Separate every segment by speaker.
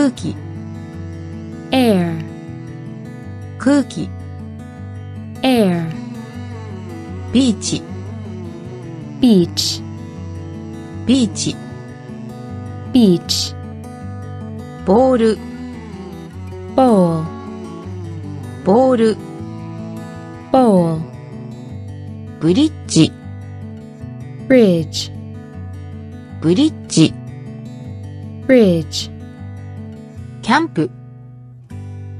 Speaker 1: 空気
Speaker 2: air
Speaker 1: 空気
Speaker 2: air
Speaker 1: ビーチ
Speaker 2: beach
Speaker 1: ビーチ
Speaker 2: beach
Speaker 1: ボール
Speaker 2: bowl
Speaker 1: ボール
Speaker 2: bowl
Speaker 1: ブリッジ
Speaker 2: bridge
Speaker 1: ブリッジ
Speaker 2: bridge
Speaker 1: キャンプ。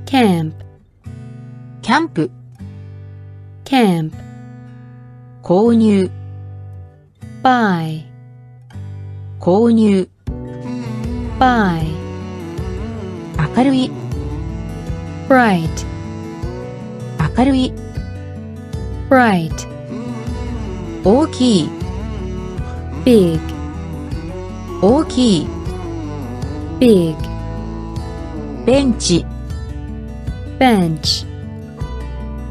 Speaker 1: キャンプ。
Speaker 2: キャンプ。
Speaker 1: 購入。
Speaker 2: buy。
Speaker 1: 購入。
Speaker 2: buy。
Speaker 1: 明るい。
Speaker 2: bright。
Speaker 1: 明るい。
Speaker 2: bright。
Speaker 1: 大きい。
Speaker 2: big。
Speaker 1: 大きい。
Speaker 2: big。
Speaker 1: ベンチ
Speaker 2: bench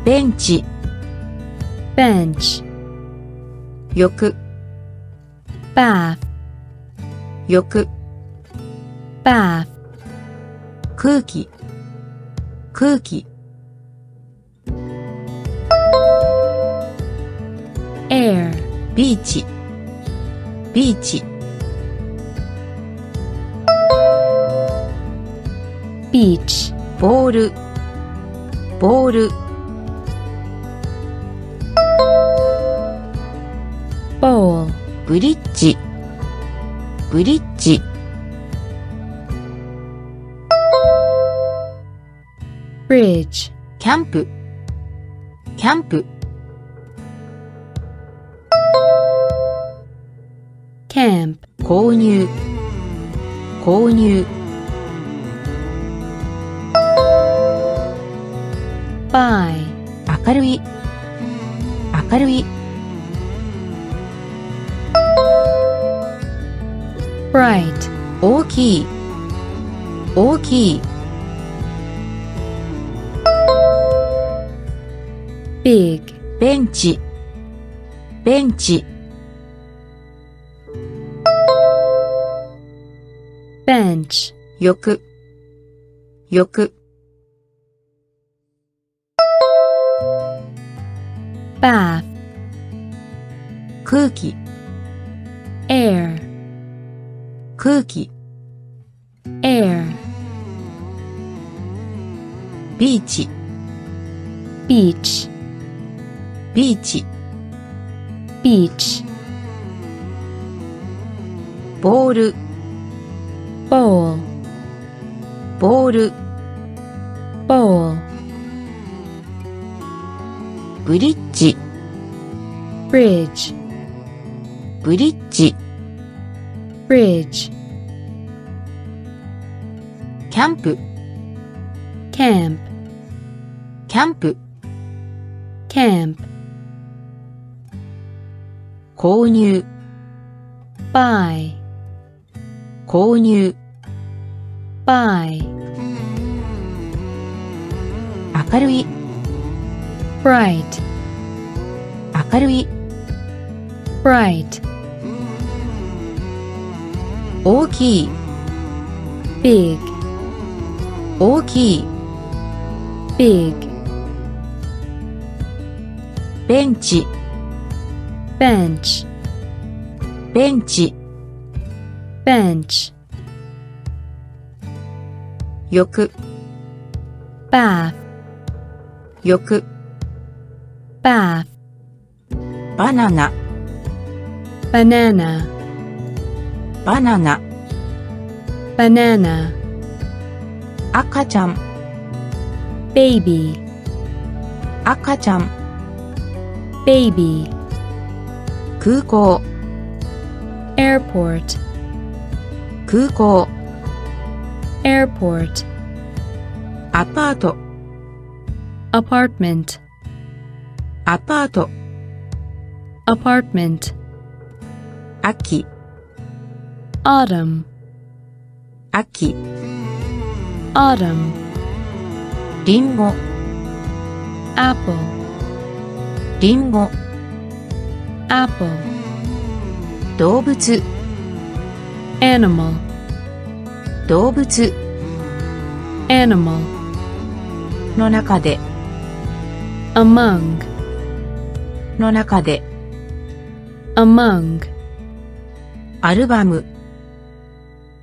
Speaker 1: ベンチ
Speaker 2: bench
Speaker 1: 浴
Speaker 2: bath
Speaker 1: 浴
Speaker 2: bath
Speaker 1: 空気空気
Speaker 2: air
Speaker 1: ビーチビーチ
Speaker 2: beach.
Speaker 1: ボール。ボール。
Speaker 2: Bowl.
Speaker 1: ブリッジ。ブリッジ。
Speaker 2: Bridge.
Speaker 1: キャンプ。キャンプ。
Speaker 2: Camp.
Speaker 1: 購入。購入。
Speaker 2: Buy
Speaker 1: 明るい。明るい。
Speaker 2: Bright
Speaker 1: 大きい。大きい。
Speaker 2: Big.
Speaker 1: ベンチ。ベンチ。
Speaker 2: Bench.
Speaker 1: 浴浴
Speaker 2: bath
Speaker 1: 空気
Speaker 2: air
Speaker 1: 空気
Speaker 2: air
Speaker 1: ビーチ
Speaker 2: beach
Speaker 1: ビーチ
Speaker 2: beach
Speaker 1: ボール
Speaker 2: bowl
Speaker 1: ボール
Speaker 2: bowl
Speaker 1: ブリッジ
Speaker 2: bridge
Speaker 1: ブリッジ
Speaker 2: bridge
Speaker 1: キャンプ
Speaker 2: camp
Speaker 1: キャンプ
Speaker 2: camp
Speaker 1: 購入
Speaker 2: buy
Speaker 1: 購入
Speaker 2: buy
Speaker 1: 明るい
Speaker 2: bright
Speaker 1: 明るい
Speaker 2: bright
Speaker 1: 大きい
Speaker 2: big
Speaker 1: 大きい
Speaker 2: big
Speaker 1: ベンチ
Speaker 2: bench
Speaker 1: ベンチ
Speaker 2: bench
Speaker 1: 浴
Speaker 2: bath
Speaker 1: 浴
Speaker 2: bath
Speaker 1: バナナ
Speaker 2: banana
Speaker 1: バナナ
Speaker 2: banana
Speaker 1: 赤ちゃん
Speaker 2: baby
Speaker 1: 赤ちゃん
Speaker 2: baby
Speaker 1: 空港
Speaker 2: airport
Speaker 1: 空港
Speaker 2: airport
Speaker 1: アパート
Speaker 2: apartment
Speaker 1: アパート
Speaker 2: apartment
Speaker 1: 秋
Speaker 2: autumn
Speaker 1: 秋
Speaker 2: autumn
Speaker 1: リンゴ
Speaker 2: apple
Speaker 1: リンゴ
Speaker 2: apple
Speaker 1: 動物
Speaker 2: animal
Speaker 1: 動物
Speaker 2: animal,
Speaker 1: の中で
Speaker 2: among,
Speaker 1: の中で。
Speaker 2: Among.
Speaker 1: アルバム。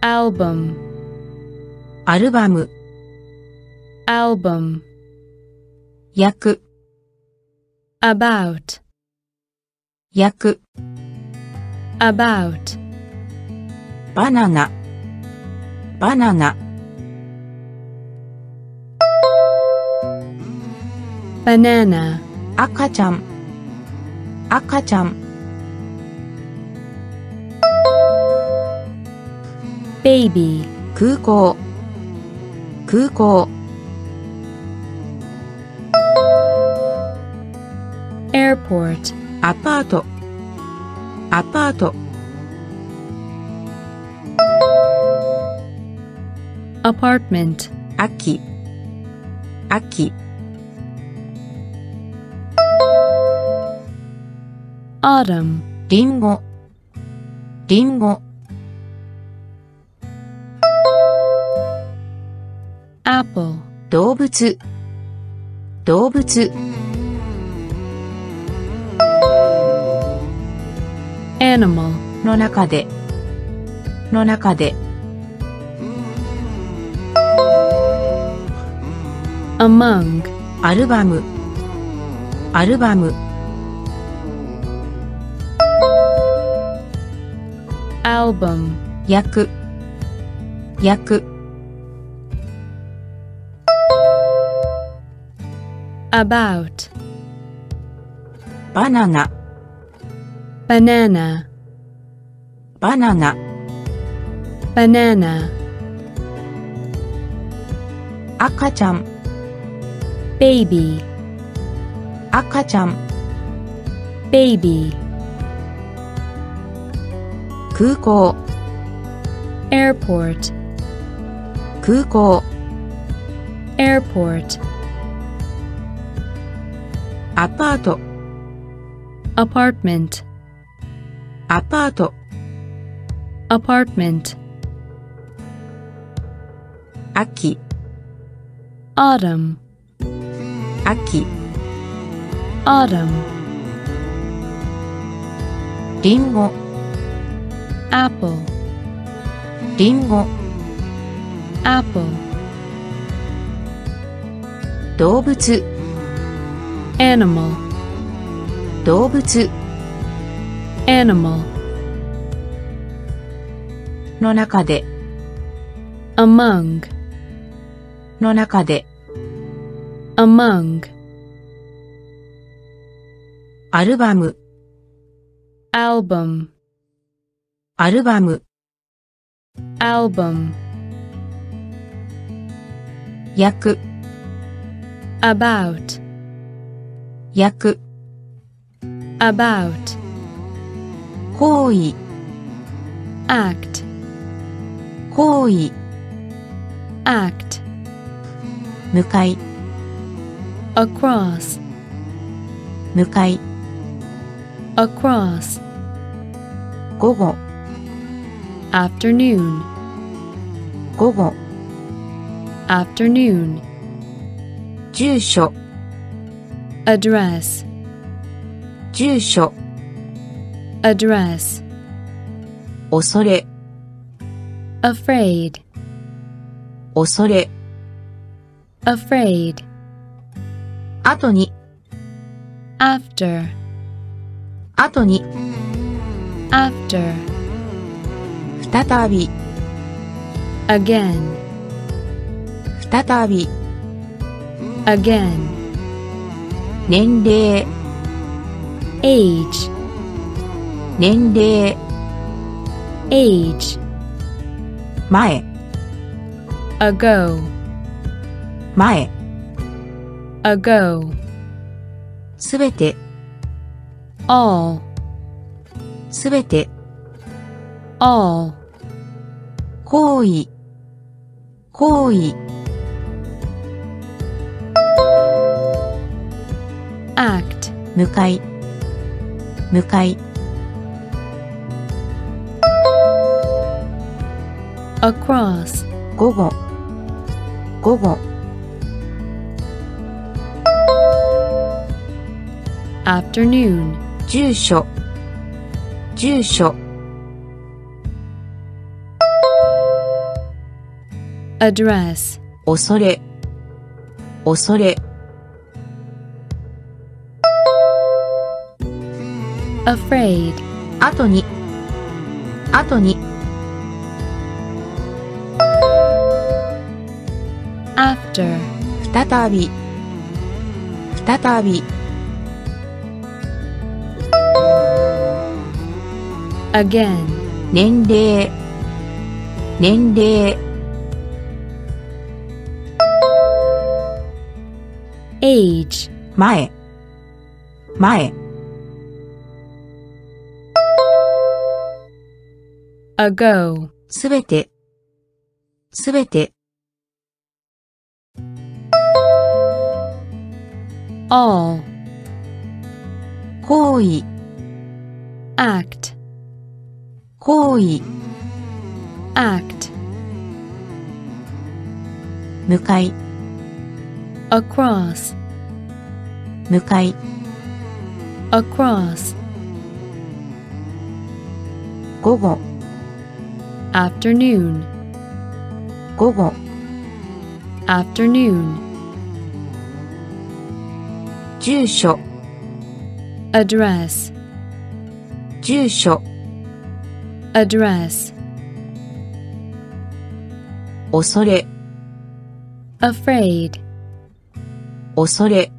Speaker 2: アルバム
Speaker 1: アルバム。
Speaker 2: Album. about.
Speaker 1: 訳
Speaker 2: about.
Speaker 1: バナナ。バナナ。
Speaker 2: バナナ
Speaker 1: 赤ちゃん。赤ちゃん。
Speaker 2: ベイビー、
Speaker 1: 空港、空港。
Speaker 2: エ
Speaker 1: アポート、アパート、アパート。
Speaker 2: アパートメント、
Speaker 1: 秋、秋。
Speaker 2: Autumn,
Speaker 1: リンゴリンゴ
Speaker 2: apple,
Speaker 1: 動物。動物。
Speaker 2: Animal,
Speaker 1: の中で。の中で。
Speaker 2: Among,
Speaker 1: アルバム。アルバム
Speaker 2: album,
Speaker 1: 役役
Speaker 2: about,
Speaker 1: バナナ
Speaker 2: banana,
Speaker 1: バナナ
Speaker 2: banana,
Speaker 1: 赤ちゃん
Speaker 2: baby,
Speaker 1: 赤ちゃん
Speaker 2: baby,
Speaker 1: 空港
Speaker 2: airport,
Speaker 1: 空港
Speaker 2: airport,
Speaker 1: アパート
Speaker 2: apartment,
Speaker 1: アパート
Speaker 2: apartment,
Speaker 1: 秋
Speaker 2: autumn,
Speaker 1: 秋
Speaker 2: autumn,
Speaker 1: リンゴ
Speaker 2: apple,
Speaker 1: リンゴ
Speaker 2: apple,
Speaker 1: 動物
Speaker 2: animal,
Speaker 1: 動物
Speaker 2: animal,
Speaker 1: の中で
Speaker 2: among,
Speaker 1: の中で
Speaker 2: among,
Speaker 1: アルバム
Speaker 2: album,
Speaker 1: アルバム
Speaker 2: album,
Speaker 1: 役
Speaker 2: about,
Speaker 1: 役
Speaker 2: about,
Speaker 1: 行為
Speaker 2: act,
Speaker 1: 行為
Speaker 2: act,
Speaker 1: 向かい
Speaker 2: across,
Speaker 1: 向かい
Speaker 2: across,
Speaker 1: 午後
Speaker 2: afternoon,
Speaker 1: 午後
Speaker 2: afternoon,
Speaker 1: 住所
Speaker 2: address,
Speaker 1: 住所
Speaker 2: address,
Speaker 1: 恐れ
Speaker 2: afraid,
Speaker 1: 恐れ
Speaker 2: afraid,
Speaker 1: 後に
Speaker 2: after,
Speaker 1: 後に
Speaker 2: after,
Speaker 1: 再び
Speaker 2: again,
Speaker 1: 再び
Speaker 2: again,
Speaker 1: 年齢
Speaker 2: age,
Speaker 1: 年齢
Speaker 2: age,
Speaker 1: 前
Speaker 2: ago,
Speaker 1: 前
Speaker 2: ago,
Speaker 1: すべて
Speaker 2: all,
Speaker 1: すべて
Speaker 2: all,
Speaker 1: 行為行為
Speaker 2: act,
Speaker 1: 向かい向かい
Speaker 2: across,
Speaker 1: 午後午後
Speaker 2: afternoon,
Speaker 1: 住所住所
Speaker 2: address,
Speaker 1: 恐れ恐れ
Speaker 2: afraid,
Speaker 1: 後に後に
Speaker 2: after,
Speaker 1: 再び再び
Speaker 2: again,
Speaker 1: 年齢年齢
Speaker 2: age,
Speaker 1: 前。前。
Speaker 2: Ago,
Speaker 1: すべて。すべて。
Speaker 2: All,
Speaker 1: 行為。
Speaker 2: Act,
Speaker 1: 行為。
Speaker 2: Act,
Speaker 1: 向かい
Speaker 2: across,
Speaker 1: 向かい
Speaker 2: across,
Speaker 1: 午後
Speaker 2: afternoon,
Speaker 1: 午後
Speaker 2: afternoon,
Speaker 1: 住所
Speaker 2: address,
Speaker 1: 住所
Speaker 2: address,
Speaker 1: 恐れ
Speaker 2: afraid,
Speaker 1: 恐れ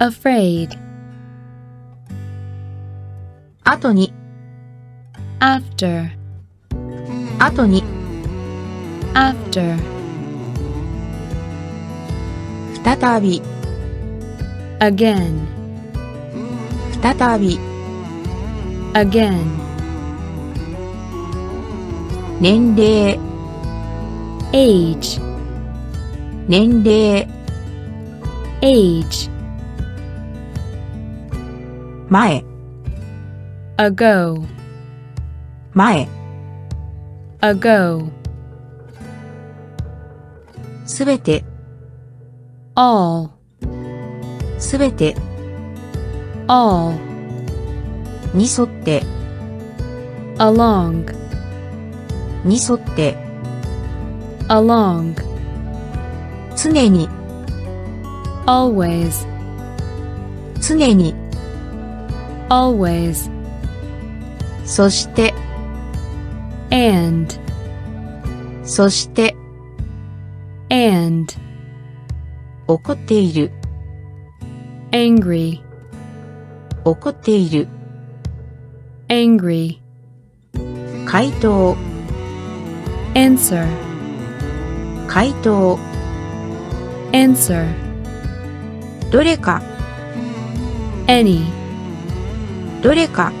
Speaker 2: afraid,
Speaker 1: 後に
Speaker 2: after,
Speaker 1: 後に
Speaker 2: after,
Speaker 1: 再び
Speaker 2: again,
Speaker 1: 再び
Speaker 2: again,
Speaker 1: 年齢
Speaker 2: age,
Speaker 1: 年齢
Speaker 2: age,
Speaker 1: 前
Speaker 2: ago,
Speaker 1: 前
Speaker 2: ago,
Speaker 1: すべて
Speaker 2: all,
Speaker 1: すべて
Speaker 2: all,
Speaker 1: に沿って
Speaker 2: along,
Speaker 1: に沿って
Speaker 2: along,
Speaker 1: 常に
Speaker 2: always,
Speaker 1: 常に
Speaker 2: always,
Speaker 1: そして
Speaker 2: and,
Speaker 1: そして
Speaker 2: and,
Speaker 1: 怒っている
Speaker 2: angry,
Speaker 1: 怒っている
Speaker 2: angry,
Speaker 1: 回答
Speaker 2: answer,
Speaker 1: 回答
Speaker 2: answer,
Speaker 1: どれか
Speaker 2: any,
Speaker 1: どれか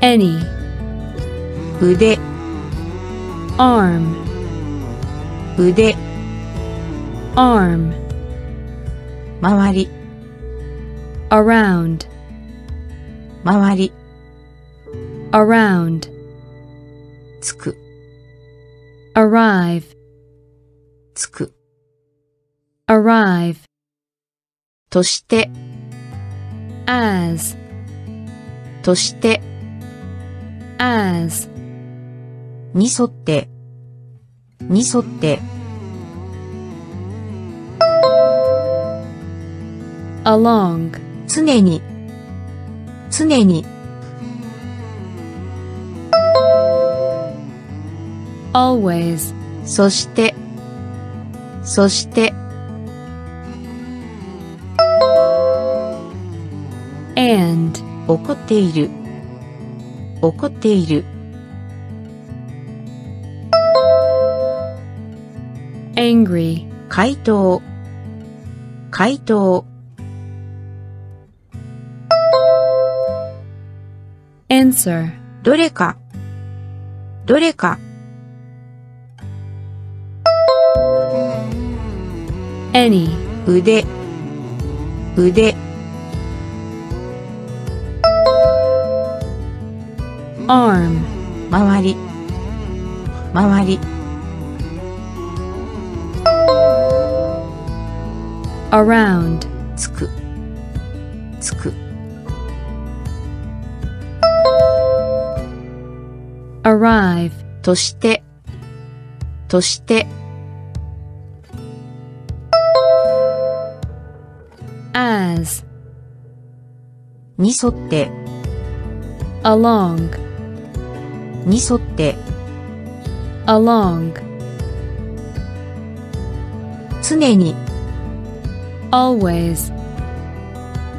Speaker 2: any,
Speaker 1: 腕
Speaker 2: arm,
Speaker 1: 腕
Speaker 2: arm,
Speaker 1: 周り
Speaker 2: around,
Speaker 1: 周り
Speaker 2: around,
Speaker 1: つく
Speaker 2: arrive,
Speaker 1: つく
Speaker 2: arrive,
Speaker 1: として
Speaker 2: as,
Speaker 1: として
Speaker 2: as,
Speaker 1: に沿ってに沿って。
Speaker 2: Along,
Speaker 1: 常に常に。
Speaker 2: Always,
Speaker 1: そしてそして
Speaker 2: and,
Speaker 1: 怒っている怒っている
Speaker 2: angry,
Speaker 1: 回答回答
Speaker 2: answer,
Speaker 1: どれかどれか
Speaker 2: any,
Speaker 1: 腕腕
Speaker 2: arm,
Speaker 1: 周り周り
Speaker 2: around,
Speaker 1: つくつく
Speaker 2: arrive,
Speaker 1: としてとして
Speaker 2: as,
Speaker 1: に沿って
Speaker 2: along,
Speaker 1: に沿って
Speaker 2: along,
Speaker 1: 常に
Speaker 2: always,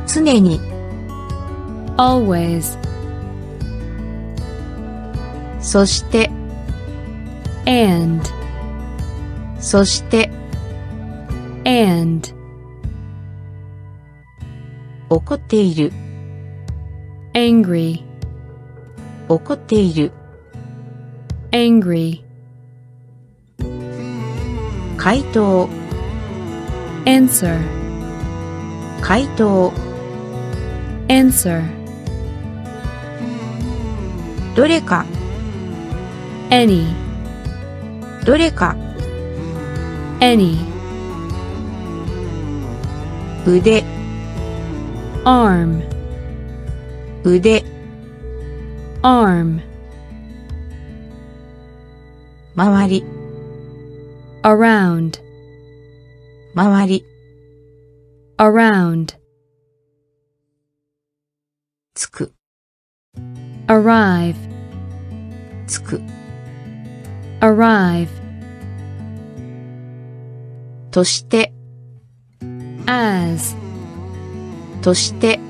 Speaker 1: 常に
Speaker 2: always,
Speaker 1: そして
Speaker 2: and,
Speaker 1: そして
Speaker 2: and,
Speaker 1: 怒っている
Speaker 2: angry,
Speaker 1: 怒っている
Speaker 2: angry,
Speaker 1: 回答
Speaker 2: answer,
Speaker 1: 回答
Speaker 2: answer,
Speaker 1: どれか
Speaker 2: any,
Speaker 1: どれか
Speaker 2: any,
Speaker 1: 腕
Speaker 2: arm,
Speaker 1: 腕
Speaker 2: arm,
Speaker 1: 周り
Speaker 2: around,
Speaker 1: 周り
Speaker 2: around,
Speaker 1: つく
Speaker 2: arrive,
Speaker 1: つく
Speaker 2: arrive,
Speaker 1: として
Speaker 2: as,
Speaker 1: として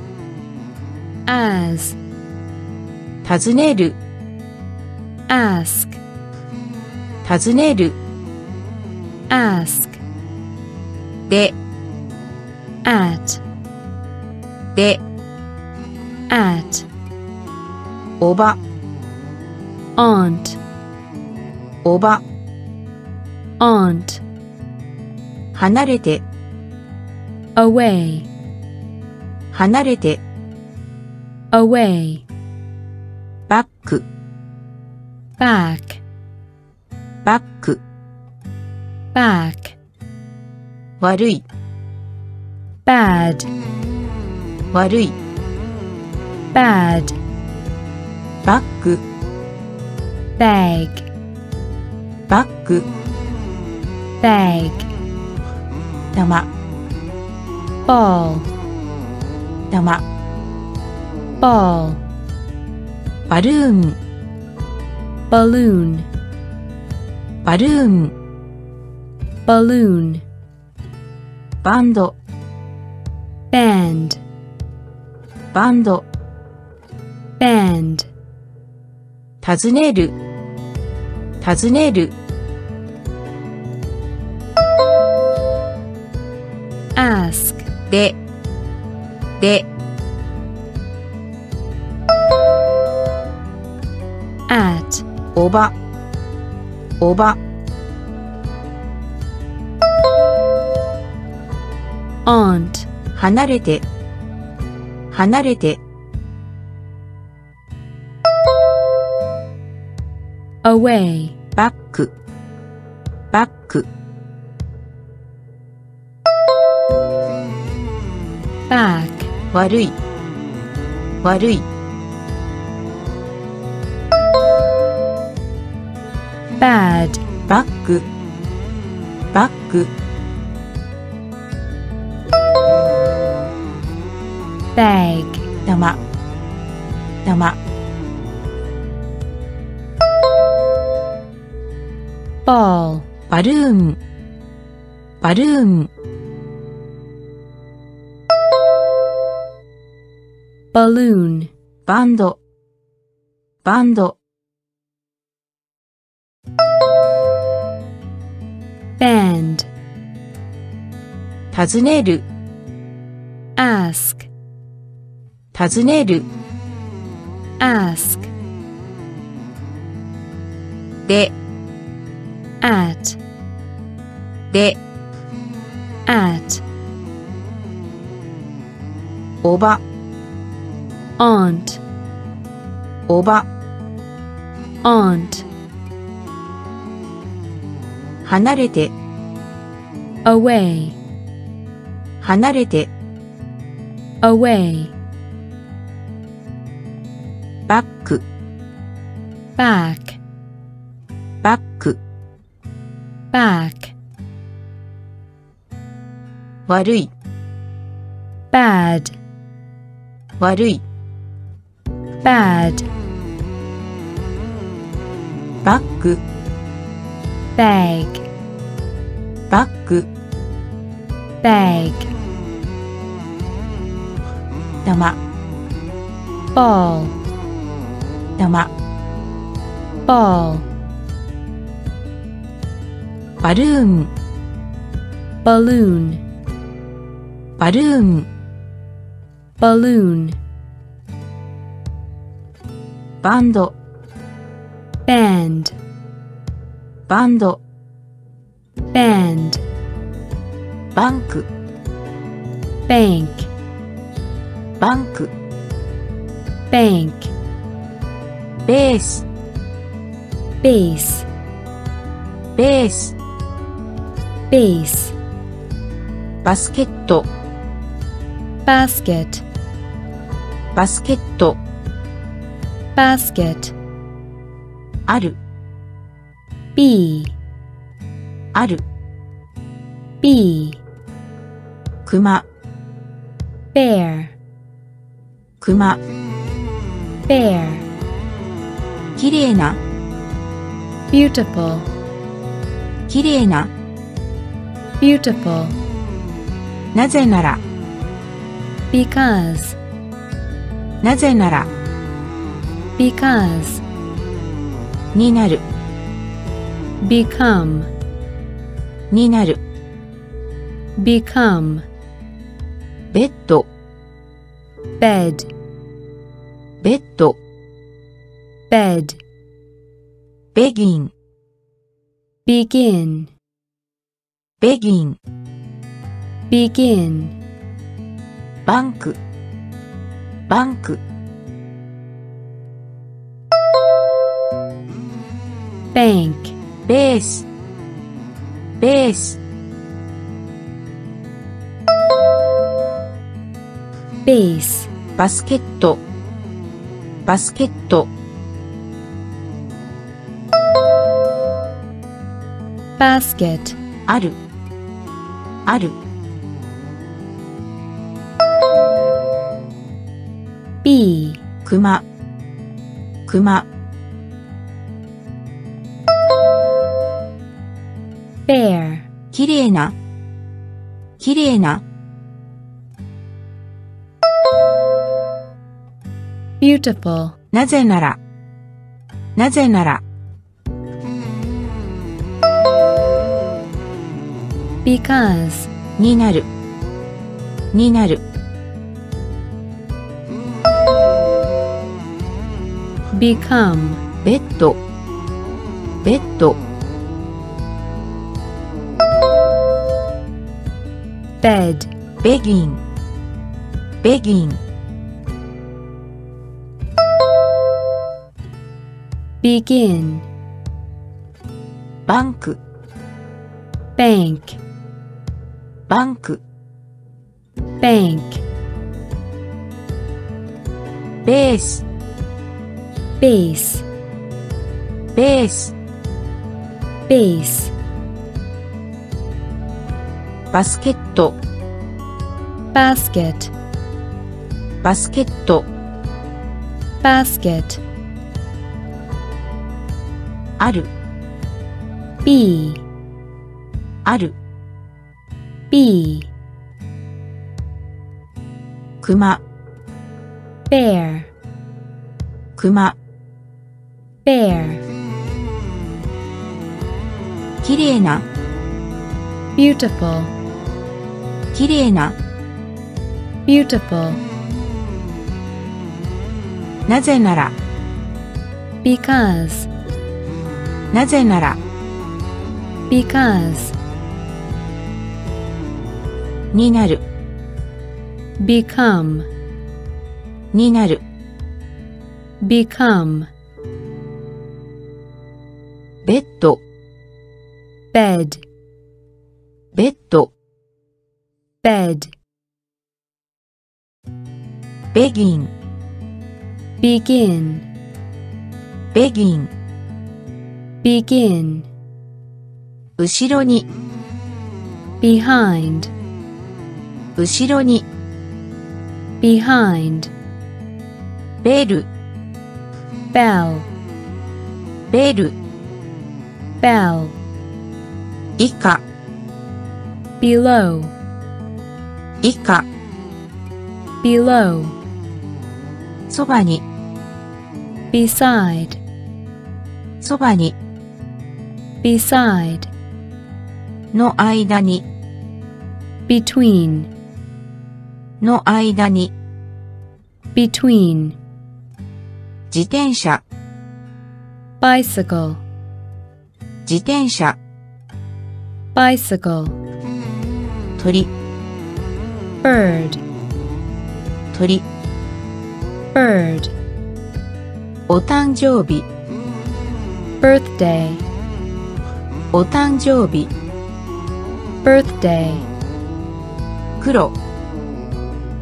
Speaker 2: as,
Speaker 1: 尋ねる
Speaker 2: ask,
Speaker 1: 尋ねる
Speaker 2: ask,
Speaker 1: で
Speaker 2: at,
Speaker 1: で
Speaker 2: at,
Speaker 1: おば
Speaker 2: aunt,
Speaker 1: おば
Speaker 2: aunt,
Speaker 1: 離れて
Speaker 2: away,
Speaker 1: 離れて
Speaker 2: away,
Speaker 1: バック
Speaker 2: back,
Speaker 1: バック
Speaker 2: back,
Speaker 1: 悪い
Speaker 2: bad,
Speaker 1: 悪い
Speaker 2: bad,
Speaker 1: バック
Speaker 2: bag,
Speaker 1: バック
Speaker 2: bag,
Speaker 1: 玉
Speaker 2: ball,
Speaker 1: 玉
Speaker 2: ball,
Speaker 1: バルーン
Speaker 2: balloon,
Speaker 1: バルーン。
Speaker 2: Balloon,
Speaker 1: バンド。
Speaker 2: Band,
Speaker 1: バンド。
Speaker 2: Band,
Speaker 1: 尋ねる。尋ねる。
Speaker 2: Ask,
Speaker 1: で。で。
Speaker 2: At,
Speaker 1: おばおば。離れて。離れて。
Speaker 2: Away,
Speaker 1: バック。バック。
Speaker 2: Back,
Speaker 1: 悪い。悪い
Speaker 2: bad,
Speaker 1: バックバック
Speaker 2: bag,
Speaker 1: 玉玉
Speaker 2: ball,
Speaker 1: バルーンバルーン
Speaker 2: balloon,
Speaker 1: バンドバンド尋ねる
Speaker 2: ask,
Speaker 1: 尋ねる
Speaker 2: ask,
Speaker 1: で
Speaker 2: at,
Speaker 1: で
Speaker 2: at,
Speaker 1: おば
Speaker 2: aunt,
Speaker 1: おば
Speaker 2: aunt,
Speaker 1: 離れて
Speaker 2: away,
Speaker 1: 離れて、
Speaker 2: away,
Speaker 1: バック、
Speaker 2: back,
Speaker 1: バック、
Speaker 2: back,
Speaker 1: 悪い、
Speaker 2: bad,
Speaker 1: 悪い、
Speaker 2: bad,
Speaker 1: バック、
Speaker 2: bag,
Speaker 1: バック、
Speaker 2: bag,
Speaker 1: 玉、
Speaker 2: ball,
Speaker 1: 玉、
Speaker 2: ball,
Speaker 1: バルーン、
Speaker 2: balloon,
Speaker 1: バルーン、
Speaker 2: balloon,
Speaker 1: バンド、
Speaker 2: band,
Speaker 1: バンド、
Speaker 2: band,
Speaker 1: バンク、
Speaker 2: bank,
Speaker 1: バンク、
Speaker 2: bank,
Speaker 1: ベース、
Speaker 2: base,
Speaker 1: ベース、
Speaker 2: base,
Speaker 1: バスケット、
Speaker 2: basket,
Speaker 1: バスケット、
Speaker 2: basket,
Speaker 1: ある、
Speaker 2: be,
Speaker 1: ある、
Speaker 2: be,
Speaker 1: クマ、
Speaker 2: bear,
Speaker 1: クマ、
Speaker 2: bear,
Speaker 1: きれいな、
Speaker 2: beautiful,
Speaker 1: きれいな、
Speaker 2: beautiful,
Speaker 1: なぜなら、
Speaker 2: because,
Speaker 1: なぜなら、
Speaker 2: because,
Speaker 1: になる、
Speaker 2: become,
Speaker 1: になる、
Speaker 2: become,
Speaker 1: ベッド、
Speaker 2: bed,
Speaker 1: ベッド、
Speaker 2: bed, begin,
Speaker 1: ベギン、
Speaker 2: begin,
Speaker 1: バンク、バンク、
Speaker 2: bank,
Speaker 1: ベース、ベース、
Speaker 2: base,
Speaker 1: バスケット、バスケット、
Speaker 2: basket,
Speaker 1: ある、ある、
Speaker 2: be,
Speaker 1: クマ、クマ、
Speaker 2: bear,
Speaker 1: きれいな、きれいな、
Speaker 2: beautiful,
Speaker 1: なぜなら、なぜなら、
Speaker 2: because,
Speaker 1: になる、になる、
Speaker 2: become,
Speaker 1: ベッド、ベッド、
Speaker 2: bed,
Speaker 1: ベギ
Speaker 2: begin,
Speaker 1: バンク、
Speaker 2: bank,
Speaker 1: バンク、
Speaker 2: bank,
Speaker 1: ベース、
Speaker 2: base,
Speaker 1: ベース、
Speaker 2: base,
Speaker 1: バスケット、
Speaker 2: basket,
Speaker 1: バスケット、
Speaker 2: basket,
Speaker 1: ある、
Speaker 2: be,
Speaker 1: ある、
Speaker 2: be,
Speaker 1: クマ、
Speaker 2: bear,
Speaker 1: クマ、
Speaker 2: bear,
Speaker 1: きれいな、
Speaker 2: beautiful,
Speaker 1: きれいな、
Speaker 2: beautiful,
Speaker 1: なぜなら、
Speaker 2: because,
Speaker 1: なぜなら、
Speaker 2: because,
Speaker 1: になる、
Speaker 2: become,
Speaker 1: になる、
Speaker 2: become,
Speaker 1: ベッド、
Speaker 2: bed,
Speaker 1: ベッド、
Speaker 2: bed,
Speaker 1: begin
Speaker 2: begin,
Speaker 1: begin
Speaker 2: begin,
Speaker 1: 後ろに
Speaker 2: behind,
Speaker 1: 後ろに
Speaker 2: behind,
Speaker 1: ベル
Speaker 2: bell,
Speaker 1: ベル
Speaker 2: bell,
Speaker 1: 以下
Speaker 2: below,
Speaker 1: 以下
Speaker 2: below,
Speaker 1: そばに
Speaker 2: beside,
Speaker 1: そばに
Speaker 2: beside,
Speaker 1: の間に
Speaker 2: between,
Speaker 1: の間に
Speaker 2: between,
Speaker 1: 自転車
Speaker 2: bicycle,
Speaker 1: 自転車
Speaker 2: bicycle,
Speaker 1: 鳥
Speaker 2: bird,
Speaker 1: 鳥
Speaker 2: bird,
Speaker 1: お誕生日
Speaker 2: birthday,
Speaker 1: お誕生日
Speaker 2: birthday,
Speaker 1: 黒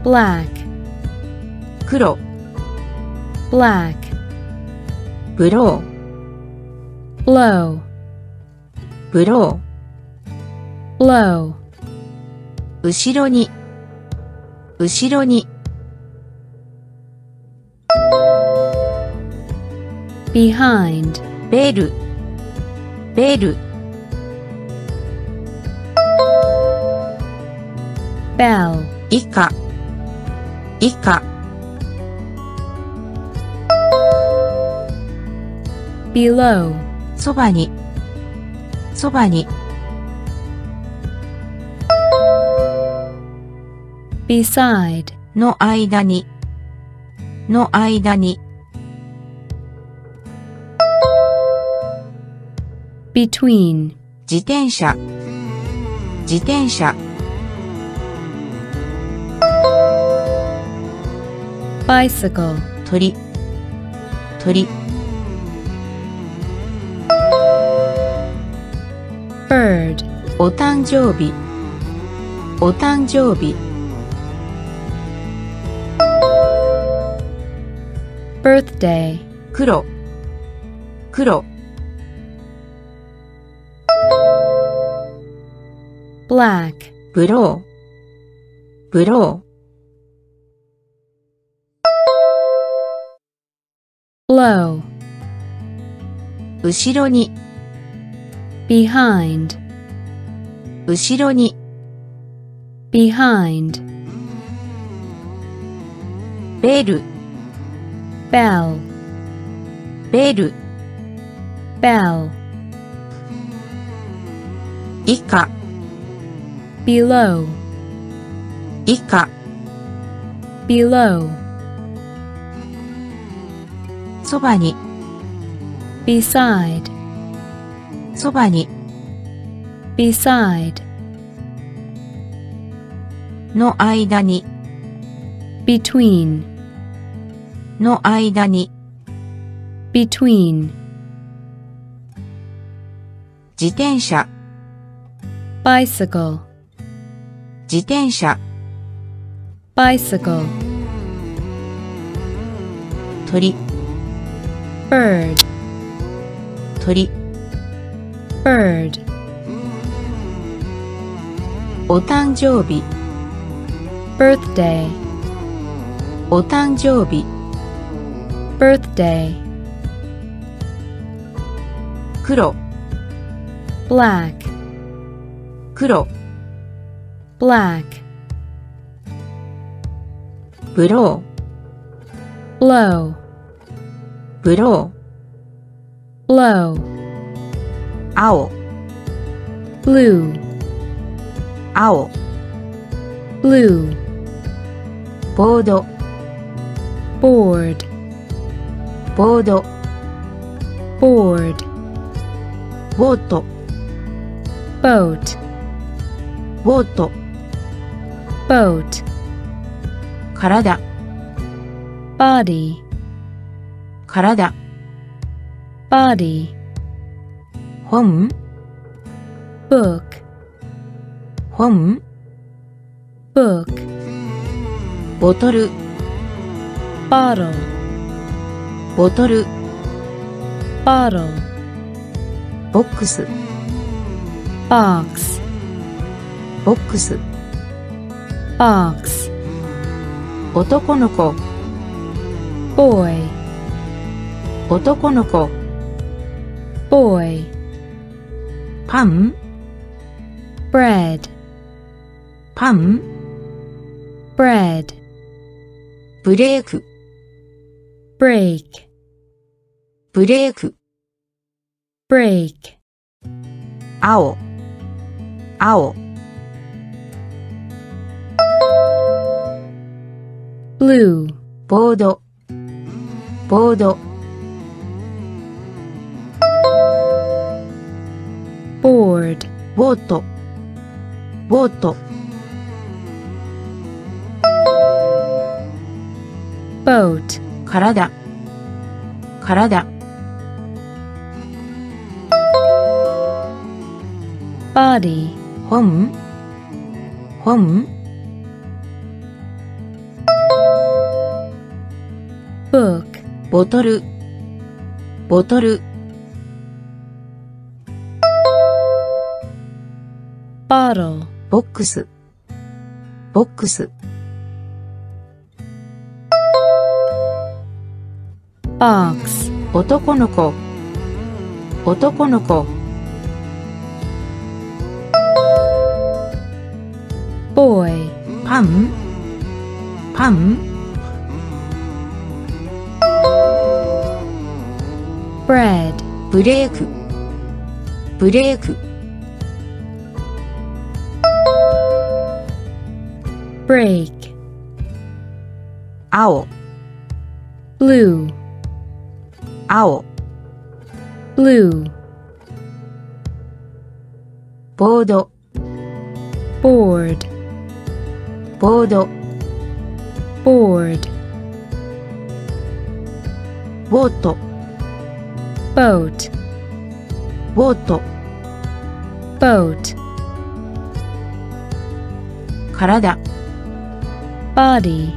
Speaker 2: black,
Speaker 1: 黒
Speaker 2: black,
Speaker 1: ブロー
Speaker 2: blow,
Speaker 1: ブロ
Speaker 2: blow,
Speaker 1: ー後ろに後ろに
Speaker 2: behind,
Speaker 1: ベルベル
Speaker 2: bell,
Speaker 1: 以下。以下。
Speaker 2: Below,
Speaker 1: そばに。そばに。
Speaker 2: Beside,
Speaker 1: の間に。の間に。
Speaker 2: Between,
Speaker 1: 自転車。自転車
Speaker 2: bicycle,
Speaker 1: 鳥鳥
Speaker 2: bird,
Speaker 1: お誕生日お誕生日
Speaker 2: birthday,
Speaker 1: 黒黒
Speaker 2: black,
Speaker 1: ブローブロ
Speaker 2: blow,
Speaker 1: ー後ろに
Speaker 2: behind,
Speaker 1: 後ろに
Speaker 2: behind,
Speaker 1: ベル
Speaker 2: bell,
Speaker 1: ベル
Speaker 2: bell,
Speaker 1: 以下
Speaker 2: below,
Speaker 1: 以下
Speaker 2: below,
Speaker 1: そばに
Speaker 2: beside,
Speaker 1: そばに
Speaker 2: beside,
Speaker 1: の間に
Speaker 2: between,
Speaker 1: の間に
Speaker 2: between,
Speaker 1: 自転車
Speaker 2: bicycle,
Speaker 1: 自転車
Speaker 2: bicycle,
Speaker 1: 鳥
Speaker 2: bird,
Speaker 1: 鳥
Speaker 2: bird,
Speaker 1: お誕生日
Speaker 2: birthday,
Speaker 1: お誕生日
Speaker 2: birthday,
Speaker 1: 黒
Speaker 2: black,
Speaker 1: 黒
Speaker 2: black,
Speaker 1: ブロ
Speaker 2: blow,
Speaker 1: ー ブロー青
Speaker 2: blue,
Speaker 1: 青
Speaker 2: blue,
Speaker 1: ボード
Speaker 2: board,
Speaker 1: ボード
Speaker 2: board,
Speaker 1: ボート
Speaker 2: boat,
Speaker 1: ボート
Speaker 2: boat,
Speaker 1: 体
Speaker 2: body,
Speaker 1: 体
Speaker 2: body,
Speaker 1: 本
Speaker 2: book,
Speaker 1: 本
Speaker 2: book,
Speaker 1: ボトル
Speaker 2: bottle,
Speaker 1: ボトル、
Speaker 2: bottle,
Speaker 1: ボックス、
Speaker 2: box,
Speaker 1: ボックス、
Speaker 2: box,
Speaker 1: 男の子、
Speaker 2: boy,
Speaker 1: 男の子、
Speaker 2: boy,
Speaker 1: パン、
Speaker 2: bread,
Speaker 1: パン、
Speaker 2: bread,
Speaker 1: ブレーク、
Speaker 2: break,
Speaker 1: ブレーク、
Speaker 2: break,
Speaker 1: 青、青、
Speaker 2: blue,
Speaker 1: ボード、ボード、
Speaker 2: board
Speaker 1: ボート。ボート。
Speaker 2: Boat.
Speaker 1: 体。体。
Speaker 2: Body.
Speaker 1: 本。ム
Speaker 2: book.
Speaker 1: ボトクボトル。ボトル。
Speaker 2: Bottle,
Speaker 1: ボックス、ボックス、
Speaker 2: box,
Speaker 1: 男の子、男の子、
Speaker 2: boy,
Speaker 1: パン、パン、
Speaker 2: bread,
Speaker 1: ブレーク、ブレーク、
Speaker 2: break,
Speaker 1: 青、
Speaker 2: blue,
Speaker 1: 青、
Speaker 2: blue,
Speaker 1: ボード、
Speaker 2: board,
Speaker 1: ボード、
Speaker 2: board,
Speaker 1: ボート、
Speaker 2: boat,
Speaker 1: ボート、
Speaker 2: boat,
Speaker 1: 体、
Speaker 2: body,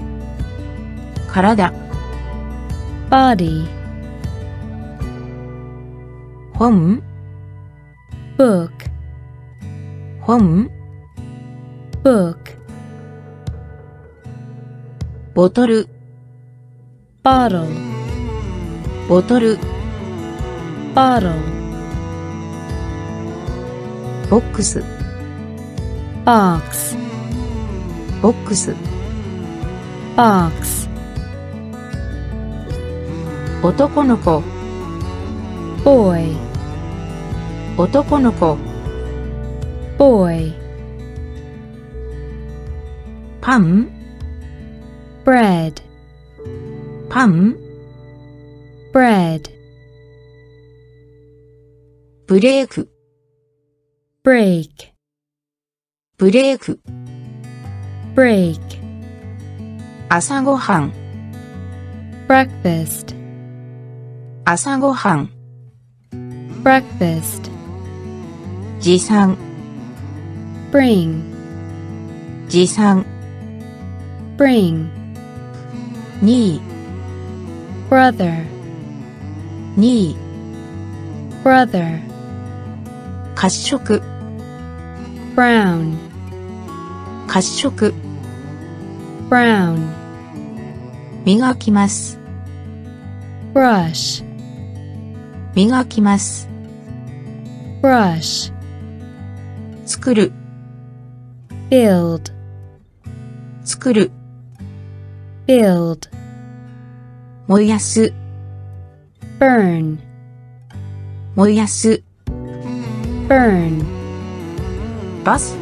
Speaker 1: 体、
Speaker 2: body,
Speaker 1: 本、
Speaker 2: book,
Speaker 1: 本、
Speaker 2: book,
Speaker 1: ボトル、
Speaker 2: bottle,
Speaker 1: ボトル、
Speaker 2: bottle,
Speaker 1: ボックス、
Speaker 2: box,
Speaker 1: ボックス、
Speaker 2: box,
Speaker 1: 男の子、
Speaker 2: boy,
Speaker 1: 男の子、
Speaker 2: boy,
Speaker 1: パン、
Speaker 2: bread,
Speaker 1: パン、
Speaker 2: bread,
Speaker 1: ブレーク、
Speaker 2: break,
Speaker 1: ブレーク、
Speaker 2: break,
Speaker 1: 朝ごはん、
Speaker 2: breakfast,
Speaker 1: 朝ごはん、
Speaker 2: breakfast,
Speaker 1: 持参、
Speaker 2: bring,
Speaker 1: 持参、
Speaker 2: bring,
Speaker 1: に、
Speaker 2: brother,
Speaker 1: に、
Speaker 2: brother,
Speaker 1: 褐色、
Speaker 2: brown,
Speaker 1: 褐色、
Speaker 2: brown,
Speaker 1: 磨きます、
Speaker 2: brush,
Speaker 1: 磨きます、
Speaker 2: brush,
Speaker 1: 作る、
Speaker 2: build,
Speaker 1: 作る、
Speaker 2: build,
Speaker 1: 燃やす、
Speaker 2: burn,
Speaker 1: 燃やす、
Speaker 2: burn,
Speaker 1: バス、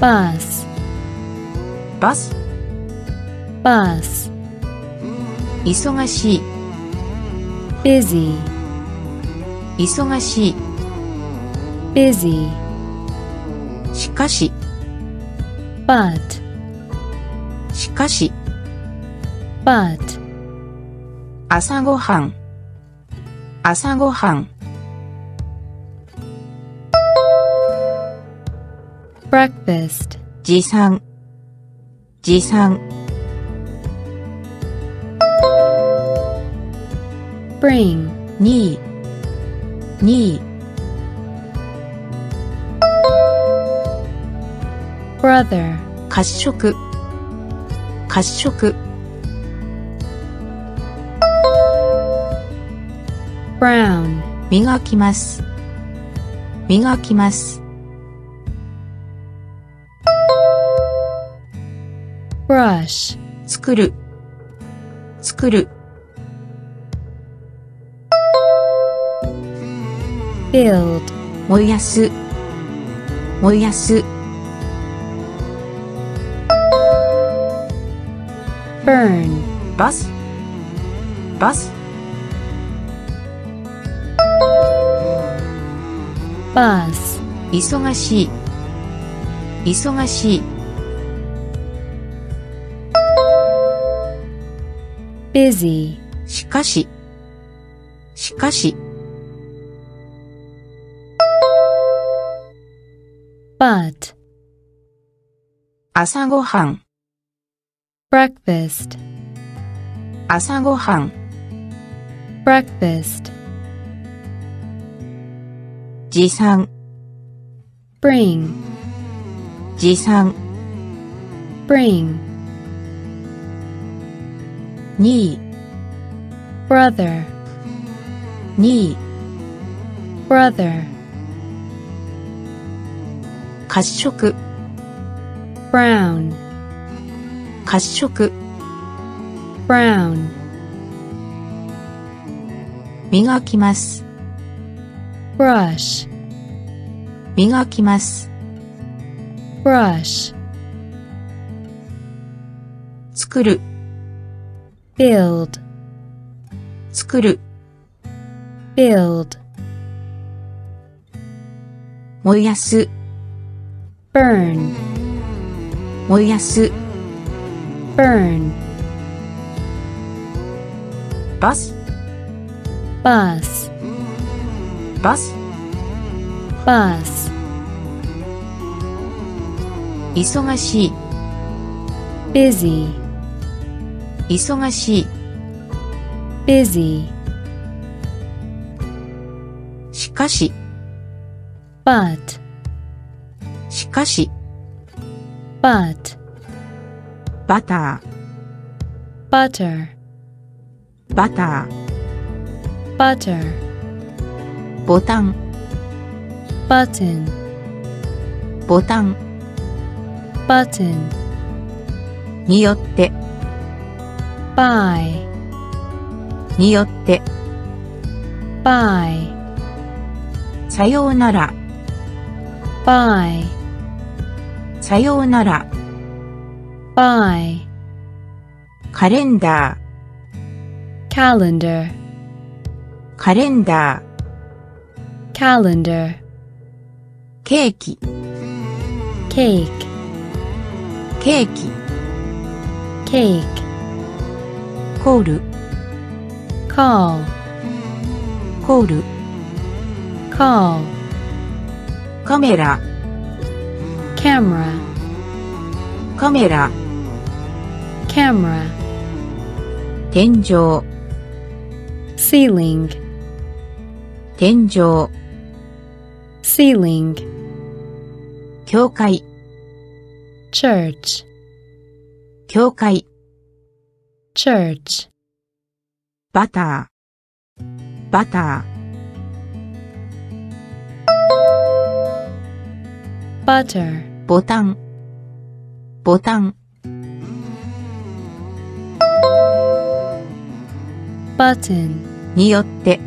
Speaker 2: bus,
Speaker 1: バス、
Speaker 2: bus,
Speaker 1: 忙しい、
Speaker 2: busy,
Speaker 1: 忙しい、
Speaker 2: busy,
Speaker 1: しかし、
Speaker 2: but,
Speaker 1: しかし、
Speaker 2: but,
Speaker 1: 朝ごはん、朝ごはん、
Speaker 2: breakfast,
Speaker 1: 持参、持参
Speaker 2: bring
Speaker 1: にに
Speaker 2: brother
Speaker 1: 褐色褐色
Speaker 2: brown
Speaker 1: 磨きます磨きます
Speaker 2: brush,
Speaker 1: 作る。作る。
Speaker 2: build,
Speaker 1: 燃やす。燃やす。
Speaker 2: burn,
Speaker 1: バス。バス。
Speaker 2: bus,
Speaker 1: 忙しい。忙しい
Speaker 2: busy,
Speaker 1: しかししかし
Speaker 2: but,
Speaker 1: 朝ごはん
Speaker 2: breakfast,
Speaker 1: 朝ごはん
Speaker 2: breakfast,
Speaker 1: 持参
Speaker 2: bring,
Speaker 1: 持参
Speaker 2: bring,
Speaker 1: 2位
Speaker 2: brother,
Speaker 1: 2位
Speaker 2: brother,
Speaker 1: 褐色
Speaker 2: brown,
Speaker 1: 褐色
Speaker 2: brown,
Speaker 1: 磨きます
Speaker 2: brush,
Speaker 1: 磨きます
Speaker 2: brush,
Speaker 1: 作る
Speaker 2: build,
Speaker 1: 作る
Speaker 2: build,
Speaker 1: 燃やす
Speaker 2: burn,
Speaker 1: 燃やす
Speaker 2: burn,
Speaker 1: バス
Speaker 2: bus,
Speaker 1: バス
Speaker 2: bus,
Speaker 1: 忙しい
Speaker 2: busy,
Speaker 1: 忙しい
Speaker 2: busy,
Speaker 1: しかし
Speaker 2: but,
Speaker 1: しかし
Speaker 2: but,
Speaker 1: バタ
Speaker 2: butter,
Speaker 1: ーバタ
Speaker 2: butter,
Speaker 1: ーボタン
Speaker 2: button,
Speaker 1: ボタン
Speaker 2: button,
Speaker 1: によって
Speaker 2: by,
Speaker 1: によって
Speaker 2: by,
Speaker 1: さようなら
Speaker 2: by,
Speaker 1: さようなら
Speaker 2: by,
Speaker 1: カレンダ
Speaker 2: calendar,
Speaker 1: ーカレンダ
Speaker 2: calendar,
Speaker 1: ーケーキ
Speaker 2: cake,
Speaker 1: ケーキ
Speaker 2: cake,
Speaker 1: コール
Speaker 2: call,
Speaker 1: コール
Speaker 2: call,
Speaker 1: カメラ
Speaker 2: camera,
Speaker 1: カメラ
Speaker 2: camera,
Speaker 1: 天井
Speaker 2: ceiling,
Speaker 1: 天井
Speaker 2: ceiling,
Speaker 1: 教会
Speaker 2: church,
Speaker 1: 教会
Speaker 2: church,
Speaker 1: バターバタ
Speaker 2: butter,
Speaker 1: ーボタンボタン
Speaker 2: button,
Speaker 1: によって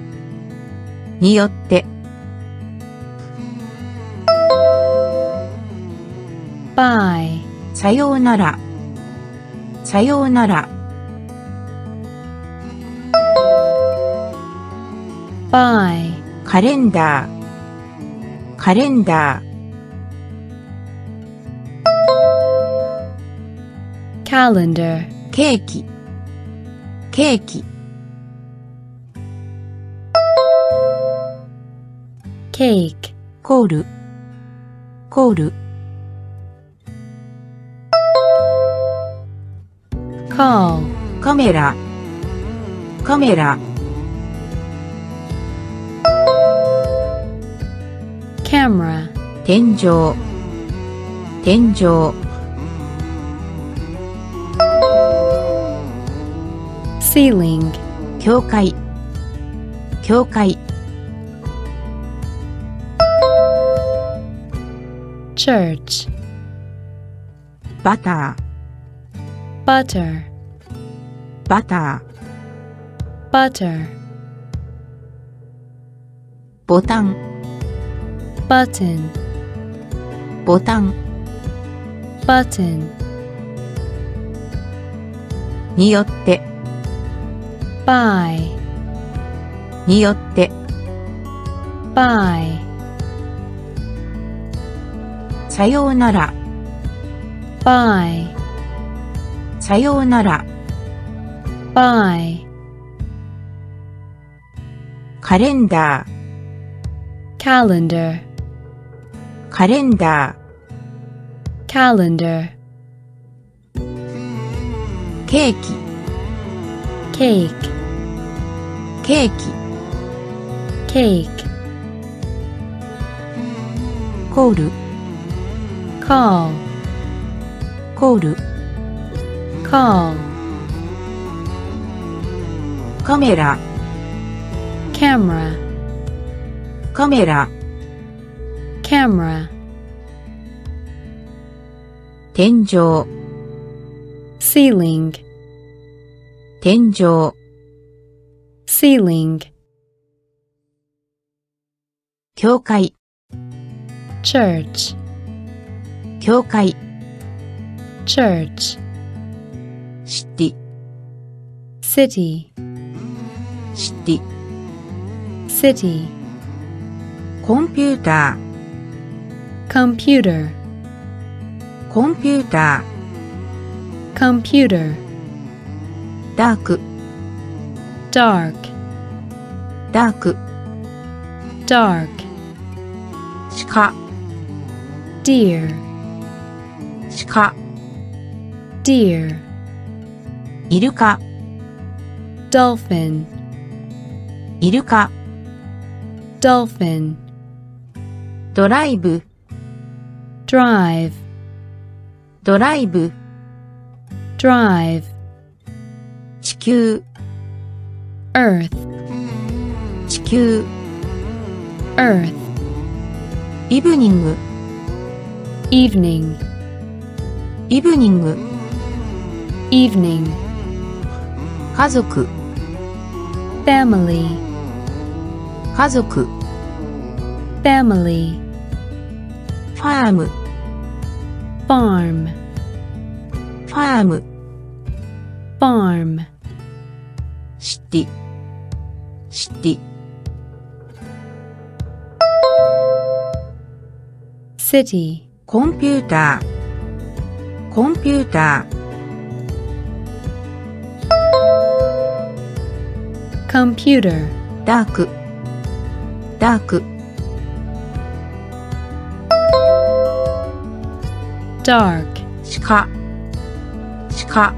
Speaker 1: によって
Speaker 2: by,
Speaker 1: さようならさようなら
Speaker 2: by,
Speaker 1: カレンダーカレンダー
Speaker 2: calendar,
Speaker 1: ケーキケーキ
Speaker 2: cake,
Speaker 1: コールコール
Speaker 2: call,
Speaker 1: カメラカメラ天井。天井。
Speaker 2: Ceiling
Speaker 1: 教会。教会。
Speaker 2: Church
Speaker 1: バター。バタ
Speaker 2: ー。
Speaker 1: バターボタン。
Speaker 2: Button,
Speaker 1: ボタン
Speaker 2: button,
Speaker 1: によって
Speaker 2: by,
Speaker 1: によって
Speaker 2: by,
Speaker 1: さようなら
Speaker 2: by,
Speaker 1: さようなら
Speaker 2: by,
Speaker 1: カレンダー
Speaker 2: calendar,
Speaker 1: カレンダ
Speaker 2: calendar,
Speaker 1: ーケーキ
Speaker 2: cake,
Speaker 1: ケーキ
Speaker 2: cake,
Speaker 1: コール
Speaker 2: call,
Speaker 1: コール
Speaker 2: call,
Speaker 1: カメラ
Speaker 2: camera,
Speaker 1: カメラ
Speaker 2: camera,
Speaker 1: 天井
Speaker 2: ceiling,
Speaker 1: 天井
Speaker 2: ceiling,
Speaker 1: 教会
Speaker 2: church,
Speaker 1: 教会
Speaker 2: church, city,
Speaker 1: シティ
Speaker 2: city,
Speaker 1: コンピュータ
Speaker 2: computer,
Speaker 1: ーコンピュータ
Speaker 2: computer,
Speaker 1: ーダーク
Speaker 2: dark,
Speaker 1: ダーク
Speaker 2: dark,
Speaker 1: 鹿
Speaker 2: deer,
Speaker 1: 鹿
Speaker 2: deer,
Speaker 1: イルカ
Speaker 2: dolphin,
Speaker 1: イルカ
Speaker 2: dolphin,
Speaker 1: ドライブ
Speaker 2: drive,
Speaker 1: ドライブ
Speaker 2: drive,
Speaker 1: 地球
Speaker 2: earth,
Speaker 1: 地球
Speaker 2: earth,
Speaker 1: イブニング
Speaker 2: evening,
Speaker 1: イブニング
Speaker 2: evening,
Speaker 1: 家族
Speaker 2: family,
Speaker 1: 家族
Speaker 2: family,
Speaker 1: ファーム
Speaker 2: farm,
Speaker 1: ファーム
Speaker 2: farm,
Speaker 1: シティシティ
Speaker 2: city,
Speaker 1: コンピューターコンピューター
Speaker 2: computer,
Speaker 1: ダークダーク
Speaker 2: dark,
Speaker 1: 鹿。鹿。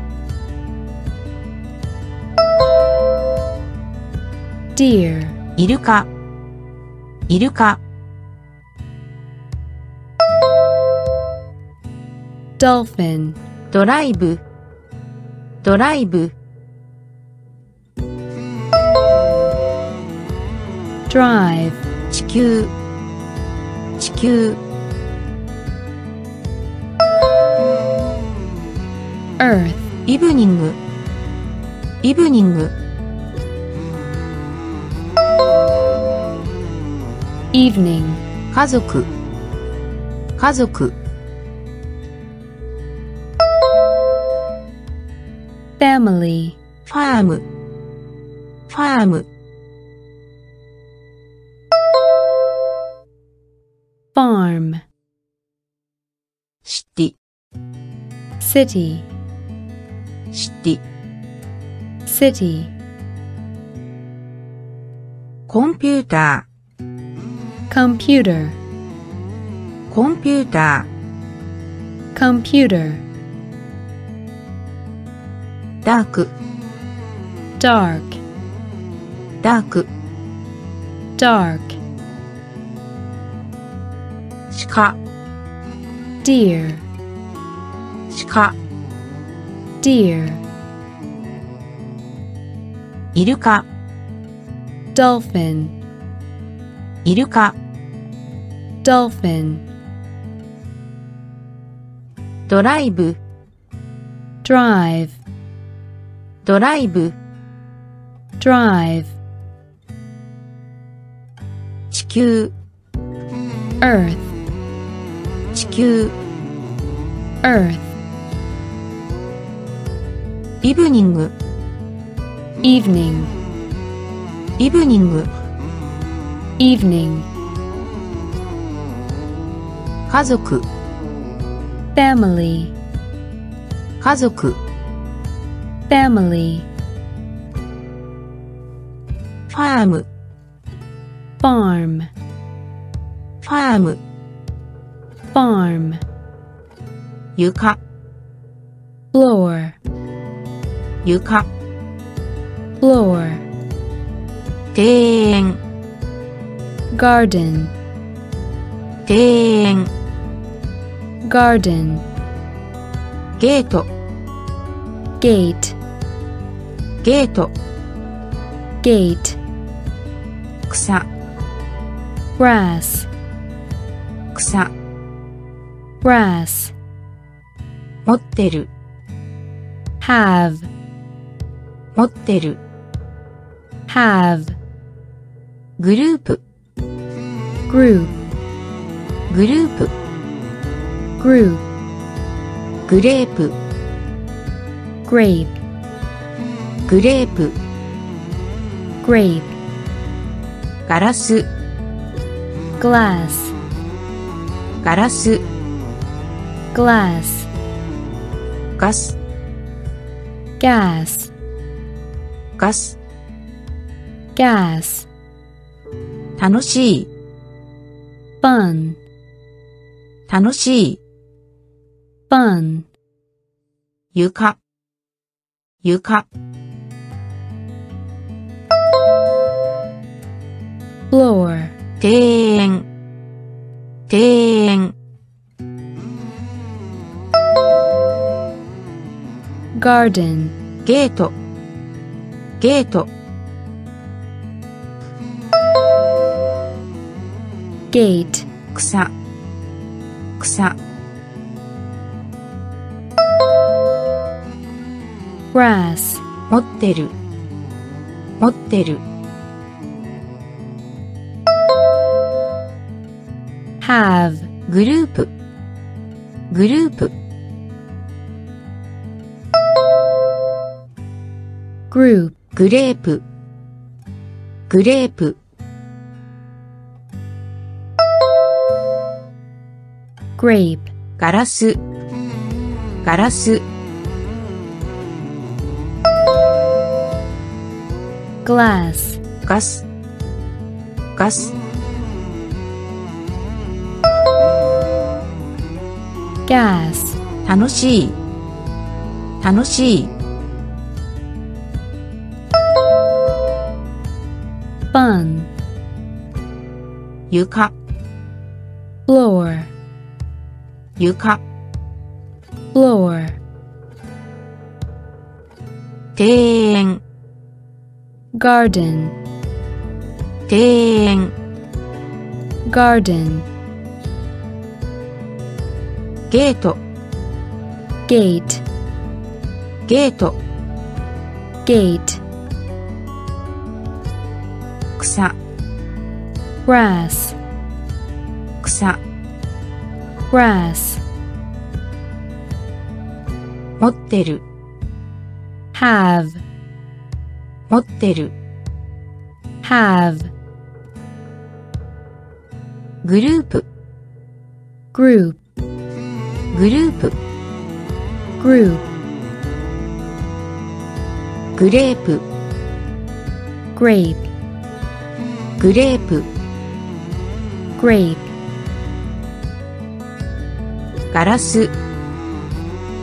Speaker 2: Deer,
Speaker 1: イルカ。イルカ。
Speaker 2: Dolphin,
Speaker 1: ドライブ。ドライブ。
Speaker 2: Drive,
Speaker 1: 地球。地球イブニングイブニング
Speaker 2: evening,
Speaker 1: 家族。家族。
Speaker 2: Family,
Speaker 1: ファームファーム
Speaker 2: farm,
Speaker 1: シティ
Speaker 2: city,
Speaker 1: シティ
Speaker 2: city,
Speaker 1: コンピュータ
Speaker 2: computer,
Speaker 1: ーコンピュータ
Speaker 2: computer,
Speaker 1: ーダーク
Speaker 2: dark,
Speaker 1: ダーク
Speaker 2: dark,
Speaker 1: 鹿、
Speaker 2: deer,
Speaker 1: 鹿、
Speaker 2: deer,
Speaker 1: イルカ、
Speaker 2: dolphin,
Speaker 1: イルカ、
Speaker 2: dolphin,
Speaker 1: ドライブ、
Speaker 2: drive,
Speaker 1: ドライブ、
Speaker 2: drive,
Speaker 1: 地球、
Speaker 2: earth,
Speaker 1: 地球、
Speaker 2: earth,
Speaker 1: イブニング、
Speaker 2: evening,
Speaker 1: イブニング、
Speaker 2: evening,
Speaker 1: 家族、
Speaker 2: family,
Speaker 1: 家族、
Speaker 2: family,
Speaker 1: ファーム、
Speaker 2: farm,
Speaker 1: ファーム、
Speaker 2: farm,
Speaker 1: 床、
Speaker 2: floor,
Speaker 1: 床、
Speaker 2: floor,
Speaker 1: 庭園、
Speaker 2: garden,
Speaker 1: 庭園、
Speaker 2: garden,
Speaker 1: ゲート、
Speaker 2: gate,
Speaker 1: ゲート、
Speaker 2: gate,
Speaker 1: 草、
Speaker 2: grass,
Speaker 1: 草、
Speaker 2: grass,
Speaker 1: 持ってる、
Speaker 2: have,
Speaker 1: 持ってる、
Speaker 2: have,
Speaker 1: グループ、
Speaker 2: group,
Speaker 1: グループ、
Speaker 2: group,
Speaker 1: グレープ、
Speaker 2: grape,
Speaker 1: グレープ、
Speaker 2: grape,
Speaker 1: ガラス、
Speaker 2: glass,
Speaker 1: ガラス、
Speaker 2: glass,
Speaker 1: ガス、
Speaker 2: gas,
Speaker 1: ガス、
Speaker 2: gas,
Speaker 1: 楽しい、
Speaker 2: fun,
Speaker 1: 楽しい、
Speaker 2: fun,
Speaker 1: 床、床、
Speaker 2: floor,
Speaker 1: 庭園、庭園、
Speaker 2: garden,
Speaker 1: ゲート、ゲート、
Speaker 2: gate,
Speaker 1: 草、草、
Speaker 2: grass,
Speaker 1: 持ってる、持ってる、
Speaker 2: have,
Speaker 1: グループ、グループ、
Speaker 2: group,
Speaker 1: グレープ、グレープ、
Speaker 2: grape,
Speaker 1: ガラス、ガラス、
Speaker 2: glass,
Speaker 1: ガス、ガス、
Speaker 2: gas,
Speaker 1: 楽しい、楽しい、
Speaker 2: fun,
Speaker 1: 床、
Speaker 2: floor,
Speaker 1: 床、
Speaker 2: floor,
Speaker 1: 庭園、
Speaker 2: garden,
Speaker 1: 庭園、
Speaker 2: garden,
Speaker 1: ゲート、
Speaker 2: gate,
Speaker 1: ゲート、
Speaker 2: gate,
Speaker 1: 草。
Speaker 2: Grass
Speaker 1: 草。
Speaker 2: Grass
Speaker 1: 持ってる。
Speaker 2: Have
Speaker 1: 持ってる。
Speaker 2: Have
Speaker 1: グループ。グループ。
Speaker 2: グループ
Speaker 1: グレープ。
Speaker 2: グレープ
Speaker 1: グレープ、
Speaker 2: grape,
Speaker 1: ガラス、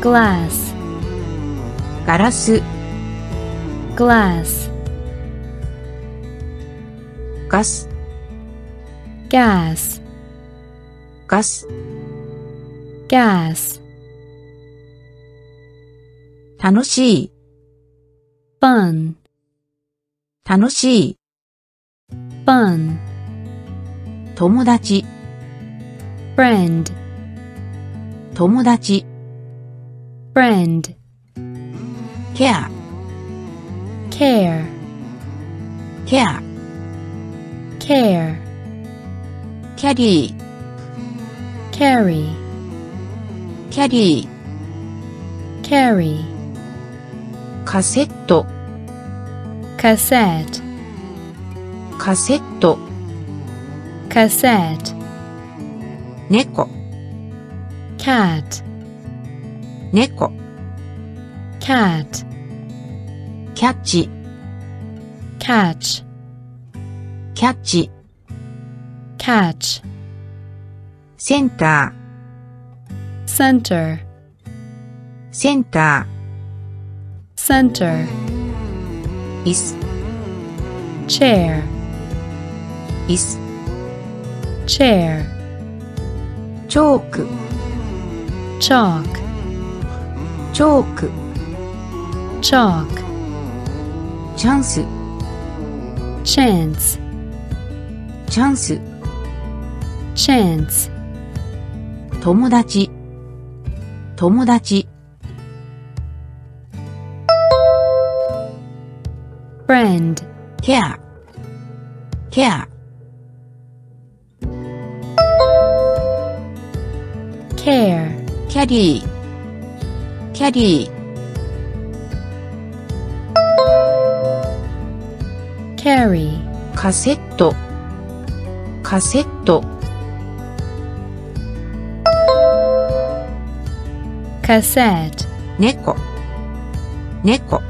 Speaker 2: glass,
Speaker 1: ガラス、
Speaker 2: glass,
Speaker 1: ガス、
Speaker 2: gas,
Speaker 1: ガス、
Speaker 2: gas,
Speaker 1: 楽しい、
Speaker 2: fun,
Speaker 1: 楽しい、
Speaker 2: fun,
Speaker 1: 友達、
Speaker 2: friend,
Speaker 1: 友達、
Speaker 2: friend, care, care,
Speaker 1: キャリー、
Speaker 2: carry,
Speaker 1: キャリー、
Speaker 2: carry,
Speaker 1: カセット、
Speaker 2: cassette,
Speaker 1: カセット、
Speaker 2: cassette,
Speaker 1: 猫、
Speaker 2: cat,
Speaker 1: 猫、
Speaker 2: cat,
Speaker 1: キャッチ、
Speaker 2: catch,
Speaker 1: キャッチ、
Speaker 2: catch,
Speaker 1: センタ
Speaker 2: center,
Speaker 1: ー、センタ
Speaker 2: center,
Speaker 1: ー、椅子、
Speaker 2: chair,
Speaker 1: 椅子、
Speaker 2: chair,
Speaker 1: チョーク、
Speaker 2: chalk,
Speaker 1: チョーク、
Speaker 2: chalk,
Speaker 1: チャンス、
Speaker 2: chance,
Speaker 1: チャンス、
Speaker 2: chance,
Speaker 1: 友達、友達、
Speaker 2: friend,
Speaker 1: ケア、
Speaker 2: care,
Speaker 1: キャリー、キャリー、
Speaker 2: carry,
Speaker 1: カセット、カセット、
Speaker 2: cassette,
Speaker 1: 猫、猫、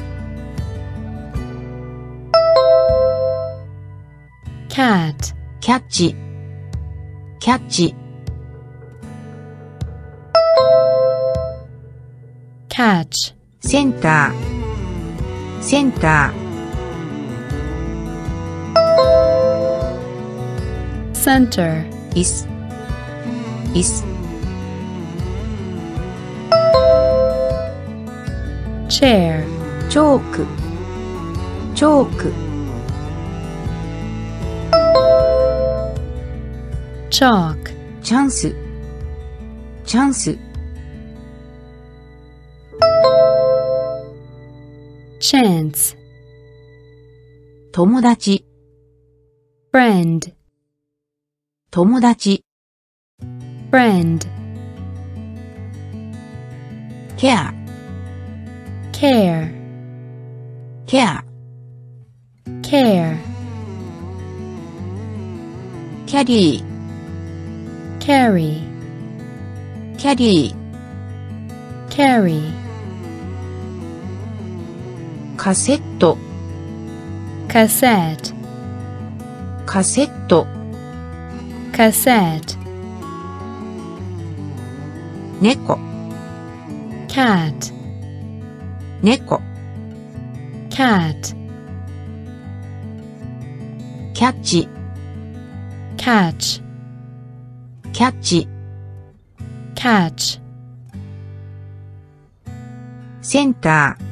Speaker 2: cat,
Speaker 1: キャッチ、キャッチ、
Speaker 2: catch,
Speaker 1: センター、センタ
Speaker 2: center,
Speaker 1: ー、椅子、椅子、
Speaker 2: chair,
Speaker 1: チョーク、チョーク、
Speaker 2: chalk,
Speaker 1: チャンス、チャンス、
Speaker 2: chance,
Speaker 1: 友達、
Speaker 2: friend,
Speaker 1: 友達、
Speaker 2: friend,
Speaker 1: ケア、
Speaker 2: care,
Speaker 1: ケア、
Speaker 2: care,
Speaker 1: キャカセ
Speaker 2: ッ
Speaker 1: ト。カセッ
Speaker 2: ト
Speaker 1: カセット。カセ猫。カット猫。カ
Speaker 2: ッ
Speaker 1: キャッチ
Speaker 2: カッチ
Speaker 1: キャッチ
Speaker 2: キャッチ
Speaker 1: センター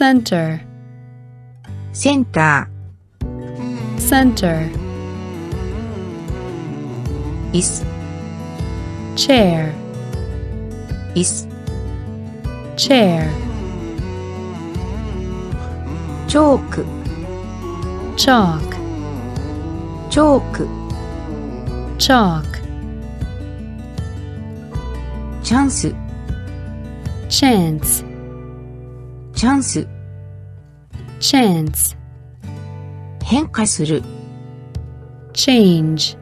Speaker 2: center,
Speaker 1: センタ
Speaker 2: center,
Speaker 1: ー、椅子、
Speaker 2: chair,
Speaker 1: 椅子、
Speaker 2: chair,
Speaker 1: チョーク、
Speaker 2: chalk,
Speaker 1: チョーク、
Speaker 2: chalk,
Speaker 1: チャンス、
Speaker 2: chance,
Speaker 1: チャンス、
Speaker 2: chance,
Speaker 1: 変化する、
Speaker 2: change,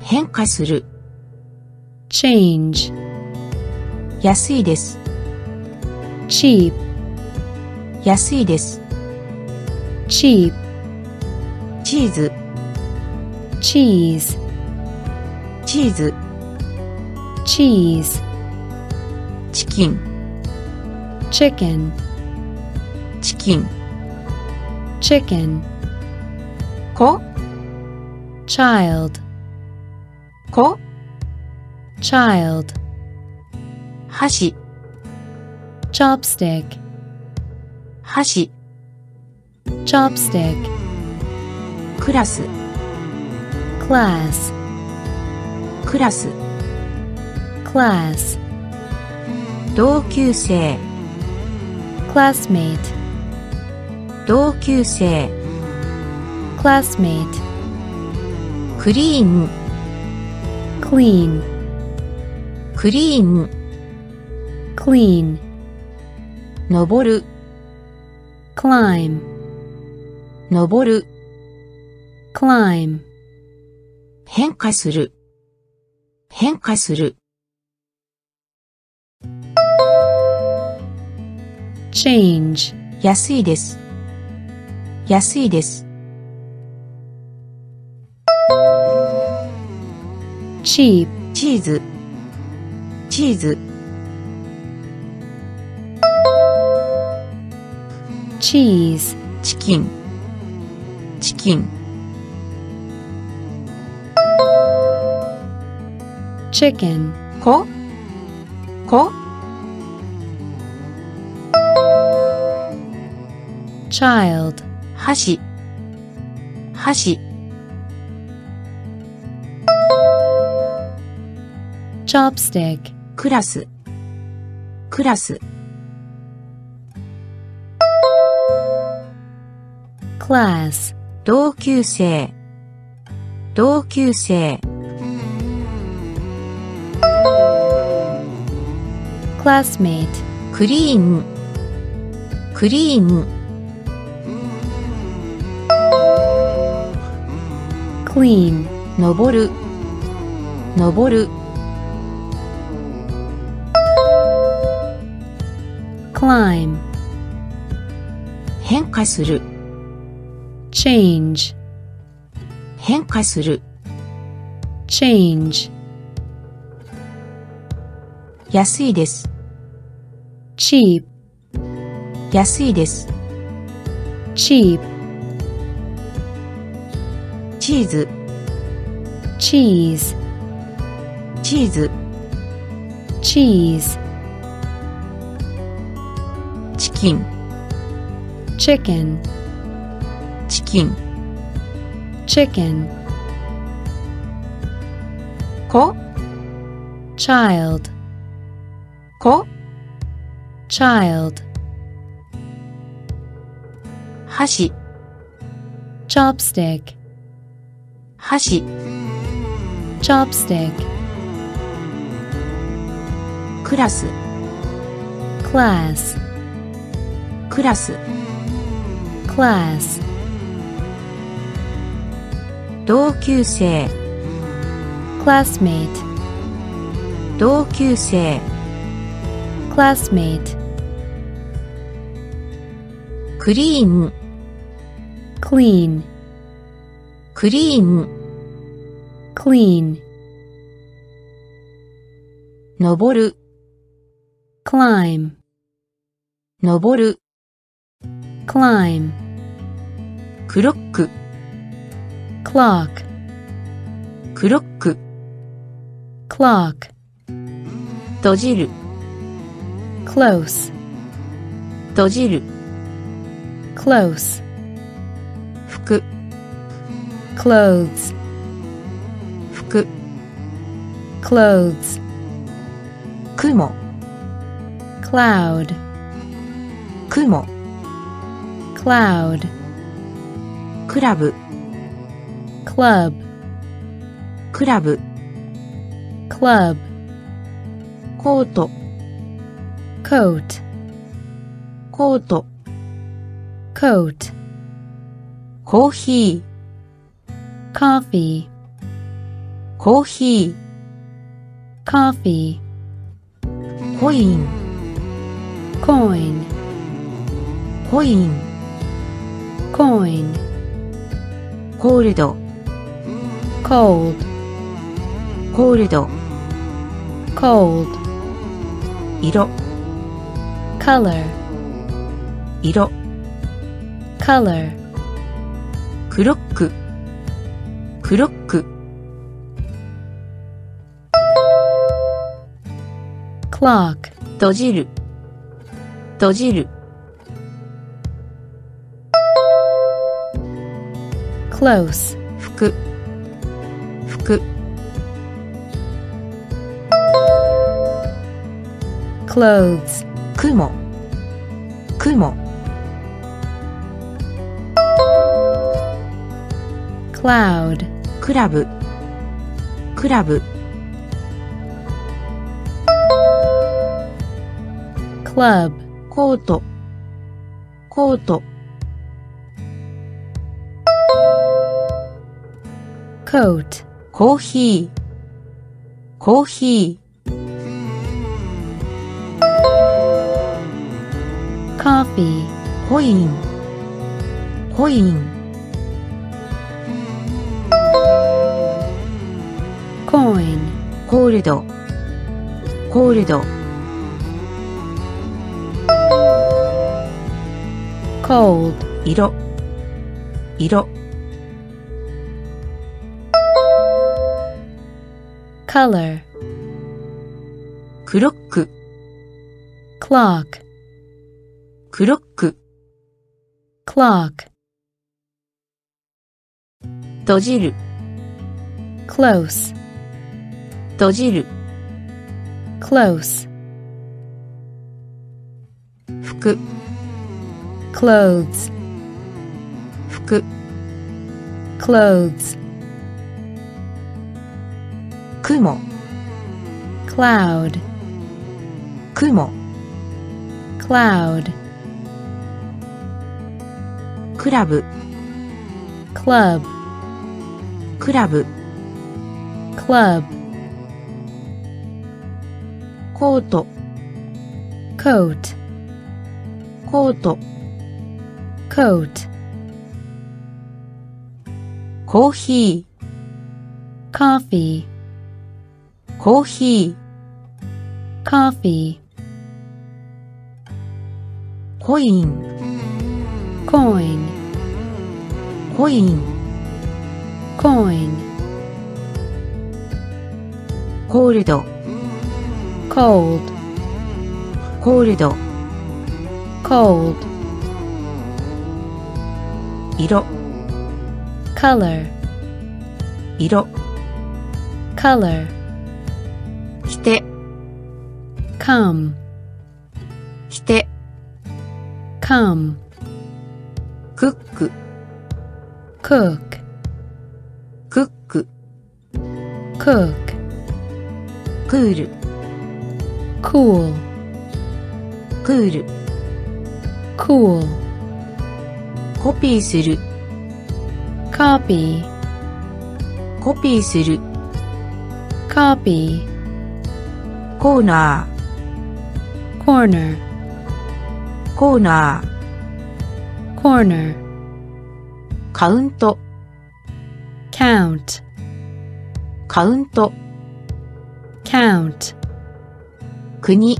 Speaker 1: 変化する、
Speaker 2: change,
Speaker 1: 安いです、
Speaker 2: cheap,
Speaker 1: 安いです、
Speaker 2: cheap,
Speaker 1: チーズ、
Speaker 2: cheese,
Speaker 1: チーズ、
Speaker 2: cheese,
Speaker 1: チキン、
Speaker 2: chicken,
Speaker 1: チキン、
Speaker 2: chicken,
Speaker 1: 子、
Speaker 2: child,
Speaker 1: 子、
Speaker 2: child,
Speaker 1: 箸、
Speaker 2: chopstick,
Speaker 1: 箸、
Speaker 2: chopstick,
Speaker 1: クラス、
Speaker 2: class,
Speaker 1: クラス、
Speaker 2: class,
Speaker 1: 同級生、
Speaker 2: classmate,
Speaker 1: 同級生、
Speaker 2: classmate,
Speaker 1: クリーン、
Speaker 2: clean,
Speaker 1: クリーン、
Speaker 2: clean,
Speaker 1: 登る、
Speaker 2: climb,
Speaker 1: 登る、
Speaker 2: climb,
Speaker 1: 変化する、変化する、
Speaker 2: change,
Speaker 1: 安いです。安いです。
Speaker 2: cheap,
Speaker 1: チーズ、チーズ、
Speaker 2: cheese,
Speaker 1: チキン、チキン、
Speaker 2: chicken,
Speaker 1: こ、こ、
Speaker 2: child,
Speaker 1: 箸、箸、
Speaker 2: chopstick,
Speaker 1: クラス、クラス、
Speaker 2: class,
Speaker 1: 同級生、同級生、
Speaker 2: classmate,
Speaker 1: クリーン、クリーン、
Speaker 2: clean,
Speaker 1: 登る、登る、
Speaker 2: climb,
Speaker 1: 変化する、
Speaker 2: change,
Speaker 1: 変化する、
Speaker 2: change,
Speaker 1: 安いです、
Speaker 2: cheap,
Speaker 1: 安いです、
Speaker 2: cheap,
Speaker 1: チーズ。チーズ。
Speaker 2: チーズ。
Speaker 1: チ。キン。
Speaker 2: チキン。
Speaker 1: チキン。
Speaker 2: チ
Speaker 1: キン。コ。
Speaker 2: child。
Speaker 1: コ。
Speaker 2: child。
Speaker 1: 箸。
Speaker 2: chopstick。
Speaker 1: 箸、
Speaker 2: chopstick,
Speaker 1: クラス、
Speaker 2: class,
Speaker 1: クラス、
Speaker 2: class,
Speaker 1: 同級生、
Speaker 2: classmate,
Speaker 1: 同級生、
Speaker 2: classmate,
Speaker 1: クリーン、
Speaker 2: clean,
Speaker 1: クリーン、
Speaker 2: clean,
Speaker 1: 登る、
Speaker 2: climb,
Speaker 1: 登る、
Speaker 2: climb,
Speaker 1: クロック、
Speaker 2: clock,
Speaker 1: クロック、
Speaker 2: clock,
Speaker 1: 閉じる、
Speaker 2: close,
Speaker 1: 閉じる、
Speaker 2: close,
Speaker 1: 服、
Speaker 2: clothes,
Speaker 1: 服、
Speaker 2: clothes,
Speaker 1: 雲、
Speaker 2: cloud,
Speaker 1: 雲、
Speaker 2: cloud,
Speaker 1: クラブ、
Speaker 2: club,
Speaker 1: クラブ、
Speaker 2: club,
Speaker 1: コート、
Speaker 2: coat,
Speaker 1: コート、
Speaker 2: coat,
Speaker 1: コーヒー、
Speaker 2: coffee,
Speaker 1: コーヒ
Speaker 2: coffee,
Speaker 1: ー、コイン、
Speaker 2: coin,
Speaker 1: コイン、
Speaker 2: coin,
Speaker 1: コールド、
Speaker 2: cold,
Speaker 1: コールド、
Speaker 2: cold,
Speaker 1: 色、
Speaker 2: color,
Speaker 1: 色、
Speaker 2: color,
Speaker 1: クロック、フロック
Speaker 2: clock
Speaker 1: 閉じる閉じる
Speaker 2: close
Speaker 1: 服服
Speaker 2: clothes
Speaker 1: 雲雲
Speaker 2: cloud
Speaker 1: クラブ。クラブ。
Speaker 2: Club,
Speaker 1: コート。コート。
Speaker 2: Coat,
Speaker 1: コーヒー。コーヒ
Speaker 2: coffee,
Speaker 1: ーコイン。コインコールド。コールド。色。色。
Speaker 2: カラー
Speaker 1: クロック。
Speaker 2: クロッ
Speaker 1: ククロック。
Speaker 2: クロック
Speaker 1: 閉じる。
Speaker 2: Close
Speaker 1: 閉じる
Speaker 2: close,
Speaker 1: 服
Speaker 2: clothes,
Speaker 1: 服
Speaker 2: clothes,
Speaker 1: 雲
Speaker 2: cloud,
Speaker 1: 雲
Speaker 2: cloud,
Speaker 1: クラブ
Speaker 2: club,
Speaker 1: クラブ
Speaker 2: club,
Speaker 1: コート。
Speaker 2: Coat.
Speaker 1: コート。
Speaker 2: Coat.
Speaker 1: コーヒー。Coffee. コーヒー。Coffee. コイン。
Speaker 2: コイン
Speaker 1: コイン。
Speaker 2: コイン
Speaker 1: コールド。
Speaker 2: Cold,
Speaker 1: コールド
Speaker 2: cold,
Speaker 1: 色
Speaker 2: color,
Speaker 1: 色
Speaker 2: color,
Speaker 1: 着て
Speaker 2: come,
Speaker 1: 着て
Speaker 2: come,
Speaker 1: クック
Speaker 2: cook,
Speaker 1: クック
Speaker 2: cook,
Speaker 1: クール
Speaker 2: cool,
Speaker 1: クール
Speaker 2: cool,
Speaker 1: コピーする
Speaker 2: copy,
Speaker 1: コピーする
Speaker 2: copy,
Speaker 1: コーナ
Speaker 2: corner,
Speaker 1: ーコーナー
Speaker 2: corner,
Speaker 1: カウント
Speaker 2: count,
Speaker 1: カウント
Speaker 2: count,
Speaker 1: 国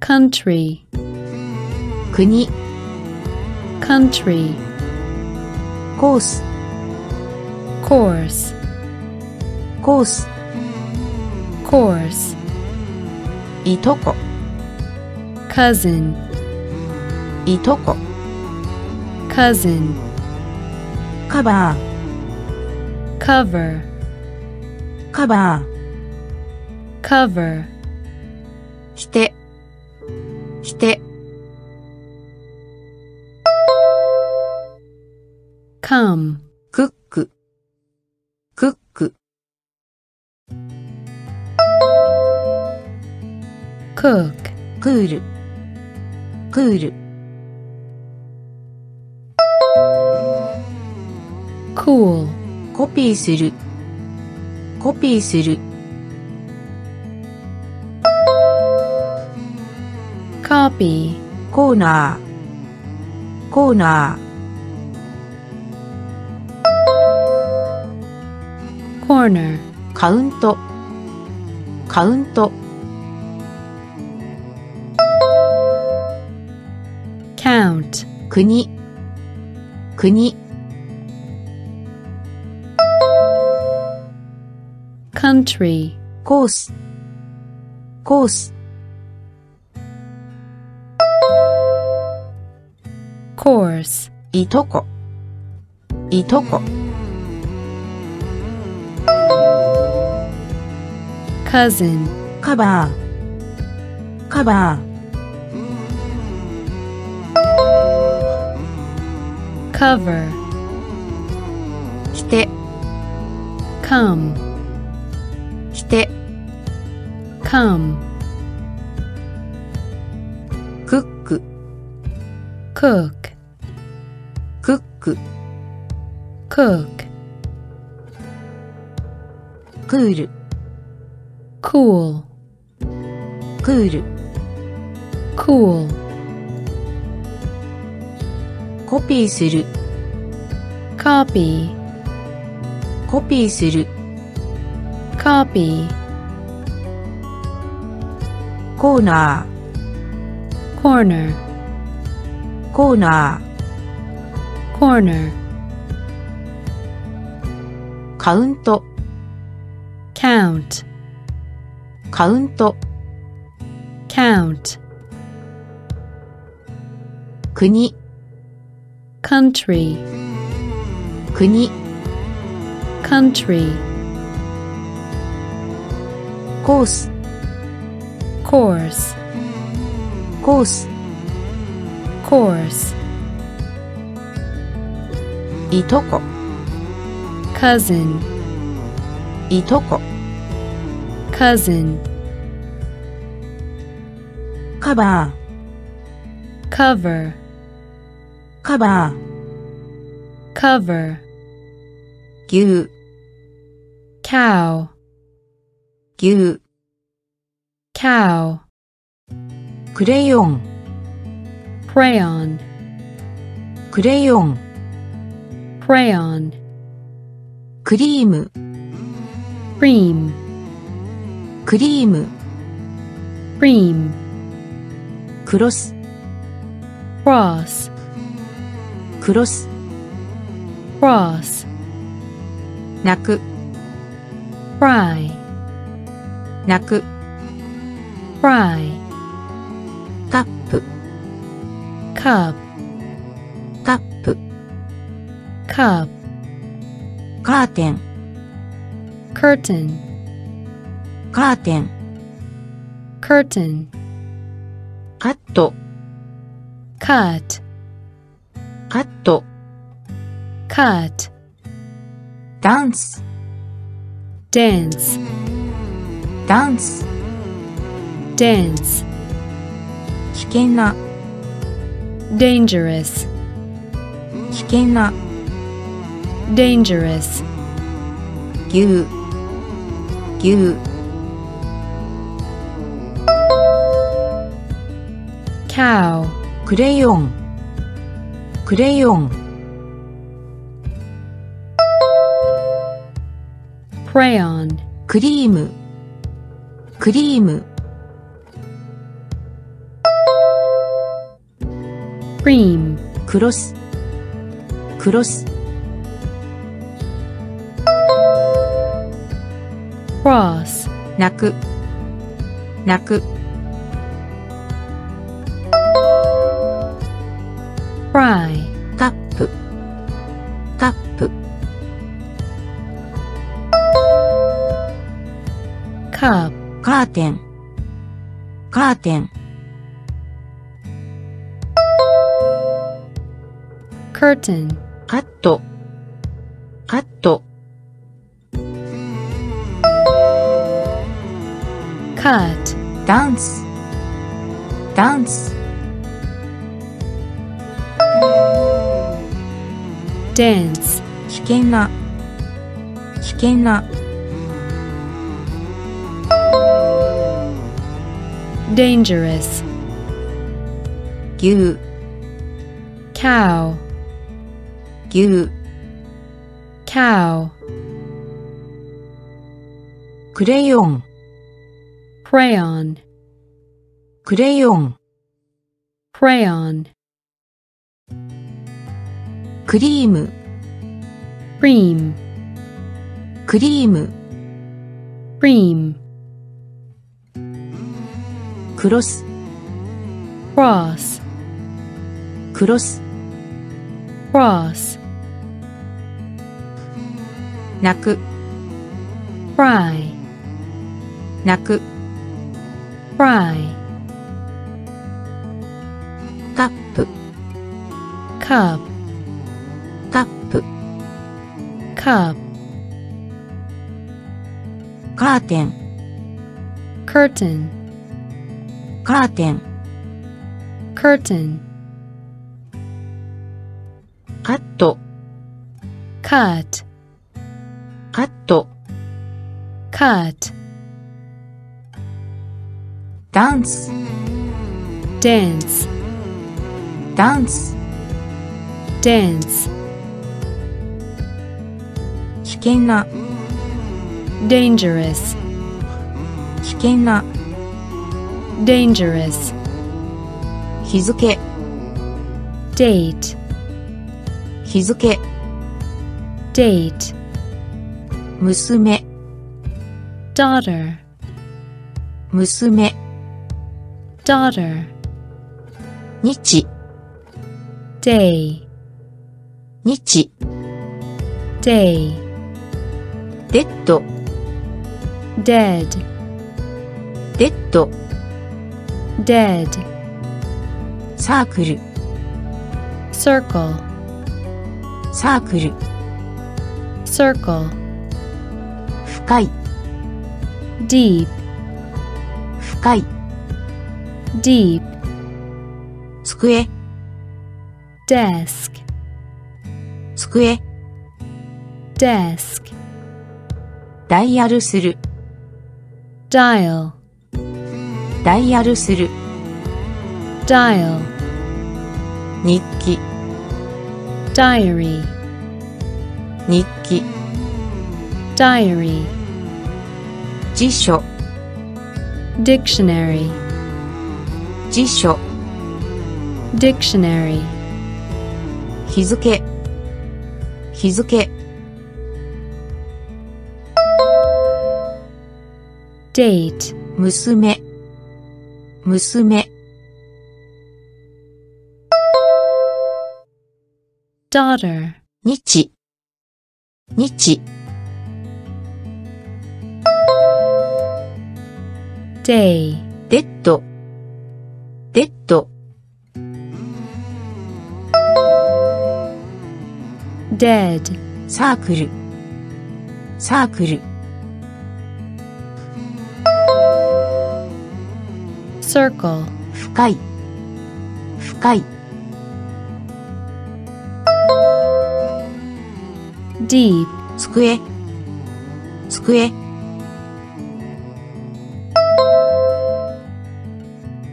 Speaker 2: country,
Speaker 1: 国
Speaker 2: country,
Speaker 1: コース
Speaker 2: course,
Speaker 1: コース
Speaker 2: course,
Speaker 1: いとこ
Speaker 2: cousin,
Speaker 1: いとこ
Speaker 2: cousin,
Speaker 1: カバー
Speaker 2: cover,
Speaker 1: カバー
Speaker 2: cover,
Speaker 1: してして、
Speaker 2: come,
Speaker 1: クック、クック、
Speaker 2: cook,
Speaker 1: クール、クール、
Speaker 2: cool,
Speaker 1: コピーする、コピーする、
Speaker 2: copy,
Speaker 1: コーナー、コーナ
Speaker 2: corner,
Speaker 1: ー、カウント、カウント、
Speaker 2: count,
Speaker 1: 国、国、
Speaker 2: country,
Speaker 1: コース、コース、いとこ、いとこ、
Speaker 2: cousin,
Speaker 1: カバー、カバー、
Speaker 2: cover,
Speaker 1: 来て、
Speaker 2: come,
Speaker 1: 来て、
Speaker 2: come,
Speaker 1: クック、
Speaker 2: cook, cook,
Speaker 1: クール、
Speaker 2: cool,
Speaker 1: クール、
Speaker 2: cool,
Speaker 1: コピーする、
Speaker 2: copy,
Speaker 1: コピーする、
Speaker 2: copy,
Speaker 1: コーナ
Speaker 2: corner,
Speaker 1: ー、コーナ
Speaker 2: corner,
Speaker 1: ー、 カウント、
Speaker 2: count,
Speaker 1: カウント、
Speaker 2: count,
Speaker 1: 国、
Speaker 2: country,
Speaker 1: 国、
Speaker 2: country,
Speaker 1: コース、
Speaker 2: course,
Speaker 1: コース、
Speaker 2: course,
Speaker 1: いとこ、
Speaker 2: cousin,
Speaker 1: いとこ、
Speaker 2: cousin,
Speaker 1: カバー、
Speaker 2: cover,
Speaker 1: カバー、
Speaker 2: cover,
Speaker 1: 牛、
Speaker 2: cow,
Speaker 1: 牛、
Speaker 2: cow,
Speaker 1: クレヨン、
Speaker 2: crayon,
Speaker 1: クレヨン、
Speaker 2: crayon,
Speaker 1: クリーム、
Speaker 2: cream,
Speaker 1: クリーム、
Speaker 2: cream,
Speaker 1: クロス、
Speaker 2: cross,
Speaker 1: クロス、
Speaker 2: cross,
Speaker 1: 泣く、
Speaker 2: cry,
Speaker 1: 泣く、
Speaker 2: cry,
Speaker 1: カップ、
Speaker 2: cup,
Speaker 1: カップ、
Speaker 2: cup,
Speaker 1: カーテン、
Speaker 2: curtain,
Speaker 1: カーテン、
Speaker 2: curtain,
Speaker 1: カット、
Speaker 2: cut,
Speaker 1: カット、
Speaker 2: cut,
Speaker 1: ダンス、
Speaker 2: dance,
Speaker 1: ダンス、
Speaker 2: dance,
Speaker 1: 危険な、
Speaker 2: dangerous,
Speaker 1: 危険な、
Speaker 2: dangerous,
Speaker 1: 牛、牛、
Speaker 2: cow,
Speaker 1: クレヨン、クレヨン、
Speaker 2: crayon,
Speaker 1: クリーム、クリーム、
Speaker 2: cream,
Speaker 1: クロス、クロス、
Speaker 2: cross,
Speaker 1: 泣く、泣く、
Speaker 2: cry,
Speaker 1: カップ、カップ、
Speaker 2: cup,
Speaker 1: カーテン、カーテン、
Speaker 2: curtain,
Speaker 1: カット、
Speaker 2: dance,
Speaker 1: 危険な、危険な、
Speaker 2: dangerous,
Speaker 1: 牛、
Speaker 2: cow,
Speaker 1: 牛、
Speaker 2: cow,
Speaker 1: クレヨン、
Speaker 2: crayon,
Speaker 1: クレヨン、
Speaker 2: crayon,
Speaker 1: クリーム、
Speaker 2: cream,
Speaker 1: クリーム、
Speaker 2: cream,
Speaker 1: クロス
Speaker 2: cross,
Speaker 1: クロス
Speaker 2: cross,
Speaker 1: 泣く
Speaker 2: cry,
Speaker 1: 泣く
Speaker 2: cry,
Speaker 1: カップ
Speaker 2: cup, cup,
Speaker 1: カーテン
Speaker 2: curtain,
Speaker 1: カーテン
Speaker 2: curtain,
Speaker 1: カット
Speaker 2: cut,
Speaker 1: カット
Speaker 2: cut,
Speaker 1: ダンス
Speaker 2: dance,
Speaker 1: ダンス
Speaker 2: dance,
Speaker 1: 危険な
Speaker 2: dangerous,
Speaker 1: 危険な
Speaker 2: dangerous,
Speaker 1: 日付
Speaker 2: date,
Speaker 1: 日付
Speaker 2: date,
Speaker 1: 娘
Speaker 2: daughter,
Speaker 1: 娘
Speaker 2: daughter,
Speaker 1: 日
Speaker 2: day,
Speaker 1: 日
Speaker 2: day,
Speaker 1: デッド
Speaker 2: dead,
Speaker 1: デッド
Speaker 2: dead,
Speaker 1: サークル
Speaker 2: circle,
Speaker 1: サークル
Speaker 2: circle,
Speaker 1: 深い
Speaker 2: deep,
Speaker 1: 深い
Speaker 2: deep,
Speaker 1: 机
Speaker 2: desk,
Speaker 1: 机
Speaker 2: desk,
Speaker 1: ダイヤルする
Speaker 2: dial,
Speaker 1: ダイヤルする
Speaker 2: dial,
Speaker 1: 日記
Speaker 2: diary,
Speaker 1: 日記
Speaker 2: diary,
Speaker 1: 辞書
Speaker 2: dictionary,
Speaker 1: 辞書
Speaker 2: dictionary,
Speaker 1: 日付日付
Speaker 2: date,
Speaker 1: 娘娘
Speaker 2: daughter,
Speaker 1: 日日
Speaker 2: day,
Speaker 1: デッドデッド
Speaker 2: dead,
Speaker 1: サークルサークル
Speaker 2: circle,
Speaker 1: 深い。深い。
Speaker 2: Deep,
Speaker 1: 机。机。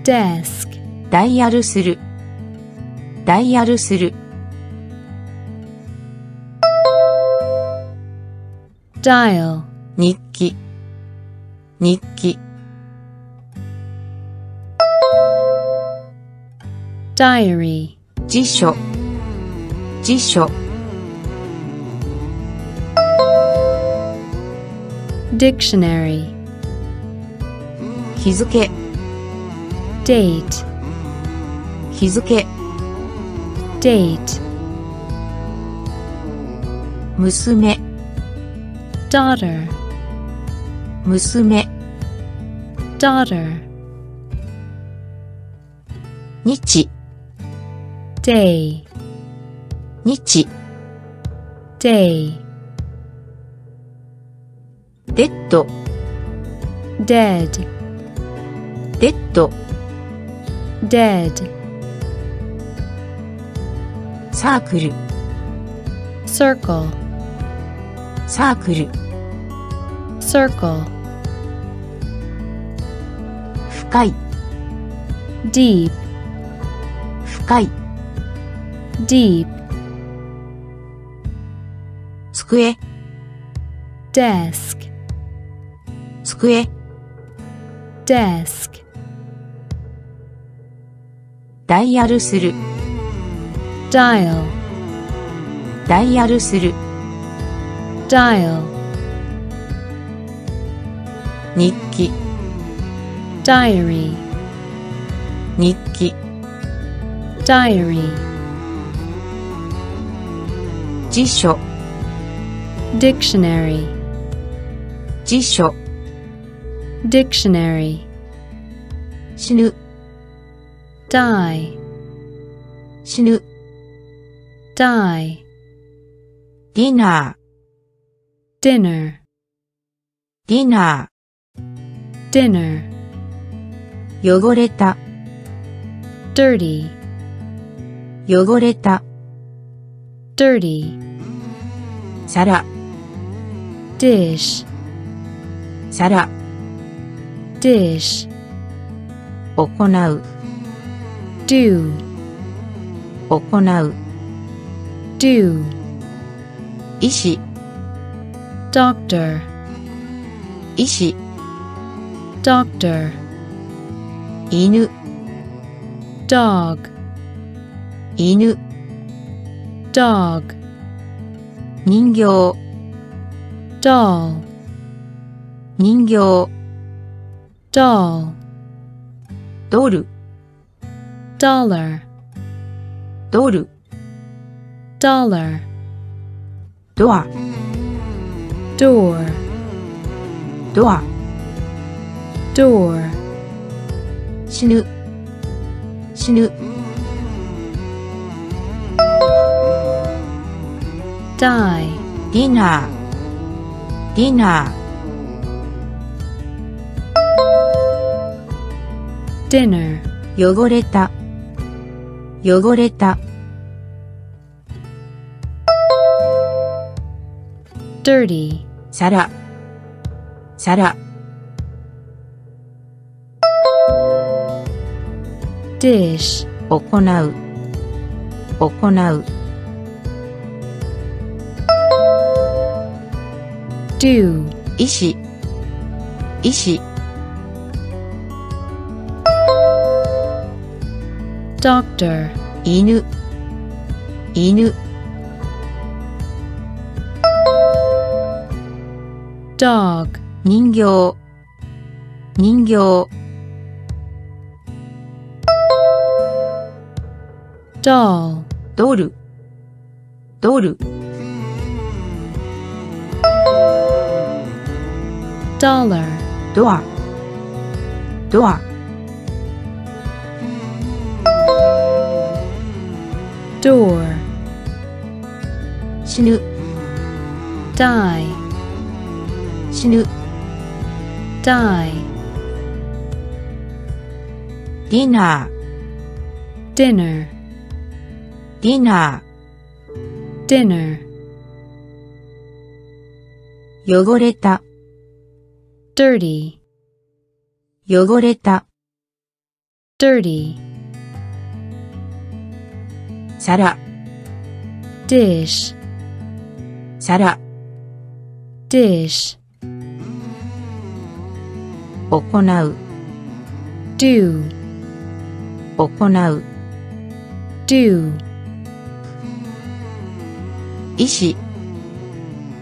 Speaker 2: Desk,
Speaker 1: ダイヤルする。ダイヤルする。
Speaker 2: Dial,
Speaker 1: 日記。日記
Speaker 2: diary,
Speaker 1: 辞書辞書
Speaker 2: dictionary,
Speaker 1: 日付
Speaker 2: date,
Speaker 1: 日付
Speaker 2: date,
Speaker 1: 娘
Speaker 2: daughter,
Speaker 1: 娘
Speaker 2: daughter,
Speaker 1: 日
Speaker 2: day,
Speaker 1: 日
Speaker 2: day,
Speaker 1: デッド
Speaker 2: dead,
Speaker 1: デッド
Speaker 2: dead,
Speaker 1: サークル
Speaker 2: circle,
Speaker 1: サークル
Speaker 2: circle,
Speaker 1: 深い
Speaker 2: deep,
Speaker 1: 深い
Speaker 2: deep,
Speaker 1: 机
Speaker 2: desk,
Speaker 1: 机
Speaker 2: desk,
Speaker 1: ダイヤルする
Speaker 2: dial,
Speaker 1: ダイヤルする
Speaker 2: dial,
Speaker 1: 日記
Speaker 2: diary,
Speaker 1: 日記
Speaker 2: diary,
Speaker 1: 辞書
Speaker 2: dictionary,
Speaker 1: 辞書
Speaker 2: dictionary,
Speaker 1: 死ぬ
Speaker 2: die,
Speaker 1: 死ぬ
Speaker 2: die, dinner,
Speaker 1: ーディナ
Speaker 2: dinner,
Speaker 1: ー汚れた
Speaker 2: dirty,
Speaker 1: 汚れた
Speaker 2: dirty,
Speaker 1: 皿
Speaker 2: dish,
Speaker 1: 皿
Speaker 2: dish,
Speaker 1: 行う
Speaker 2: do,
Speaker 1: 行う
Speaker 2: do,
Speaker 1: 医師
Speaker 2: doctor,
Speaker 1: 医師
Speaker 2: doctor,
Speaker 1: 犬
Speaker 2: dog,
Speaker 1: 犬
Speaker 2: dog,
Speaker 1: 人形
Speaker 2: doll,
Speaker 1: 人形
Speaker 2: doll,
Speaker 1: ドル
Speaker 2: dollar,
Speaker 1: ドル
Speaker 2: dollar,
Speaker 1: ドア
Speaker 2: door,
Speaker 1: ドア
Speaker 2: door,
Speaker 1: 死ぬ死ぬ
Speaker 2: die,
Speaker 1: ディナーディナ
Speaker 2: dinner,
Speaker 1: ー汚れた。汚れた。
Speaker 2: Dirty,
Speaker 1: 皿皿
Speaker 2: dish,
Speaker 1: 行う。行う
Speaker 2: do.
Speaker 1: 医師医師
Speaker 2: doctor.
Speaker 1: 犬。犬。
Speaker 2: dog.
Speaker 1: 人形。人形。
Speaker 2: doll.
Speaker 1: ドール。ドール。
Speaker 2: Dollar,
Speaker 1: ドアドア
Speaker 2: door,
Speaker 1: 死ぬ
Speaker 2: die,
Speaker 1: 死ぬ
Speaker 2: die, dinner,
Speaker 1: ディナ
Speaker 2: dinner,
Speaker 1: ー汚れた
Speaker 2: dirty,
Speaker 1: 汚れた
Speaker 2: dirty,
Speaker 1: 皿
Speaker 2: dish,
Speaker 1: 皿
Speaker 2: dish,
Speaker 1: 行う
Speaker 2: do,
Speaker 1: 行う
Speaker 2: do,
Speaker 1: 医師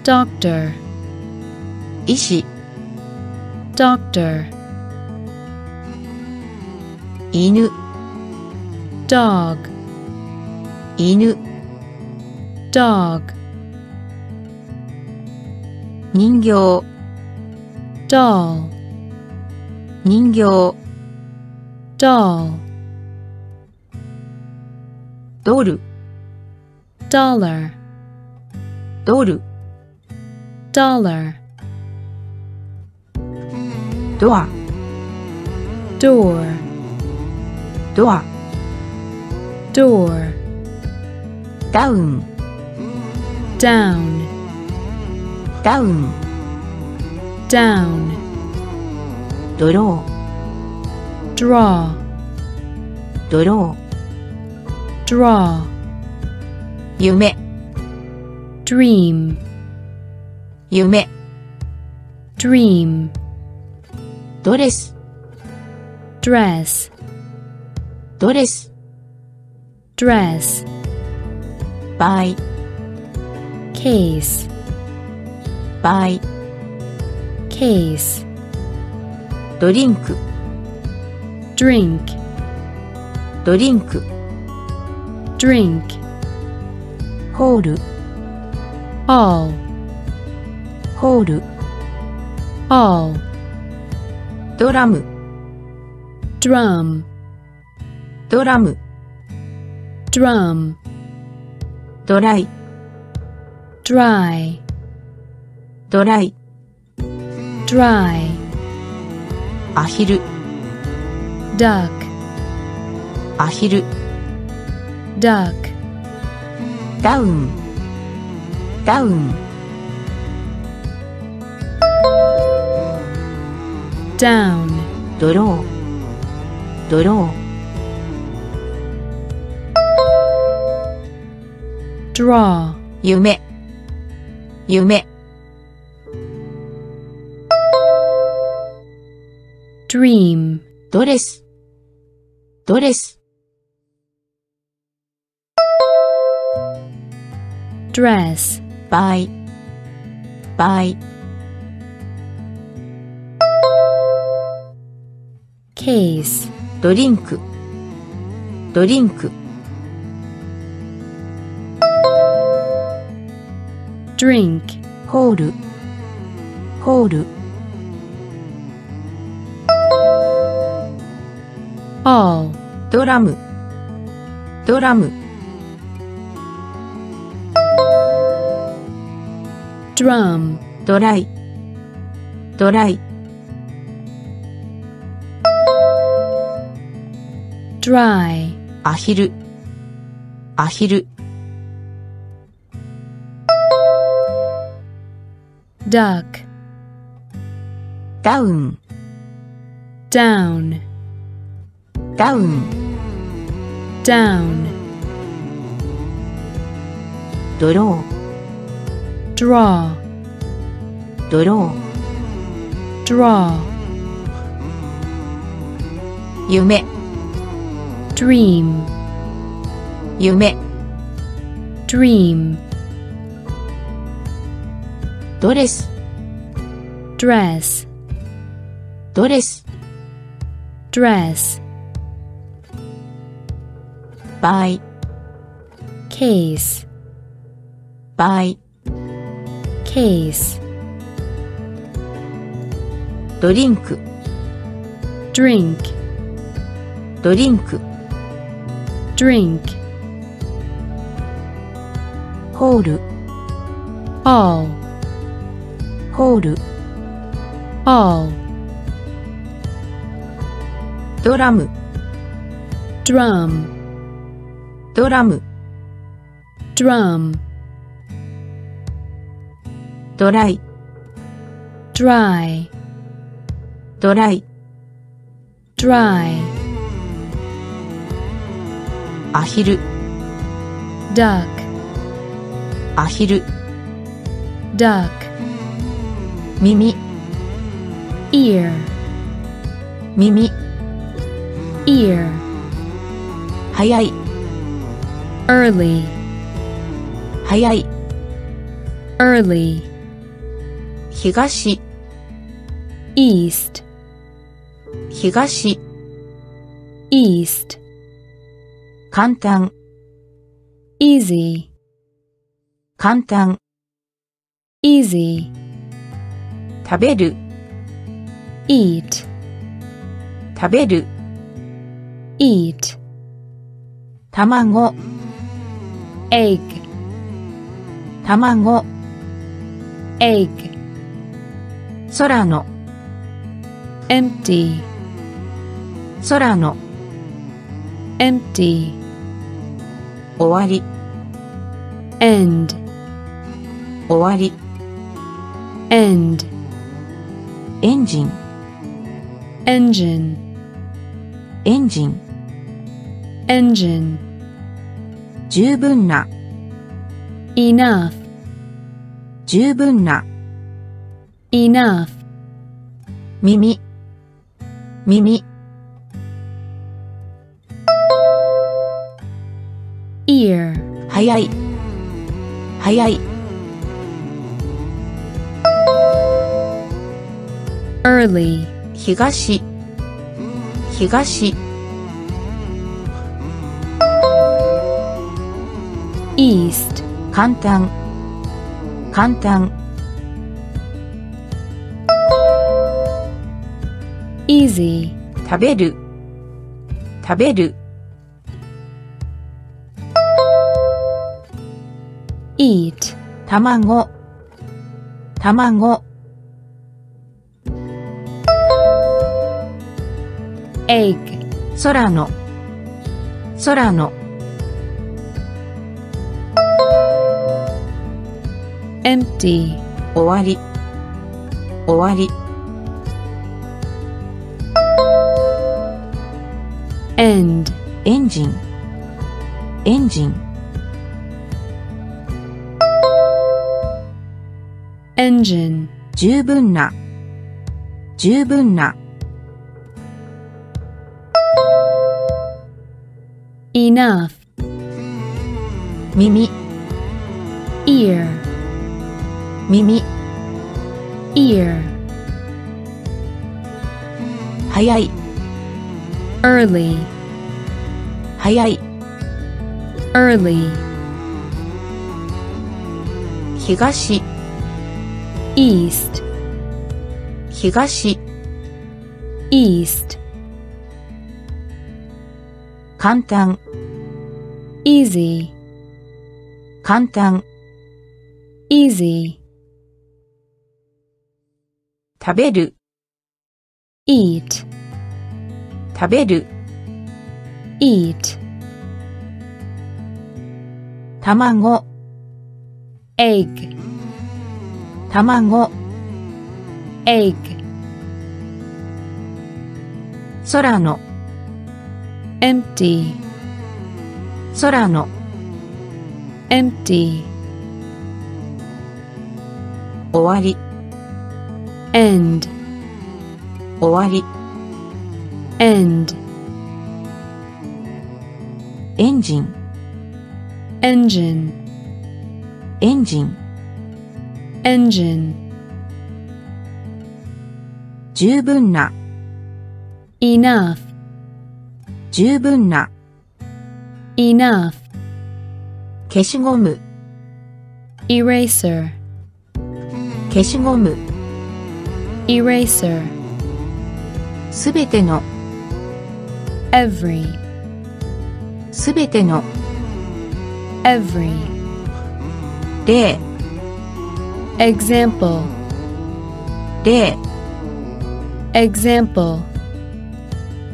Speaker 2: doctor,
Speaker 1: 医師
Speaker 2: doctor,
Speaker 1: 犬
Speaker 2: dog,
Speaker 1: 犬
Speaker 2: dog,
Speaker 1: 人形
Speaker 2: doll,
Speaker 1: 人形
Speaker 2: doll,
Speaker 1: ドル
Speaker 2: dollar,
Speaker 1: ドル
Speaker 2: dollar,
Speaker 1: ドア
Speaker 2: door,
Speaker 1: ドア
Speaker 2: door,
Speaker 1: ダウン
Speaker 2: down,
Speaker 1: ダウン
Speaker 2: down,
Speaker 1: ドロ
Speaker 2: draw,
Speaker 1: ードロ
Speaker 2: draw,
Speaker 1: ー夢
Speaker 2: dream,
Speaker 1: 夢
Speaker 2: dream,
Speaker 1: ドレス
Speaker 2: dress,
Speaker 1: ドレス
Speaker 2: dress,
Speaker 1: バイ
Speaker 2: case,
Speaker 1: バイ
Speaker 2: case,
Speaker 1: ドリンク
Speaker 2: drink,
Speaker 1: ドリンク
Speaker 2: drink,
Speaker 1: ホール
Speaker 2: all,
Speaker 1: ホール
Speaker 2: all,
Speaker 1: ドラム。
Speaker 2: Drum,
Speaker 1: ドラム。
Speaker 2: Drum,
Speaker 1: ドライ。
Speaker 2: Dry,
Speaker 1: ドライ。
Speaker 2: Dry,
Speaker 1: アヒル。
Speaker 2: Duck,
Speaker 1: アヒル。
Speaker 2: Duck,
Speaker 1: ダウン。ダウン
Speaker 2: down,
Speaker 1: ドロードロー
Speaker 2: draw,
Speaker 1: 夢夢
Speaker 2: dream,
Speaker 1: ドレスドレス
Speaker 2: dress,
Speaker 1: バイバイ
Speaker 2: case,
Speaker 1: ドリンク。ドリンク。
Speaker 2: drink,
Speaker 1: ホール。ホール。
Speaker 2: All,
Speaker 1: ドラム。ドラム。
Speaker 2: Drum,
Speaker 1: ドライ。ドライ。
Speaker 2: Dry,
Speaker 1: アヒルアヒル
Speaker 2: duck,
Speaker 1: ダウン
Speaker 2: down,
Speaker 1: ダウン
Speaker 2: down,
Speaker 1: ドロー
Speaker 2: draw,
Speaker 1: ドロー
Speaker 2: draw,
Speaker 1: 夢
Speaker 2: dream,
Speaker 1: 夢
Speaker 2: dream,
Speaker 1: ドレス
Speaker 2: dress,
Speaker 1: ドレス
Speaker 2: dress,
Speaker 1: バイ
Speaker 2: case,
Speaker 1: バイ
Speaker 2: case,
Speaker 1: ドリンク
Speaker 2: drink,
Speaker 1: ドリンク
Speaker 2: drink,
Speaker 1: ホール
Speaker 2: all,
Speaker 1: ホール
Speaker 2: all,
Speaker 1: ドラム
Speaker 2: drum,
Speaker 1: ドラム
Speaker 2: drum,
Speaker 1: ドライ
Speaker 2: dry,
Speaker 1: ドライ
Speaker 2: dry,
Speaker 1: アヒル
Speaker 2: duck,
Speaker 1: アヒル
Speaker 2: duck,
Speaker 1: 耳
Speaker 2: ear,
Speaker 1: 耳
Speaker 2: ear,
Speaker 1: 早い
Speaker 2: early,
Speaker 1: 早い
Speaker 2: early,
Speaker 1: 東
Speaker 2: east,
Speaker 1: 東
Speaker 2: east,
Speaker 1: 簡単
Speaker 2: easy,
Speaker 1: 簡単
Speaker 2: easy,
Speaker 1: 食べる
Speaker 2: eat,
Speaker 1: 食べる
Speaker 2: eat,
Speaker 1: 卵
Speaker 2: egg,
Speaker 1: 卵
Speaker 2: egg,
Speaker 1: 空の
Speaker 2: empty,
Speaker 1: 空の
Speaker 2: empty,
Speaker 1: 終わり
Speaker 2: end,
Speaker 1: 終わり
Speaker 2: end,
Speaker 1: エンジン
Speaker 2: engine,
Speaker 1: エンジン
Speaker 2: engine,
Speaker 1: 十分な
Speaker 2: enough,
Speaker 1: 十分な
Speaker 2: enough,
Speaker 1: 耳耳
Speaker 2: ear.
Speaker 1: 早い。早い。
Speaker 2: Early.
Speaker 1: 東。東。
Speaker 2: East.
Speaker 1: 簡単。簡単。
Speaker 2: Easy.
Speaker 1: 食べる。食べる。
Speaker 2: Eat,
Speaker 1: 卵。卵。
Speaker 2: egg,
Speaker 1: 空の。空の。
Speaker 2: empty,
Speaker 1: 終わり。終わり。
Speaker 2: end,
Speaker 1: エンジン。エンジン。
Speaker 2: Engine,
Speaker 1: 十分な十分な
Speaker 2: enough,
Speaker 1: 耳
Speaker 2: ear,
Speaker 1: 耳
Speaker 2: ear,
Speaker 1: 早い
Speaker 2: early,
Speaker 1: 早い
Speaker 2: early,
Speaker 1: 東
Speaker 2: east,
Speaker 1: 東
Speaker 2: east,
Speaker 1: 簡単
Speaker 2: easy,
Speaker 1: 簡単
Speaker 2: easy,
Speaker 1: 食べる
Speaker 2: eat,
Speaker 1: 食べる
Speaker 2: eat,
Speaker 1: 卵
Speaker 2: egg,
Speaker 1: 卵
Speaker 2: egg
Speaker 1: 空の
Speaker 2: empty
Speaker 1: 空の
Speaker 2: エンティ
Speaker 1: 終わり
Speaker 2: end
Speaker 1: 終わり
Speaker 2: end
Speaker 1: エンジン
Speaker 2: エンジン
Speaker 1: エンジン。
Speaker 2: Engine,
Speaker 1: 十分な
Speaker 2: enough,
Speaker 1: 十分な
Speaker 2: enough,
Speaker 1: 消しゴム
Speaker 2: eraser,
Speaker 1: 消しゴム
Speaker 2: eraser,
Speaker 1: すべての
Speaker 2: every,
Speaker 1: すべての
Speaker 2: every,
Speaker 1: 例
Speaker 2: example,
Speaker 1: 例
Speaker 2: example,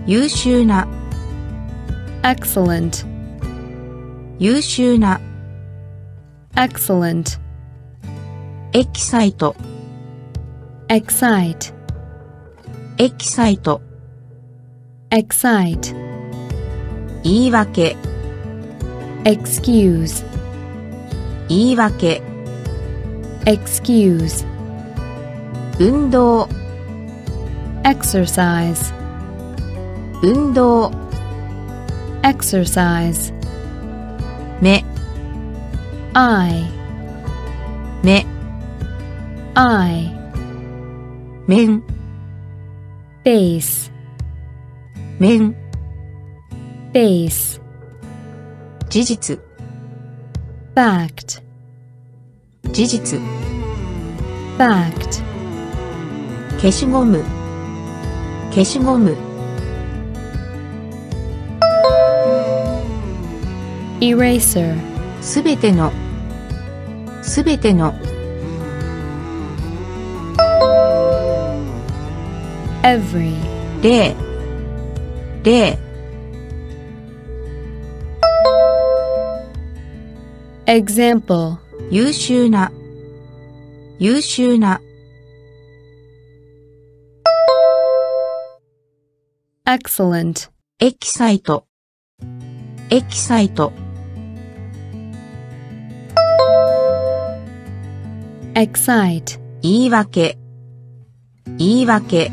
Speaker 1: 優秀な
Speaker 2: excellent,
Speaker 1: 優秀な
Speaker 2: excellent,
Speaker 1: エキサイト
Speaker 2: excite,
Speaker 1: エキサイト
Speaker 2: excite,
Speaker 1: 言い訳
Speaker 2: excuse,
Speaker 1: 言い訳
Speaker 2: excuse,
Speaker 1: 運動
Speaker 2: exercise,
Speaker 1: 運動
Speaker 2: exercise,
Speaker 1: 目
Speaker 2: eye,
Speaker 1: 目
Speaker 2: eye,
Speaker 1: 面
Speaker 2: base,
Speaker 1: 面
Speaker 2: base,
Speaker 1: 事実
Speaker 2: fact,
Speaker 1: 事実
Speaker 2: fact,
Speaker 1: 消しゴム消しゴム
Speaker 2: eraser,
Speaker 1: すべてのすべての
Speaker 2: every,
Speaker 1: 例例
Speaker 2: example,
Speaker 1: 優秀な優秀な。
Speaker 2: Excellent,
Speaker 1: エキサイト。エキサイト。
Speaker 2: Excite,
Speaker 1: 言い訳。言い訳。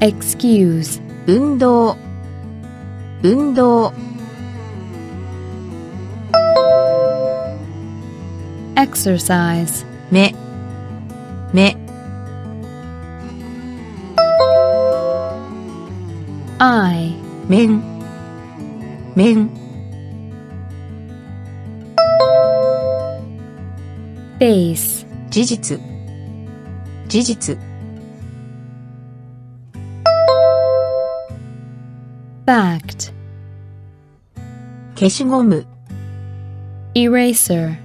Speaker 2: Excuse,
Speaker 1: 運動。運動
Speaker 2: exercise,
Speaker 1: 目目
Speaker 2: eye,
Speaker 1: 面面
Speaker 2: base,
Speaker 1: 事実事実
Speaker 2: fact,
Speaker 1: 消しゴム
Speaker 2: eraser,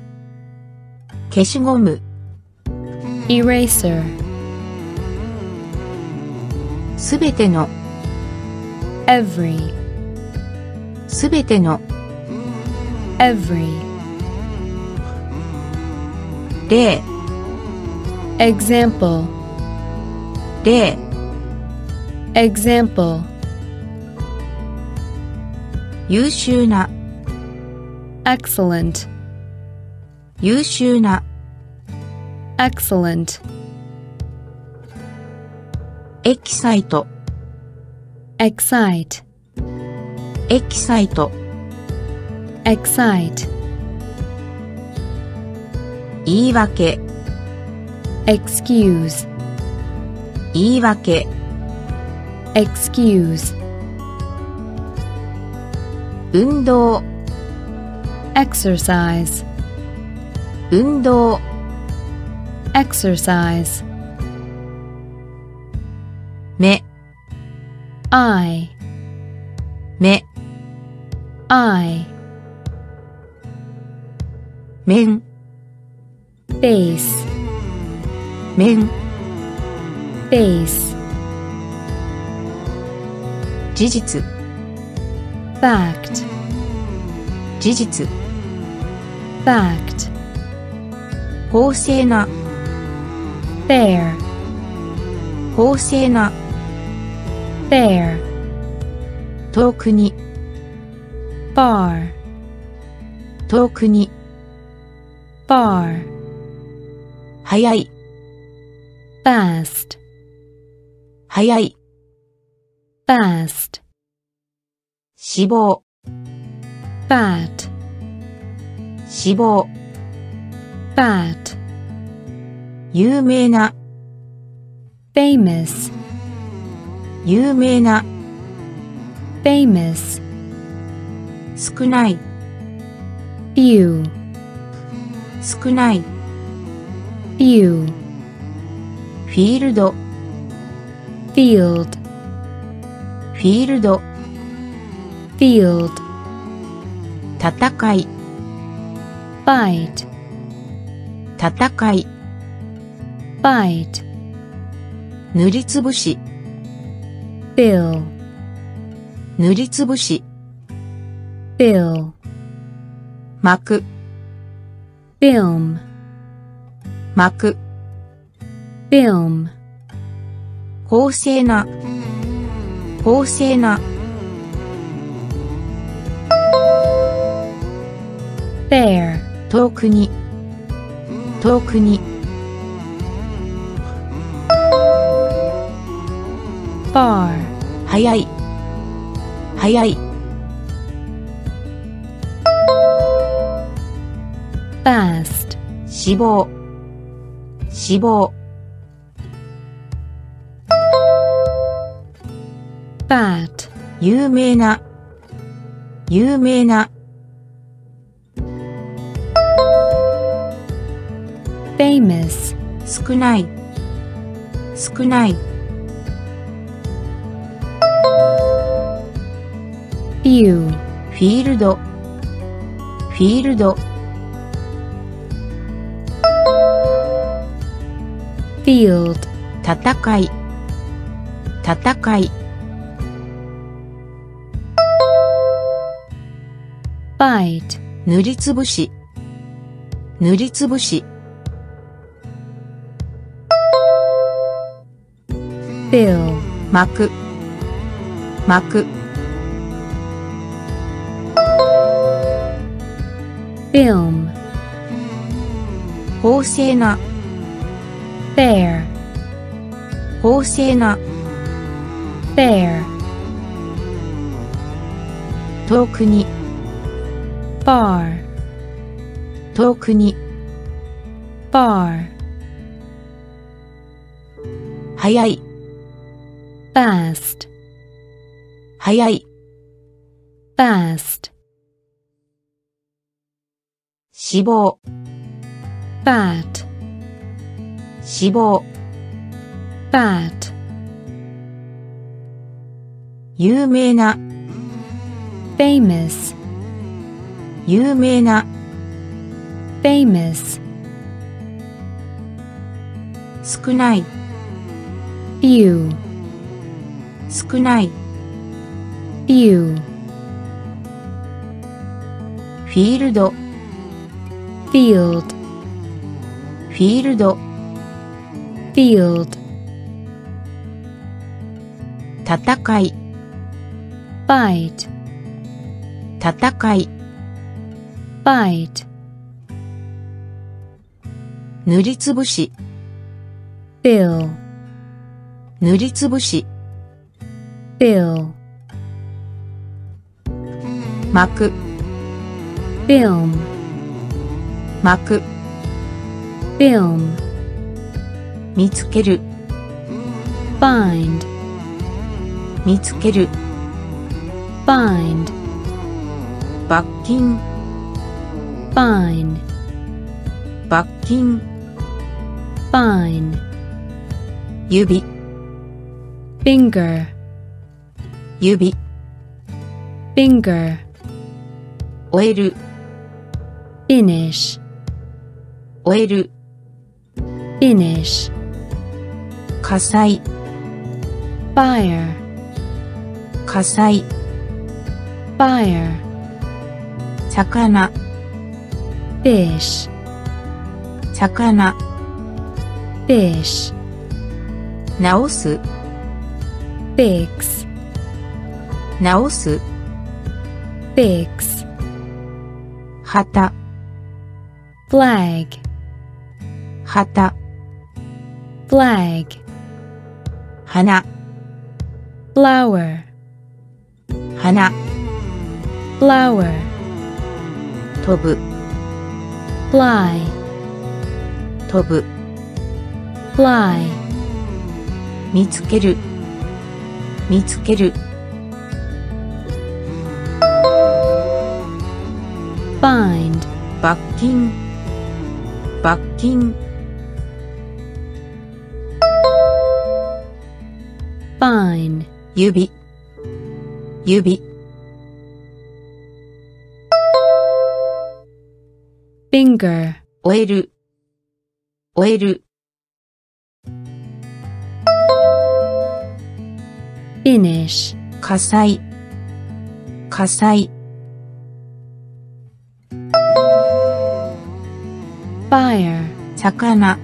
Speaker 1: 消しゴム
Speaker 2: eraser,
Speaker 1: すべての
Speaker 2: every,
Speaker 1: すべての
Speaker 2: every,
Speaker 1: 例
Speaker 2: example,
Speaker 1: 例
Speaker 2: example,
Speaker 1: 優秀な
Speaker 2: excellent,
Speaker 1: 優秀な
Speaker 2: excellent,
Speaker 1: エキサイト
Speaker 2: excite,
Speaker 1: エキサイト
Speaker 2: excite,
Speaker 1: 言い訳
Speaker 2: excuse,
Speaker 1: 言い訳
Speaker 2: excuse,
Speaker 1: 運動
Speaker 2: exercise,
Speaker 1: 運動
Speaker 2: exercise,
Speaker 1: 目
Speaker 2: eye,
Speaker 1: 目
Speaker 2: eye,
Speaker 1: 面
Speaker 2: base,
Speaker 1: 面
Speaker 2: base,
Speaker 1: 事実
Speaker 2: fact,
Speaker 1: 事実
Speaker 2: fact,
Speaker 1: 公正な
Speaker 2: fair,
Speaker 1: 公正な
Speaker 2: fair,
Speaker 1: 遠くに
Speaker 2: far,
Speaker 1: 遠くに
Speaker 2: far,
Speaker 1: 早い
Speaker 2: fast,
Speaker 1: 早い
Speaker 2: fast,
Speaker 1: 死亡
Speaker 2: fat,
Speaker 1: 死亡
Speaker 2: fat,
Speaker 1: 有名な
Speaker 2: famous,
Speaker 1: 有名な
Speaker 2: famous,
Speaker 1: 少ない
Speaker 2: few,
Speaker 1: 少ない
Speaker 2: few,
Speaker 1: フィールド
Speaker 2: field,
Speaker 1: フィールド
Speaker 2: field,
Speaker 1: 戦い
Speaker 2: fight,
Speaker 1: 戦い。
Speaker 2: Fight,
Speaker 1: 塗りつぶし。
Speaker 2: Fill,
Speaker 1: 塗りつぶし。
Speaker 2: Fill,
Speaker 1: 巻く。
Speaker 2: Film,
Speaker 1: 巻く。
Speaker 2: Film,
Speaker 1: 公正な。公正な。
Speaker 2: Fair,
Speaker 1: 遠くに遠くに。
Speaker 2: Far,
Speaker 1: 早い。早い。
Speaker 2: Fast,
Speaker 1: 死亡。死亡。
Speaker 2: Fat,
Speaker 1: 有名な。有名な
Speaker 2: famous,
Speaker 1: 少ない。少ない。
Speaker 2: Few,
Speaker 1: フィールド。フィールド。
Speaker 2: Field,
Speaker 1: 戦い。戦い。
Speaker 2: Fight,
Speaker 1: 塗りつぶし。塗りつぶし
Speaker 2: fill,
Speaker 1: 巻く巻く
Speaker 2: film,
Speaker 1: 公正な
Speaker 2: fair,
Speaker 1: 公正な
Speaker 2: fair,
Speaker 1: 遠くに
Speaker 2: far,
Speaker 1: 遠くに
Speaker 2: far,
Speaker 1: 早い
Speaker 2: fast,
Speaker 1: 早い
Speaker 2: fast,
Speaker 1: 死亡、
Speaker 2: fat,
Speaker 1: 死亡、
Speaker 2: fat,
Speaker 1: 有名な、
Speaker 2: famous,
Speaker 1: 有名な、
Speaker 2: famous,
Speaker 1: 少ない、
Speaker 2: few,
Speaker 1: 少ない、
Speaker 2: few,
Speaker 1: フィールド、
Speaker 2: field,
Speaker 1: フィールド、
Speaker 2: field,
Speaker 1: 戦い、
Speaker 2: fight,
Speaker 1: 戦い、
Speaker 2: fight,
Speaker 1: 塗りつぶし、
Speaker 2: fill,
Speaker 1: 塗りつぶし、
Speaker 2: fill,
Speaker 1: 巻く、
Speaker 2: film,
Speaker 1: 巻く、
Speaker 2: film,
Speaker 1: 見つける、
Speaker 2: find,
Speaker 1: 見つける、
Speaker 2: find,
Speaker 1: 罰金、
Speaker 2: fine,
Speaker 1: 罰金、
Speaker 2: fine,
Speaker 1: 指、
Speaker 2: finger,
Speaker 1: 指、
Speaker 2: finger,
Speaker 1: 終える、
Speaker 2: finish,
Speaker 1: 終える、
Speaker 2: finish,
Speaker 1: 火災、
Speaker 2: fire,
Speaker 1: 火災、
Speaker 2: fire,
Speaker 1: 魚、
Speaker 2: fish,
Speaker 1: 魚、
Speaker 2: fish,
Speaker 1: 直す、
Speaker 2: fix,
Speaker 1: 直す、
Speaker 2: fix,
Speaker 1: 旗、
Speaker 2: flag,
Speaker 1: 旗、
Speaker 2: flag,
Speaker 1: 花、
Speaker 2: flower,
Speaker 1: 花、
Speaker 2: flower,
Speaker 1: 飛ぶ、
Speaker 2: fly,
Speaker 1: 飛ぶ、
Speaker 2: fly,
Speaker 1: 見つける、見つける、
Speaker 2: find,
Speaker 1: 罰金、罰金、
Speaker 2: fine,
Speaker 1: 指、指、
Speaker 2: finger,
Speaker 1: 終える、終える、
Speaker 2: finish,
Speaker 1: 火災、火災、
Speaker 2: fire,
Speaker 1: 魚、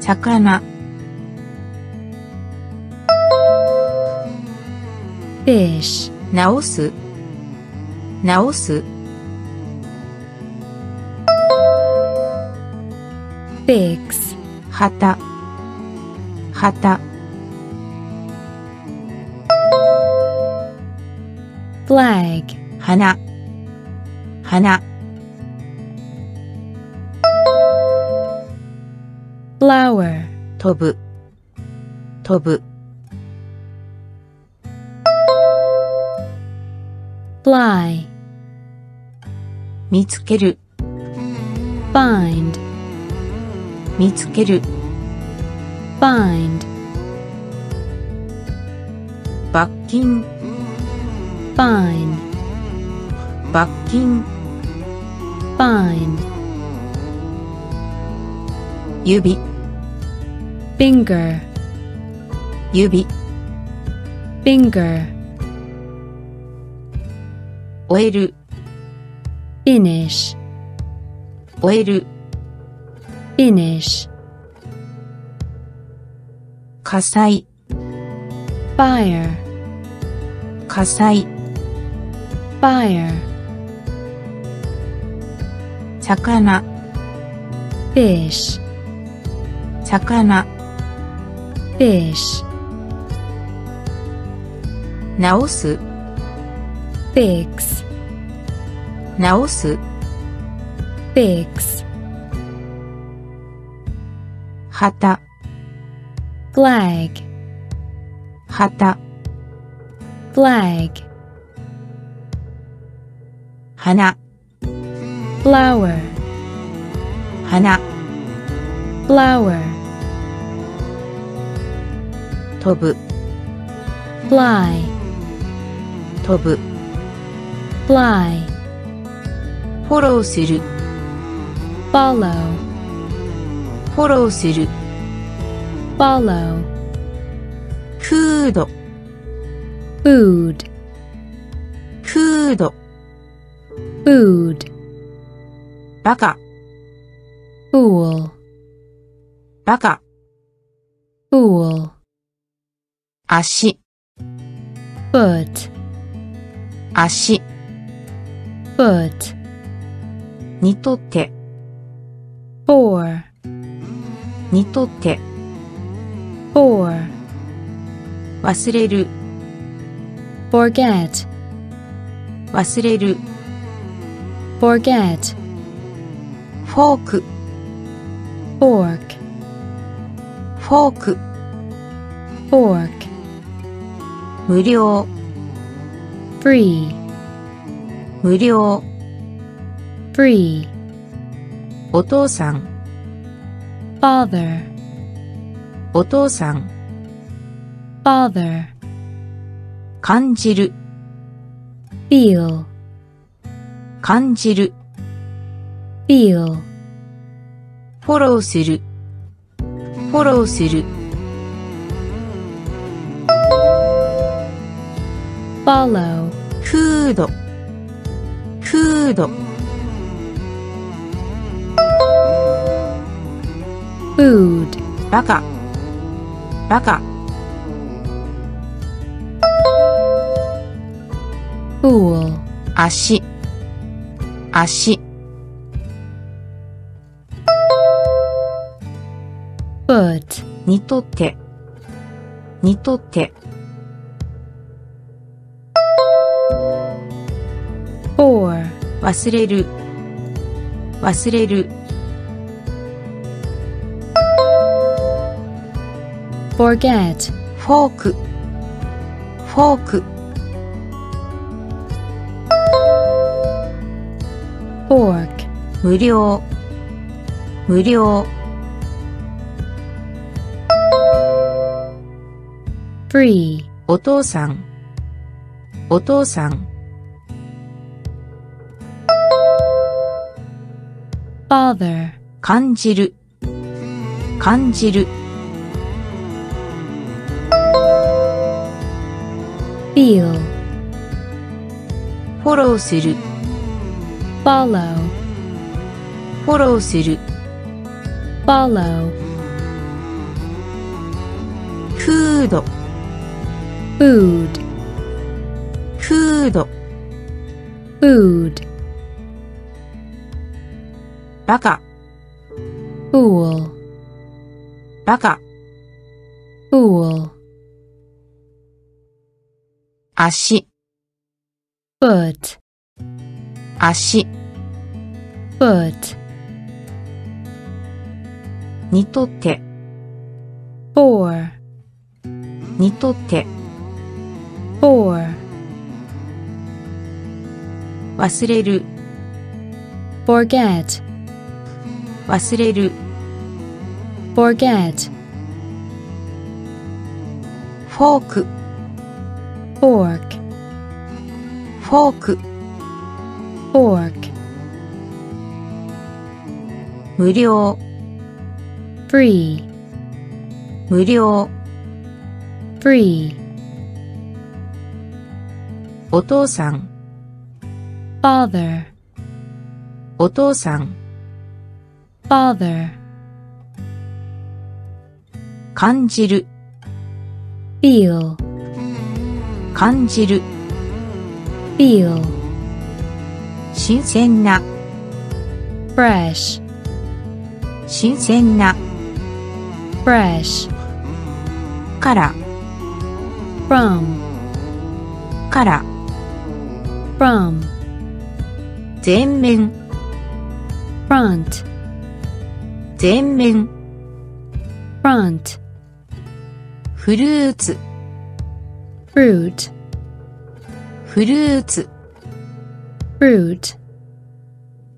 Speaker 1: 魚、
Speaker 2: fish,
Speaker 1: 直す、直す、
Speaker 2: fix,
Speaker 1: 旗、旗、
Speaker 2: flag,
Speaker 1: 花、花、飛ぶ、飛ぶ、
Speaker 2: fly,
Speaker 1: 見つける、
Speaker 2: find,
Speaker 1: 見つける、
Speaker 2: find,
Speaker 1: 罰金、
Speaker 2: fine,
Speaker 1: 罰金、
Speaker 2: fine,
Speaker 1: 指、
Speaker 2: finger,
Speaker 1: 指、
Speaker 2: finger,
Speaker 1: 終える、
Speaker 2: finish,
Speaker 1: 終える、
Speaker 2: finish,
Speaker 1: 火災、
Speaker 2: fire,
Speaker 1: 火災、
Speaker 2: fire,
Speaker 1: 魚、
Speaker 2: fish,
Speaker 1: 魚、
Speaker 2: fish,
Speaker 1: 直す、
Speaker 2: fix,
Speaker 1: 直す、
Speaker 2: fix,
Speaker 1: 旗、
Speaker 2: flag,
Speaker 1: 旗、
Speaker 2: flag,
Speaker 1: 花、
Speaker 2: flower,
Speaker 1: 花、
Speaker 2: flower,
Speaker 1: 飛ぶ、
Speaker 2: fly,
Speaker 1: 飛ぶ、
Speaker 2: fly,
Speaker 1: フォローする、
Speaker 2: follow,
Speaker 1: フォローする、
Speaker 2: follow,
Speaker 1: フード、
Speaker 2: food,
Speaker 1: フード、
Speaker 2: food,
Speaker 1: バカ、
Speaker 2: fool,
Speaker 1: バカ、
Speaker 2: fool,
Speaker 1: 足、
Speaker 2: foot,
Speaker 1: 足、
Speaker 2: foot,
Speaker 1: にとって、
Speaker 2: for,
Speaker 1: にとって、
Speaker 2: for,
Speaker 1: 忘れる、
Speaker 2: forget,
Speaker 1: 忘れる、
Speaker 2: forget,
Speaker 1: フォーク、
Speaker 2: fork,
Speaker 1: フォーク、
Speaker 2: fork,
Speaker 1: 無料、
Speaker 2: free,
Speaker 1: 無料、
Speaker 2: free,
Speaker 1: お父さん、
Speaker 2: father,
Speaker 1: お父さん、
Speaker 2: father,
Speaker 1: 感じる、
Speaker 2: feel,
Speaker 1: 感じる、
Speaker 2: feel,
Speaker 1: フォローする、フォローする、
Speaker 2: follow,
Speaker 1: フード、フード、
Speaker 2: food,
Speaker 1: バカ、バカ、
Speaker 2: fool,
Speaker 1: 足、足、
Speaker 2: foot,
Speaker 1: にとって、にとって、忘れる、忘れる、
Speaker 2: forget,
Speaker 1: フォーク、フォーク、
Speaker 2: fork,
Speaker 1: 無料、無料、
Speaker 2: free,
Speaker 1: お父さん、お父さん、
Speaker 2: father,
Speaker 1: 感じる、感じる、
Speaker 2: feel,
Speaker 1: フォローする、
Speaker 2: follow,
Speaker 1: フォローする、
Speaker 2: follow,
Speaker 1: フード、
Speaker 2: food,
Speaker 1: フード、
Speaker 2: food,
Speaker 1: バカ、
Speaker 2: fool,
Speaker 1: バカ、
Speaker 2: fool,
Speaker 1: 足、
Speaker 2: foot,
Speaker 1: 足、
Speaker 2: foot,
Speaker 1: にとって、
Speaker 2: for,
Speaker 1: にとって、
Speaker 2: for,
Speaker 1: 忘れる、
Speaker 2: forget,
Speaker 1: 忘れる、
Speaker 2: forget,
Speaker 1: フォーク、
Speaker 2: fork,
Speaker 1: フォーク、
Speaker 2: fork,
Speaker 1: 無料、
Speaker 2: free,
Speaker 1: 無料、
Speaker 2: free,
Speaker 1: お父さん、
Speaker 2: father,
Speaker 1: お父さん、
Speaker 2: father,
Speaker 1: 感じる、
Speaker 2: feel,
Speaker 1: 感じる、
Speaker 2: feel,
Speaker 1: 新鮮な、
Speaker 2: fresh,
Speaker 1: 新鮮な、
Speaker 2: fresh,
Speaker 1: から、
Speaker 2: from,
Speaker 1: から、
Speaker 2: from,
Speaker 1: 全面、
Speaker 2: front,
Speaker 1: 全面。
Speaker 2: Front.
Speaker 1: フルーツ。
Speaker 2: Fruit.
Speaker 1: フルーツ。
Speaker 2: Fruit.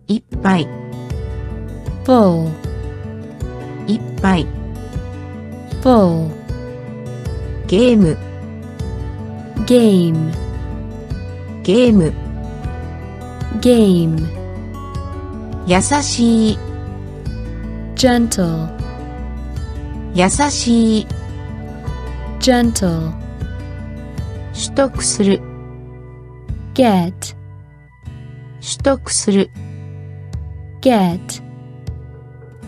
Speaker 1: いっぱい。
Speaker 2: Full.
Speaker 1: いっぱい。
Speaker 2: Full.
Speaker 1: ゲーム。
Speaker 2: Game.
Speaker 1: ゲーム。
Speaker 2: ゲーム
Speaker 1: 優しい。
Speaker 2: Gentle,
Speaker 1: 優しい、
Speaker 2: gentle,
Speaker 1: 取得する、
Speaker 2: get,
Speaker 1: 取得する、
Speaker 2: get,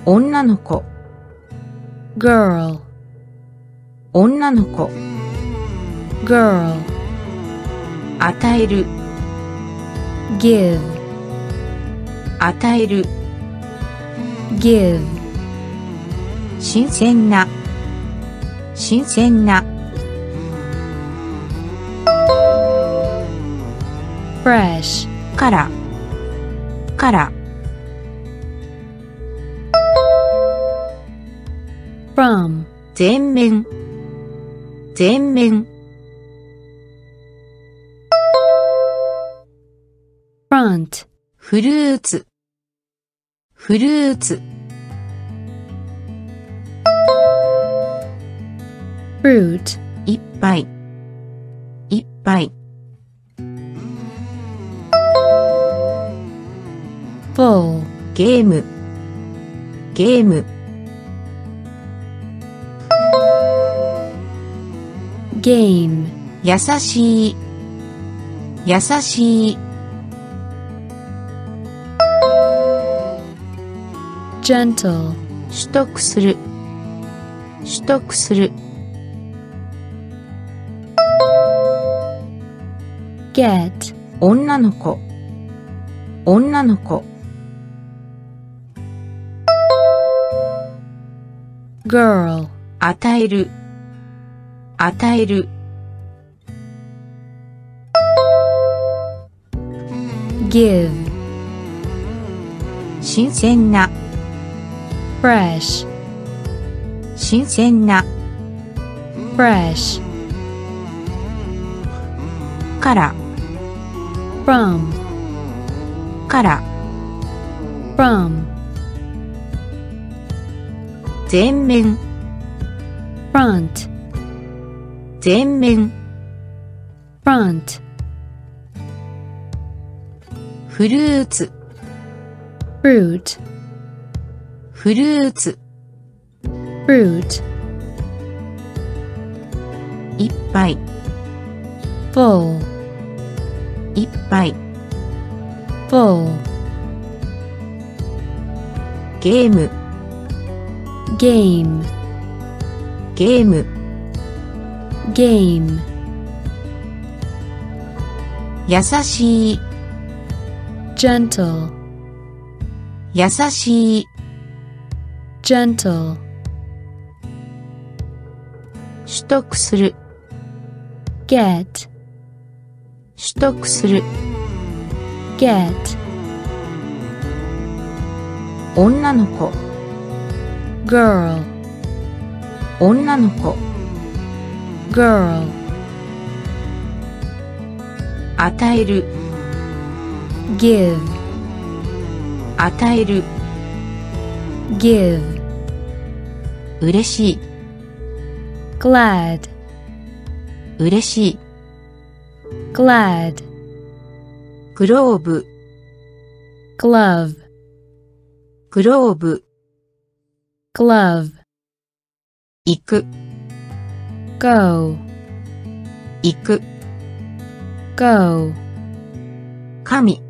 Speaker 1: 女の子、
Speaker 2: girl,
Speaker 1: 女の子、
Speaker 2: girl,
Speaker 1: 与える、
Speaker 2: give,
Speaker 1: 与える、
Speaker 2: give,
Speaker 1: 新鮮な、新鮮な、
Speaker 2: fresh,
Speaker 1: から、から、
Speaker 2: from,
Speaker 1: 全面、全面、
Speaker 2: front,
Speaker 1: フルーツ、フルーツ、
Speaker 2: fruit,
Speaker 1: いっぱい、いっぱい、
Speaker 2: full,
Speaker 1: ゲーム、ゲーム、
Speaker 2: game,
Speaker 1: 優しい、優しい、
Speaker 2: gentle,
Speaker 1: 取得する、取得する、
Speaker 2: get,
Speaker 1: 女の子、女の子、
Speaker 2: girl,
Speaker 1: 与える、与える、
Speaker 2: give,
Speaker 1: 新鮮な、
Speaker 2: fresh,
Speaker 1: 新鮮な、
Speaker 2: fresh,
Speaker 1: から、
Speaker 2: from,
Speaker 1: から、
Speaker 2: from,
Speaker 1: 全面、
Speaker 2: front,
Speaker 1: 全面、
Speaker 2: front,
Speaker 1: フルーツ、
Speaker 2: fruit,
Speaker 1: フルーツ、
Speaker 2: fruit,
Speaker 1: いっぱい、
Speaker 2: full,
Speaker 1: いっぱい、
Speaker 2: full,
Speaker 1: ゲーム、
Speaker 2: game,
Speaker 1: ゲーム、
Speaker 2: game,
Speaker 1: 優しい、
Speaker 2: gentle,
Speaker 1: 優しい、
Speaker 2: gentle,
Speaker 1: 取得する、
Speaker 2: get,
Speaker 1: 取得する、
Speaker 2: get,
Speaker 1: 女の子、
Speaker 2: girl,
Speaker 1: 女の子、
Speaker 2: girl,
Speaker 1: 与える、
Speaker 2: give,
Speaker 1: 与える、
Speaker 2: give,
Speaker 1: 嬉しい、
Speaker 2: glad,
Speaker 1: 嬉しい、
Speaker 2: glad,
Speaker 1: グローブ、
Speaker 2: glove,
Speaker 1: グローブ、
Speaker 2: glove,
Speaker 1: 行く、
Speaker 2: go,
Speaker 1: 行く、
Speaker 2: go,
Speaker 1: 神、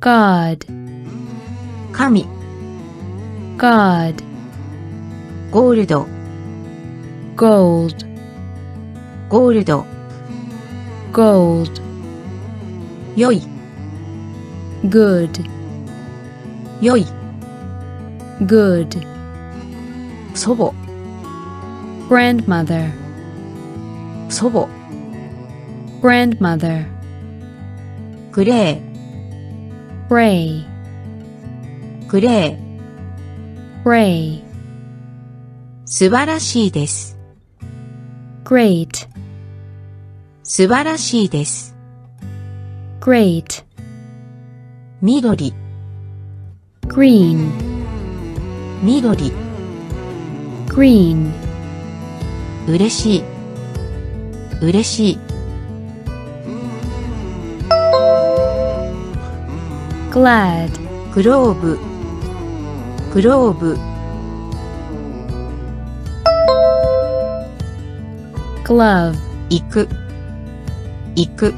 Speaker 2: God,
Speaker 1: 神、
Speaker 2: God,
Speaker 1: ゴールド、
Speaker 2: gold,
Speaker 1: ゴールド、
Speaker 2: gold,
Speaker 1: 良い、
Speaker 2: good,
Speaker 1: 良い、
Speaker 2: good,
Speaker 1: 祖母、
Speaker 2: grandmother,
Speaker 1: 祖母、
Speaker 2: grandmother,
Speaker 1: グレ
Speaker 2: gray,
Speaker 1: ー、グレー、
Speaker 2: gray,
Speaker 1: 素晴らしいです。
Speaker 2: great,
Speaker 1: 素晴らしいです。
Speaker 2: great,
Speaker 1: 緑。
Speaker 2: Green,
Speaker 1: 緑。
Speaker 2: Green,
Speaker 1: 嬉しい。嬉しい。
Speaker 2: Glad,
Speaker 1: グローブ。グローブ。
Speaker 2: Glove,
Speaker 1: 行く行く。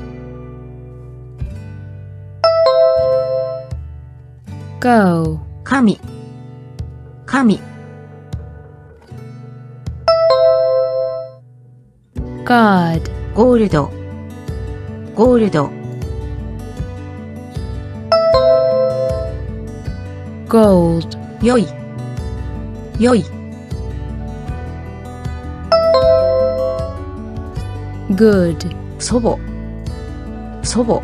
Speaker 2: Go,
Speaker 1: 神。神。
Speaker 2: God,
Speaker 1: ゴールド。ゴールド。
Speaker 2: Gold,
Speaker 1: よい。よい。
Speaker 2: Good,
Speaker 1: 祖母。祖母。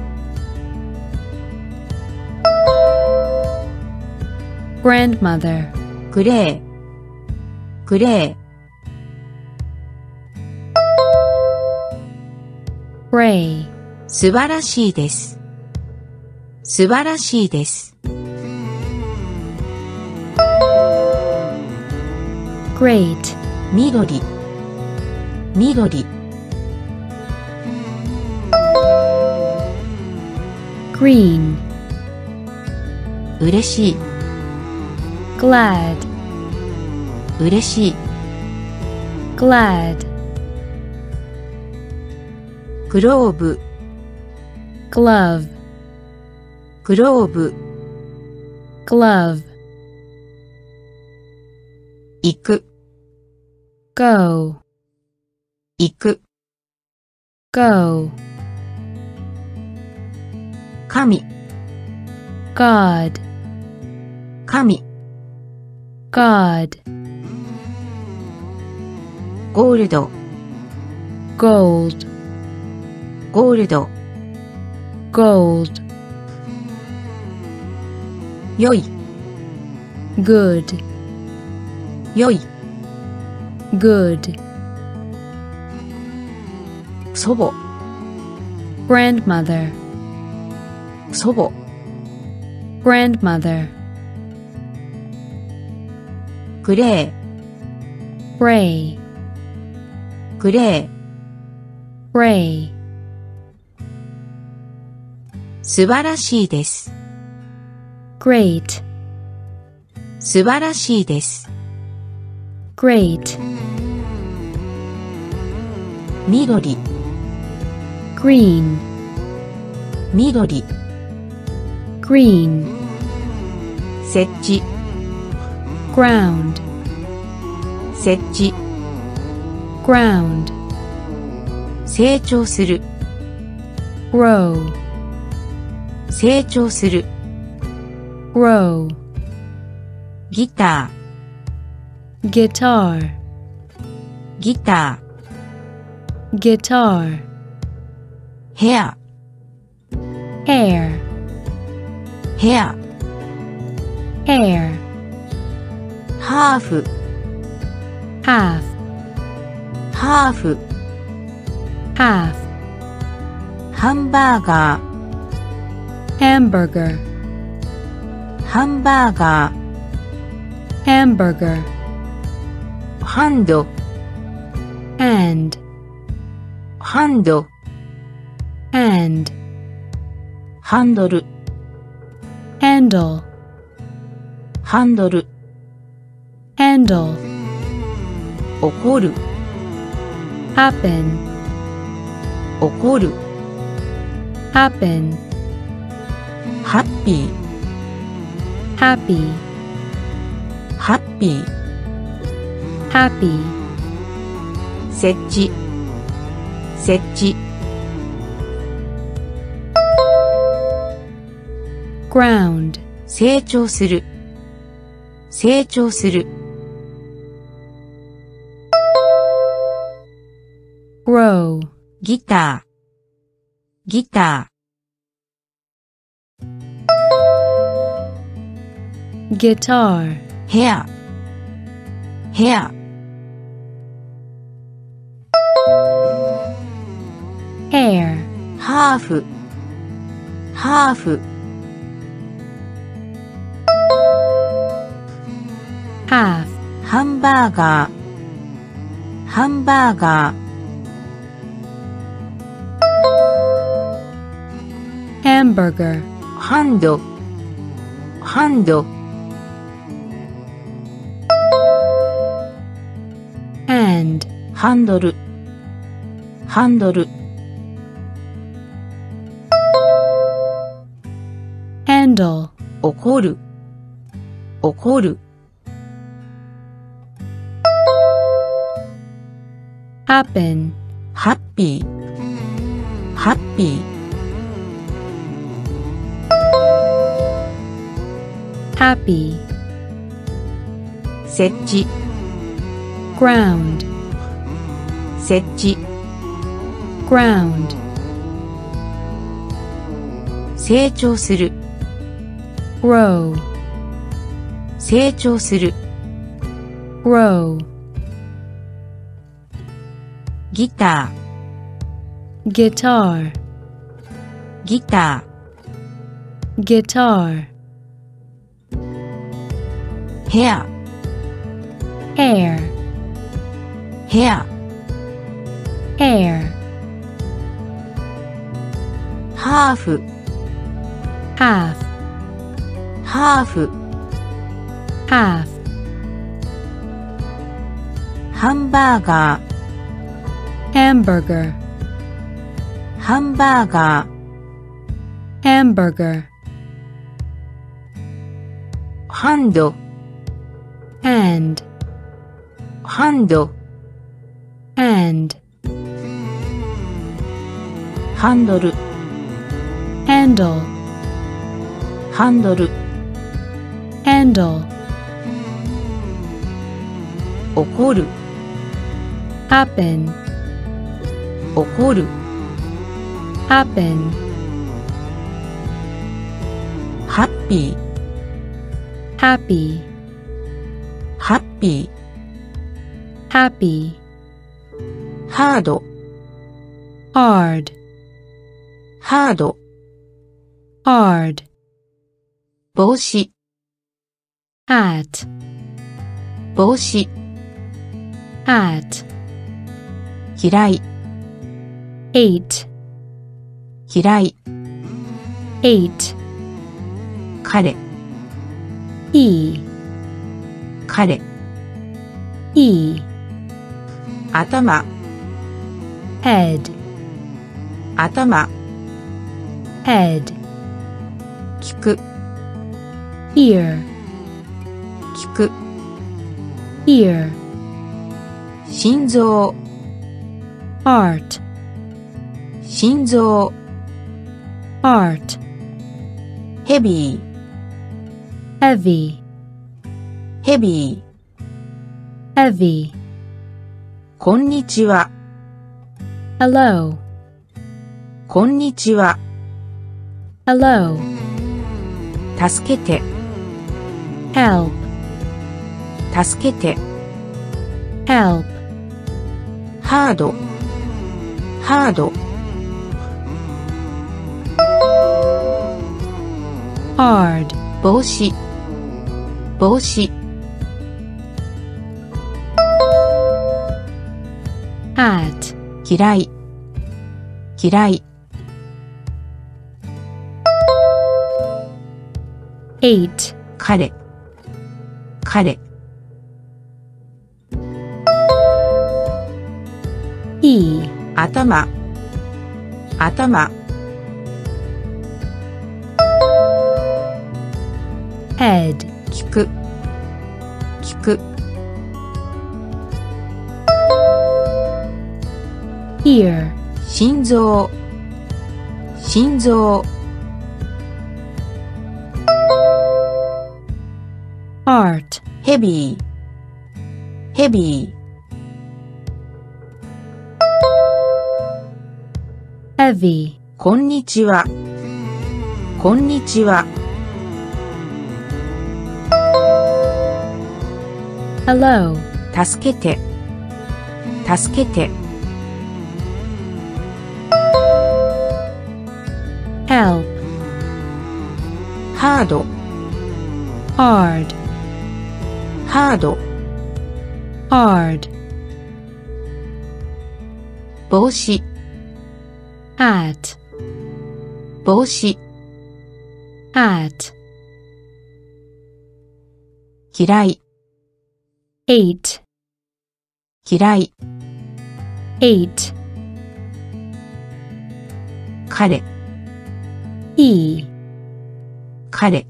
Speaker 2: Grandmother,
Speaker 1: グレー。グレー。
Speaker 2: Gray,
Speaker 1: 素晴らしいです。素晴らしいです。
Speaker 2: Great,
Speaker 1: 緑。緑
Speaker 2: green,
Speaker 1: 嬉しい
Speaker 2: glad,
Speaker 1: 嬉しい
Speaker 2: glad,
Speaker 1: グローブ
Speaker 2: glove,
Speaker 1: グローブ
Speaker 2: glove,
Speaker 1: 行く
Speaker 2: go,
Speaker 1: 行く
Speaker 2: go,
Speaker 1: 神
Speaker 2: god,
Speaker 1: 神
Speaker 2: god,
Speaker 1: ゴールド
Speaker 2: gold,
Speaker 1: ゴールド
Speaker 2: gold,
Speaker 1: よい
Speaker 2: good,
Speaker 1: よい
Speaker 2: good,
Speaker 1: 祖母
Speaker 2: grandmother,
Speaker 1: 祖母
Speaker 2: grandmother,
Speaker 1: グレ
Speaker 2: gray,
Speaker 1: ーグレー
Speaker 2: gray,
Speaker 1: 素晴らしいです
Speaker 2: great,
Speaker 1: 素晴らしいです
Speaker 2: great,
Speaker 1: 緑
Speaker 2: green,
Speaker 1: 緑
Speaker 2: green,
Speaker 1: 設置
Speaker 2: ground,
Speaker 1: 設置
Speaker 2: ground,
Speaker 1: 成長する
Speaker 2: grow,
Speaker 1: 成長する
Speaker 2: grow,
Speaker 1: ギタ
Speaker 2: guitar,
Speaker 1: ーギタ
Speaker 2: guitar,
Speaker 1: ーヘア
Speaker 2: hair,
Speaker 1: ヘア
Speaker 2: hair,
Speaker 1: ハーフ
Speaker 2: half,
Speaker 1: ハーフ
Speaker 2: half,
Speaker 1: ハンバーガ
Speaker 2: hamburger,
Speaker 1: ーハンバーガ
Speaker 2: hamburger,
Speaker 1: ーハンド
Speaker 2: hand,
Speaker 1: ハンド
Speaker 2: hand,
Speaker 1: ハンドル
Speaker 2: handle,
Speaker 1: ハンドル
Speaker 2: handle,
Speaker 1: 起こる
Speaker 2: happen,
Speaker 1: 起こる
Speaker 2: happen,
Speaker 1: ハッピー
Speaker 2: happy,
Speaker 1: ハッピー
Speaker 2: happy,
Speaker 1: 設置設置
Speaker 2: ground,
Speaker 1: 成長する。成長する。
Speaker 2: Grow,
Speaker 1: ギター。ギタ
Speaker 2: guitar,
Speaker 1: ーヘアヘア
Speaker 2: hair,
Speaker 1: ハーフ。ハーフ
Speaker 2: half,
Speaker 1: ハンバーガー。ハンバーガ
Speaker 2: hamburger,
Speaker 1: ーハンド。ハンド。
Speaker 2: hand,
Speaker 1: ハンドル。ハンドル。
Speaker 2: Handle,
Speaker 1: 怒る。怒る。
Speaker 2: Happen,
Speaker 1: ハッピーハッピー
Speaker 2: happy,
Speaker 1: 設置
Speaker 2: ground,
Speaker 1: 設置
Speaker 2: ground,
Speaker 1: 成長する
Speaker 2: grow,
Speaker 1: 成長する
Speaker 2: grow,
Speaker 1: ギタ
Speaker 2: guitar,
Speaker 1: ーギタ
Speaker 2: guitar,
Speaker 1: ーヘア
Speaker 2: hair,
Speaker 1: ヘア
Speaker 2: hair,
Speaker 1: ハーフ
Speaker 2: half,
Speaker 1: ハーフ
Speaker 2: half,
Speaker 1: ハ
Speaker 2: hamburger. Hamburger.
Speaker 1: Hamburger. Handle,
Speaker 2: hand
Speaker 1: handle,
Speaker 2: hand handle
Speaker 1: handle handle
Speaker 2: handle
Speaker 1: 怒る
Speaker 2: happen.
Speaker 1: 怒る
Speaker 2: happen,
Speaker 1: ハッピー
Speaker 2: happy, happy,
Speaker 1: ーハード
Speaker 2: hard,
Speaker 1: ハード
Speaker 2: hard,
Speaker 1: 帽子
Speaker 2: hat,
Speaker 1: 帽子
Speaker 2: hat,
Speaker 1: 嫌い
Speaker 2: eight,
Speaker 1: 嫌い
Speaker 2: eight,
Speaker 1: 彼
Speaker 2: e,
Speaker 1: 彼
Speaker 2: e,
Speaker 1: 頭
Speaker 2: head,
Speaker 1: 頭
Speaker 2: head,
Speaker 1: 聞く
Speaker 2: ear,
Speaker 1: 聞く
Speaker 2: ear,
Speaker 1: 心臓
Speaker 2: heart,
Speaker 1: 心臓
Speaker 2: heart, heavy,
Speaker 1: ヘビー
Speaker 2: heavy,
Speaker 1: こんにちは
Speaker 2: hello,
Speaker 1: こんにちは
Speaker 2: hello,
Speaker 1: 助けて
Speaker 2: help,
Speaker 1: 助けて
Speaker 2: help,
Speaker 1: ハードハード
Speaker 2: hard,
Speaker 1: 帽子帽子
Speaker 2: hat,
Speaker 1: 嫌い嫌い
Speaker 2: eight,
Speaker 1: 彼彼
Speaker 2: e,
Speaker 1: 頭頭
Speaker 2: head,
Speaker 1: 聞く。聞く。
Speaker 2: Ear,
Speaker 1: 心臓。心臓。
Speaker 2: Heart,
Speaker 1: ヘビーヘビー
Speaker 2: heavy,
Speaker 1: こんにちは。こんにちは
Speaker 2: hello,
Speaker 1: 助けて助けて
Speaker 2: help,
Speaker 1: ハード
Speaker 2: hard,
Speaker 1: ハード
Speaker 2: hard,
Speaker 1: 帽子
Speaker 2: hat,
Speaker 1: 帽子
Speaker 2: hat,
Speaker 1: 嫌い
Speaker 2: hate,
Speaker 1: 嫌い
Speaker 2: hate,
Speaker 1: 彼
Speaker 2: he,
Speaker 1: 彼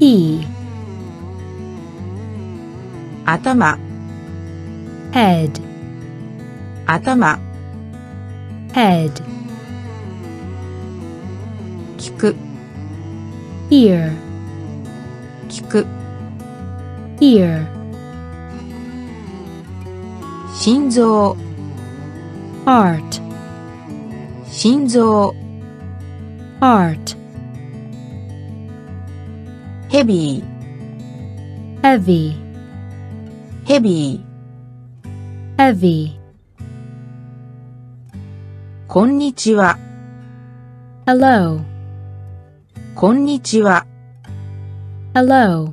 Speaker 2: he,
Speaker 1: 頭
Speaker 2: head,
Speaker 1: 頭
Speaker 2: head,
Speaker 1: 聞く
Speaker 2: ear,
Speaker 1: 聞く
Speaker 2: ear,
Speaker 1: 心臓
Speaker 2: heart,
Speaker 1: 心臓
Speaker 2: heart,
Speaker 1: ヘビー
Speaker 2: heavy,
Speaker 1: ヘビー
Speaker 2: heavy,
Speaker 1: こんにちは
Speaker 2: hello,
Speaker 1: こんにちは
Speaker 2: hello,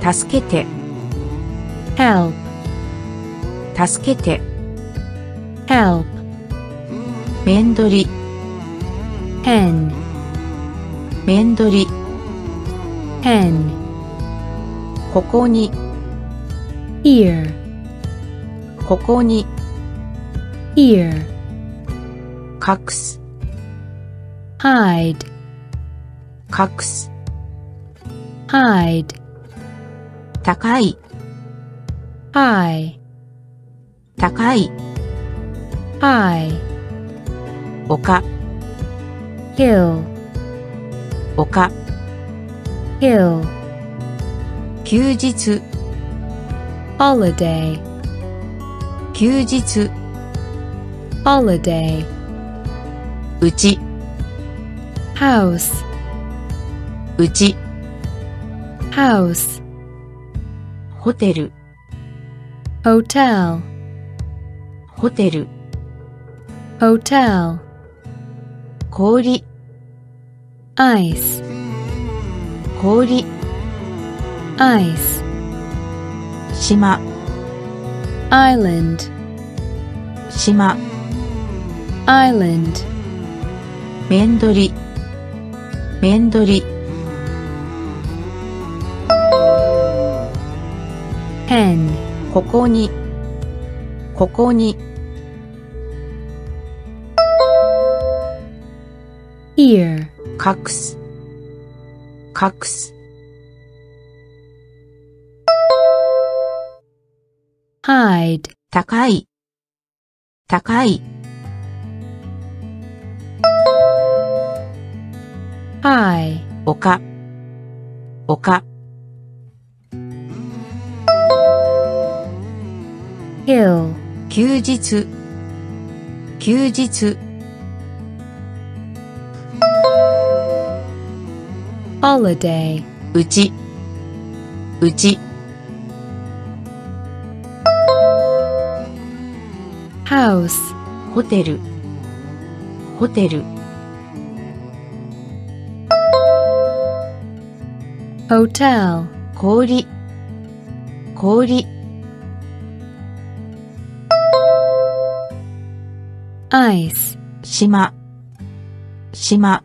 Speaker 1: 助けて
Speaker 2: help,
Speaker 1: 助けて
Speaker 2: help,
Speaker 1: 面取り
Speaker 2: pen,
Speaker 1: 面取り
Speaker 2: pen,
Speaker 1: ここに
Speaker 2: ear,
Speaker 1: ここに
Speaker 2: ear,
Speaker 1: 隠す
Speaker 2: hide,
Speaker 1: 隠す
Speaker 2: hide,
Speaker 1: 高い
Speaker 2: high,
Speaker 1: 高い
Speaker 2: high,
Speaker 1: 丘
Speaker 2: hill,
Speaker 1: 丘
Speaker 2: hill,
Speaker 1: 休日
Speaker 2: holiday,
Speaker 1: 休日
Speaker 2: holiday,
Speaker 1: うち
Speaker 2: house,
Speaker 1: うち
Speaker 2: house,
Speaker 1: ホテル
Speaker 2: hotel,
Speaker 1: ホテル
Speaker 2: hotel,
Speaker 1: 氷
Speaker 2: ice,
Speaker 1: 氷
Speaker 2: ice,
Speaker 1: 島
Speaker 2: island,
Speaker 1: 島
Speaker 2: island,
Speaker 1: 面取り面取り
Speaker 2: pen,
Speaker 1: ここに。ここに。
Speaker 2: Ear,
Speaker 1: 隠す。隠す。
Speaker 2: Hide,
Speaker 1: 高い。高い。
Speaker 2: High,
Speaker 1: 丘。丘
Speaker 2: hill,
Speaker 1: 休日休日
Speaker 2: holiday,
Speaker 1: うちうち
Speaker 2: house,
Speaker 1: ホテルホテル
Speaker 2: hotel,
Speaker 1: 氷氷
Speaker 2: ice,
Speaker 1: 島島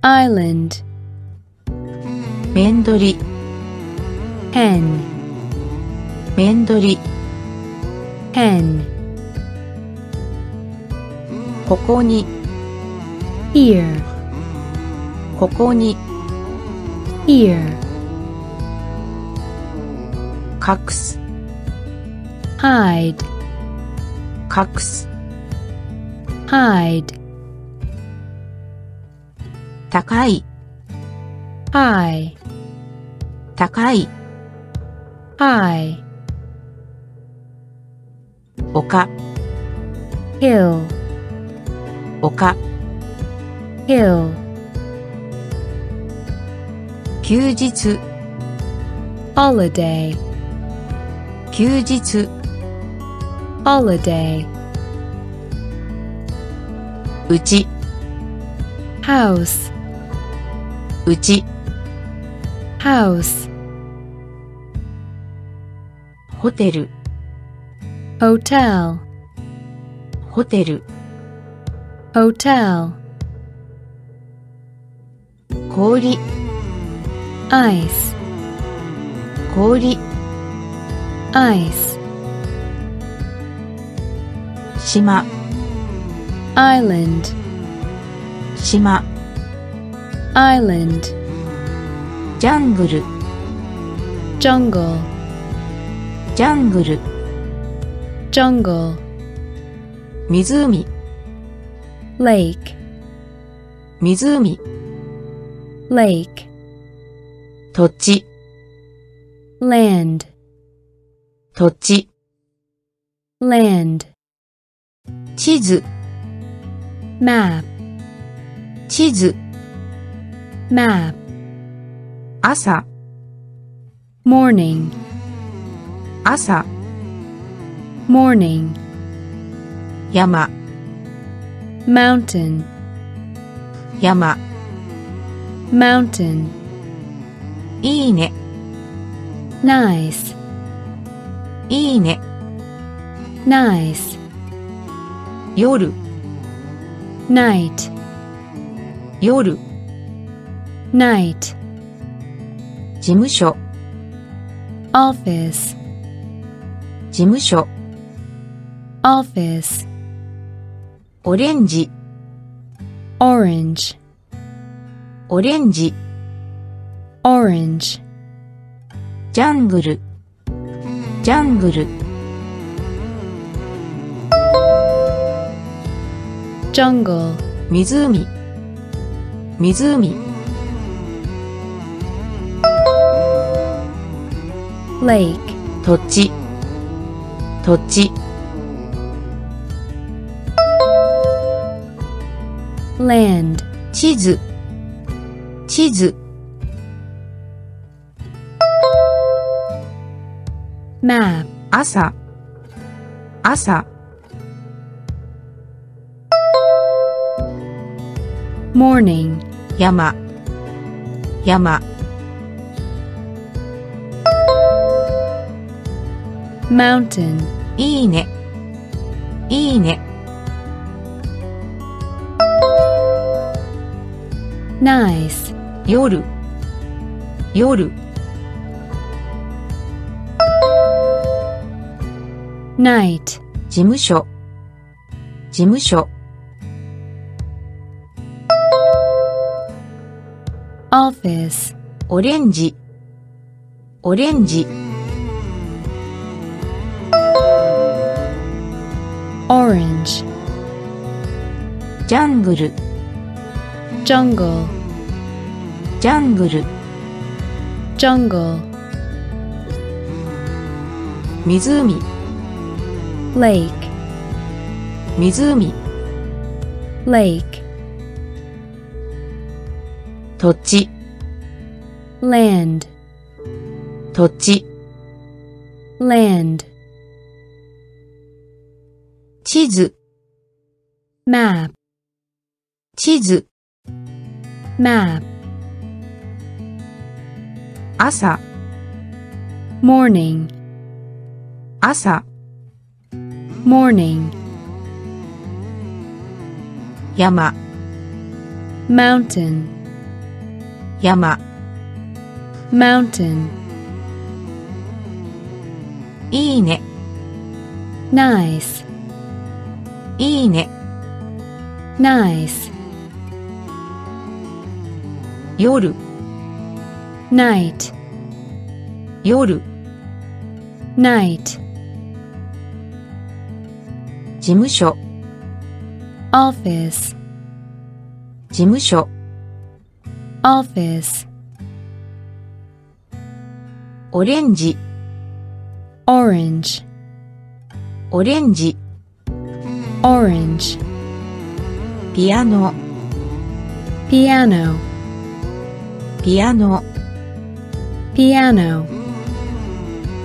Speaker 2: island,
Speaker 1: 面取り
Speaker 2: pen,
Speaker 1: 面取り
Speaker 2: pen,
Speaker 1: ここに
Speaker 2: ear,
Speaker 1: ここに
Speaker 2: ear,
Speaker 1: 隠す
Speaker 2: hide,
Speaker 1: 隠す
Speaker 2: hide,
Speaker 1: 高い
Speaker 2: high,
Speaker 1: 高い
Speaker 2: high,
Speaker 1: 丘
Speaker 2: hill,
Speaker 1: 丘
Speaker 2: hill,
Speaker 1: 休日
Speaker 2: holiday,
Speaker 1: 休日
Speaker 2: holiday,
Speaker 1: うち
Speaker 2: house,
Speaker 1: うち、
Speaker 2: house,
Speaker 1: ホテル、
Speaker 2: hotel,
Speaker 1: ホテル、
Speaker 2: hotel,
Speaker 1: 氷、
Speaker 2: ice,
Speaker 1: 氷、
Speaker 2: ice,
Speaker 1: 島、
Speaker 2: island,
Speaker 1: 島、
Speaker 2: island,
Speaker 1: ジャングル、
Speaker 2: jungle,
Speaker 1: ジャングル、
Speaker 2: jungle,
Speaker 1: 湖、
Speaker 2: lake,
Speaker 1: 湖、
Speaker 2: lake,
Speaker 1: 土地、
Speaker 2: land,
Speaker 1: 土地、
Speaker 2: land,
Speaker 1: 地図、
Speaker 2: map,
Speaker 1: 地図、
Speaker 2: map,
Speaker 1: 朝、
Speaker 2: morning,
Speaker 1: 朝、
Speaker 2: morning,
Speaker 1: 山、
Speaker 2: mountain,
Speaker 1: 山、
Speaker 2: mountain,
Speaker 1: いいね、
Speaker 2: nice,
Speaker 1: いいね、
Speaker 2: nice,
Speaker 1: 夜、
Speaker 2: night,
Speaker 1: 夜、
Speaker 2: night,
Speaker 1: 事務所、
Speaker 2: office,
Speaker 1: 事務所、
Speaker 2: office,
Speaker 1: オレンジ、
Speaker 2: orange,
Speaker 1: オレンジ、
Speaker 2: orange,
Speaker 1: ジャングル、ジャングル、
Speaker 2: jungle,
Speaker 1: 湖、湖、
Speaker 2: lake,
Speaker 1: 土地、土地、
Speaker 2: land,
Speaker 1: 地図、地図、
Speaker 2: map,
Speaker 1: 朝、朝、
Speaker 2: morning,
Speaker 1: 山、山、
Speaker 2: mountain,
Speaker 1: いいね、いいね、
Speaker 2: nice,
Speaker 1: 夜、夜、
Speaker 2: night,
Speaker 1: 事務所、事務所、
Speaker 2: office,
Speaker 1: オレンジ、オレンジ、
Speaker 2: orange,
Speaker 1: ジャングル、
Speaker 2: jungle,
Speaker 1: ジャングル、
Speaker 2: jungle,
Speaker 1: 湖、
Speaker 2: lake,
Speaker 1: 湖、
Speaker 2: lake,
Speaker 1: 土地、
Speaker 2: land,
Speaker 1: 土地、
Speaker 2: land,
Speaker 1: 地図、
Speaker 2: map,
Speaker 1: 地図、
Speaker 2: map,
Speaker 1: 朝、
Speaker 2: morning,
Speaker 1: 朝、
Speaker 2: morning,
Speaker 1: 山、
Speaker 2: mountain,
Speaker 1: 山、
Speaker 2: mountain,
Speaker 1: いいね、
Speaker 2: nice,
Speaker 1: いいね、
Speaker 2: nice,
Speaker 1: 夜、
Speaker 2: night,
Speaker 1: 夜、
Speaker 2: night,
Speaker 1: 事務所、
Speaker 2: office,
Speaker 1: 事務所、
Speaker 2: office,
Speaker 1: オレンジ、
Speaker 2: orange,
Speaker 1: オレンジ、
Speaker 2: orange,
Speaker 1: ピアノ、
Speaker 2: piano,
Speaker 1: ピアノ、
Speaker 2: piano,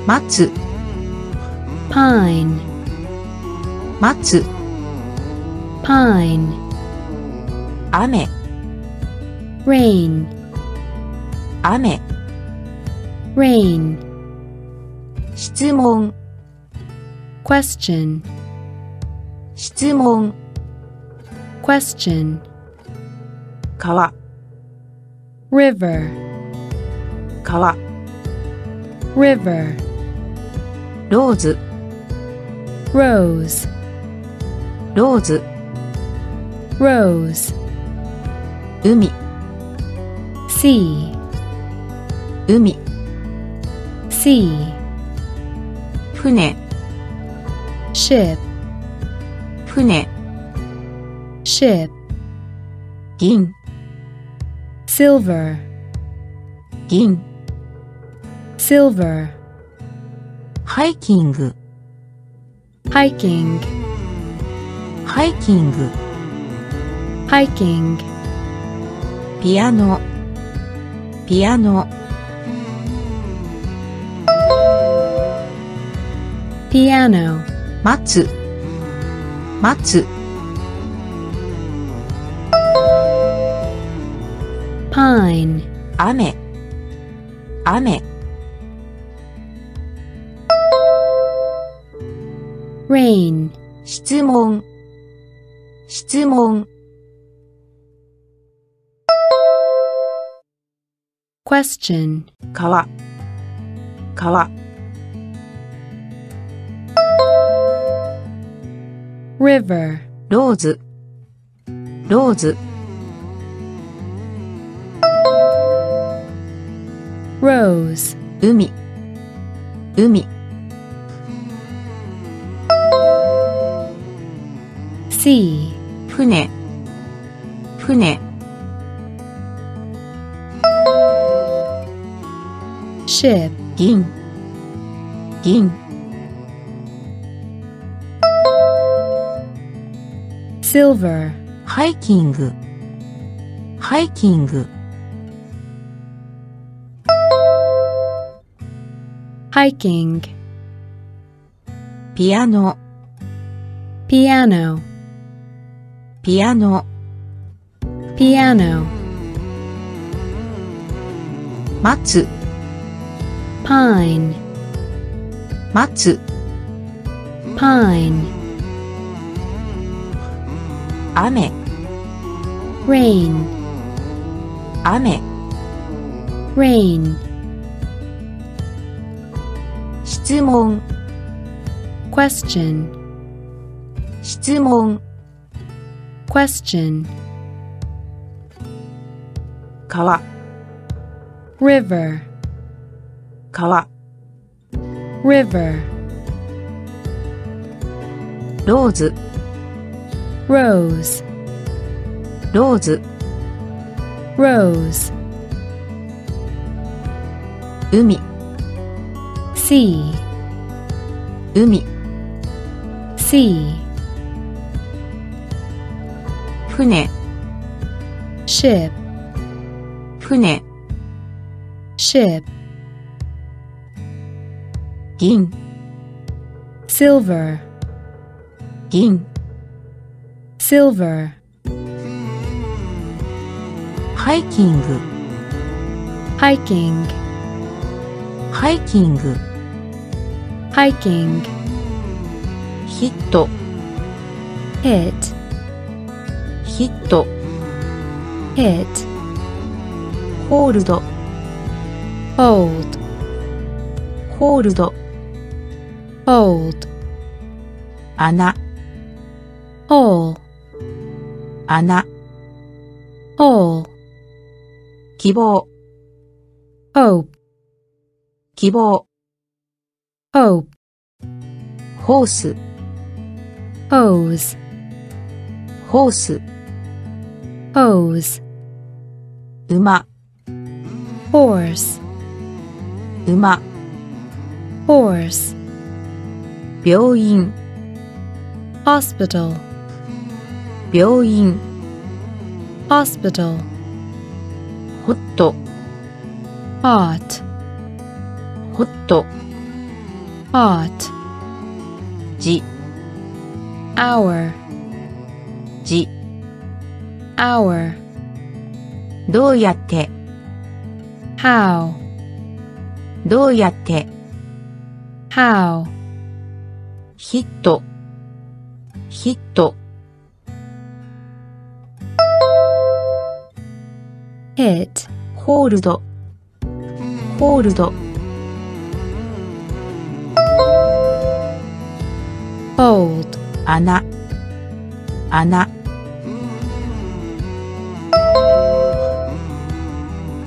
Speaker 1: 松、
Speaker 2: pine,
Speaker 1: 松、
Speaker 2: pine,
Speaker 1: 雨、
Speaker 2: rain,
Speaker 1: 雨、
Speaker 2: rain,
Speaker 1: 質問、
Speaker 2: question,
Speaker 1: 質問、
Speaker 2: question,
Speaker 1: 川、
Speaker 2: river,
Speaker 1: 川、
Speaker 2: river,
Speaker 1: ローズ、
Speaker 2: rose,
Speaker 1: ローズ、
Speaker 2: rose,
Speaker 1: 海、
Speaker 2: Sea,
Speaker 1: 海、
Speaker 2: sea,
Speaker 1: 船、
Speaker 2: ship,
Speaker 1: 船、
Speaker 2: ship,
Speaker 1: 銀、
Speaker 2: silver,
Speaker 1: 銀、
Speaker 2: silver,
Speaker 1: ハイキング、
Speaker 2: hiking,
Speaker 1: ハイキング、
Speaker 2: hiking,
Speaker 1: ピアノ、ピアノ、
Speaker 2: piano,
Speaker 1: 待つ、待つ、
Speaker 2: pine,
Speaker 1: 雨、雨、
Speaker 2: rain,
Speaker 1: 質問、質問、
Speaker 2: question,
Speaker 1: 川、川、
Speaker 2: river,
Speaker 1: ローズ、ローズ、
Speaker 2: rose,
Speaker 1: 海、海、
Speaker 2: sea,
Speaker 1: 船、船、
Speaker 2: 是
Speaker 1: 銀銀
Speaker 2: silver
Speaker 1: ハイキングハイキング
Speaker 2: ハイキング
Speaker 1: ピアノ
Speaker 2: ピアノ
Speaker 1: ピアノ
Speaker 2: ピアノ
Speaker 1: 待つ
Speaker 2: pine,
Speaker 1: 待つ、
Speaker 2: pine,
Speaker 1: 雨、
Speaker 2: rain,
Speaker 1: 雨、
Speaker 2: rain,
Speaker 1: 質問、
Speaker 2: question,
Speaker 1: 質問、
Speaker 2: question,
Speaker 1: 川、
Speaker 2: river,
Speaker 1: 川、
Speaker 2: river,
Speaker 1: ローズ、
Speaker 2: rose,
Speaker 1: ローズ、
Speaker 2: rose,
Speaker 1: 海、
Speaker 2: sea,
Speaker 1: 海、
Speaker 2: sea,
Speaker 1: 船、
Speaker 2: ship,
Speaker 1: 船、
Speaker 2: ship,
Speaker 1: 銀、
Speaker 2: silver,
Speaker 1: 銀、
Speaker 2: silver,
Speaker 1: ハイキング、
Speaker 2: hiking,
Speaker 1: ハイキング、
Speaker 2: hiking,
Speaker 1: ヒット、
Speaker 2: hit,
Speaker 1: ヒット、
Speaker 2: hit,
Speaker 1: ホールド、
Speaker 2: hold,
Speaker 1: ホールド、
Speaker 2: hold,
Speaker 1: 穴、
Speaker 2: hole,
Speaker 1: 穴、
Speaker 2: hole,
Speaker 1: 希望、
Speaker 2: hope,
Speaker 1: 希望、
Speaker 2: hope,
Speaker 1: ホース、
Speaker 2: hose,
Speaker 1: ホース、
Speaker 2: hose,
Speaker 1: 馬、
Speaker 2: horse,
Speaker 1: 馬、
Speaker 2: horse,
Speaker 1: 病院、
Speaker 2: hospital,
Speaker 1: 病院、
Speaker 2: hospital,
Speaker 1: ホット、
Speaker 2: hot,
Speaker 1: ホット、
Speaker 2: hot,
Speaker 1: じ、
Speaker 2: hour,
Speaker 1: じ、
Speaker 2: hour,
Speaker 1: どうやって、
Speaker 2: how,
Speaker 1: どうやって、
Speaker 2: how,
Speaker 1: ヒット、ヒット、
Speaker 2: hit,
Speaker 1: ホールド、ホールド、
Speaker 2: hold,
Speaker 1: 穴、穴、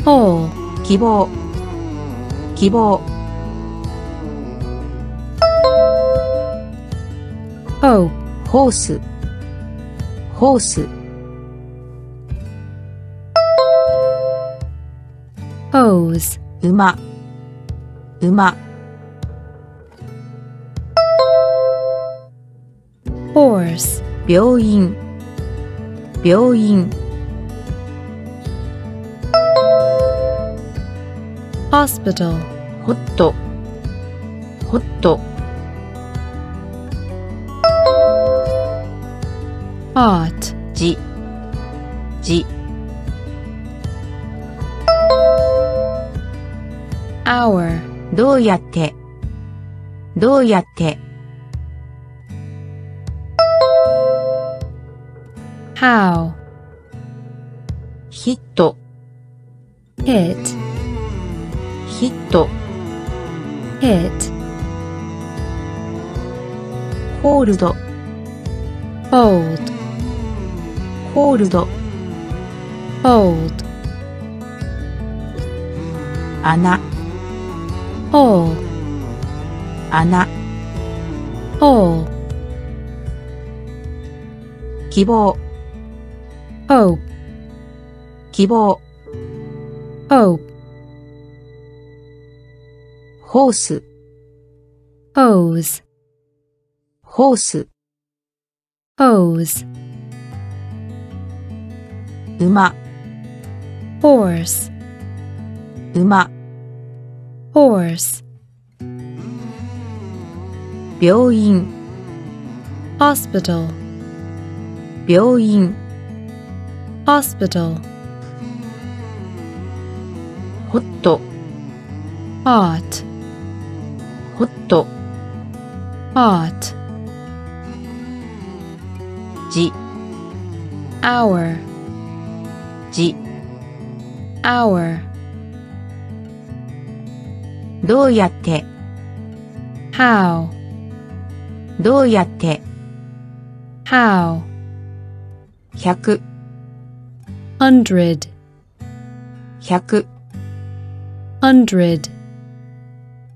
Speaker 2: hole,
Speaker 1: 希望、希望、ホース、ホース。
Speaker 2: ホース、
Speaker 1: 馬、馬。
Speaker 2: ホース、
Speaker 1: 病院、病院。
Speaker 2: ホスピタル、
Speaker 1: ホット、ホット。
Speaker 2: Hot,
Speaker 1: じ、じ、
Speaker 2: hour,
Speaker 1: どうやって、どうやって、
Speaker 2: how,
Speaker 1: ヒット、
Speaker 2: hit,
Speaker 1: ヒット、
Speaker 2: hit,
Speaker 1: ホールド、
Speaker 2: hold,
Speaker 1: ホールド、
Speaker 2: hold,
Speaker 1: 穴、
Speaker 2: hole,
Speaker 1: 穴、
Speaker 2: hole,
Speaker 1: 希望、
Speaker 2: hope,
Speaker 1: 希望、
Speaker 2: hope,
Speaker 1: ホース、
Speaker 2: hose,
Speaker 1: ホース、
Speaker 2: hose,
Speaker 1: 馬、
Speaker 2: horse,
Speaker 1: 馬、
Speaker 2: horse,
Speaker 1: 病院、
Speaker 2: hospital,
Speaker 1: 病院、
Speaker 2: hospital,
Speaker 1: ホット、
Speaker 2: hot,
Speaker 1: ホット、
Speaker 2: hot,
Speaker 1: じ、
Speaker 2: hour,
Speaker 1: じ、
Speaker 2: hour,
Speaker 1: どうやって、
Speaker 2: how,
Speaker 1: どうやって、
Speaker 2: how,
Speaker 1: 100、
Speaker 2: hundred,
Speaker 1: 100、
Speaker 2: hundred,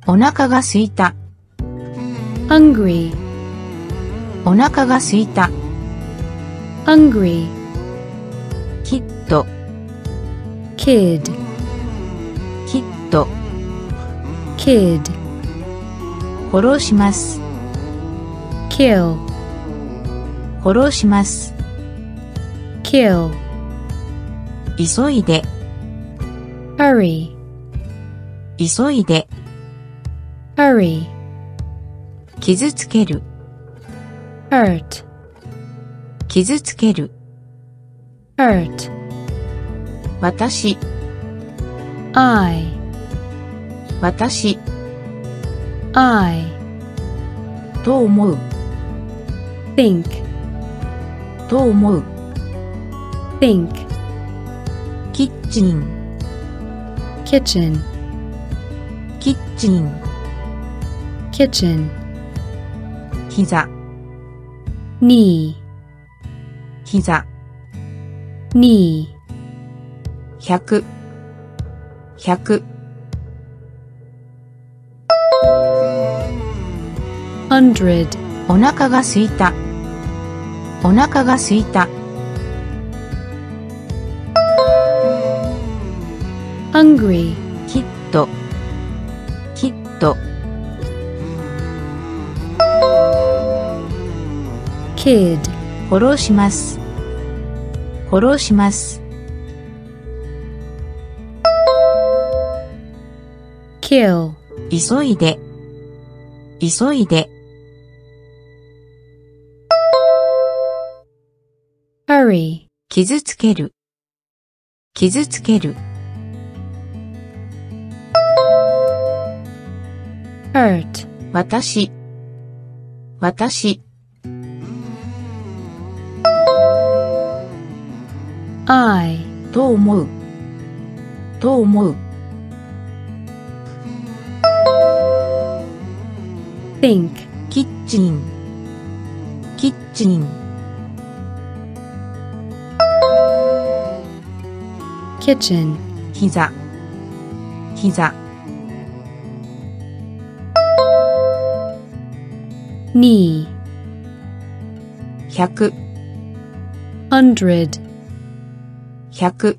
Speaker 1: お腹が空いた、
Speaker 2: hungry,
Speaker 1: お腹が空いた、
Speaker 2: hungry, kid,
Speaker 1: きっと、
Speaker 2: kid,
Speaker 1: 殺します、
Speaker 2: kill,
Speaker 1: 殺します、
Speaker 2: kill,
Speaker 1: 急いで、
Speaker 2: hurry,
Speaker 1: 急いで、
Speaker 2: hurry,
Speaker 1: 傷つける、
Speaker 2: hurt,
Speaker 1: 傷つける、
Speaker 2: hurt,
Speaker 1: 私、
Speaker 2: I,
Speaker 1: 私、
Speaker 2: I,
Speaker 1: と思う、
Speaker 2: think,
Speaker 1: と思う、
Speaker 2: think,
Speaker 1: キッチン、
Speaker 2: kitchen,
Speaker 1: キッチン、
Speaker 2: kitchen,
Speaker 1: 膝、
Speaker 2: knee,
Speaker 1: 膝、
Speaker 2: knee,
Speaker 1: 100、100、
Speaker 2: hundred,
Speaker 1: お腹が空いた、お腹が空いた、
Speaker 2: hungry,
Speaker 1: きっと、きっと、
Speaker 2: kid,
Speaker 1: 殺します、殺します、
Speaker 2: kill,
Speaker 1: 急いで、急いで、
Speaker 2: hurry,
Speaker 1: 傷つける、傷つける、
Speaker 2: hurt,
Speaker 1: 私、私、
Speaker 2: I,
Speaker 1: と思う、と思う、
Speaker 2: think,
Speaker 1: キッチン、キッチン、
Speaker 2: kitchen,
Speaker 1: 膝、膝、
Speaker 2: knee,
Speaker 1: 百、
Speaker 2: hundred,
Speaker 1: 百、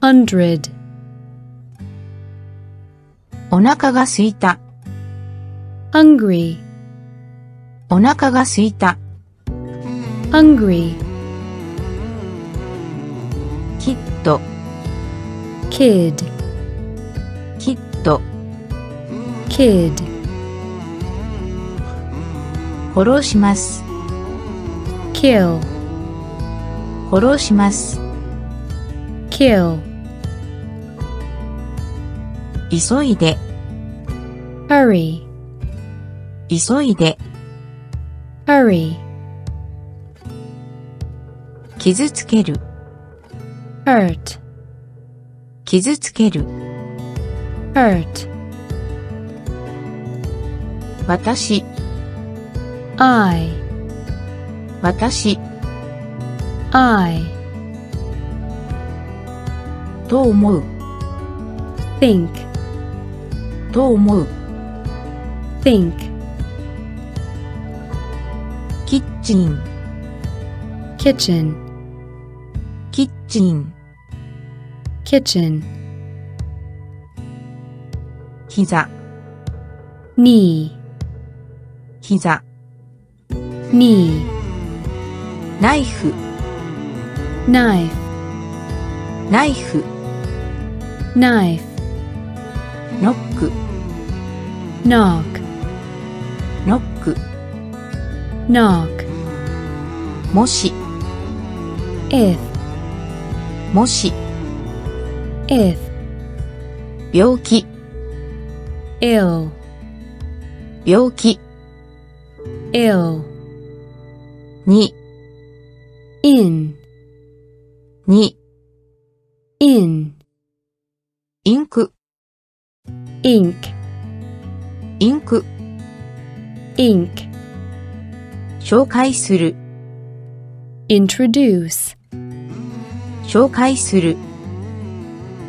Speaker 2: hundred,
Speaker 1: お腹が空いた、
Speaker 2: hungry,
Speaker 1: お腹が空いた、
Speaker 2: hungry,
Speaker 1: きっと、
Speaker 2: kid,
Speaker 1: きっと、
Speaker 2: kid,
Speaker 1: 殺します、
Speaker 2: kill,
Speaker 1: 殺します、
Speaker 2: kill,
Speaker 1: 急いで、
Speaker 2: hurry,
Speaker 1: 急いで、
Speaker 2: hurry,
Speaker 1: 傷つける、
Speaker 2: hurt,
Speaker 1: 傷つける、
Speaker 2: hurt,
Speaker 1: 私、
Speaker 2: I,
Speaker 1: 私、
Speaker 2: I,
Speaker 1: と思う、
Speaker 2: think,
Speaker 1: と思う、
Speaker 2: think,
Speaker 1: キッチン、
Speaker 2: kitchen,
Speaker 1: キッチン、
Speaker 2: kitchen,
Speaker 1: 膝、
Speaker 2: knee,
Speaker 1: 膝、
Speaker 2: knee,
Speaker 1: ナイフ、
Speaker 2: knife,
Speaker 1: ナイフ、
Speaker 2: knife,
Speaker 1: ノック、
Speaker 2: knock,
Speaker 1: ノック、
Speaker 2: knock,
Speaker 1: もし、
Speaker 2: if,
Speaker 1: もし、
Speaker 2: if,
Speaker 1: 病気、
Speaker 2: ill,
Speaker 1: 病気、
Speaker 2: ill,
Speaker 1: に、
Speaker 2: in,
Speaker 1: に、
Speaker 2: in,
Speaker 1: インク、
Speaker 2: ink,
Speaker 1: インク、
Speaker 2: ink,
Speaker 1: 紹介する、
Speaker 2: introduce,
Speaker 1: 紹介する、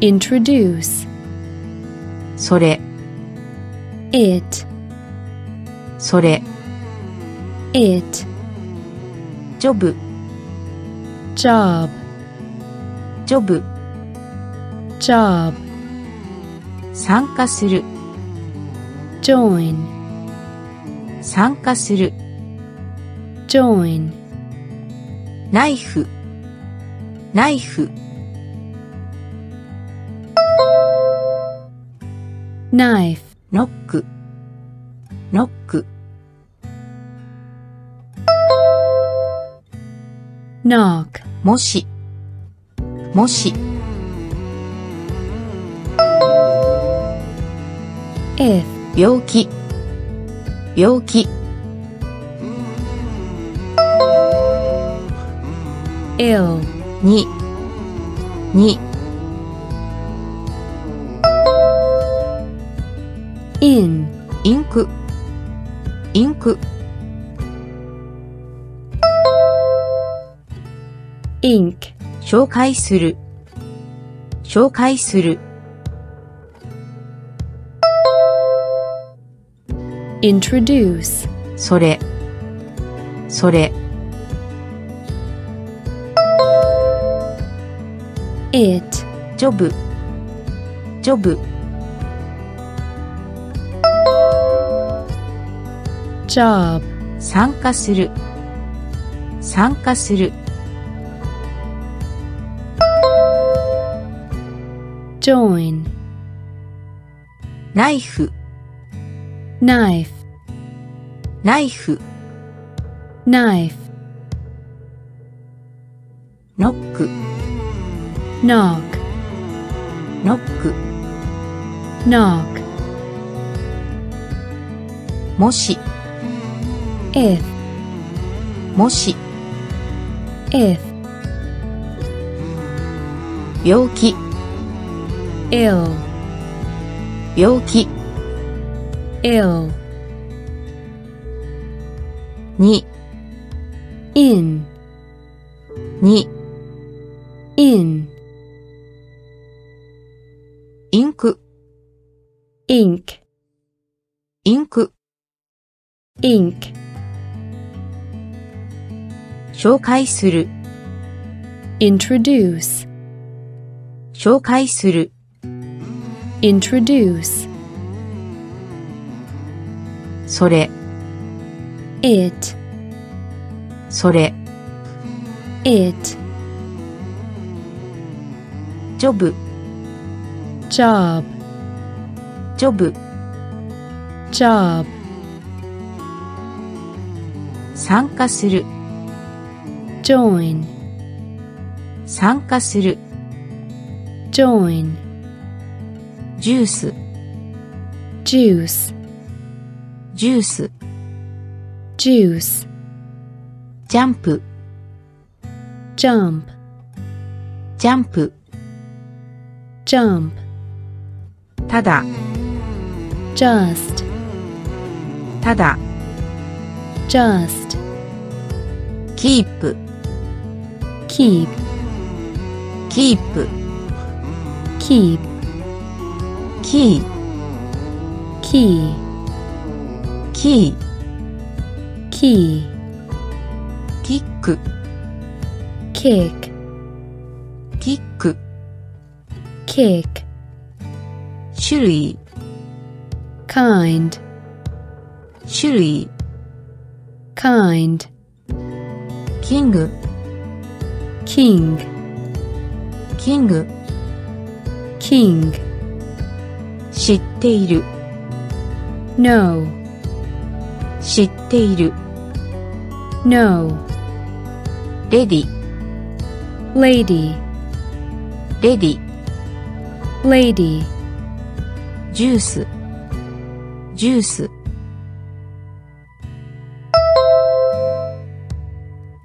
Speaker 2: introduce,
Speaker 1: それ、
Speaker 2: it,
Speaker 1: それ、
Speaker 2: it,
Speaker 1: ジョブ、
Speaker 2: job,
Speaker 1: ジョブ、
Speaker 2: job,
Speaker 1: 参加する、
Speaker 2: join,
Speaker 1: 参加する、
Speaker 2: join,
Speaker 1: ナイフ、ナイフ、
Speaker 2: knife,
Speaker 1: ノック、ノック、
Speaker 2: knock,
Speaker 1: もし、もし、
Speaker 2: if,
Speaker 1: 病気、病気、
Speaker 2: ill,
Speaker 1: に、に、
Speaker 2: in,
Speaker 1: インク、インク、
Speaker 2: ink,
Speaker 1: 紹介する、紹介する、
Speaker 2: introduce,
Speaker 1: それ、それ、
Speaker 2: it,
Speaker 1: ジョブ、ジョブ、
Speaker 2: job,
Speaker 1: 参加する、参加する、
Speaker 2: join,
Speaker 1: ナイフ、ナイフ、
Speaker 2: knife,
Speaker 1: ノック、
Speaker 2: knock,
Speaker 1: ノック、
Speaker 2: knock,
Speaker 1: もし、
Speaker 2: if,
Speaker 1: もし、
Speaker 2: if,
Speaker 1: 病気、
Speaker 2: ill,
Speaker 1: 病気、
Speaker 2: ill,
Speaker 1: に、
Speaker 2: in,
Speaker 1: に、
Speaker 2: in,
Speaker 1: インク、インク、
Speaker 2: インク、
Speaker 1: 紹介する、
Speaker 2: introduce、
Speaker 1: 紹介する、
Speaker 2: introduce。
Speaker 1: それ、
Speaker 2: it、
Speaker 1: それ、
Speaker 2: it。
Speaker 1: ジョブ、
Speaker 2: job. Job.
Speaker 1: 参加する。
Speaker 2: Join.
Speaker 1: 参加する。
Speaker 2: Join.
Speaker 1: ジュース。
Speaker 2: ジュース
Speaker 1: ジュース
Speaker 2: ジュース
Speaker 1: ジャンプ。ジャンプ
Speaker 2: ジャンプ
Speaker 1: ただ、
Speaker 2: just,
Speaker 1: ただ、
Speaker 2: just,
Speaker 1: キープ、
Speaker 2: keep,
Speaker 1: キープ、
Speaker 2: keep,
Speaker 1: キー、
Speaker 2: key,
Speaker 1: キー、
Speaker 2: key,
Speaker 1: キック、
Speaker 2: kick,
Speaker 1: キック、
Speaker 2: kick,
Speaker 1: 種類、
Speaker 2: kind,
Speaker 1: 種類、
Speaker 2: kind,
Speaker 1: キング、
Speaker 2: king,
Speaker 1: キング、
Speaker 2: king,
Speaker 1: 知っている、
Speaker 2: no,
Speaker 1: 知っている、
Speaker 2: no,
Speaker 1: レディ、
Speaker 2: lady,
Speaker 1: レディ、
Speaker 2: lady,
Speaker 1: ジュース、ジュース、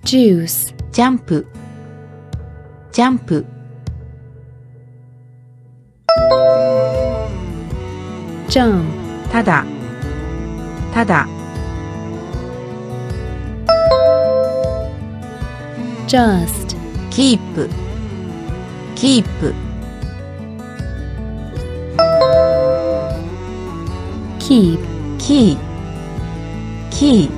Speaker 2: juice,
Speaker 1: ジャンプ、ジャンプ、
Speaker 2: jump,
Speaker 1: ただ、ただ、
Speaker 2: just,
Speaker 1: キープ、キープ、
Speaker 2: keep,
Speaker 1: キー、キー、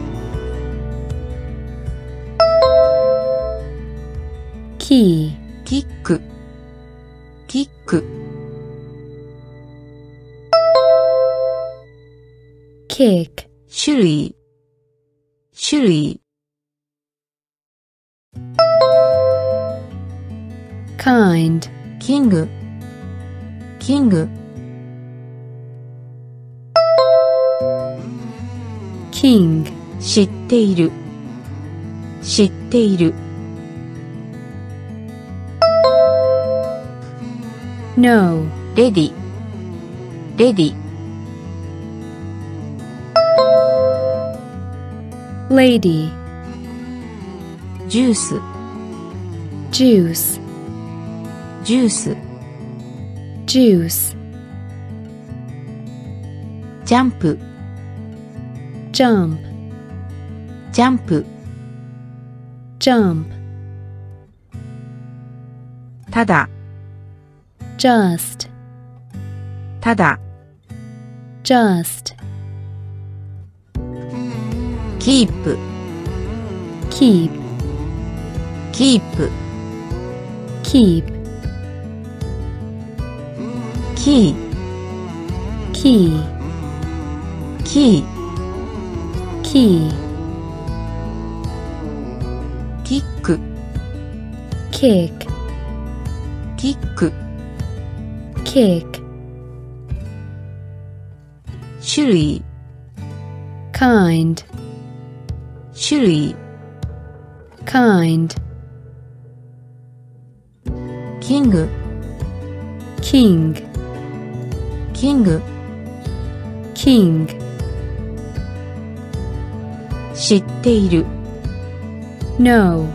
Speaker 2: key,
Speaker 1: キック、キック、
Speaker 2: kick,
Speaker 1: 種類、種類、
Speaker 2: kind,
Speaker 1: キン
Speaker 2: king,
Speaker 1: 知っている、知っている、
Speaker 2: no,
Speaker 1: レディ、レディ、
Speaker 2: lady,
Speaker 1: ジュース、
Speaker 2: juice,
Speaker 1: ジュース、
Speaker 2: juice,
Speaker 1: ジャンプ、
Speaker 2: jump,
Speaker 1: ジャンプ、
Speaker 2: jump,
Speaker 1: ただ、
Speaker 2: just,
Speaker 1: ただ、
Speaker 2: just,
Speaker 1: キープ、
Speaker 2: keep,
Speaker 1: キープ、
Speaker 2: keep,
Speaker 1: キー、
Speaker 2: key,
Speaker 1: キー、
Speaker 2: key,
Speaker 1: キック、
Speaker 2: kick,
Speaker 1: キック、
Speaker 2: kick,
Speaker 1: 種類、
Speaker 2: kind,
Speaker 1: 種類、
Speaker 2: kind,
Speaker 1: キング
Speaker 2: king,
Speaker 1: キング
Speaker 2: king,
Speaker 1: 知っている
Speaker 2: know,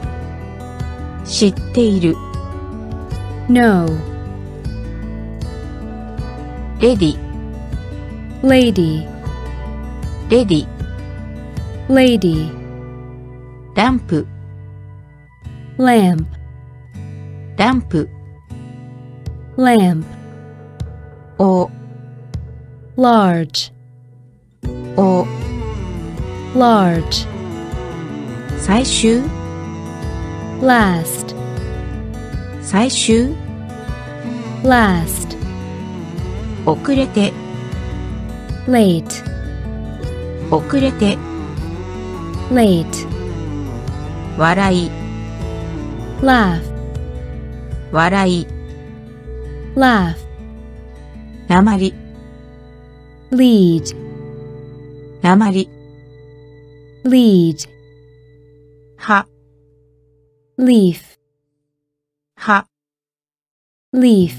Speaker 1: 知っている
Speaker 2: know,
Speaker 1: レディ
Speaker 2: lady,
Speaker 1: レディ
Speaker 2: lady,
Speaker 1: ランプ
Speaker 2: lamp,
Speaker 1: ランプ
Speaker 2: lamp,
Speaker 1: お
Speaker 2: large,
Speaker 1: お
Speaker 2: large,
Speaker 1: 最終
Speaker 2: last,
Speaker 1: 最終
Speaker 2: last,
Speaker 1: 遅れて
Speaker 2: late,
Speaker 1: 遅れて
Speaker 2: late,
Speaker 1: 笑い
Speaker 2: laugh,
Speaker 1: 笑い
Speaker 2: laugh,
Speaker 1: なまり
Speaker 2: lead,
Speaker 1: なまり
Speaker 2: lead,
Speaker 1: は
Speaker 2: leaf,
Speaker 1: は
Speaker 2: leaf,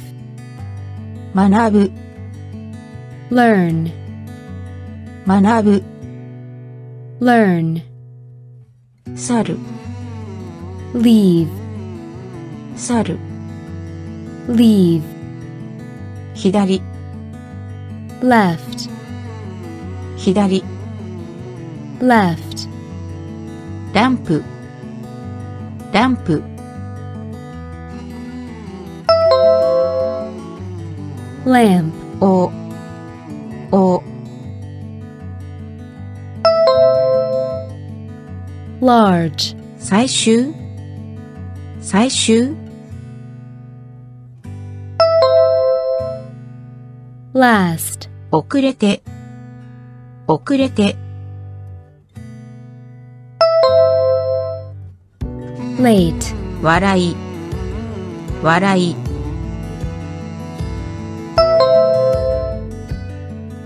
Speaker 1: 学ぶ
Speaker 2: learn,
Speaker 1: 学ぶ
Speaker 2: learn,
Speaker 1: 去る
Speaker 2: leave,
Speaker 1: 去る
Speaker 2: leave,
Speaker 1: 左
Speaker 2: left,
Speaker 1: 左
Speaker 2: left,
Speaker 1: ランプランプ
Speaker 2: lamp,
Speaker 1: おお
Speaker 2: large,
Speaker 1: 最終。最終。
Speaker 2: Last,
Speaker 1: 遅れて。遅れて
Speaker 2: late,
Speaker 1: 笑い笑い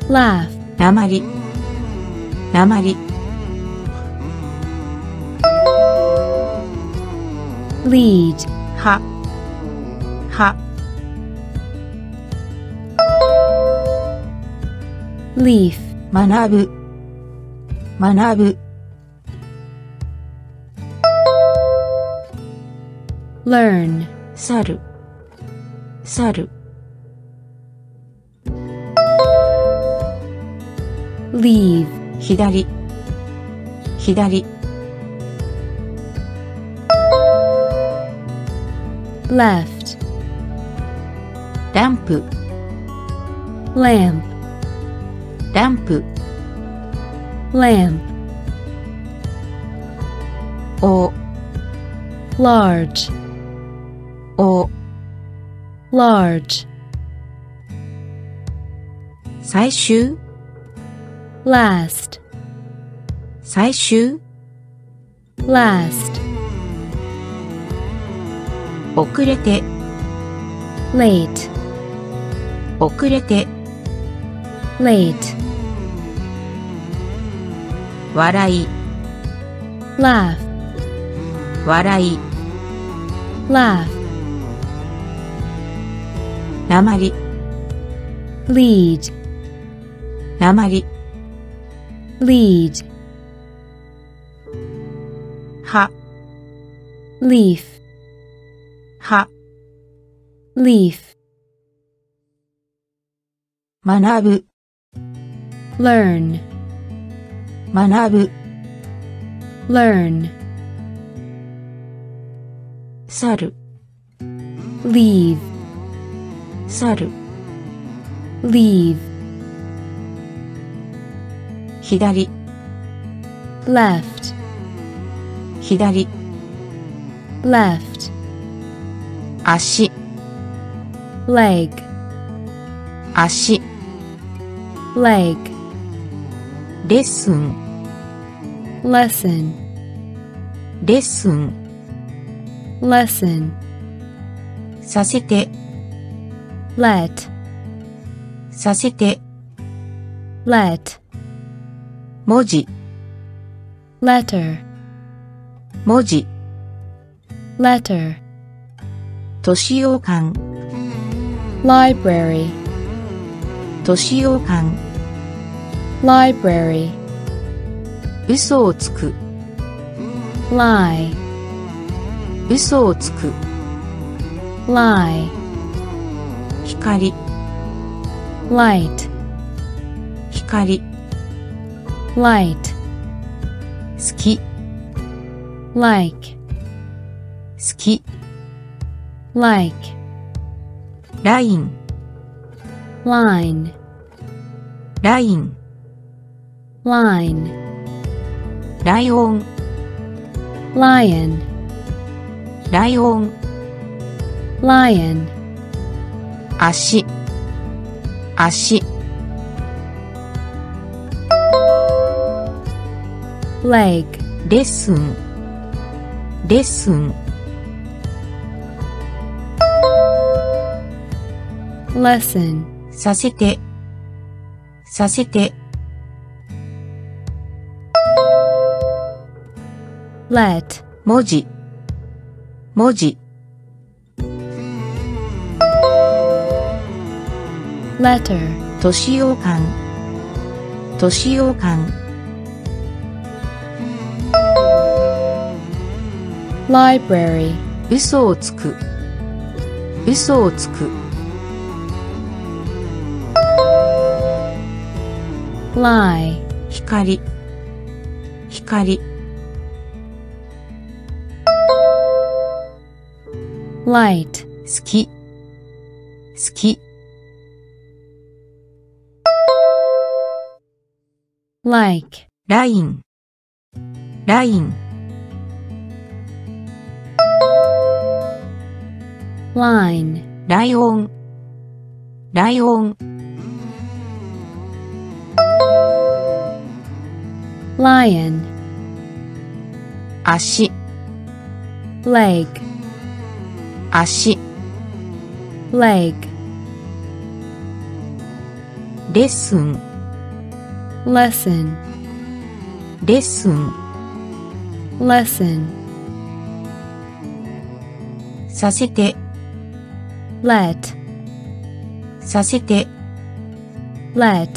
Speaker 2: laugh,
Speaker 1: なまりなまり
Speaker 2: lead,
Speaker 1: はは
Speaker 2: leaf,
Speaker 1: 学ぶ学ぶ
Speaker 2: learn,
Speaker 1: 去る去る
Speaker 2: leave,
Speaker 1: 左左
Speaker 2: left,
Speaker 1: ランプ
Speaker 2: lamp,
Speaker 1: ランプ
Speaker 2: lamp,
Speaker 1: お
Speaker 2: large,
Speaker 1: お
Speaker 2: large,
Speaker 1: 最終
Speaker 2: last,
Speaker 1: 最終
Speaker 2: last,
Speaker 1: 遅れて
Speaker 2: late,
Speaker 1: 遅れて
Speaker 2: late,
Speaker 1: 笑い
Speaker 2: laugh,
Speaker 1: 笑い
Speaker 2: laugh,
Speaker 1: なまり
Speaker 2: lead,
Speaker 1: なまり
Speaker 2: lead,
Speaker 1: は
Speaker 2: leaf,
Speaker 1: は
Speaker 2: leaf,
Speaker 1: 学ぶ
Speaker 2: learn,
Speaker 1: 学ぶ
Speaker 2: learn,
Speaker 1: 去る
Speaker 2: leave,
Speaker 1: 去る
Speaker 2: leave,
Speaker 1: 左
Speaker 2: left,
Speaker 1: 左
Speaker 2: left,
Speaker 1: 足
Speaker 2: leg,
Speaker 1: 足
Speaker 2: leg,
Speaker 1: レッスン
Speaker 2: lesson,
Speaker 1: レッスン
Speaker 2: lesson,
Speaker 1: させて
Speaker 2: let,
Speaker 1: させて
Speaker 2: let,
Speaker 1: 文字
Speaker 2: letter,
Speaker 1: 文字
Speaker 2: letter,
Speaker 1: 図書館
Speaker 2: library,
Speaker 1: 図書館
Speaker 2: library,
Speaker 1: 嘘をつく
Speaker 2: lie,
Speaker 1: 嘘をつく
Speaker 2: lie,
Speaker 1: 光
Speaker 2: light,
Speaker 1: 光
Speaker 2: light,
Speaker 1: 好き
Speaker 2: like,
Speaker 1: 好き
Speaker 2: like,
Speaker 1: ライン
Speaker 2: line,
Speaker 1: ライン
Speaker 2: line,
Speaker 1: ライオン
Speaker 2: lion,
Speaker 1: ライオン
Speaker 2: lion,
Speaker 1: 足。足。
Speaker 2: Leg,
Speaker 1: レッスン。レッスン。
Speaker 2: Lesson,
Speaker 1: させて。させて。
Speaker 2: Let,
Speaker 1: 文字。文字
Speaker 2: letter,
Speaker 1: 図書館図書館
Speaker 2: library,
Speaker 1: 嘘をつく嘘をつく
Speaker 2: lie,
Speaker 1: 光光
Speaker 2: light,
Speaker 1: 好き好き
Speaker 2: like,
Speaker 1: ラインライン
Speaker 2: line,
Speaker 1: ライオンライオン
Speaker 2: lion,
Speaker 1: 足
Speaker 2: leg,
Speaker 1: 足
Speaker 2: leg,
Speaker 1: レッスン
Speaker 2: lesson,
Speaker 1: レッスン
Speaker 2: lesson,
Speaker 1: させて
Speaker 2: let,
Speaker 1: させて
Speaker 2: let,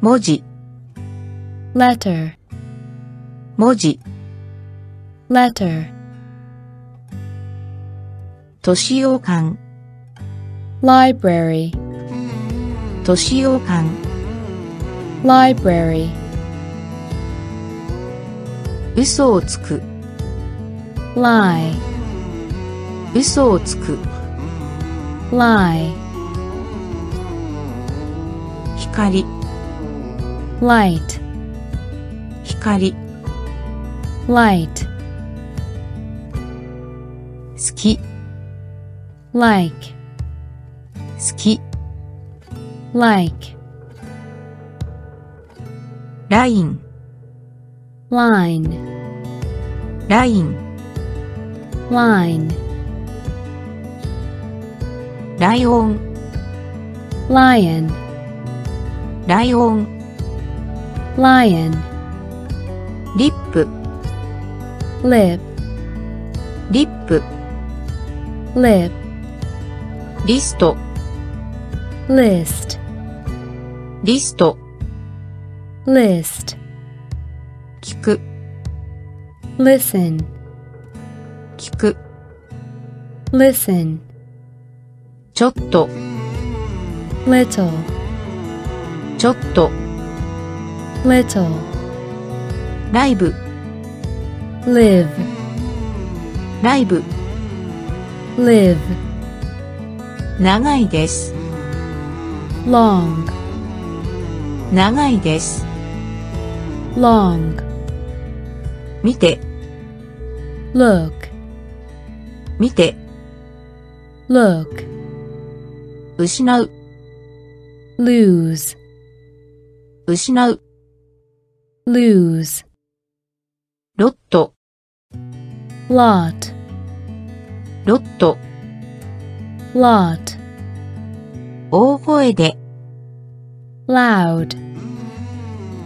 Speaker 1: 文字
Speaker 2: letter,
Speaker 1: 文字
Speaker 2: letter,
Speaker 1: 図書館
Speaker 2: library,
Speaker 1: 図書館
Speaker 2: library,
Speaker 1: 嘘をつく
Speaker 2: lie,
Speaker 1: 嘘をつく
Speaker 2: lie,
Speaker 1: 光
Speaker 2: light,
Speaker 1: 光
Speaker 2: light,
Speaker 1: 好き
Speaker 2: like,
Speaker 1: 好き
Speaker 2: like,
Speaker 1: ライン
Speaker 2: line,
Speaker 1: ライン
Speaker 2: line,
Speaker 1: ライオン
Speaker 2: lion,
Speaker 1: ライオン
Speaker 2: lion,
Speaker 1: リップ
Speaker 2: lip,
Speaker 1: リップ
Speaker 2: lip,
Speaker 1: リスト
Speaker 2: list,
Speaker 1: リスト
Speaker 2: list,
Speaker 1: 聞く
Speaker 2: listen,
Speaker 1: 聞く
Speaker 2: listen,
Speaker 1: ちょっと
Speaker 2: little,
Speaker 1: ちょっと
Speaker 2: little,
Speaker 1: ライブ
Speaker 2: live,
Speaker 1: ライブ
Speaker 2: live,
Speaker 1: 長いです
Speaker 2: long,
Speaker 1: 長いです
Speaker 2: long,
Speaker 1: 見て
Speaker 2: look,
Speaker 1: 見て
Speaker 2: look,
Speaker 1: 失う
Speaker 2: lose,
Speaker 1: 失う
Speaker 2: lose,
Speaker 1: ロット
Speaker 2: lot,
Speaker 1: ロット
Speaker 2: lot,
Speaker 1: 大声で
Speaker 2: loud,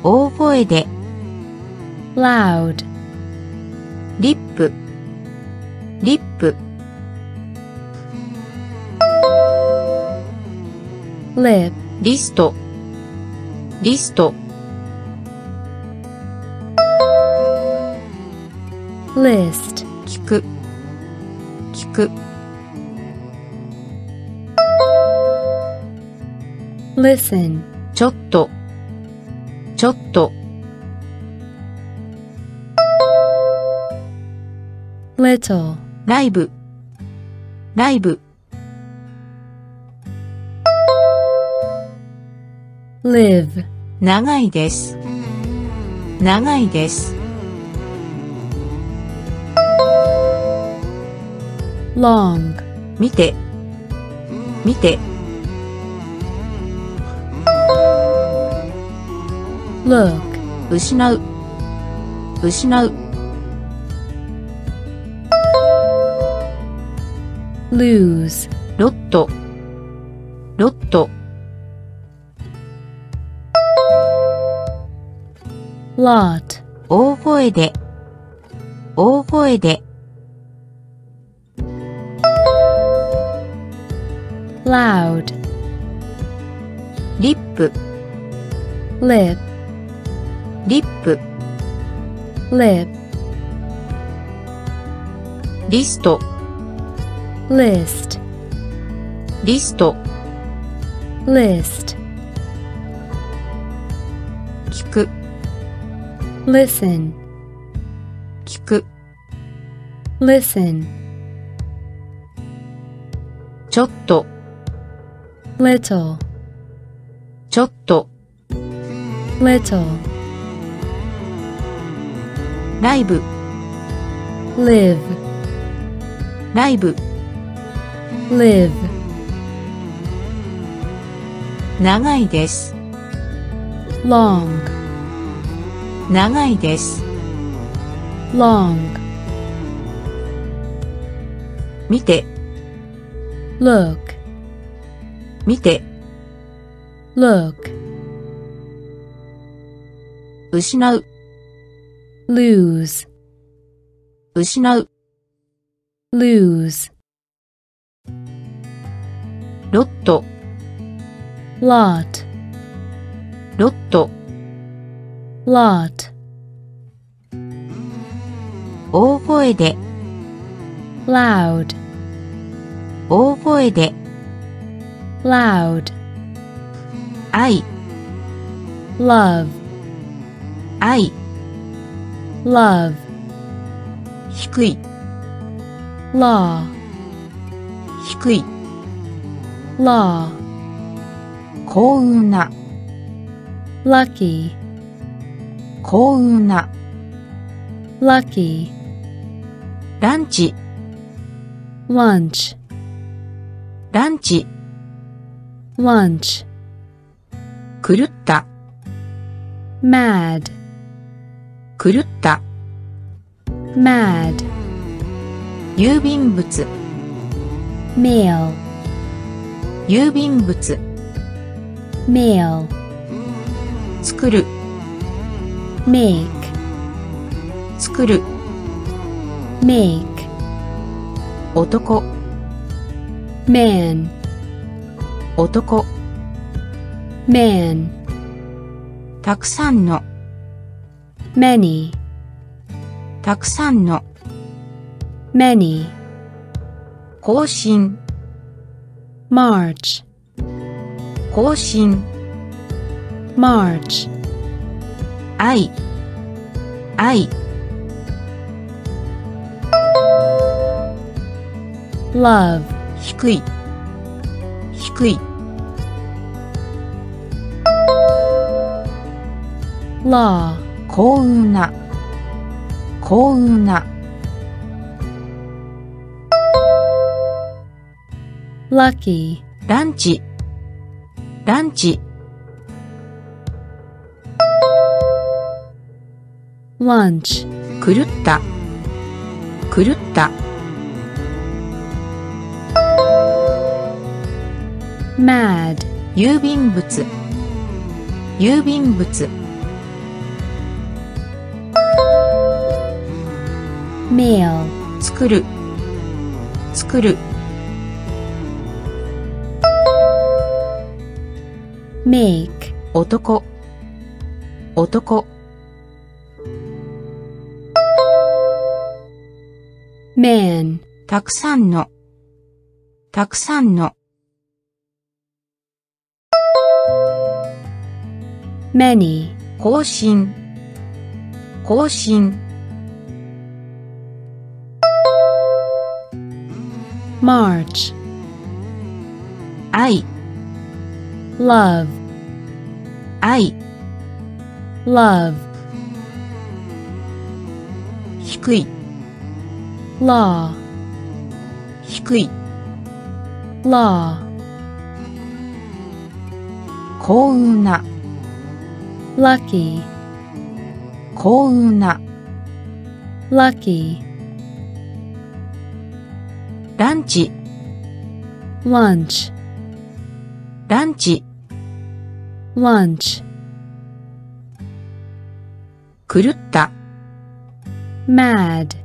Speaker 1: 大声で
Speaker 2: loud,
Speaker 1: リップリップ
Speaker 2: lip,
Speaker 1: リストリスト
Speaker 2: list,
Speaker 1: 聞く聞く
Speaker 2: listen,
Speaker 1: ちょっと。ちょっと。
Speaker 2: Little,
Speaker 1: ライブ。ライブ。
Speaker 2: Live,
Speaker 1: 長いです。長いです。
Speaker 2: Long,
Speaker 1: 見て。見て
Speaker 2: look,
Speaker 1: 失う。失う。
Speaker 2: Lose,
Speaker 1: ロット。ロット。
Speaker 2: Lot,
Speaker 1: 大声で。大声で。
Speaker 2: Loud,
Speaker 1: リップ。
Speaker 2: Lip,
Speaker 1: リップ
Speaker 2: lip,
Speaker 1: リスト
Speaker 2: list,
Speaker 1: リスト
Speaker 2: list,
Speaker 1: 聞く
Speaker 2: listen,
Speaker 1: 聞く
Speaker 2: listen,
Speaker 1: ちょっと
Speaker 2: little,
Speaker 1: ちょっと
Speaker 2: little,
Speaker 1: ライブ
Speaker 2: live,
Speaker 1: ライブ
Speaker 2: live,
Speaker 1: 長いです
Speaker 2: long,
Speaker 1: 長いです
Speaker 2: long,
Speaker 1: 見て
Speaker 2: look,
Speaker 1: 見て
Speaker 2: look,
Speaker 1: 失う
Speaker 2: lose,
Speaker 1: 失う
Speaker 2: lose,
Speaker 1: ロット
Speaker 2: lot,
Speaker 1: ロット
Speaker 2: lot,
Speaker 1: 大声で
Speaker 2: loud,
Speaker 1: 大声で
Speaker 2: loud,
Speaker 1: 愛
Speaker 2: love,
Speaker 1: 愛
Speaker 2: love,
Speaker 1: 低い
Speaker 2: law,
Speaker 1: 低い
Speaker 2: law,
Speaker 1: 幸運な
Speaker 2: lucky,
Speaker 1: 幸運な
Speaker 2: lucky,
Speaker 1: ランチ
Speaker 2: lunch,
Speaker 1: ランチ
Speaker 2: lunch,
Speaker 1: 狂った
Speaker 2: mad,
Speaker 1: 狂った
Speaker 2: mad,
Speaker 1: 郵便物
Speaker 2: mail,
Speaker 1: 郵便物
Speaker 2: mail,
Speaker 1: 作る
Speaker 2: make,
Speaker 1: 作る
Speaker 2: make,
Speaker 1: 男
Speaker 2: man,
Speaker 1: 男
Speaker 2: man,
Speaker 1: たくさんの
Speaker 2: many,
Speaker 1: たくさんの
Speaker 2: many,
Speaker 1: 更新
Speaker 2: march,
Speaker 1: 更新
Speaker 2: march,
Speaker 1: 愛愛
Speaker 2: love,
Speaker 1: 低い低い
Speaker 2: law,
Speaker 1: 幸運な。幸運な。
Speaker 2: Lucky,
Speaker 1: ランチ。ランチ。
Speaker 2: Lunch,
Speaker 1: 狂った。狂った。
Speaker 2: Mad,
Speaker 1: 郵便物。郵便物
Speaker 2: mail,
Speaker 1: 作る。作る。
Speaker 2: make,
Speaker 1: 男。男。
Speaker 2: man,
Speaker 1: たくさんの。たくさんの。
Speaker 2: many,
Speaker 1: 更新。更新
Speaker 2: march,
Speaker 1: 愛
Speaker 2: love,
Speaker 1: 愛
Speaker 2: love,
Speaker 1: 低い
Speaker 2: law,
Speaker 1: 低い
Speaker 2: law,
Speaker 1: 幸運な
Speaker 2: lucky,
Speaker 1: 幸運な
Speaker 2: lucky,
Speaker 1: ランチ
Speaker 2: lunch,
Speaker 1: ランチ
Speaker 2: lunch,
Speaker 1: 狂った
Speaker 2: mad,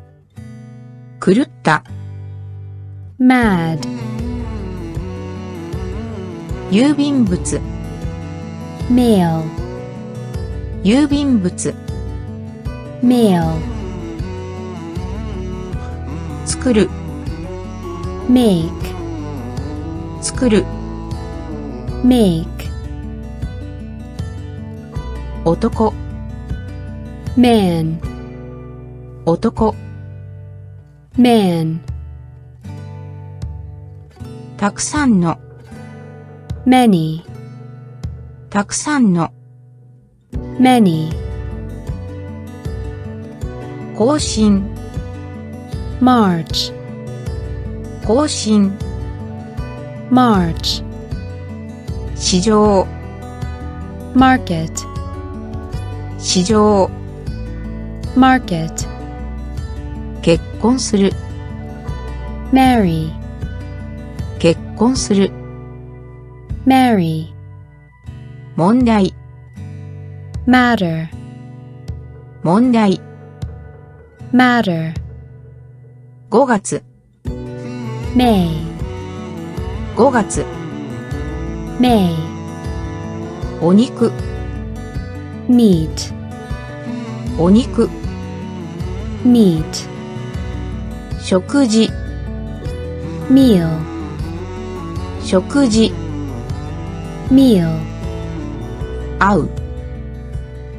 Speaker 1: 狂った
Speaker 2: mad,
Speaker 1: 郵便物
Speaker 2: mail,
Speaker 1: 郵便物
Speaker 2: mail,
Speaker 1: 作る
Speaker 2: make,
Speaker 1: 作る
Speaker 2: make,
Speaker 1: 男
Speaker 2: man,
Speaker 1: 男
Speaker 2: man,
Speaker 1: たくさんの
Speaker 2: many,
Speaker 1: たくさんの
Speaker 2: many,
Speaker 1: 更新
Speaker 2: march,
Speaker 1: 更新
Speaker 2: march,
Speaker 1: 市場
Speaker 2: market,
Speaker 1: 市場
Speaker 2: market,
Speaker 1: 結婚する
Speaker 2: marry,
Speaker 1: 結婚する
Speaker 2: marry,
Speaker 1: 問題
Speaker 2: matter,
Speaker 1: 問題
Speaker 2: matter,
Speaker 1: 5月
Speaker 2: may,
Speaker 1: 5月
Speaker 2: may,
Speaker 1: お肉
Speaker 2: meat,
Speaker 1: お肉
Speaker 2: meat,
Speaker 1: 食事
Speaker 2: meal,
Speaker 1: 食事
Speaker 2: meal,
Speaker 1: 合う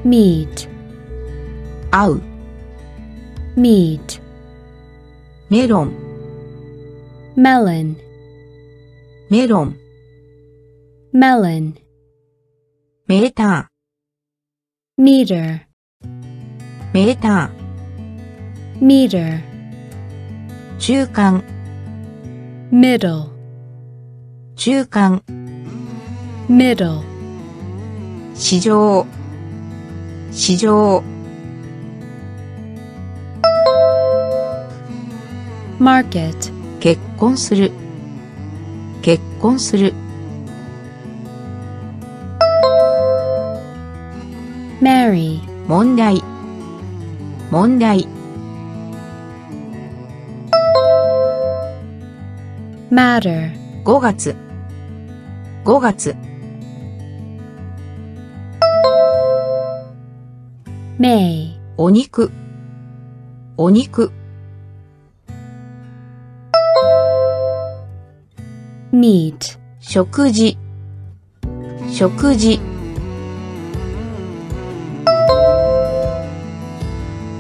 Speaker 2: meat,
Speaker 1: 合う
Speaker 2: meat,
Speaker 1: メロン
Speaker 2: melon,
Speaker 1: メロン
Speaker 2: melon,
Speaker 1: メータ
Speaker 2: meter,
Speaker 1: ーメータ
Speaker 2: meter,
Speaker 1: ー中間
Speaker 2: middle,
Speaker 1: 中間
Speaker 2: middle,
Speaker 1: 市場市場
Speaker 2: market,
Speaker 1: 結婚する。結婚する。問題。問題。
Speaker 2: Matter,
Speaker 1: 5月。5月。
Speaker 2: May,
Speaker 1: お肉。お肉
Speaker 2: meat,
Speaker 1: 食事。食事。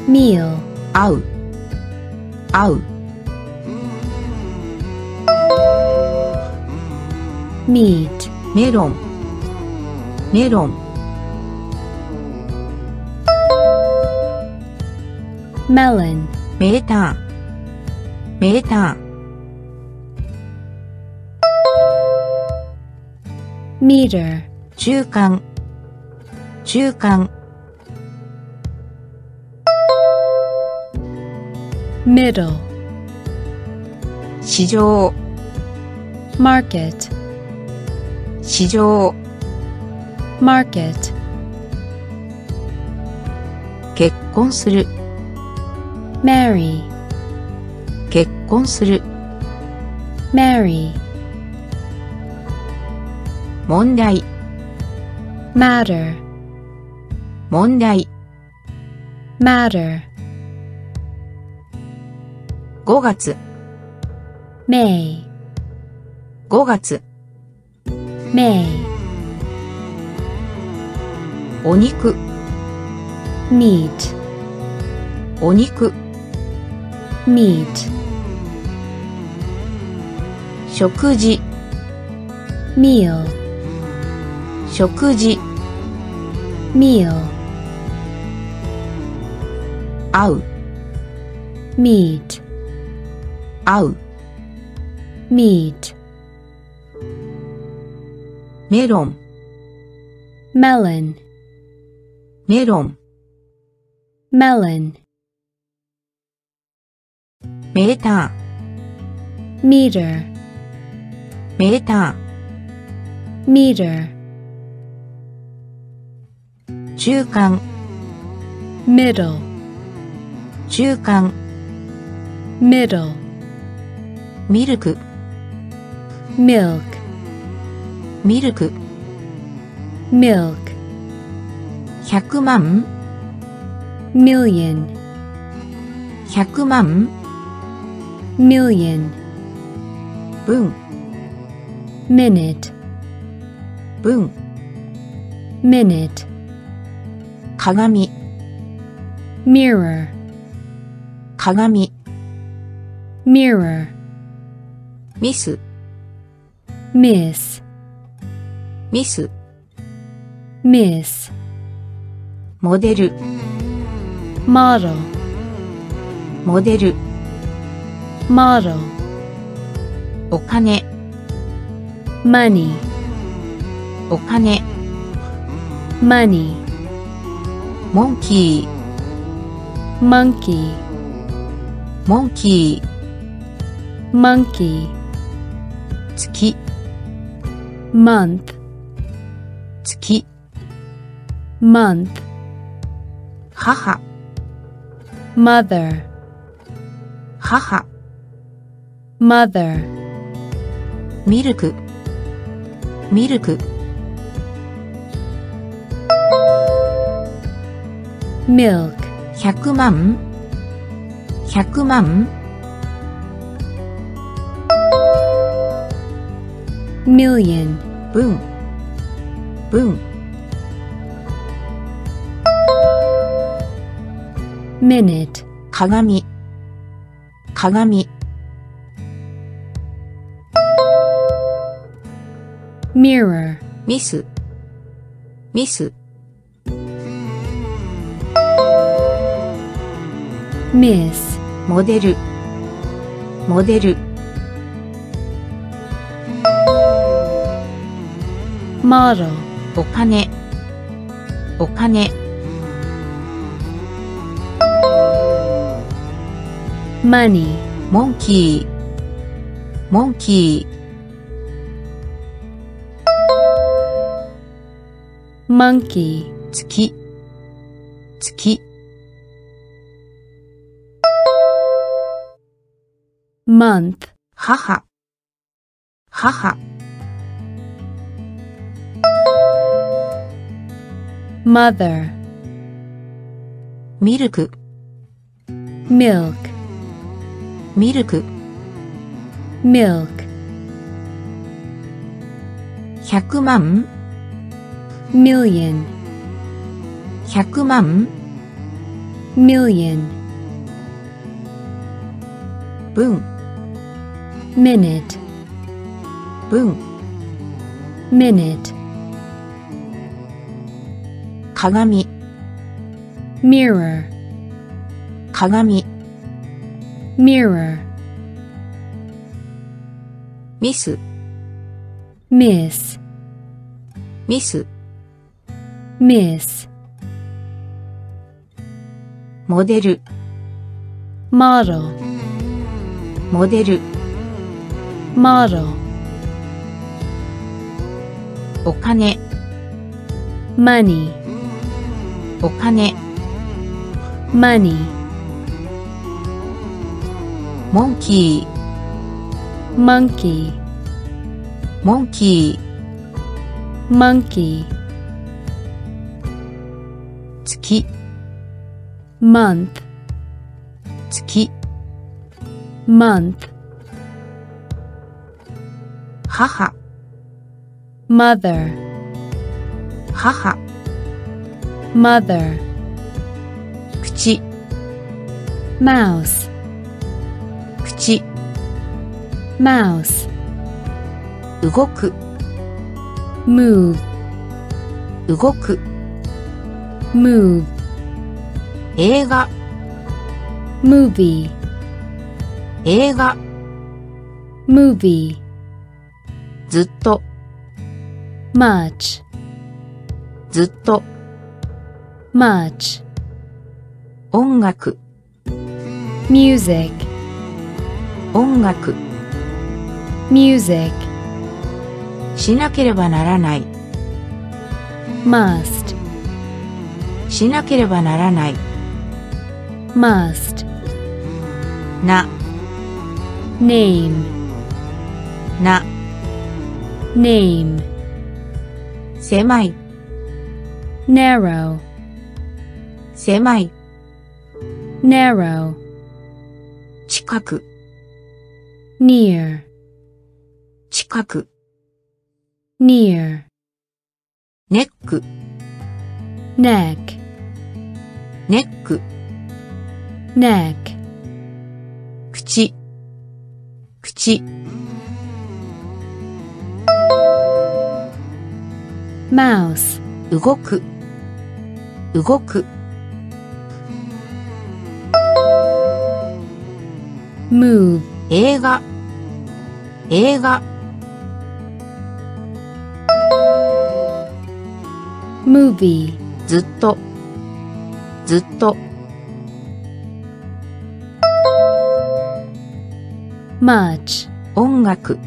Speaker 2: meal,
Speaker 1: 合う。合う。
Speaker 2: meat,
Speaker 1: メロン。メロン。
Speaker 2: melon,
Speaker 1: メーター。メータ
Speaker 2: meter,
Speaker 1: ー中間中間
Speaker 2: middle,
Speaker 1: 市場
Speaker 2: market,
Speaker 1: 市場
Speaker 2: market,
Speaker 1: 結婚する
Speaker 2: marry,
Speaker 1: 結婚する
Speaker 2: marry,
Speaker 1: 問題、
Speaker 2: matter,
Speaker 1: 問題、
Speaker 2: matter,
Speaker 1: 5月、
Speaker 2: may,
Speaker 1: 5月、
Speaker 2: may,
Speaker 1: お肉、
Speaker 2: meat,
Speaker 1: お肉、
Speaker 2: meat,
Speaker 1: 食事、
Speaker 2: meal,
Speaker 1: 食事、
Speaker 2: meal,
Speaker 1: 合う、
Speaker 2: meat,
Speaker 1: 合う、
Speaker 2: meat,
Speaker 1: メロン、
Speaker 2: melon,
Speaker 1: メロン、
Speaker 2: melon,
Speaker 1: メータ
Speaker 2: meter,
Speaker 1: ー、メータ
Speaker 2: meter,
Speaker 1: ー、 中間、
Speaker 2: middle,
Speaker 1: 中間、
Speaker 2: middle,
Speaker 1: ミルク、
Speaker 2: milk,
Speaker 1: ミルク、
Speaker 2: milk,
Speaker 1: 100万、
Speaker 2: million,
Speaker 1: 100万、
Speaker 2: million,
Speaker 1: 分、
Speaker 2: minute,
Speaker 1: 分、
Speaker 2: minute,
Speaker 1: 鏡、
Speaker 2: mirror,
Speaker 1: 鏡、
Speaker 2: mirror,
Speaker 1: ミス、
Speaker 2: miss,
Speaker 1: ミス、
Speaker 2: miss,
Speaker 1: モデル、
Speaker 2: model,
Speaker 1: モデル、
Speaker 2: model,
Speaker 1: お金、
Speaker 2: money,
Speaker 1: お金、
Speaker 2: money,
Speaker 1: モンキ
Speaker 2: monkey,
Speaker 1: ー、モンキ
Speaker 2: monkey,
Speaker 1: ー、月、
Speaker 2: month,
Speaker 1: 月、
Speaker 2: month,
Speaker 1: 母、
Speaker 2: mother,
Speaker 1: 母、
Speaker 2: mother,
Speaker 1: ミルク、ミルク、
Speaker 2: milk,
Speaker 1: 100万、100万、
Speaker 2: million,
Speaker 1: 分、分、
Speaker 2: minute,
Speaker 1: 鏡、鏡、
Speaker 2: mirror,
Speaker 1: ミス、ミス、
Speaker 2: miss,
Speaker 1: モデル、モデル、
Speaker 2: model,
Speaker 1: お金、お金、
Speaker 2: money,
Speaker 1: モンキー、モンキ
Speaker 2: monkey,
Speaker 1: ー、月、月、
Speaker 2: month,
Speaker 1: 母、母、
Speaker 2: mother,
Speaker 1: ミルク、
Speaker 2: milk,
Speaker 1: ミルク、
Speaker 2: milk,
Speaker 1: 100万、
Speaker 2: million,
Speaker 1: 100万、
Speaker 2: million,
Speaker 1: 分、
Speaker 2: minute,
Speaker 1: 分、
Speaker 2: minute,
Speaker 1: 鏡、
Speaker 2: mirror,
Speaker 1: 鏡、
Speaker 2: mirror,
Speaker 1: ミス、
Speaker 2: miss,
Speaker 1: ミス、
Speaker 2: miss,
Speaker 1: モデル、
Speaker 2: model,
Speaker 1: モデル、
Speaker 2: model,
Speaker 1: お金、
Speaker 2: money,
Speaker 1: お金、
Speaker 2: money,
Speaker 1: モンキ
Speaker 2: monkey,
Speaker 1: モンキ
Speaker 2: monkey,
Speaker 1: ー、月、
Speaker 2: month,
Speaker 1: 月、
Speaker 2: month,
Speaker 1: 母、
Speaker 2: mother,
Speaker 1: 母、
Speaker 2: mother,
Speaker 1: 口、
Speaker 2: mouse,
Speaker 1: 口、
Speaker 2: mouse,
Speaker 1: 動く、
Speaker 2: move,
Speaker 1: 動く、
Speaker 2: move,
Speaker 1: 映画、
Speaker 2: movie,
Speaker 1: 映画、
Speaker 2: movie,
Speaker 1: ずっと、
Speaker 2: much,
Speaker 1: ずっと、
Speaker 2: much,
Speaker 1: 音楽、
Speaker 2: music,
Speaker 1: 音楽、
Speaker 2: music,
Speaker 1: しなければならない、
Speaker 2: must,
Speaker 1: しなければならない、
Speaker 2: must,
Speaker 1: な、
Speaker 2: name,
Speaker 1: な、
Speaker 2: name,
Speaker 1: 狭い、
Speaker 2: narrow,
Speaker 1: 狭い、
Speaker 2: narrow,
Speaker 1: 近く、
Speaker 2: near,
Speaker 1: 近く、
Speaker 2: near,
Speaker 1: ネック、
Speaker 2: neck,
Speaker 1: ネック、
Speaker 2: neck,
Speaker 1: 口、口、
Speaker 2: mouse,
Speaker 1: 動く、動く、
Speaker 2: move,
Speaker 1: 映画、映画、
Speaker 2: movie,
Speaker 1: ずっと、ずっと、
Speaker 2: much,
Speaker 1: 音楽、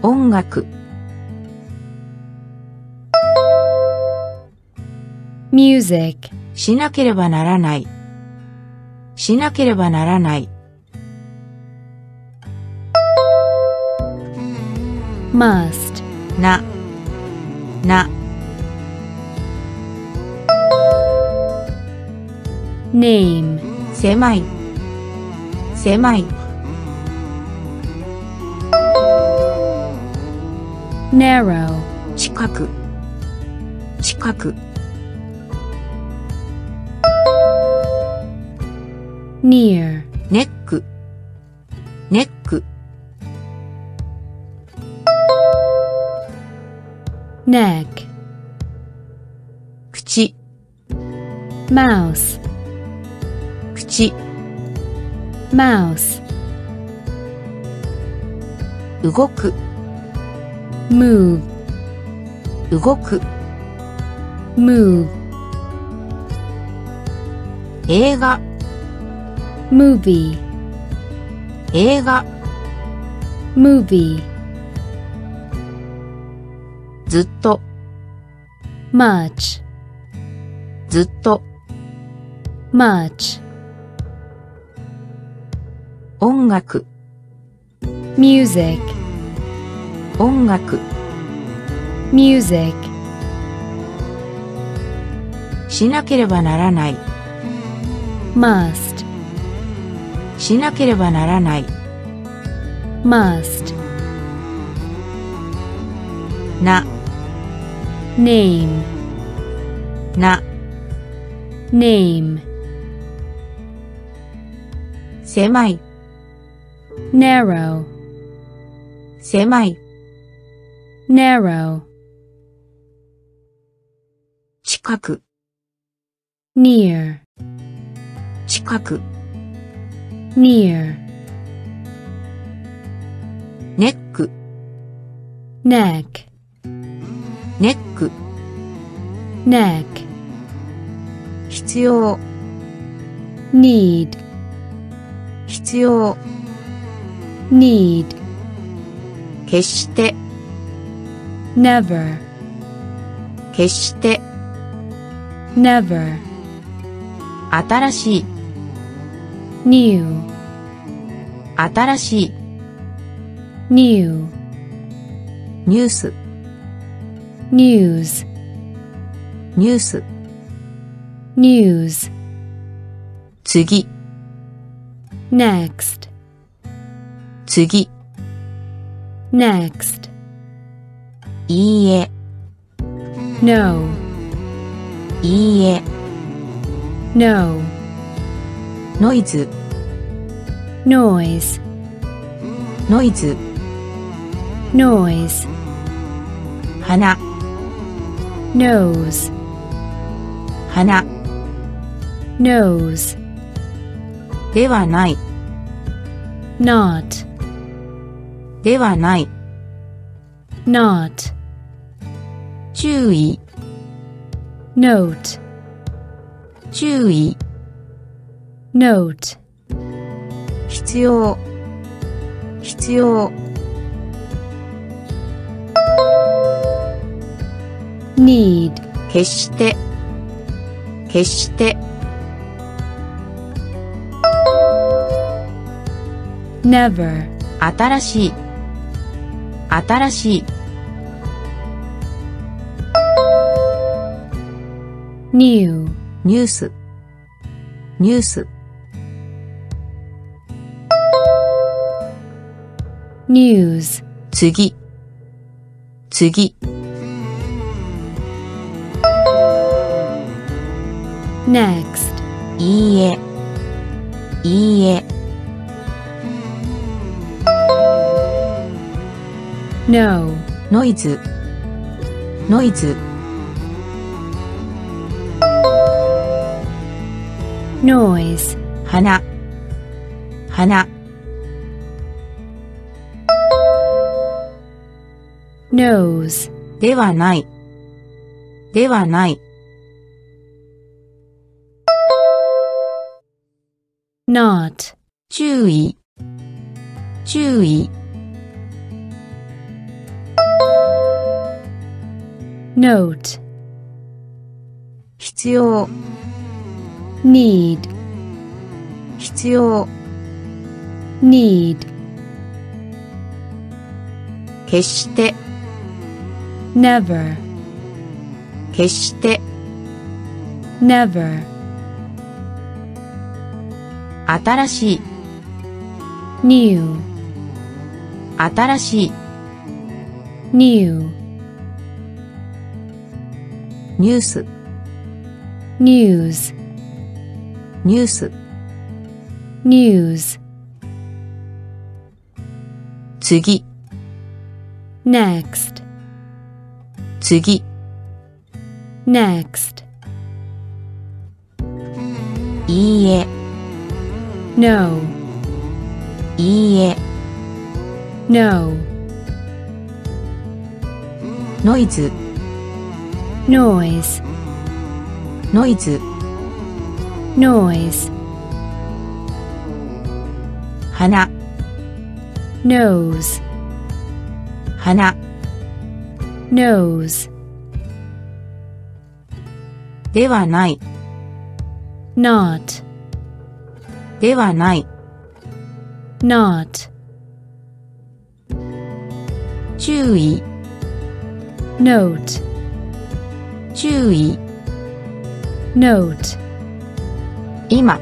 Speaker 1: 音楽、
Speaker 2: music,
Speaker 1: しなければならない、しなければならない、
Speaker 2: must,
Speaker 1: な、な、
Speaker 2: name,
Speaker 1: 狭い、狭い、
Speaker 2: narrow,
Speaker 1: 近く、近く、
Speaker 2: near,
Speaker 1: ネック、ネック、
Speaker 2: neck,
Speaker 1: 口、
Speaker 2: mouse,
Speaker 1: 口、
Speaker 2: mouse,
Speaker 1: 動く、
Speaker 2: move,
Speaker 1: 動く、
Speaker 2: move,
Speaker 1: 映画、
Speaker 2: movie,
Speaker 1: 映画、
Speaker 2: movie,
Speaker 1: ずっと、
Speaker 2: much,
Speaker 1: ずっと、
Speaker 2: much,
Speaker 1: 音楽、
Speaker 2: music,
Speaker 1: 音楽、
Speaker 2: music,
Speaker 1: しなければならない、
Speaker 2: must,
Speaker 1: しなければならない、
Speaker 2: must,
Speaker 1: な、
Speaker 2: name,
Speaker 1: な、
Speaker 2: name,
Speaker 1: 狭い、
Speaker 2: narrow,
Speaker 1: 狭い、
Speaker 2: narrow,
Speaker 1: 近く、
Speaker 2: near,
Speaker 1: 近く、
Speaker 2: near,
Speaker 1: ネック、
Speaker 2: neck,
Speaker 1: ネック、
Speaker 2: neck,
Speaker 1: 必要、
Speaker 2: need,
Speaker 1: 必要、
Speaker 2: need,
Speaker 1: 決して、
Speaker 2: never,
Speaker 1: 決して、
Speaker 2: never,
Speaker 1: 新しい、
Speaker 2: new,
Speaker 1: 新しい、
Speaker 2: new,
Speaker 1: ニュース、
Speaker 2: news,
Speaker 1: ニュース、
Speaker 2: news,
Speaker 1: 次、
Speaker 2: next,
Speaker 1: 次、
Speaker 2: next,
Speaker 1: いいえ、
Speaker 2: no,
Speaker 1: いいえ、
Speaker 2: no,
Speaker 1: ノイズ、
Speaker 2: noise,
Speaker 1: ノイズ、
Speaker 2: noise,
Speaker 1: 花、
Speaker 2: nose,
Speaker 1: 花、
Speaker 2: nose,
Speaker 1: ではない、
Speaker 2: not,
Speaker 1: ではない、
Speaker 2: not,
Speaker 1: 注意、
Speaker 2: note,
Speaker 1: 注意、
Speaker 2: note,
Speaker 1: 必要、必要、
Speaker 2: need,
Speaker 1: 決して、決して、
Speaker 2: never,
Speaker 1: 新しい、新しい、
Speaker 2: new,
Speaker 1: ニュース、ニュース、
Speaker 2: news,
Speaker 1: 次、次、
Speaker 2: next,
Speaker 1: いいえ、いいえ、
Speaker 2: no,
Speaker 1: ノイズ、ノイズ、
Speaker 2: noise,
Speaker 1: 花、花、
Speaker 2: nose,
Speaker 1: ではない、ではない、
Speaker 2: not,
Speaker 1: 注意、注意、
Speaker 2: note,
Speaker 1: 必要、
Speaker 2: need,
Speaker 1: 必要、
Speaker 2: need,
Speaker 1: 決して、
Speaker 2: never,
Speaker 1: 決して、
Speaker 2: never,
Speaker 1: 新しい、
Speaker 2: new,
Speaker 1: 新しい、
Speaker 2: new,
Speaker 1: ニュース、
Speaker 2: news,
Speaker 1: ニュース、
Speaker 2: news,
Speaker 1: 次、
Speaker 2: next,
Speaker 1: 次、
Speaker 2: next,
Speaker 1: いいえ、
Speaker 2: no,
Speaker 1: いいえ、
Speaker 2: no,
Speaker 1: ノイズ、
Speaker 2: noise,
Speaker 1: ノイズ、
Speaker 2: noise,
Speaker 1: 花、
Speaker 2: nose,
Speaker 1: 花、
Speaker 2: nose,
Speaker 1: ではない、
Speaker 2: not,
Speaker 1: ではない、
Speaker 2: not,
Speaker 1: 注意、
Speaker 2: note,
Speaker 1: 注意、
Speaker 2: note,
Speaker 1: 今、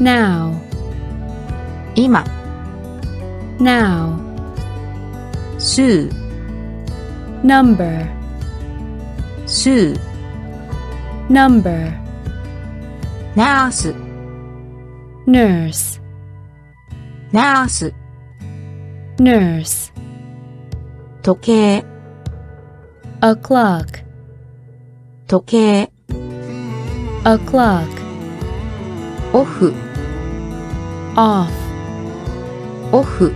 Speaker 2: now,
Speaker 1: 今、
Speaker 2: now,
Speaker 1: 数、
Speaker 2: Number,
Speaker 1: 数、
Speaker 2: number,
Speaker 1: ナース、
Speaker 2: nurse,
Speaker 1: ナース、
Speaker 2: nurse,
Speaker 1: 時計、
Speaker 2: a clock,
Speaker 1: 時計、
Speaker 2: a clock,
Speaker 1: オフ、
Speaker 2: off,
Speaker 1: オフ、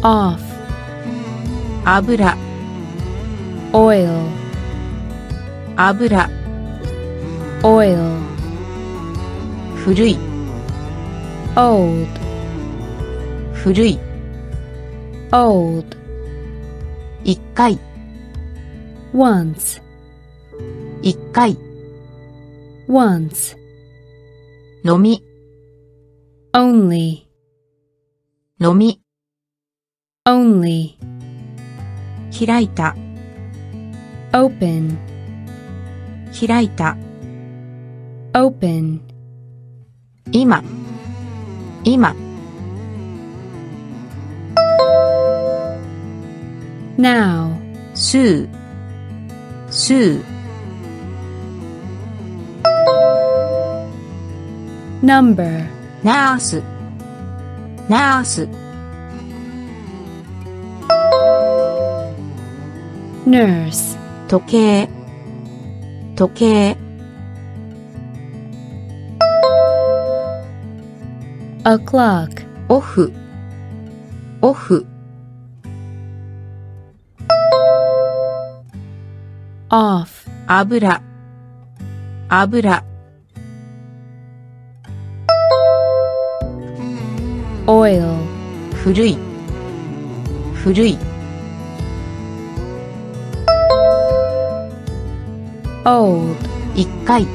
Speaker 2: off,
Speaker 1: 油、
Speaker 2: oil,
Speaker 1: 油、
Speaker 2: oil,
Speaker 1: 古い、
Speaker 2: old,
Speaker 1: 古い、
Speaker 2: old,
Speaker 1: 一回、
Speaker 2: once,
Speaker 1: 一回、
Speaker 2: once,
Speaker 1: 飲み、
Speaker 2: only,
Speaker 1: 飲み、
Speaker 2: only,
Speaker 1: 開いた、
Speaker 2: open,
Speaker 1: 開いた、
Speaker 2: open,
Speaker 1: 今、今、
Speaker 2: now,
Speaker 1: 数、数、
Speaker 2: number,
Speaker 1: ナース、ナース、
Speaker 2: nurse,
Speaker 1: 時計、時計、
Speaker 2: a clock,
Speaker 1: オフ、オフ、
Speaker 2: off,
Speaker 1: 油、油、
Speaker 2: oil,
Speaker 1: 古い、古い、
Speaker 2: old,
Speaker 1: 一回、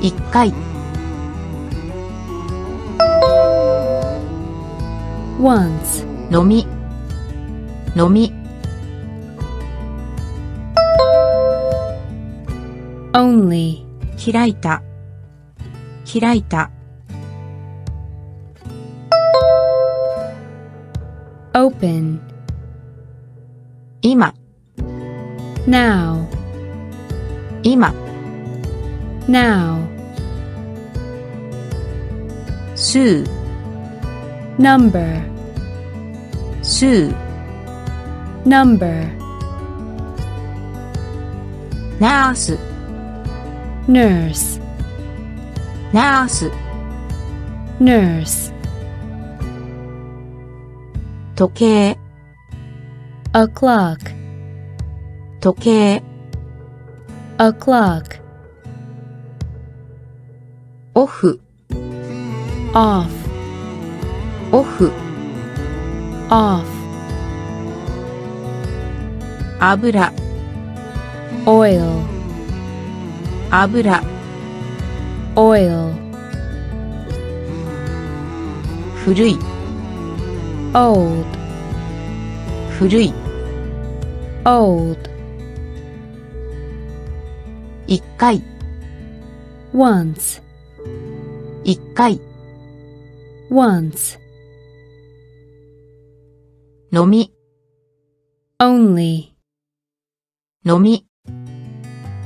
Speaker 1: 一回、
Speaker 2: once,
Speaker 1: 飲み、飲み、
Speaker 2: only,
Speaker 1: 開いた、開いた、
Speaker 2: open,
Speaker 1: 今、
Speaker 2: now,
Speaker 1: 今、
Speaker 2: now,
Speaker 1: 数、
Speaker 2: number,
Speaker 1: 数、
Speaker 2: number,
Speaker 1: ナース、
Speaker 2: nurse,
Speaker 1: ナース、
Speaker 2: nurse,
Speaker 1: 時計、
Speaker 2: a clock,
Speaker 1: 時計、
Speaker 2: a clock,
Speaker 1: オフ、
Speaker 2: off,
Speaker 1: オフ、
Speaker 2: off,
Speaker 1: 油、
Speaker 2: oil,
Speaker 1: 油、
Speaker 2: oil,
Speaker 1: 古い、
Speaker 2: old,
Speaker 1: 古い、
Speaker 2: old,
Speaker 1: 一回、
Speaker 2: once,
Speaker 1: 一回、
Speaker 2: once,
Speaker 1: 飲み、
Speaker 2: only,
Speaker 1: 飲み、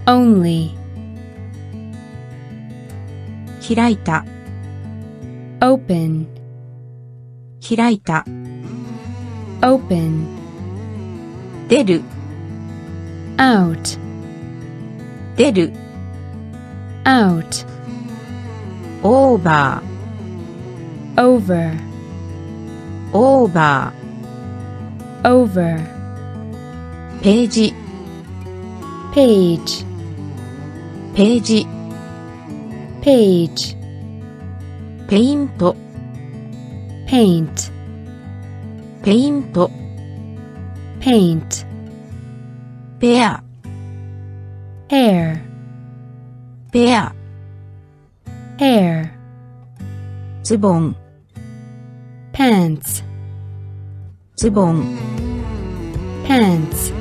Speaker 2: only,
Speaker 1: 開いた、
Speaker 2: open,
Speaker 1: 開いた、
Speaker 2: open,
Speaker 1: 出る、
Speaker 2: out,
Speaker 1: 出る、
Speaker 2: out, over,
Speaker 1: ー、オーバ
Speaker 2: over,
Speaker 1: ー、ページ、
Speaker 2: page,
Speaker 1: ページ、
Speaker 2: page,
Speaker 1: ペイント、
Speaker 2: paint,
Speaker 1: ペイント、
Speaker 2: paint,
Speaker 1: ペア、
Speaker 2: hair,
Speaker 1: ペア、
Speaker 2: hair,
Speaker 1: ズボン、
Speaker 2: pants,
Speaker 1: ズボン、
Speaker 2: pants,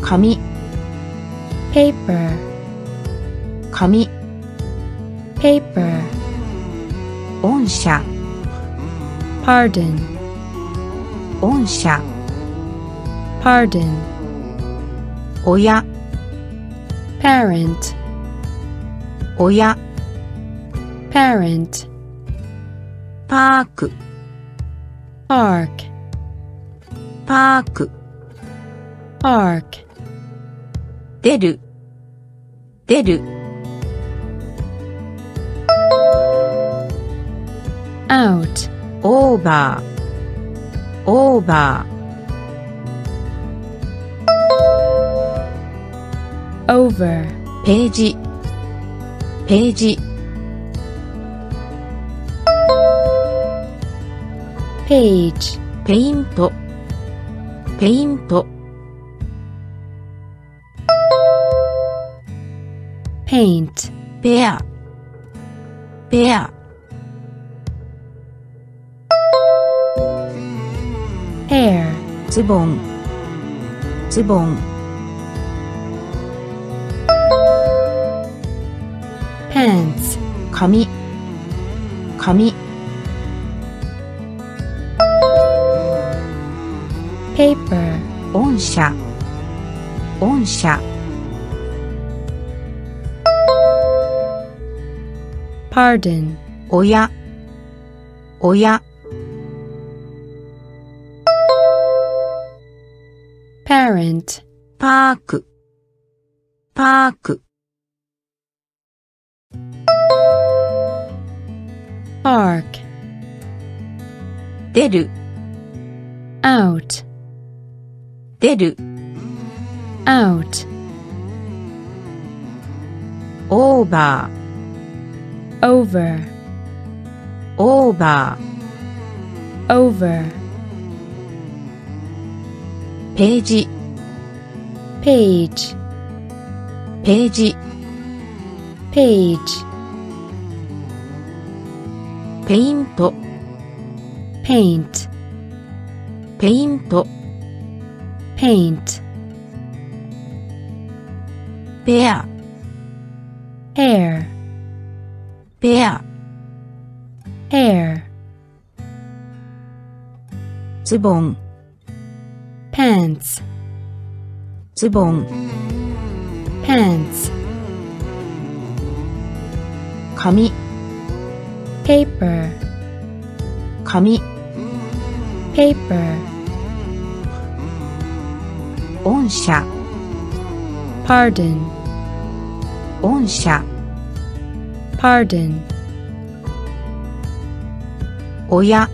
Speaker 1: 紙、
Speaker 2: paper,
Speaker 1: 紙、
Speaker 2: paper,
Speaker 1: 御社、
Speaker 2: pardon,
Speaker 1: 御社、
Speaker 2: pardon,
Speaker 1: 親、
Speaker 2: parent,
Speaker 1: 親、
Speaker 2: parent,
Speaker 1: パーク、
Speaker 2: park,
Speaker 1: パーク、
Speaker 2: park,
Speaker 1: 出る、出る、
Speaker 2: out,
Speaker 1: オーバー、オーバ
Speaker 2: over,
Speaker 1: ー、ページ、ページ、
Speaker 2: page,
Speaker 1: ペイント、ペイント、
Speaker 2: paint,
Speaker 1: ペア、ペア、ズボンズボン
Speaker 2: pants,
Speaker 1: 紙紙
Speaker 2: paper,
Speaker 1: 御社御社
Speaker 2: pardon,
Speaker 1: 親親
Speaker 2: parent,
Speaker 1: パークパーク出る。
Speaker 2: Out,
Speaker 1: 出る。
Speaker 2: Out,
Speaker 1: オーバ
Speaker 2: over,
Speaker 1: ーオーバ
Speaker 2: over,
Speaker 1: ーページ。
Speaker 2: Page,
Speaker 1: ページ。
Speaker 2: Page,
Speaker 1: ペイント
Speaker 2: paint,
Speaker 1: ペイント
Speaker 2: paint,
Speaker 1: ペア
Speaker 2: hair,
Speaker 1: ペア
Speaker 2: hair,
Speaker 1: ズボン
Speaker 2: pants,
Speaker 1: ズボン
Speaker 2: pants,
Speaker 1: 紙
Speaker 2: paper,
Speaker 1: 紙
Speaker 2: paper,
Speaker 1: 御社
Speaker 2: pardon,
Speaker 1: 御社
Speaker 2: pardon,
Speaker 1: 親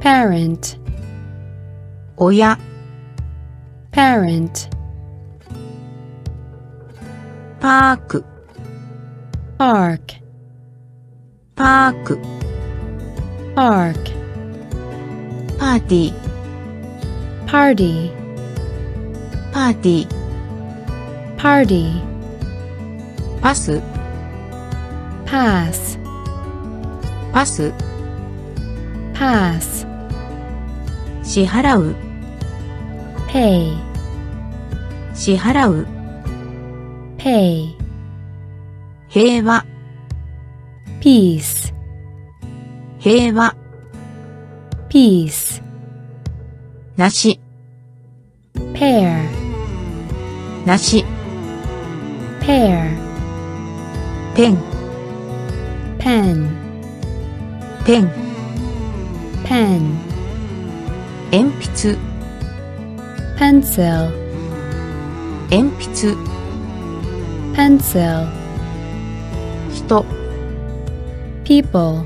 Speaker 2: parent,
Speaker 1: 親
Speaker 2: parent,
Speaker 1: パーク
Speaker 2: arc,
Speaker 1: パーク
Speaker 2: arc, ーティー
Speaker 1: パーティーパーティー
Speaker 2: パーティー
Speaker 1: パス。
Speaker 2: パス
Speaker 1: パス。
Speaker 2: パス
Speaker 1: 支払う。
Speaker 2: ペイ
Speaker 1: 支払う。
Speaker 2: ペイ
Speaker 1: 平和。
Speaker 2: ピース
Speaker 1: 平和。
Speaker 2: ピース
Speaker 1: なし
Speaker 2: pear,
Speaker 1: なし
Speaker 2: pear,
Speaker 1: ペン
Speaker 2: pen,
Speaker 1: ペン
Speaker 2: pen,
Speaker 1: 鉛筆
Speaker 2: pencil,
Speaker 1: 鉛筆
Speaker 2: pencil,
Speaker 1: 人
Speaker 2: people,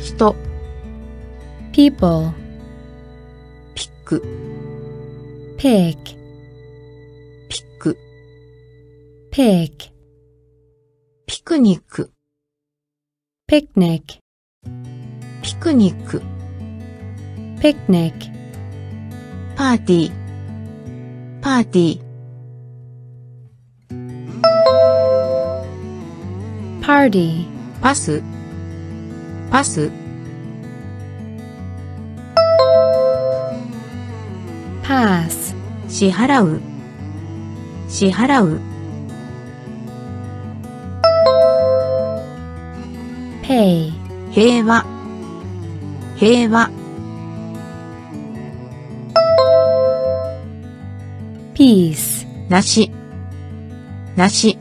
Speaker 1: 人
Speaker 2: people,
Speaker 1: ピック。
Speaker 2: pick,
Speaker 1: ピック。ピクニック。
Speaker 2: picnic,
Speaker 1: ピクニック。
Speaker 2: picnic,
Speaker 1: パーティー。パーティー。
Speaker 2: party,
Speaker 1: パスパス
Speaker 2: pass,
Speaker 1: 支払う。支払う。
Speaker 2: Pay,
Speaker 1: 平和。平和。
Speaker 2: ピ
Speaker 1: ースなし。な
Speaker 2: し。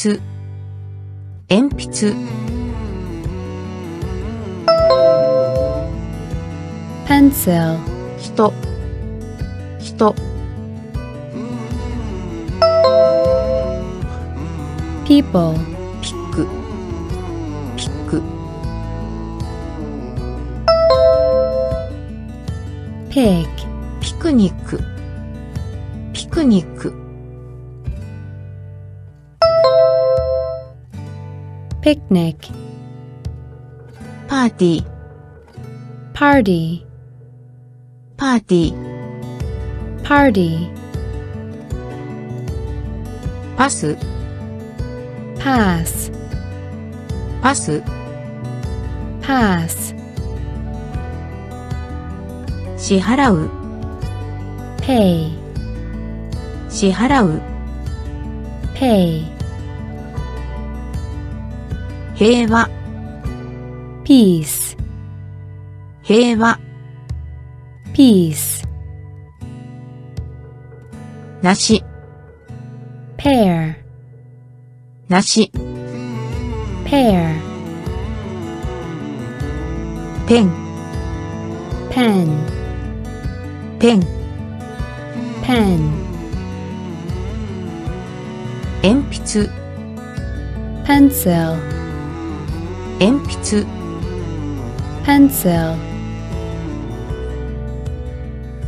Speaker 1: 鉛筆。鉛筆。
Speaker 2: pencil,
Speaker 1: 人。人。
Speaker 2: people,
Speaker 1: ピック。ピック。
Speaker 2: pig,
Speaker 1: ピクニック。ピクニック
Speaker 2: picnic,
Speaker 1: パーティー
Speaker 2: party,
Speaker 1: パーティー
Speaker 2: party,
Speaker 1: パス、
Speaker 2: pass,
Speaker 1: パス、
Speaker 2: pass,
Speaker 1: 支払う、
Speaker 2: pay,
Speaker 1: 支払う、
Speaker 2: pay,
Speaker 1: 平和、
Speaker 2: peace,
Speaker 1: 平和、
Speaker 2: peace,
Speaker 1: なし、
Speaker 2: pear,
Speaker 1: なし、
Speaker 2: pear,
Speaker 1: ペン、
Speaker 2: pen,
Speaker 1: ペン、
Speaker 2: pen,
Speaker 1: 鉛筆、
Speaker 2: pencil,
Speaker 1: 鉛筆、
Speaker 2: pencil,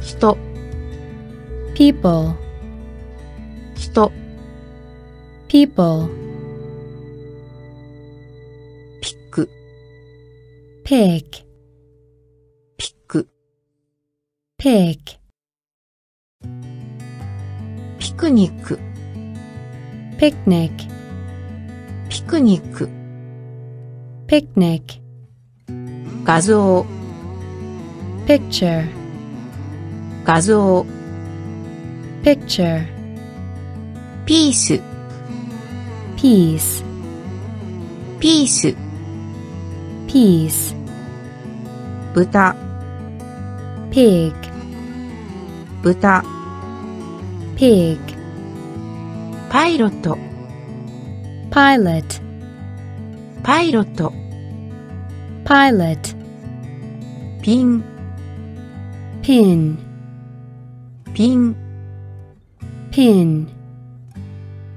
Speaker 1: 人、
Speaker 2: people,
Speaker 1: 人、
Speaker 2: people,
Speaker 1: ピック、
Speaker 2: pig,
Speaker 1: ピック、
Speaker 2: pig,
Speaker 1: ピクニック、
Speaker 2: picnic,
Speaker 1: ピクニック、
Speaker 2: picnic,
Speaker 1: 画像、
Speaker 2: picture,
Speaker 1: 画像、
Speaker 2: picture,
Speaker 1: ピース、
Speaker 2: piece,
Speaker 1: ピース、
Speaker 2: piece,
Speaker 1: 豚、
Speaker 2: pig,
Speaker 1: 豚、
Speaker 2: pig,
Speaker 1: パイロット、
Speaker 2: pilot,
Speaker 1: パイロット、
Speaker 2: pilot,
Speaker 1: ピン、
Speaker 2: pin,
Speaker 1: ピン、
Speaker 2: pin,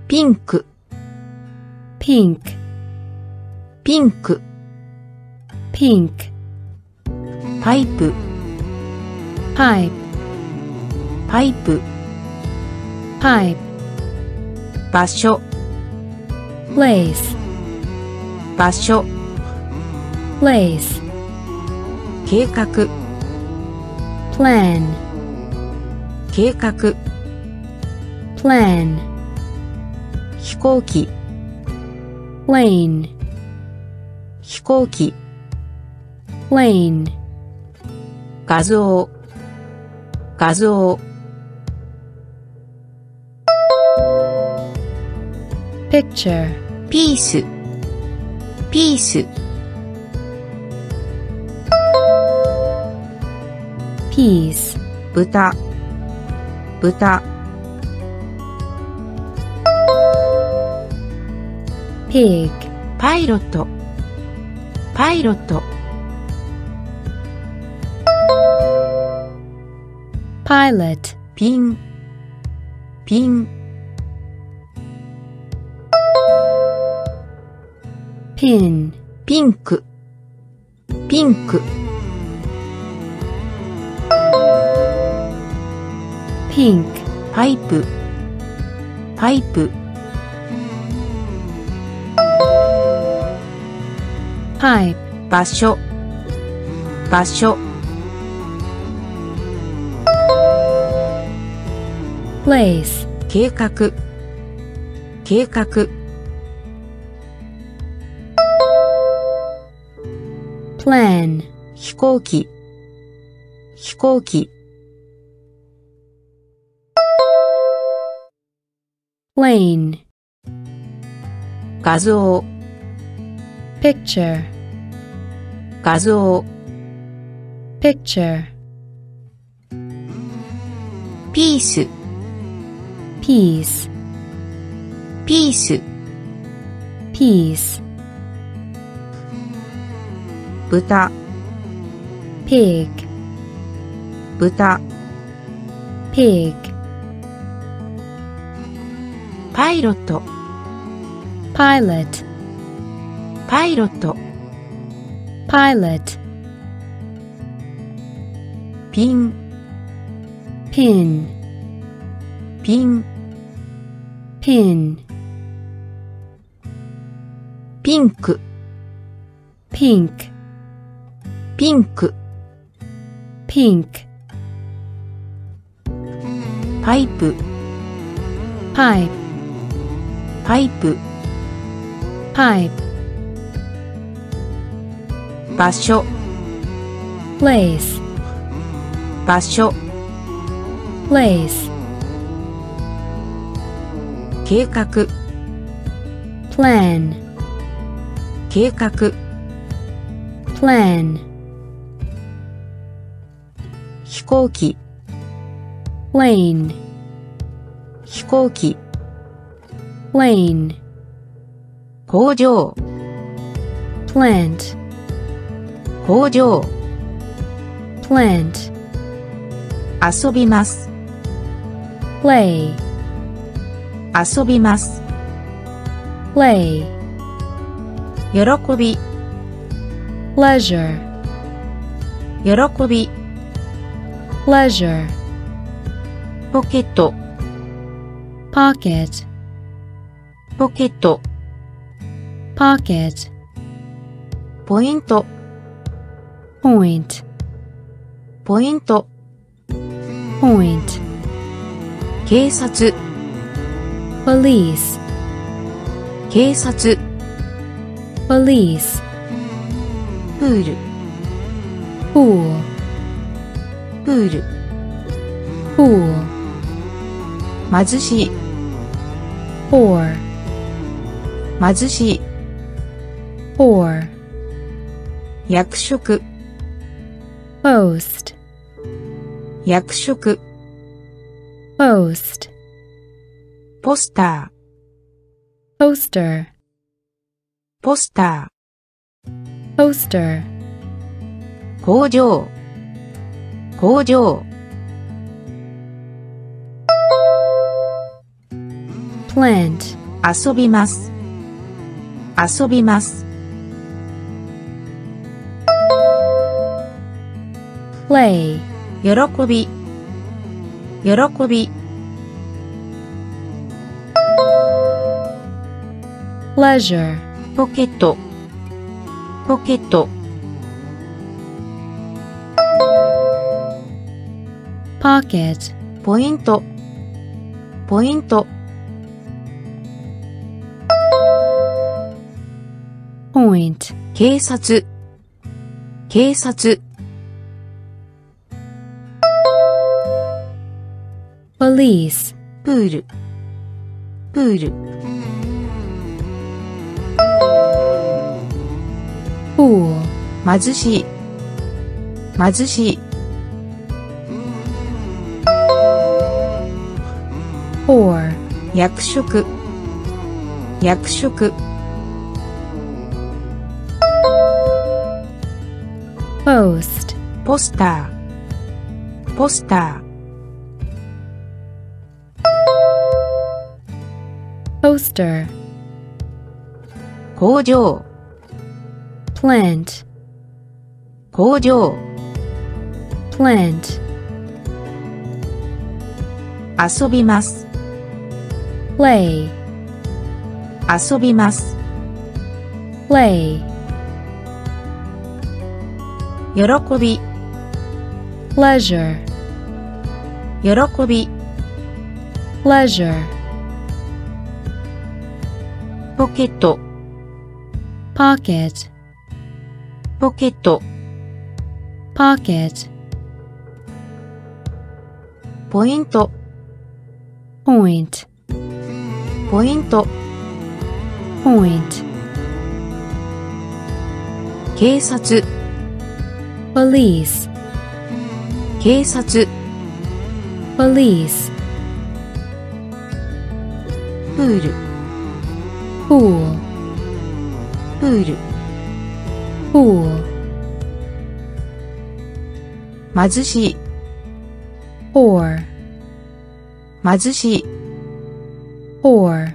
Speaker 1: ピンク、
Speaker 2: pink,
Speaker 1: ピンク、
Speaker 2: pink,
Speaker 1: パイプ、
Speaker 2: pipe,
Speaker 1: パイプ、
Speaker 2: pipe,
Speaker 1: 場所、
Speaker 2: place,
Speaker 1: 場所、
Speaker 2: place,
Speaker 1: 計画、
Speaker 2: plan,
Speaker 1: 計画、
Speaker 2: plan,
Speaker 1: 飛行機、
Speaker 2: lane,
Speaker 1: 飛行機、
Speaker 2: lane,
Speaker 1: 画像、画像、
Speaker 2: picture,
Speaker 1: ピース、ピース、
Speaker 2: piece,
Speaker 1: 豚、豚、
Speaker 2: pig,
Speaker 1: パイロット、パイロット、
Speaker 2: pilot,
Speaker 1: ピン、ピン、
Speaker 2: pin,
Speaker 1: ピンク、ピンク、
Speaker 2: pink,
Speaker 1: パイプ、パイプ、
Speaker 2: pipe,
Speaker 1: 場所、場所、
Speaker 2: place,
Speaker 1: 計画、計画、
Speaker 2: plan,
Speaker 1: 飛行機、飛行機、
Speaker 2: lane,
Speaker 1: 画像、
Speaker 2: picture,
Speaker 1: 画像、
Speaker 2: picture,
Speaker 1: ピース、
Speaker 2: piece,
Speaker 1: ピース、
Speaker 2: piece,
Speaker 1: 豚、
Speaker 2: pig,
Speaker 1: 豚、
Speaker 2: pig,
Speaker 1: イロット、
Speaker 2: pilot,
Speaker 1: パイロット、
Speaker 2: pilot,
Speaker 1: ピン、
Speaker 2: pin,
Speaker 1: ピン、
Speaker 2: pin,
Speaker 1: ピンク、
Speaker 2: pink,
Speaker 1: ピンク、
Speaker 2: pink,
Speaker 1: パイプ
Speaker 2: pipe,
Speaker 1: パイプ
Speaker 2: pipe,
Speaker 1: 場所
Speaker 2: place,
Speaker 1: 場所
Speaker 2: place,
Speaker 1: 計画
Speaker 2: plan,
Speaker 1: 計画
Speaker 2: plan,
Speaker 1: 飛行機
Speaker 2: plane,
Speaker 1: 飛行機
Speaker 2: plane,
Speaker 1: 工場
Speaker 2: plant,
Speaker 1: 工場
Speaker 2: plant,
Speaker 1: 遊びます
Speaker 2: play,
Speaker 1: 遊びます
Speaker 2: play,
Speaker 1: 喜び
Speaker 2: pleasure,
Speaker 1: 喜び
Speaker 2: pleasure,
Speaker 1: ポケット
Speaker 2: pocket,
Speaker 1: ポケット
Speaker 2: pocket,
Speaker 1: ポイント
Speaker 2: point,
Speaker 1: ポイント
Speaker 2: point,
Speaker 1: 警察
Speaker 2: police,
Speaker 1: 警察
Speaker 2: police,
Speaker 1: プール
Speaker 2: pool,
Speaker 1: プール
Speaker 2: pool,
Speaker 1: 貧しい
Speaker 2: poor,
Speaker 1: 貧しい
Speaker 2: poor,
Speaker 1: 役職
Speaker 2: post,
Speaker 1: 役職
Speaker 2: post,
Speaker 1: ポスタ
Speaker 2: poster,
Speaker 1: ーポスタ
Speaker 2: poster,
Speaker 1: ー工場工場
Speaker 2: plant,
Speaker 1: 遊びます遊びます。
Speaker 2: Play,
Speaker 1: 喜び。喜び。
Speaker 2: Pleasure,
Speaker 1: ポケット。ポケット。
Speaker 2: Pocket,
Speaker 1: ポイント。ポイント
Speaker 2: point,
Speaker 1: 警察。警察。
Speaker 2: police,
Speaker 1: プール。プール。
Speaker 2: pool,
Speaker 1: 貧しい。貧しい。
Speaker 2: poor,
Speaker 1: 役職。役職。
Speaker 2: ポスター
Speaker 1: ポスターポスタ
Speaker 2: ーポスタ
Speaker 1: ー工ー
Speaker 2: plant.
Speaker 1: 工場。
Speaker 2: Plant.
Speaker 1: 遊びます。
Speaker 2: Play.
Speaker 1: 遊びます。
Speaker 2: Play.
Speaker 1: 喜び
Speaker 2: pleasure,
Speaker 1: 喜び
Speaker 2: pleasure,
Speaker 1: ポケット
Speaker 2: pocket,
Speaker 1: ポケット
Speaker 2: pocket,
Speaker 1: ポイント
Speaker 2: point,
Speaker 1: ポイント
Speaker 2: point,
Speaker 1: 警察
Speaker 2: police,
Speaker 1: 警察
Speaker 2: police,
Speaker 1: プール
Speaker 2: pool,
Speaker 1: プール
Speaker 2: pool,
Speaker 1: 貧しい
Speaker 2: poor,
Speaker 1: 貧しい
Speaker 2: poor,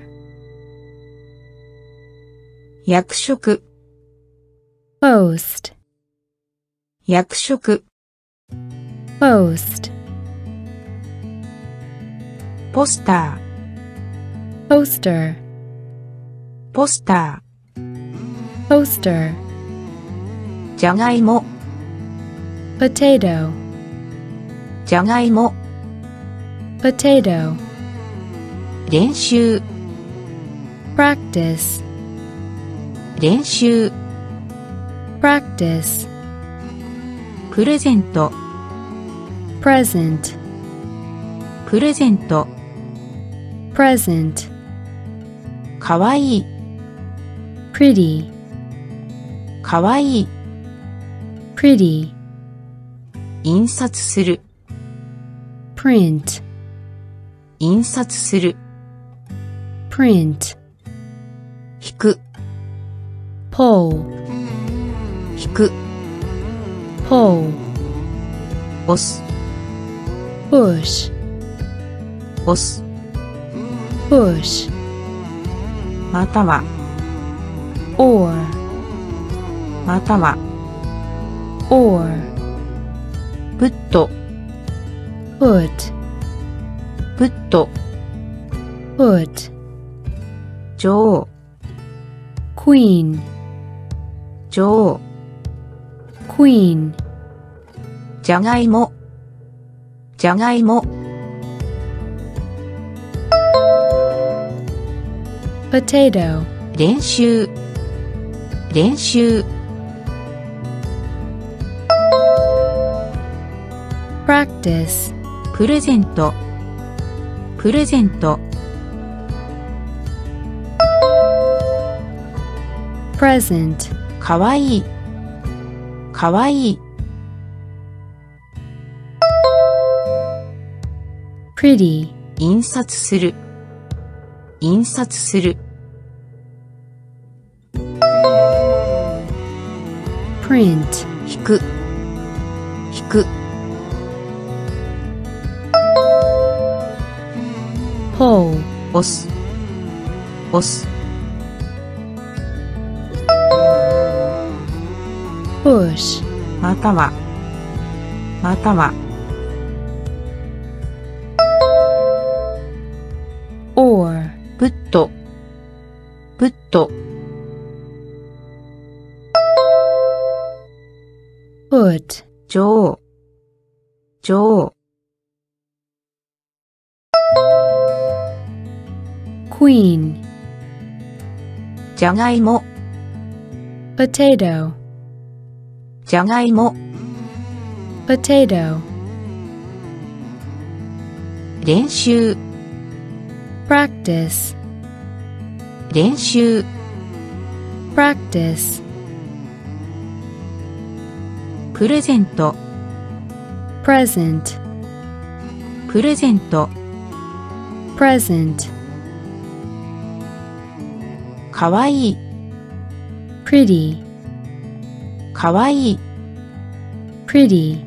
Speaker 1: 役職
Speaker 2: post,
Speaker 1: 役職。
Speaker 2: Post.
Speaker 1: ポスタ
Speaker 2: ーポスタ
Speaker 1: ーポスタ
Speaker 2: ーポスタ
Speaker 1: ーじゃがいも。
Speaker 2: Potato.
Speaker 1: じゃがいも。
Speaker 2: Potato.
Speaker 1: 練習。
Speaker 2: Practice.
Speaker 1: 練習。
Speaker 2: Practice.
Speaker 1: プレゼント
Speaker 2: present,
Speaker 1: プレゼント
Speaker 2: present,
Speaker 1: かわいい
Speaker 2: pretty,
Speaker 1: かわいい
Speaker 2: pretty,
Speaker 1: 印刷する
Speaker 2: print,
Speaker 1: 印刷する
Speaker 2: print,
Speaker 1: 引く
Speaker 2: pull,
Speaker 1: 引く
Speaker 2: pull,
Speaker 1: 押す
Speaker 2: push,
Speaker 1: 押す
Speaker 2: push,
Speaker 1: または
Speaker 2: or,
Speaker 1: または
Speaker 2: or,
Speaker 1: プット
Speaker 2: put,
Speaker 1: プット
Speaker 2: put,
Speaker 1: 女王
Speaker 2: queen,
Speaker 1: 女王
Speaker 2: queen,
Speaker 1: じゃがいも。じゃがいも。
Speaker 2: Potato,
Speaker 1: 練習。練習。
Speaker 2: Practice,
Speaker 1: プレゼント。プレゼント。
Speaker 2: Present,
Speaker 1: かわいい。かわいい
Speaker 2: pretty,
Speaker 1: 印刷する。印刷する。
Speaker 2: Print,
Speaker 1: 引く。引く。
Speaker 2: Pull,
Speaker 1: 押す。押す。
Speaker 2: Push,
Speaker 1: または。またはプット
Speaker 2: put,
Speaker 1: 女王女王
Speaker 2: queen,
Speaker 1: じゃがいも
Speaker 2: potato,
Speaker 1: じゃがいも
Speaker 2: potato,
Speaker 1: 練習
Speaker 2: practice,
Speaker 1: 練習
Speaker 2: practice,
Speaker 1: プレゼント
Speaker 2: present,
Speaker 1: プレゼント
Speaker 2: present,
Speaker 1: かわいい
Speaker 2: pretty,
Speaker 1: かわいい
Speaker 2: pretty,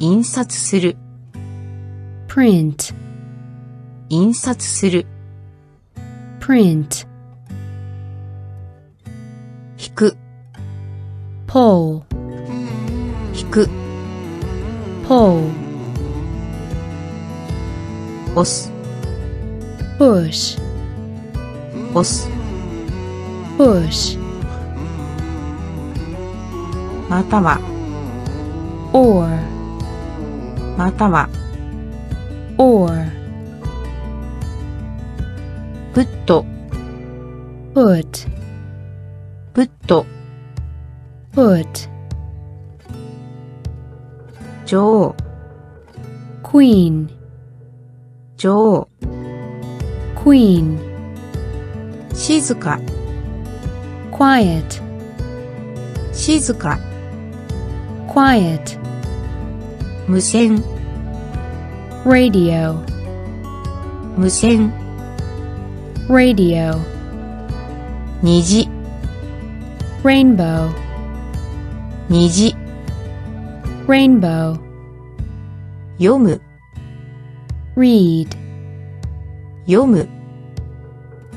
Speaker 1: 印刷する
Speaker 2: print,
Speaker 1: 印刷する
Speaker 2: print,
Speaker 1: 引く
Speaker 2: pull,
Speaker 1: 引く
Speaker 2: pull,
Speaker 1: 押す
Speaker 2: push,
Speaker 1: 押す
Speaker 2: push,
Speaker 1: または
Speaker 2: or,
Speaker 1: または
Speaker 2: or,
Speaker 1: プット
Speaker 2: put,
Speaker 1: プット
Speaker 2: put,
Speaker 1: 女王
Speaker 2: queen,
Speaker 1: 女王
Speaker 2: queen,
Speaker 1: 静か
Speaker 2: quiet,
Speaker 1: 静か
Speaker 2: quiet,
Speaker 1: 無線
Speaker 2: radio,
Speaker 1: 無線
Speaker 2: radio,
Speaker 1: 虹
Speaker 2: rainbow,
Speaker 1: 虹
Speaker 2: rainbow,
Speaker 1: 読む
Speaker 2: read,
Speaker 1: 読む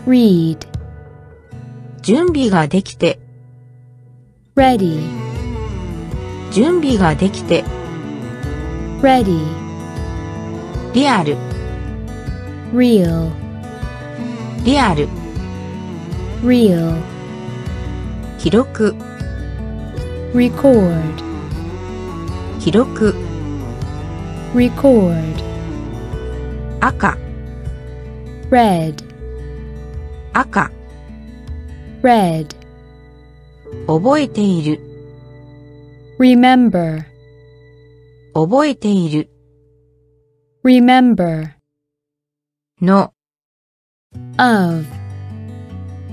Speaker 2: read,
Speaker 1: 準備ができて
Speaker 2: ready,
Speaker 1: 準備ができて
Speaker 2: ready,
Speaker 1: リアル
Speaker 2: real,
Speaker 1: リアル
Speaker 2: real,
Speaker 1: 記録
Speaker 2: record,
Speaker 1: 記録
Speaker 2: record,
Speaker 1: 赤、
Speaker 2: red,
Speaker 1: 赤、
Speaker 2: red,
Speaker 1: 覚えている、
Speaker 2: remember,
Speaker 1: 覚えている、
Speaker 2: remember,
Speaker 1: の、
Speaker 2: of,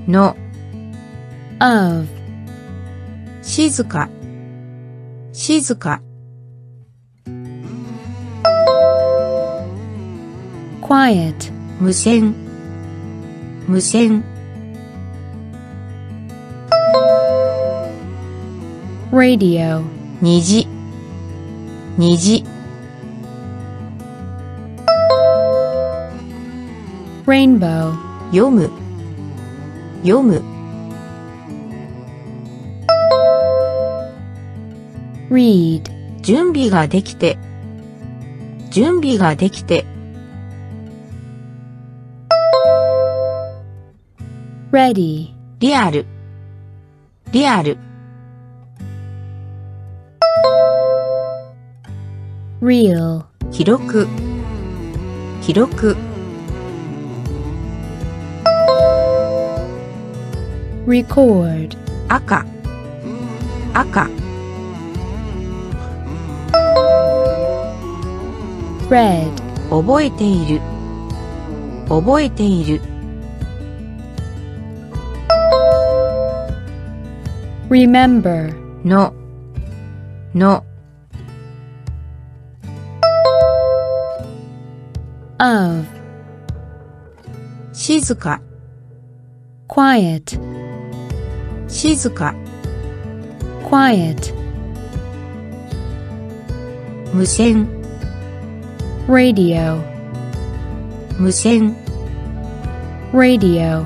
Speaker 1: の、
Speaker 2: of,
Speaker 1: 静か、静か、
Speaker 2: quiet,
Speaker 1: 無線、無線、
Speaker 2: radio,
Speaker 1: 虹、虹、
Speaker 2: rainbow,
Speaker 1: 読む、読む、
Speaker 2: read,
Speaker 1: 準備ができて、準備ができて、
Speaker 2: ready,
Speaker 1: リアル、リアル、
Speaker 2: real,
Speaker 1: 記録、記録、
Speaker 2: record,
Speaker 1: 赤、赤、
Speaker 2: red,
Speaker 1: 覚えている、覚えている、
Speaker 2: remember,
Speaker 1: の、の、
Speaker 2: of,
Speaker 1: 静か、
Speaker 2: quiet,
Speaker 1: 静か、
Speaker 2: quiet,
Speaker 1: 無線、
Speaker 2: radio,
Speaker 1: 無線、
Speaker 2: radio,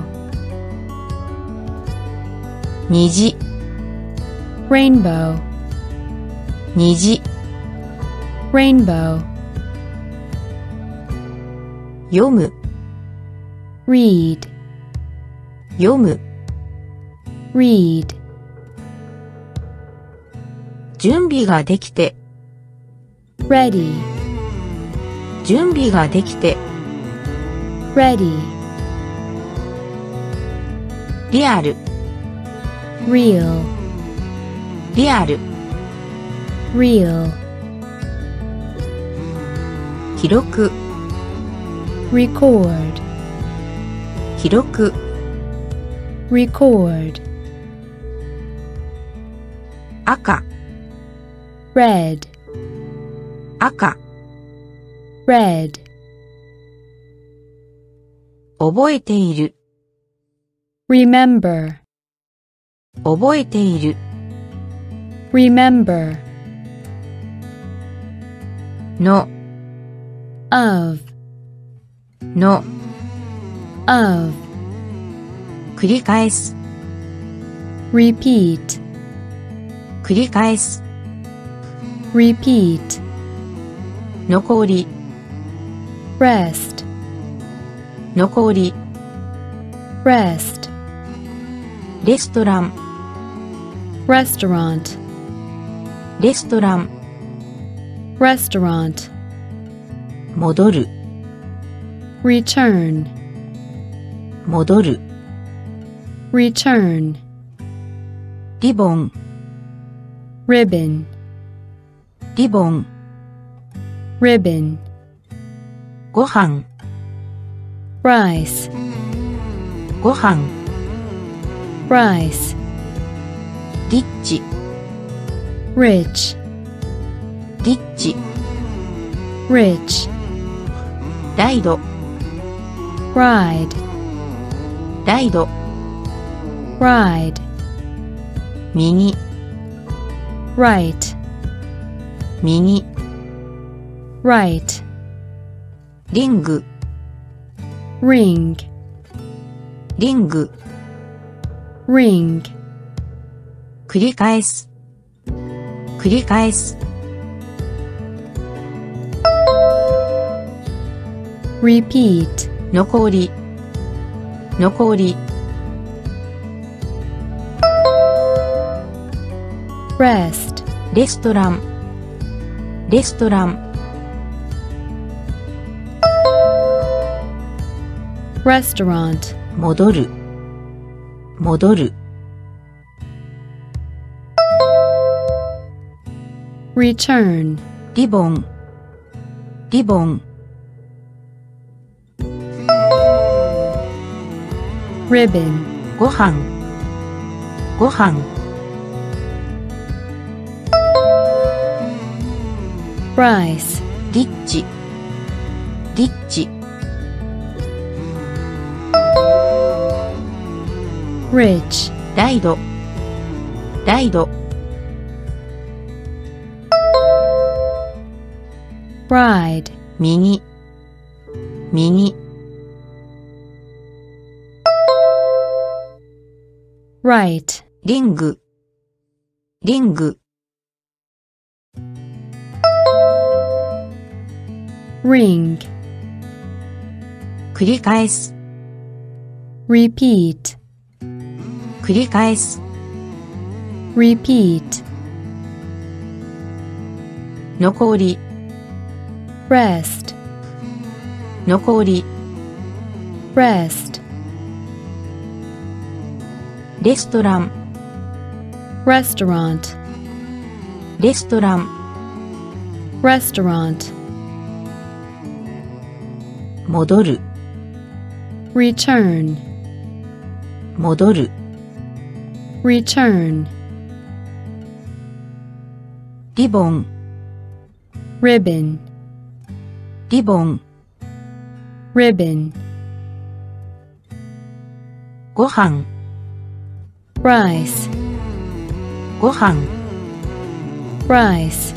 Speaker 1: 虹、
Speaker 2: rainbow,
Speaker 1: 虹、
Speaker 2: rainbow,
Speaker 1: 読む、
Speaker 2: read,
Speaker 1: 読む、
Speaker 2: read,
Speaker 1: 準備ができて、
Speaker 2: ready,
Speaker 1: 準備ができて、
Speaker 2: ready,
Speaker 1: リアル、
Speaker 2: real,
Speaker 1: リアル、
Speaker 2: real,
Speaker 1: 記録、
Speaker 2: record,
Speaker 1: 記録、
Speaker 2: record,
Speaker 1: 赤、
Speaker 2: red,
Speaker 1: 赤、
Speaker 2: red,
Speaker 1: 覚えている、
Speaker 2: remember,
Speaker 1: 覚えている、
Speaker 2: remember,
Speaker 1: の、
Speaker 2: of,
Speaker 1: の、
Speaker 2: of,
Speaker 1: 繰り返す、
Speaker 2: repeat,
Speaker 1: 繰り返す、
Speaker 2: repeat,
Speaker 1: 残り、
Speaker 2: rest,
Speaker 1: 残り、
Speaker 2: rest,
Speaker 1: レストラン、
Speaker 2: restaurant,
Speaker 1: レストラン、
Speaker 2: restaurant,
Speaker 1: 戻る、
Speaker 2: return,
Speaker 1: 戻る、
Speaker 2: return,
Speaker 1: リボン、
Speaker 2: Ribbon,
Speaker 1: リボン、
Speaker 2: ribbon,
Speaker 1: ご飯、
Speaker 2: rice,
Speaker 1: ご飯、
Speaker 2: rice,
Speaker 1: リッチ、
Speaker 2: rich,
Speaker 1: リッチ、
Speaker 2: rich,
Speaker 1: ライド、
Speaker 2: ride,
Speaker 1: ライド、
Speaker 2: ride,
Speaker 1: 右、
Speaker 2: right,
Speaker 1: 右、
Speaker 2: right,
Speaker 1: リング、
Speaker 2: ring,
Speaker 1: リング、
Speaker 2: ring,
Speaker 1: 繰り返す、繰り返す、
Speaker 2: repeat,
Speaker 1: 残り、残り、
Speaker 2: rest
Speaker 1: レストランレストラン
Speaker 2: restaurant
Speaker 1: 戻る戻る
Speaker 2: return
Speaker 1: リボンリボン
Speaker 2: ribbon
Speaker 1: ご飯ご飯
Speaker 2: rice,
Speaker 1: リッチ。リッチ。
Speaker 2: Rich,
Speaker 1: ライド。ライド。
Speaker 2: Ride,
Speaker 1: 右右
Speaker 2: right,
Speaker 1: リング。リング。
Speaker 2: ring,
Speaker 1: 繰り返す
Speaker 2: repeat,
Speaker 1: 繰り返す
Speaker 2: repeat,
Speaker 1: 残り
Speaker 2: rest,
Speaker 1: 残り
Speaker 2: rest,
Speaker 1: レストラン
Speaker 2: restaurant,
Speaker 1: レストラン
Speaker 2: restaurant,
Speaker 1: 戻る
Speaker 2: return,
Speaker 1: 戻る
Speaker 2: return,
Speaker 1: リボン
Speaker 2: ribbon,
Speaker 1: リボン
Speaker 2: ribbon,
Speaker 1: ご飯
Speaker 2: rice,
Speaker 1: ご飯
Speaker 2: rice,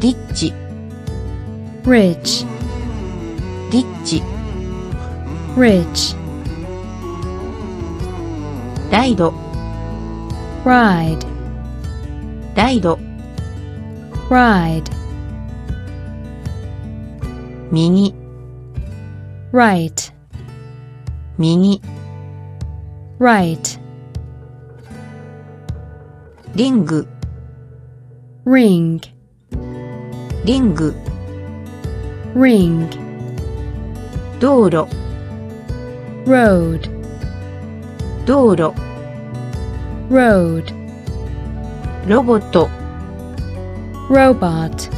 Speaker 1: リッチ
Speaker 2: rich,
Speaker 1: リッチ
Speaker 2: rich,
Speaker 1: ライド
Speaker 2: ride,
Speaker 1: ライド
Speaker 2: ride,
Speaker 1: 右
Speaker 2: right,
Speaker 1: 右
Speaker 2: right,
Speaker 1: リング
Speaker 2: ring,
Speaker 1: リング
Speaker 2: ring,
Speaker 1: 道路
Speaker 2: road,
Speaker 1: 道路
Speaker 2: road,
Speaker 1: ロボット
Speaker 2: robot,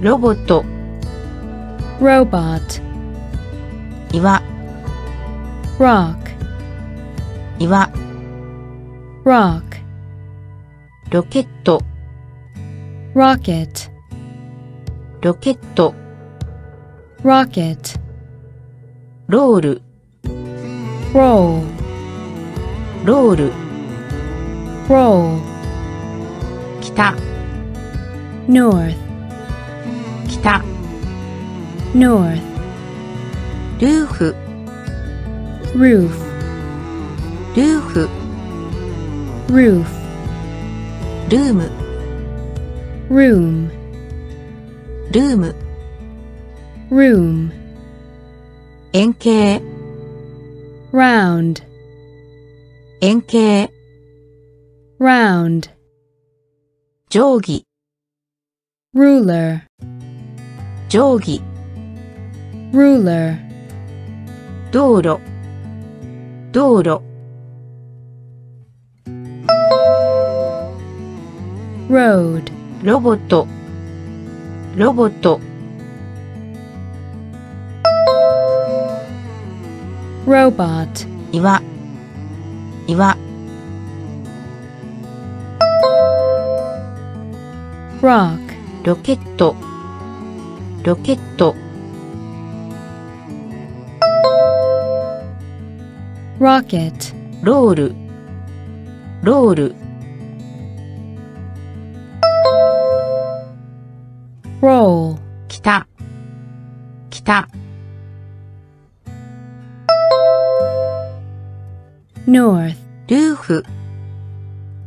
Speaker 1: ロボット
Speaker 2: robot,
Speaker 1: 岩
Speaker 2: rock,
Speaker 1: 岩
Speaker 2: rock,
Speaker 1: ロケット
Speaker 2: rocket,
Speaker 1: ロケット
Speaker 2: rocket,
Speaker 1: ロール
Speaker 2: roll,
Speaker 1: ロール
Speaker 2: roll,
Speaker 1: 北
Speaker 2: north,
Speaker 1: 北
Speaker 2: north,
Speaker 1: ルーフ
Speaker 2: roof,
Speaker 1: ルーフ
Speaker 2: roof,
Speaker 1: ルーム
Speaker 2: room,
Speaker 1: ルーム
Speaker 2: room,
Speaker 1: 円形
Speaker 2: round,
Speaker 1: 円形
Speaker 2: round,
Speaker 1: 定規
Speaker 2: ruler,
Speaker 1: 定規
Speaker 2: ruler,
Speaker 1: 道路道路
Speaker 2: road,
Speaker 1: ロボットロボット
Speaker 2: robot.
Speaker 1: 岩。岩。
Speaker 2: Rock.
Speaker 1: ロケット。ロケット。
Speaker 2: Rocket.
Speaker 1: ロール。ロール。
Speaker 2: Roll.
Speaker 1: きた。きた。
Speaker 2: North,
Speaker 1: ルーフ。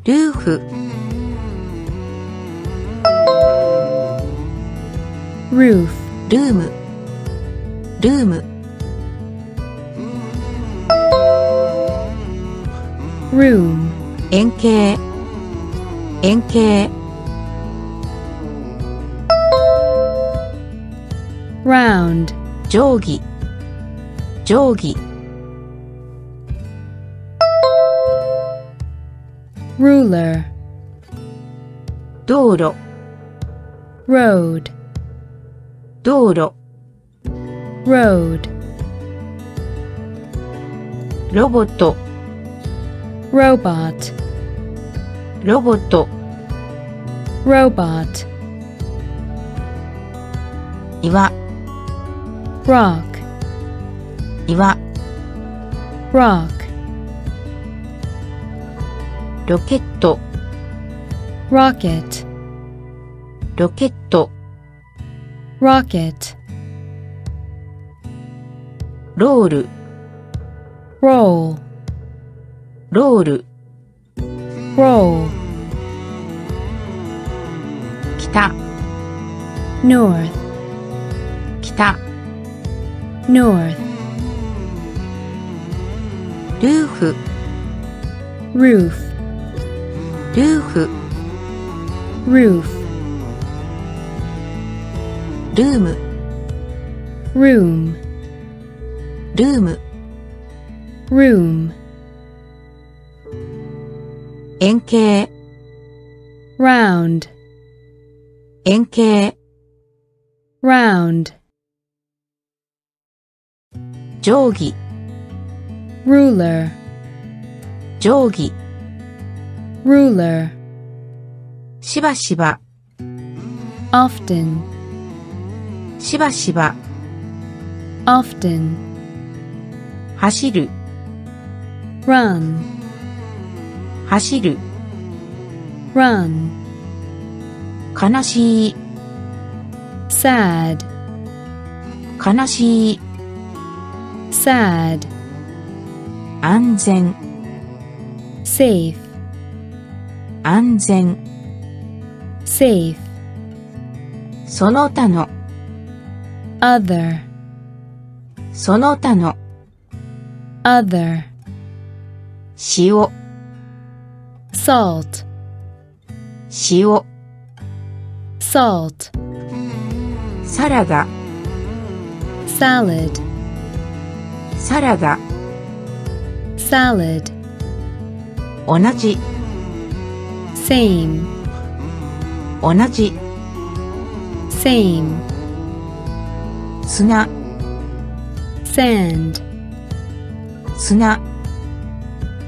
Speaker 1: ルーフ。
Speaker 2: Roof,
Speaker 1: ルーム。ルーム。
Speaker 2: Room,
Speaker 1: 円形。円形。
Speaker 2: Round,
Speaker 1: 定規。定規
Speaker 2: ruler,
Speaker 1: 道路
Speaker 2: road,
Speaker 1: 道路
Speaker 2: road,
Speaker 1: ロボット
Speaker 2: robot,
Speaker 1: ロボット
Speaker 2: robot,
Speaker 1: 岩
Speaker 2: rock,
Speaker 1: 岩
Speaker 2: rock,
Speaker 1: ロケット
Speaker 2: rocket,
Speaker 1: ロケット
Speaker 2: rocket,
Speaker 1: ロール
Speaker 2: roll,
Speaker 1: ロール
Speaker 2: roll,
Speaker 1: 北
Speaker 2: north,
Speaker 1: 北
Speaker 2: north,
Speaker 1: ルーフ
Speaker 2: roof, roof.
Speaker 1: Roof.
Speaker 2: Room.
Speaker 1: Room.
Speaker 2: Room.
Speaker 1: Room. Enke.
Speaker 2: Round.
Speaker 1: Enke.
Speaker 2: Round.
Speaker 1: Jogi.
Speaker 2: Ruler.
Speaker 1: Jogi
Speaker 2: ruler,
Speaker 1: しばしば
Speaker 2: often,
Speaker 1: しばしば
Speaker 2: often,
Speaker 1: 走る
Speaker 2: run,
Speaker 1: 走る
Speaker 2: run,
Speaker 1: 悲しい
Speaker 2: sad,
Speaker 1: 悲しい
Speaker 2: sad,
Speaker 1: 安全
Speaker 2: safe,
Speaker 1: 安全
Speaker 2: safe,
Speaker 1: その他の
Speaker 2: other,
Speaker 1: その他の
Speaker 2: other,
Speaker 1: 塩
Speaker 2: salt,
Speaker 1: 塩
Speaker 2: salt,
Speaker 1: サラダ
Speaker 2: salad,
Speaker 1: サラダ
Speaker 2: salad,
Speaker 1: 同じ
Speaker 2: same,
Speaker 1: 同じ
Speaker 2: same,
Speaker 1: 砂
Speaker 2: sand,
Speaker 1: 砂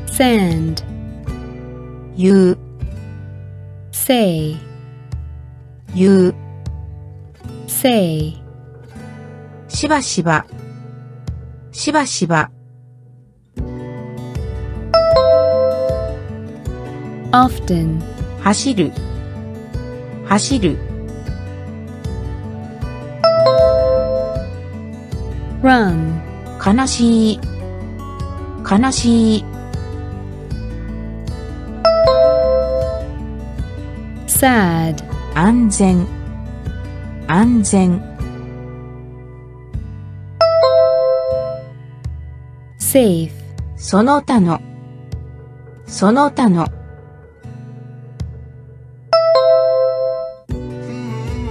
Speaker 2: sand,
Speaker 1: 言う
Speaker 2: say,
Speaker 1: 言う
Speaker 2: say,
Speaker 1: しばしばしばしば
Speaker 2: often,
Speaker 1: 走る。走る。
Speaker 2: Run,
Speaker 1: 悲しい。悲しい。
Speaker 2: Sad,
Speaker 1: 安全。安全。
Speaker 2: Safe,
Speaker 1: その他の。その他の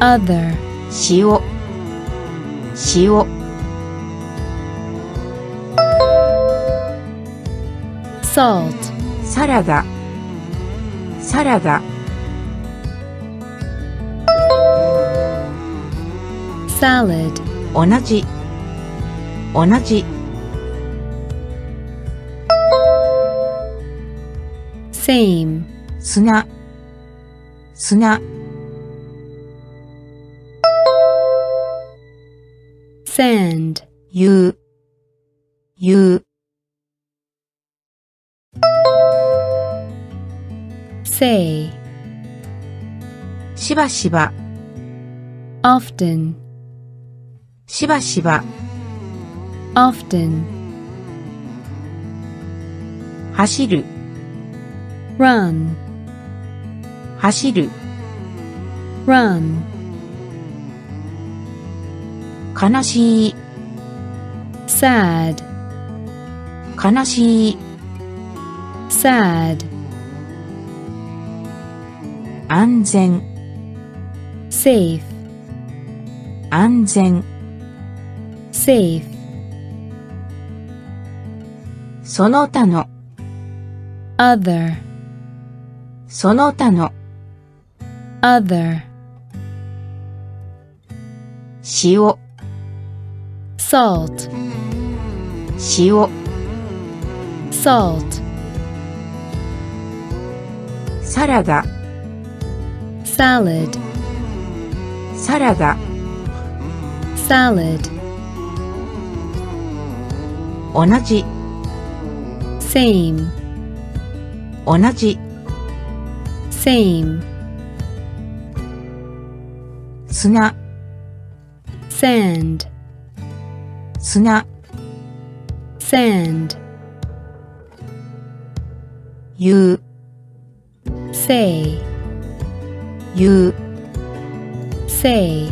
Speaker 2: other,
Speaker 1: 塩塩
Speaker 2: salt,
Speaker 1: サラダサラダ
Speaker 2: salad,
Speaker 1: 同じ同じ
Speaker 2: same,
Speaker 1: 砂砂
Speaker 2: sand,
Speaker 1: 言う言う
Speaker 2: say,
Speaker 1: しばしば
Speaker 2: often,
Speaker 1: しばしば
Speaker 2: often,
Speaker 1: 走る
Speaker 2: run,
Speaker 1: 走る
Speaker 2: run,
Speaker 1: 悲しい
Speaker 2: sad,
Speaker 1: 悲しい
Speaker 2: sad,
Speaker 1: 安全
Speaker 2: safe,
Speaker 1: 安全
Speaker 2: safe,
Speaker 1: その他の、
Speaker 2: other,
Speaker 1: その他の、
Speaker 2: other,
Speaker 1: 塩、
Speaker 2: salt,
Speaker 1: 塩、
Speaker 2: salt,
Speaker 1: サラダ、
Speaker 2: salad,
Speaker 1: サラダ、
Speaker 2: salad,
Speaker 1: 同じ、
Speaker 2: same,
Speaker 1: 同じ、
Speaker 2: same,
Speaker 1: 砂、
Speaker 2: sand,
Speaker 1: 砂、
Speaker 2: sand,
Speaker 1: 言う、
Speaker 2: say,
Speaker 1: 言う、
Speaker 2: say,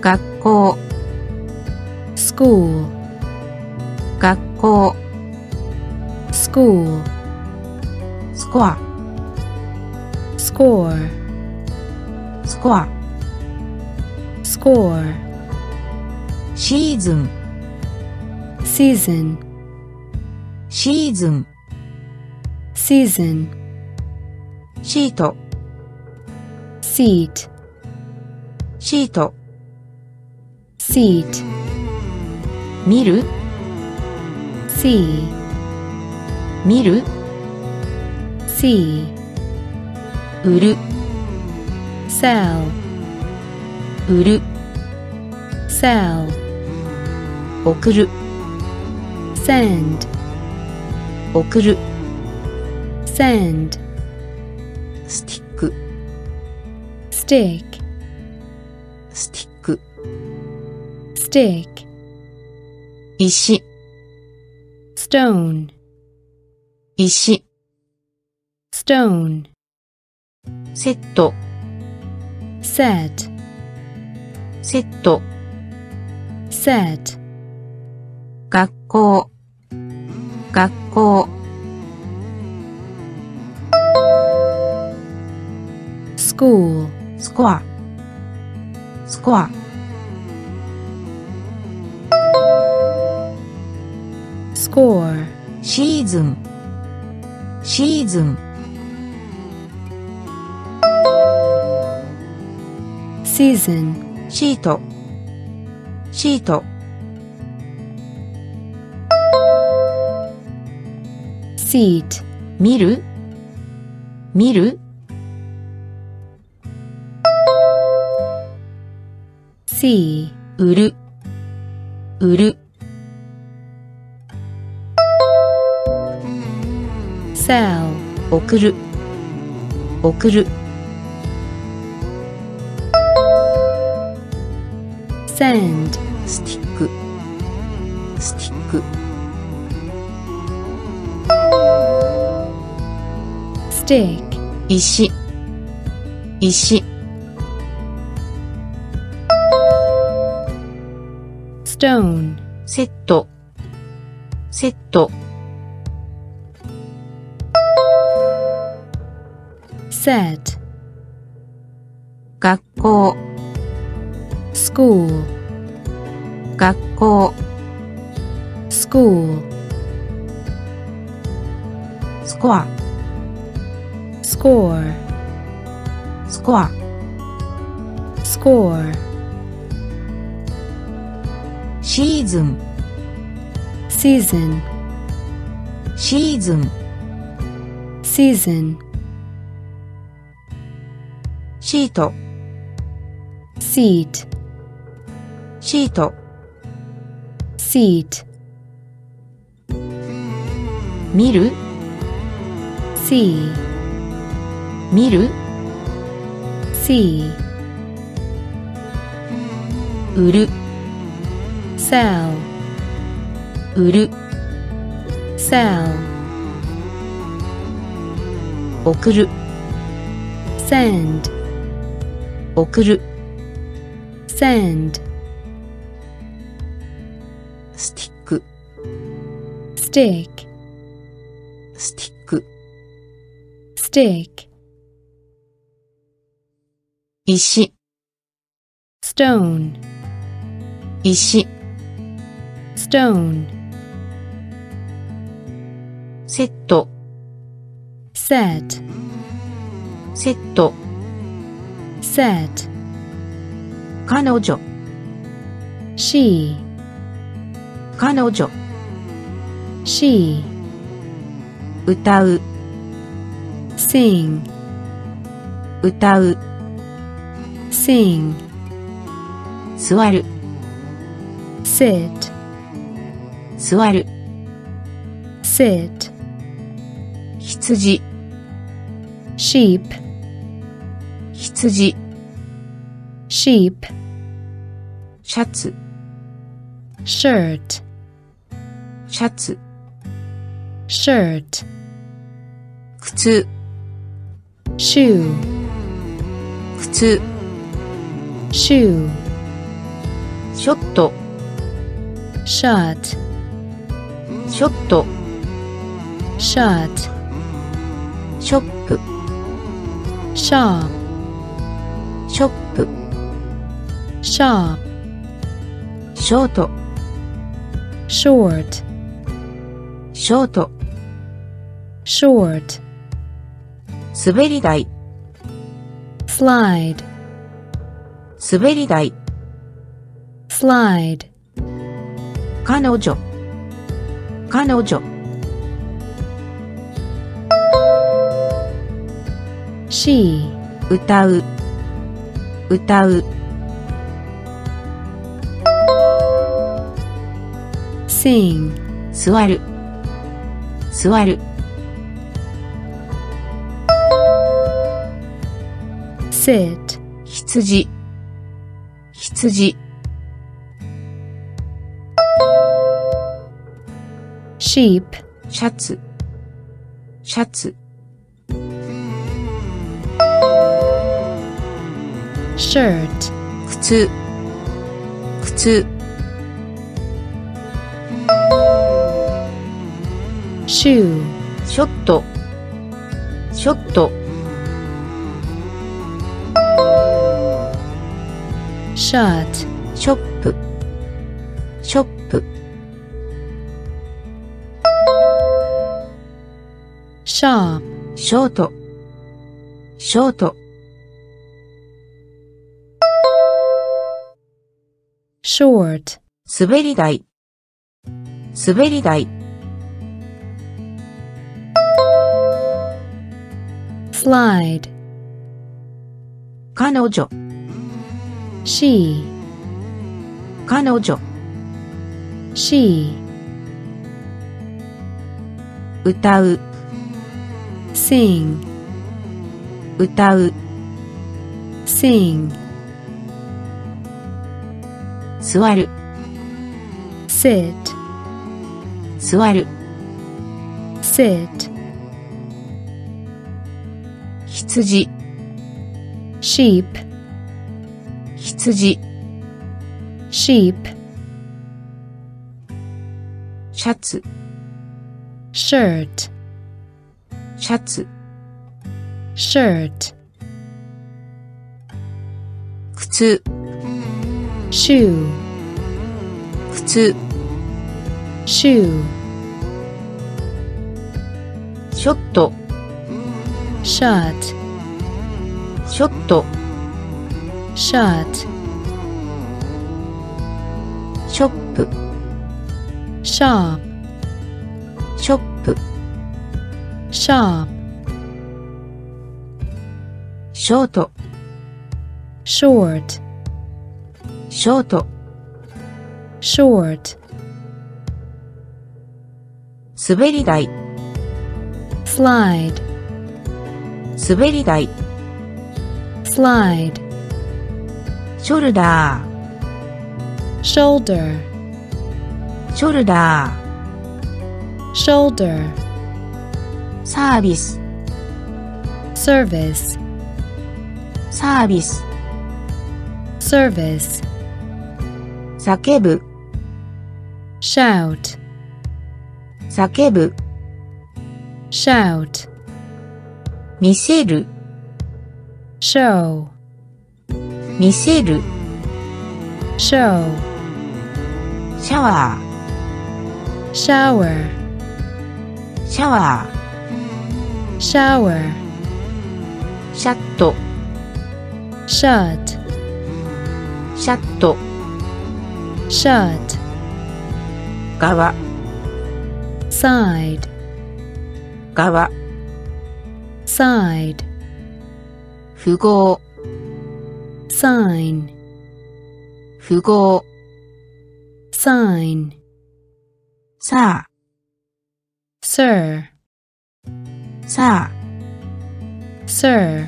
Speaker 1: 学校、
Speaker 2: school,
Speaker 1: 学校、
Speaker 2: school,
Speaker 1: スコア、
Speaker 2: score,
Speaker 1: スコア、
Speaker 2: score,
Speaker 1: シーズン、
Speaker 2: season,
Speaker 1: シーズン、
Speaker 2: season,
Speaker 1: シート、
Speaker 2: seat,
Speaker 1: シート、
Speaker 2: seat,
Speaker 1: 見る、
Speaker 2: see,
Speaker 1: 見る、
Speaker 2: see,
Speaker 1: 売る、
Speaker 2: sell,
Speaker 1: 売る、
Speaker 2: sell,
Speaker 1: 送る、
Speaker 2: send,
Speaker 1: 送る、
Speaker 2: send,
Speaker 1: スティック、
Speaker 2: stick,
Speaker 1: スティック、
Speaker 2: stick,
Speaker 1: 石、
Speaker 2: stone,
Speaker 1: 石、
Speaker 2: stone,
Speaker 1: セット、
Speaker 2: set,
Speaker 1: セット、
Speaker 2: set,
Speaker 1: 学校、学校、
Speaker 2: school,
Speaker 1: スコア、スコア、
Speaker 2: score,
Speaker 1: シーズン、シーズン、
Speaker 2: season,
Speaker 1: シート、シート、
Speaker 2: seat,
Speaker 1: 見る、見る、
Speaker 2: see,
Speaker 1: 売る、売る、
Speaker 2: sell,
Speaker 1: 送る、送る、
Speaker 2: send,
Speaker 1: スティック、スティック、
Speaker 2: stick,
Speaker 1: 石、石、
Speaker 2: stone,
Speaker 1: セット、セット、
Speaker 2: set,
Speaker 1: 学校、
Speaker 2: school,
Speaker 1: 学校、
Speaker 2: school,
Speaker 1: スコア、
Speaker 2: score,
Speaker 1: スコア、
Speaker 2: score,
Speaker 1: シーズン、
Speaker 2: season,
Speaker 1: シーズン、
Speaker 2: season,
Speaker 1: シート、
Speaker 2: seat,
Speaker 1: シート、
Speaker 2: seat,
Speaker 1: 見る、
Speaker 2: see,
Speaker 1: 見る、
Speaker 2: see,
Speaker 1: 売る、
Speaker 2: sell,
Speaker 1: 売る、
Speaker 2: sell,
Speaker 1: 送る、
Speaker 2: send,
Speaker 1: 送る、
Speaker 2: send,
Speaker 1: スティック、
Speaker 2: stick,
Speaker 1: スティック、
Speaker 2: stick,
Speaker 1: 石、
Speaker 2: stone,
Speaker 1: 石、
Speaker 2: stone,
Speaker 1: セット、
Speaker 2: set,
Speaker 1: セット、
Speaker 2: set,
Speaker 1: 彼女、
Speaker 2: she,
Speaker 1: 彼女、
Speaker 2: she,
Speaker 1: 歌う、
Speaker 2: sing,
Speaker 1: 歌う、
Speaker 2: sing,
Speaker 1: 座る、
Speaker 2: sit,
Speaker 1: 座る、
Speaker 2: sit,
Speaker 1: 羊、
Speaker 2: sheep,
Speaker 1: 羊、
Speaker 2: sheep,
Speaker 1: シャツ、
Speaker 2: shirt,
Speaker 1: シャツ、
Speaker 2: shirt,
Speaker 1: 靴、
Speaker 2: shoe,
Speaker 1: 靴、
Speaker 2: shoe,
Speaker 1: ショット、
Speaker 2: shot,
Speaker 1: ショット、
Speaker 2: shot,
Speaker 1: ショップ、
Speaker 2: shop,
Speaker 1: ショップ、
Speaker 2: shop,
Speaker 1: ショート、
Speaker 2: short,
Speaker 1: ショート、
Speaker 2: short,
Speaker 1: 滑り台、
Speaker 2: slide,
Speaker 1: 滑り台、
Speaker 2: slide,
Speaker 1: 彼女、彼女、
Speaker 2: she,
Speaker 1: 歌う、歌う、
Speaker 2: sing,
Speaker 1: 座る、座る、
Speaker 2: sit,
Speaker 1: 羊、羊、
Speaker 2: sheep,
Speaker 1: シャツ、シャツ、
Speaker 2: shirt,
Speaker 1: 靴、靴、
Speaker 2: shoe,
Speaker 1: ショット、ショット、
Speaker 2: shot,
Speaker 1: ショップ、ショップ、
Speaker 2: shop,
Speaker 1: ショート、ショート、
Speaker 2: short,
Speaker 1: 滑り台、滑り台、
Speaker 2: slide,
Speaker 1: 彼女、
Speaker 2: she,
Speaker 1: 彼女、
Speaker 2: she,
Speaker 1: 歌う、
Speaker 2: sing,
Speaker 1: 歌う、
Speaker 2: sing,
Speaker 1: 座る、
Speaker 2: sit,
Speaker 1: 座る、
Speaker 2: sit,
Speaker 1: 羊、
Speaker 2: sheep,
Speaker 1: 羊、
Speaker 2: sheep,
Speaker 1: シャツ、
Speaker 2: shirt,
Speaker 1: シャツ、
Speaker 2: shirt,
Speaker 1: 靴、
Speaker 2: shoe,
Speaker 1: 靴、
Speaker 2: shoe,
Speaker 1: ショット、
Speaker 2: shot,
Speaker 1: ショット、
Speaker 2: shot,
Speaker 1: ショップ、
Speaker 2: shop,
Speaker 1: ショップ、
Speaker 2: shop,
Speaker 1: ショート、
Speaker 2: short,
Speaker 1: ショート、
Speaker 2: short,
Speaker 1: 滑り台、
Speaker 2: slide,
Speaker 1: 滑り台、
Speaker 2: slide,
Speaker 1: ショルダ
Speaker 2: shoulder,
Speaker 1: ー、ショルダ
Speaker 2: shoulder,
Speaker 1: ー、サービス、
Speaker 2: service,
Speaker 1: サービス、
Speaker 2: service,
Speaker 1: 叫ぶ、
Speaker 2: shout,
Speaker 1: 叫ぶ、
Speaker 2: shout,
Speaker 1: 見せる、
Speaker 2: show,
Speaker 1: 見せる、
Speaker 2: show,
Speaker 1: シャワ
Speaker 2: shower,
Speaker 1: シャワ
Speaker 2: shower,
Speaker 1: ー、シャット、
Speaker 2: shut,
Speaker 1: シャット、
Speaker 2: shut,
Speaker 1: 側、
Speaker 2: side,
Speaker 1: 側、
Speaker 2: side,
Speaker 1: 符号、
Speaker 2: sign,
Speaker 1: 符号、
Speaker 2: sign,
Speaker 1: さ
Speaker 2: sir,
Speaker 1: あ、さあ、
Speaker 2: sir,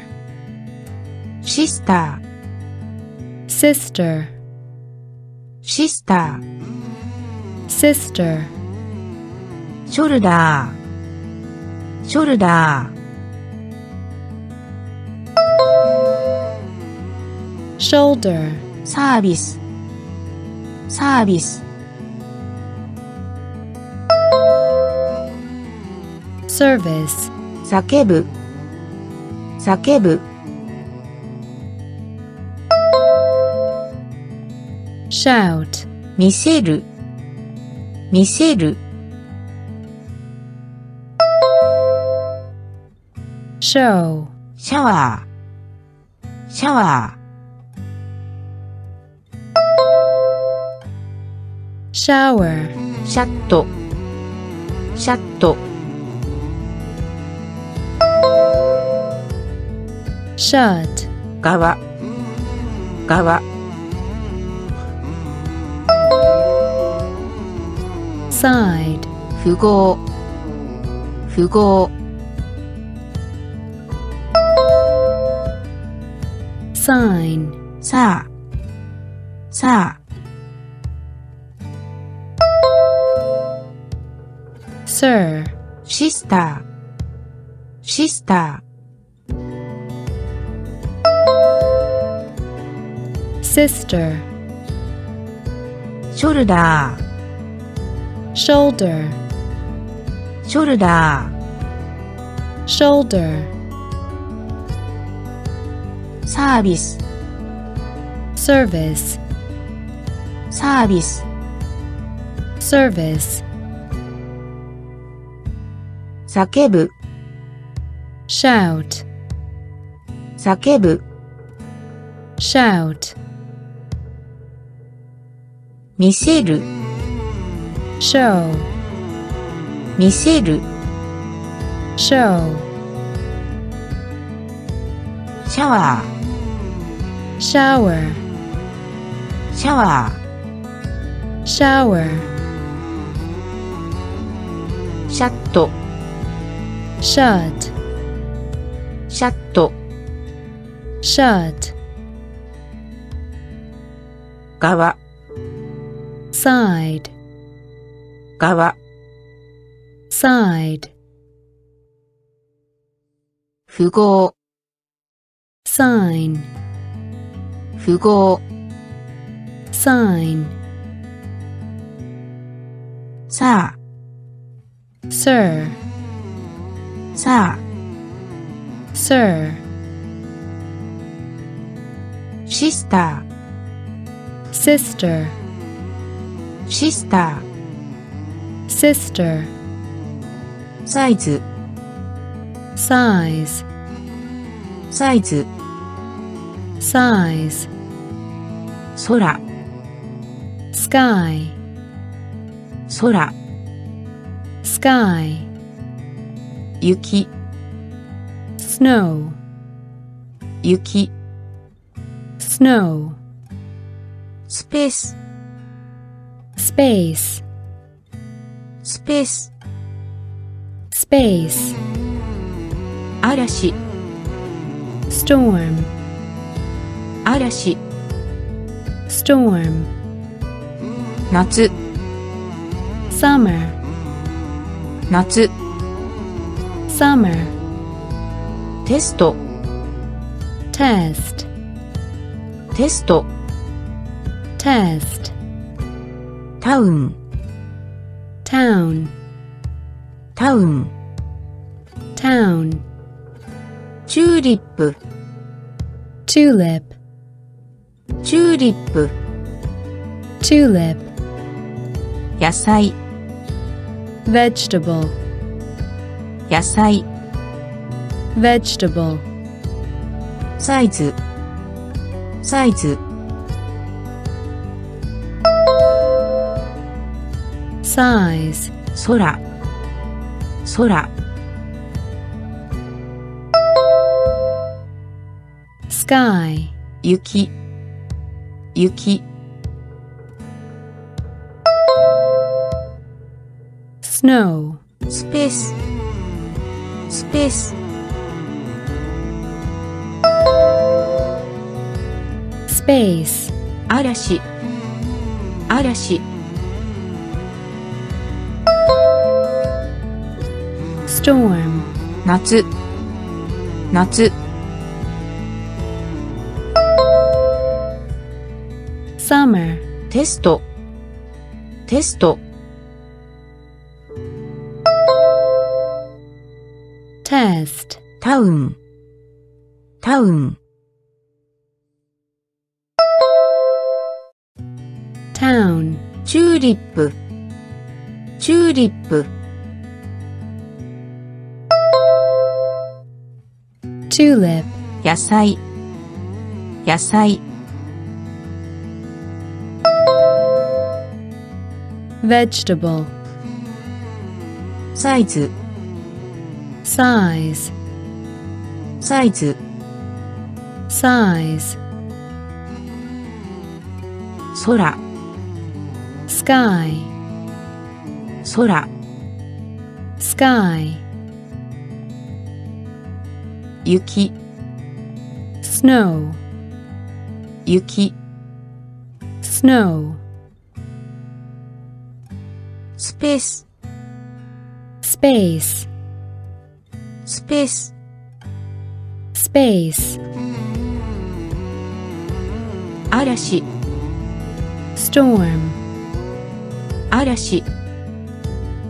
Speaker 1: シスター、
Speaker 2: sister,
Speaker 1: シスター、
Speaker 2: sister,
Speaker 1: ショ
Speaker 2: shoulder,
Speaker 1: サービス、サービス、
Speaker 2: service,
Speaker 1: 叫ぶ、叫ぶ、
Speaker 2: shout,
Speaker 1: 見せる、見せる、
Speaker 2: show,
Speaker 1: シャワー、シャワ
Speaker 2: shower,
Speaker 1: ー、シャット、シャット、
Speaker 2: shut,
Speaker 1: 側、側、
Speaker 2: side,
Speaker 1: 符号、符号、
Speaker 2: sign,
Speaker 1: さあ、さあ、
Speaker 2: Sir. Sister.
Speaker 1: Sister. Sister.
Speaker 2: Shoulder. Shoulder.
Speaker 1: Shoulder. Shoulder.
Speaker 2: Service.
Speaker 1: Service. Service.
Speaker 2: Service.
Speaker 1: 叫ぶ、
Speaker 2: shout,
Speaker 1: 叫ぶ、
Speaker 2: shout,
Speaker 1: 見せる、
Speaker 2: show,
Speaker 1: 見せる、
Speaker 2: show,
Speaker 1: シャワ
Speaker 2: shower,
Speaker 1: ー、シャワ
Speaker 2: shower,
Speaker 1: ー、シャット、
Speaker 2: shut,
Speaker 1: シャット、
Speaker 2: shut,
Speaker 1: 側、
Speaker 2: side,
Speaker 1: 側、
Speaker 2: side,
Speaker 1: 符号、
Speaker 2: sign,
Speaker 1: 符号、
Speaker 2: sign,
Speaker 1: さあ、
Speaker 2: sir,
Speaker 1: さあ、
Speaker 2: sir,
Speaker 1: シスタ
Speaker 2: sister,
Speaker 1: ー、シスタ
Speaker 2: sister,
Speaker 1: ー、サイズ、
Speaker 2: size,
Speaker 1: サイズ、
Speaker 2: size,
Speaker 1: 空、
Speaker 2: sky,
Speaker 1: 空、
Speaker 2: sky,
Speaker 1: 雪、
Speaker 2: snow,
Speaker 1: 雪、
Speaker 2: snow,
Speaker 1: スペース、
Speaker 2: space,
Speaker 1: スペース、
Speaker 2: space,
Speaker 1: 嵐、
Speaker 2: storm,
Speaker 1: 嵐、
Speaker 2: storm,
Speaker 1: 夏、
Speaker 2: summer,
Speaker 1: 夏、
Speaker 2: summer,
Speaker 1: テスト、
Speaker 2: test,
Speaker 1: テスト、
Speaker 2: test,
Speaker 1: タウン、
Speaker 2: town,
Speaker 1: タウン、
Speaker 2: town,
Speaker 1: チューリップ、
Speaker 2: tulip,
Speaker 1: チューリップ、
Speaker 2: tulip,
Speaker 1: 野菜、
Speaker 2: vegetable,
Speaker 1: 野菜、
Speaker 2: vegetable,
Speaker 1: サイズ、サイズ、
Speaker 2: size,
Speaker 1: 空、空、
Speaker 2: sky,
Speaker 1: 雪、雪、
Speaker 2: snow,
Speaker 1: スペース、スペース、嵐、嵐、
Speaker 2: storm,
Speaker 1: 夏、夏、
Speaker 2: summer,
Speaker 1: テスト、テスト、タウン、タウン、
Speaker 2: town,
Speaker 1: チューリップ、チューリップ、
Speaker 2: tulip,
Speaker 1: 野菜、野菜、
Speaker 2: vegetable,
Speaker 1: サイズ、
Speaker 2: size,
Speaker 1: サイズ。
Speaker 2: サイズ。
Speaker 1: 空。
Speaker 2: スカイ。
Speaker 1: 空。
Speaker 2: スカイ。
Speaker 1: 雪。
Speaker 2: スノー。
Speaker 1: 雪。
Speaker 2: スノー。
Speaker 1: スペース。
Speaker 2: スペー
Speaker 1: ス。スペース。
Speaker 2: space,
Speaker 1: 嵐、
Speaker 2: storm,
Speaker 1: 嵐、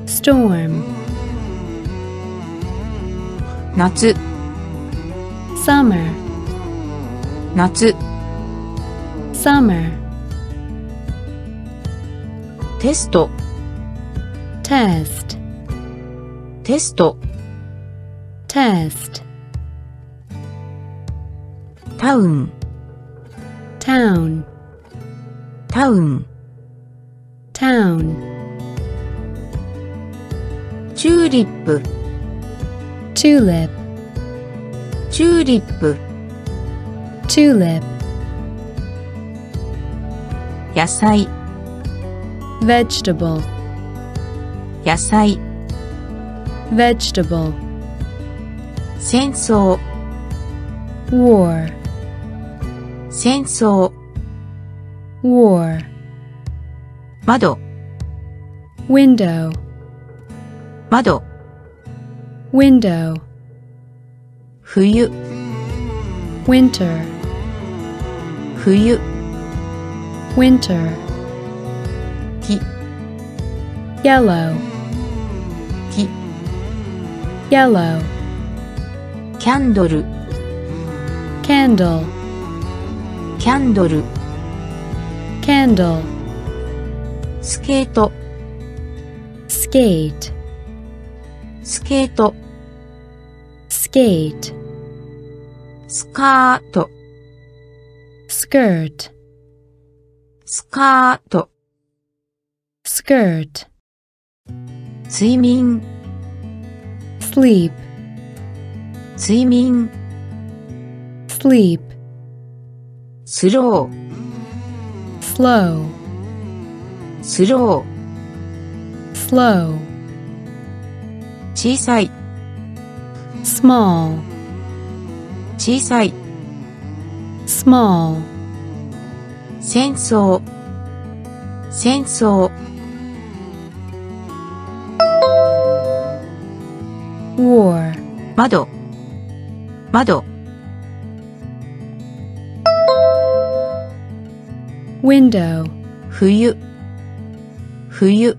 Speaker 2: storm,
Speaker 1: 夏、
Speaker 2: summer,
Speaker 1: 夏、
Speaker 2: summer,
Speaker 1: テスト、
Speaker 2: test,
Speaker 1: テスト、
Speaker 2: test,
Speaker 1: タウン、
Speaker 2: town,
Speaker 1: タウン、
Speaker 2: town,
Speaker 1: チューリップ、
Speaker 2: tulip,
Speaker 1: チューリップ、
Speaker 2: tulip,
Speaker 1: 野菜、
Speaker 2: vegetable,
Speaker 1: 野菜、
Speaker 2: vegetable,
Speaker 1: 戦争、
Speaker 2: war,
Speaker 1: 戦争、
Speaker 2: war,
Speaker 1: 窓、
Speaker 2: window,
Speaker 1: 窓、
Speaker 2: window,
Speaker 1: 冬、
Speaker 2: winter,
Speaker 1: 冬、
Speaker 2: winter,
Speaker 1: 木、
Speaker 2: yellow,
Speaker 1: 木、
Speaker 2: yellow,
Speaker 1: キャンドル、
Speaker 2: candle,
Speaker 1: キャンドル、
Speaker 2: candle,
Speaker 1: スケート、
Speaker 2: skate,
Speaker 1: スケート、
Speaker 2: skate,
Speaker 1: スカート、
Speaker 2: skirt,
Speaker 1: スカート、
Speaker 2: skirt,
Speaker 1: 睡眠、
Speaker 2: sleep,
Speaker 1: 睡眠、
Speaker 2: sleep,
Speaker 1: スロー、
Speaker 2: スロー、
Speaker 1: スロー、
Speaker 2: スロー。
Speaker 1: 小さい、
Speaker 2: スモール、
Speaker 1: 小さい、
Speaker 2: スモール。
Speaker 1: 戦争、戦争。
Speaker 2: War.
Speaker 1: 窓。窓。
Speaker 2: window
Speaker 1: 冬冬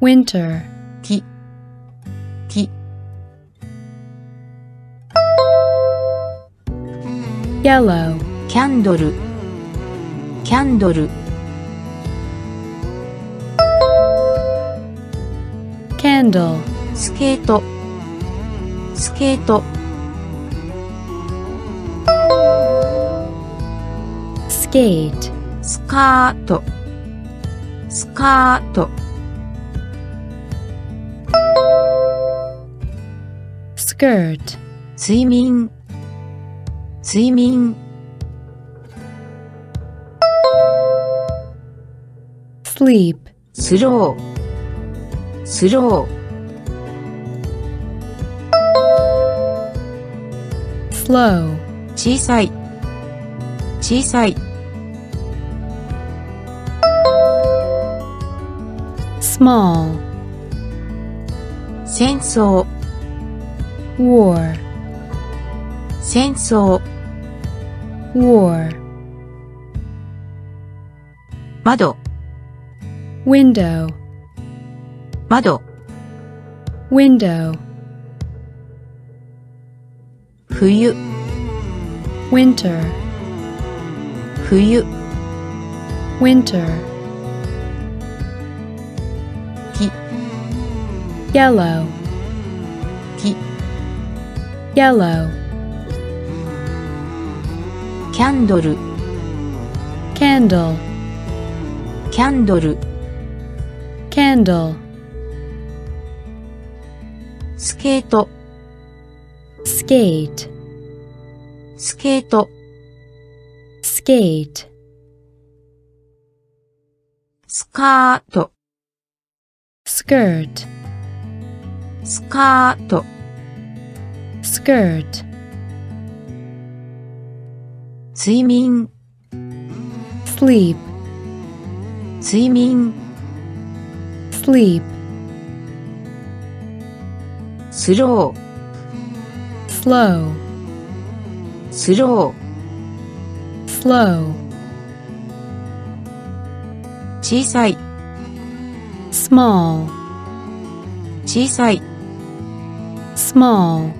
Speaker 2: winter
Speaker 1: 木木
Speaker 2: yellow
Speaker 1: キャンドルキャンドル
Speaker 2: candle
Speaker 1: スケートスケート
Speaker 2: skate,
Speaker 1: スカートスカート
Speaker 2: skirt,
Speaker 1: 睡眠睡眠
Speaker 2: sleep,
Speaker 1: スロースロー
Speaker 2: slow,
Speaker 1: 小さい小さい
Speaker 2: small,
Speaker 1: 戦争
Speaker 2: war,
Speaker 1: 戦争
Speaker 2: war,
Speaker 1: 窓
Speaker 2: window,
Speaker 1: 窓
Speaker 2: window,
Speaker 1: 冬
Speaker 2: winter,
Speaker 1: 冬
Speaker 2: winter, yellow,
Speaker 1: 木
Speaker 2: yellow,
Speaker 1: キャンドル
Speaker 2: candle,
Speaker 1: キャンドル
Speaker 2: candle,
Speaker 1: スケート
Speaker 2: skate,
Speaker 1: スケート
Speaker 2: skate,
Speaker 1: スカート
Speaker 2: skirt,
Speaker 1: スカート。
Speaker 2: ス
Speaker 1: カー
Speaker 2: ト。スイミングスリ。
Speaker 1: 睡眠。
Speaker 2: sleep。
Speaker 1: スロー。
Speaker 2: slow。
Speaker 1: スロー。
Speaker 2: slow。
Speaker 1: 小さい。
Speaker 2: small。
Speaker 1: 小さい。
Speaker 2: Small,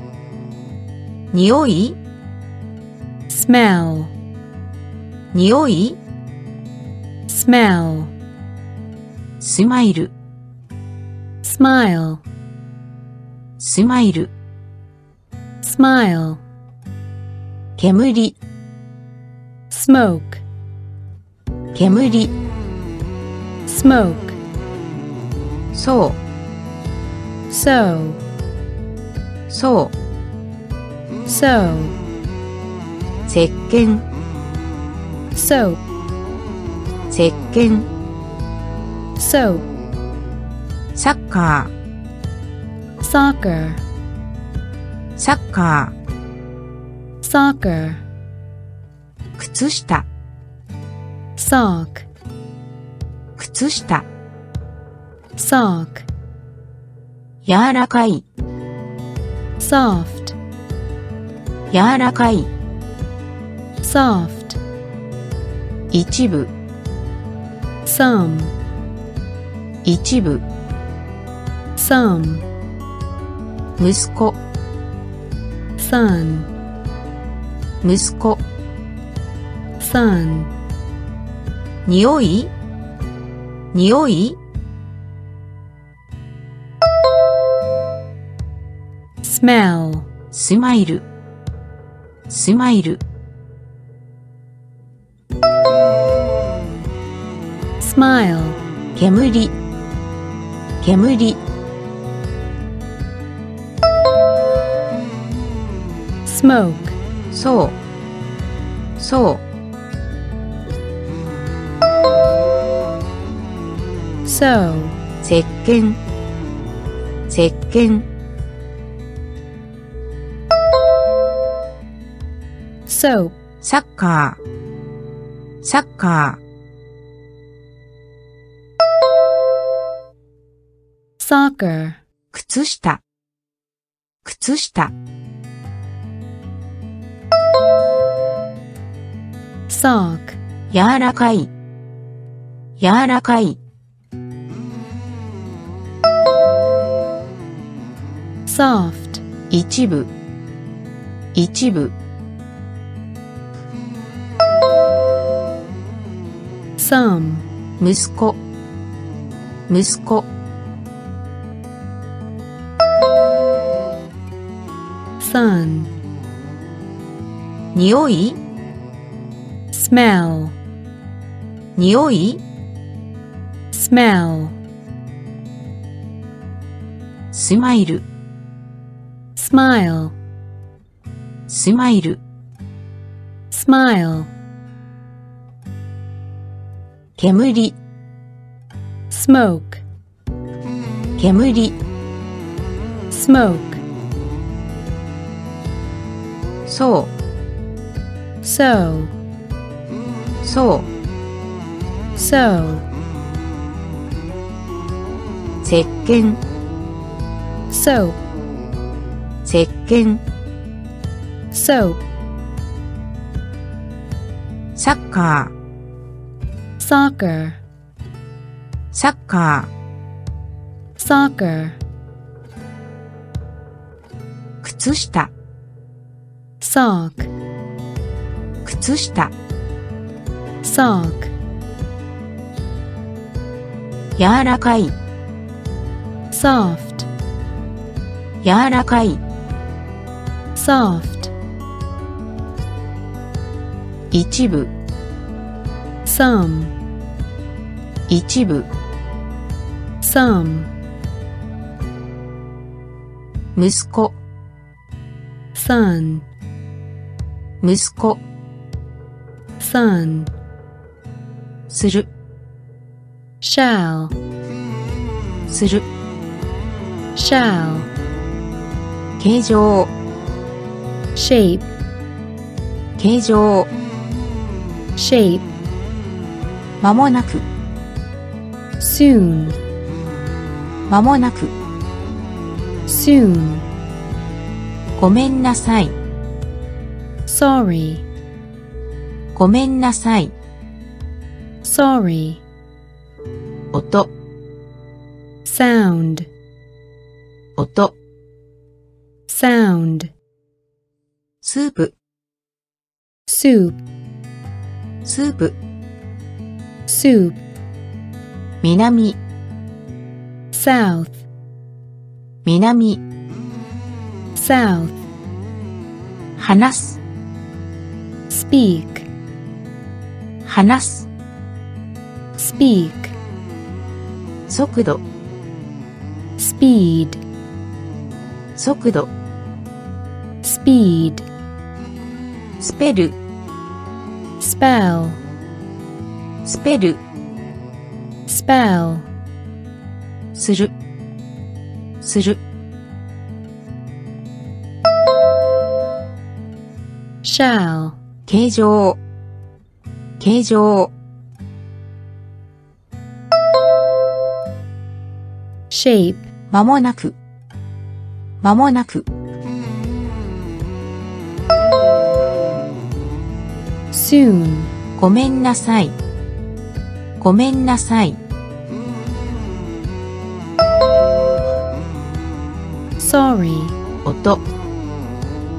Speaker 1: 匂い
Speaker 2: smell,
Speaker 1: 匂い
Speaker 2: smell,
Speaker 1: スマイル
Speaker 2: smile,
Speaker 1: スマイル
Speaker 2: smile,
Speaker 1: 煙
Speaker 2: smoke,
Speaker 1: 煙
Speaker 2: smoke,
Speaker 1: そう
Speaker 2: so,
Speaker 1: そう
Speaker 2: so,
Speaker 1: 石鹸
Speaker 2: soap,
Speaker 1: 石鹸
Speaker 2: soap,
Speaker 1: サッカ
Speaker 2: soccer,
Speaker 1: ーサッカ
Speaker 2: soccer,
Speaker 1: ー靴下
Speaker 2: sock,
Speaker 1: 靴下
Speaker 2: sock,
Speaker 1: 柔らかい
Speaker 2: soft,
Speaker 1: 柔らかい
Speaker 2: soft,
Speaker 1: 一部
Speaker 2: some,
Speaker 1: 一部
Speaker 2: some,
Speaker 1: 息子
Speaker 2: son,
Speaker 1: 息子
Speaker 2: son,
Speaker 1: 匂い匂い
Speaker 2: smell,
Speaker 1: スマイル。スマイル。
Speaker 2: Smile,
Speaker 1: 煙。煙。
Speaker 2: Smoke,
Speaker 1: そう。そう。
Speaker 2: So,
Speaker 1: 石鹸。石鹸
Speaker 2: soap,
Speaker 1: サッカーサッカ
Speaker 2: soccer,
Speaker 1: ー靴下。靴下。
Speaker 2: Sock,
Speaker 1: 柔らかい。柔らかい。
Speaker 2: Soft,
Speaker 1: 一部。一部
Speaker 2: son
Speaker 1: 息子息子
Speaker 2: son
Speaker 1: 匂い
Speaker 2: smell
Speaker 1: 匂い
Speaker 2: smell
Speaker 1: スマイル
Speaker 2: smile
Speaker 1: スマイル
Speaker 2: smile
Speaker 1: 煙
Speaker 2: smoke,
Speaker 1: 煙
Speaker 2: smoke,
Speaker 1: そう
Speaker 2: so,
Speaker 1: そう
Speaker 2: so,
Speaker 1: 石鹸
Speaker 2: soap,
Speaker 1: 石鹸
Speaker 2: soap,
Speaker 1: サッカー
Speaker 2: soccer,
Speaker 1: サッカ
Speaker 2: soccer,
Speaker 1: ー靴下
Speaker 2: sock,
Speaker 1: 靴下
Speaker 2: sock,
Speaker 1: 柔らかい
Speaker 2: soft,
Speaker 1: 柔らかい
Speaker 2: soft,
Speaker 1: 一部
Speaker 2: some,
Speaker 1: 一部
Speaker 2: some,
Speaker 1: 息子
Speaker 2: son,
Speaker 1: 息子
Speaker 2: son,
Speaker 1: する
Speaker 2: shall,
Speaker 1: する
Speaker 2: shall,
Speaker 1: 形状
Speaker 2: shape,
Speaker 1: 形状
Speaker 2: shape,
Speaker 1: 間もなく
Speaker 2: soon,
Speaker 1: 間もなく
Speaker 2: soon,
Speaker 1: ごめんなさい
Speaker 2: sorry,
Speaker 1: ごめんなさい
Speaker 2: sorry,
Speaker 1: 音
Speaker 2: sound,
Speaker 1: 音
Speaker 2: sound,
Speaker 1: スープ
Speaker 2: soup,
Speaker 1: スープ
Speaker 2: soup,
Speaker 1: 南
Speaker 2: south,
Speaker 1: 南
Speaker 2: south,
Speaker 1: 話す
Speaker 2: speak,
Speaker 1: 話す
Speaker 2: speak,
Speaker 1: 速度
Speaker 2: speed,
Speaker 1: 速度
Speaker 2: speed,
Speaker 1: スペル
Speaker 2: spell,
Speaker 1: スペル
Speaker 2: spell,
Speaker 1: する。する。
Speaker 2: Shall,
Speaker 1: 形状。形状。
Speaker 2: Shape,
Speaker 1: 間もなく。間もなく。
Speaker 2: Soon,
Speaker 1: ごめんなさいごめんなさい。
Speaker 2: Sorry,
Speaker 1: 音。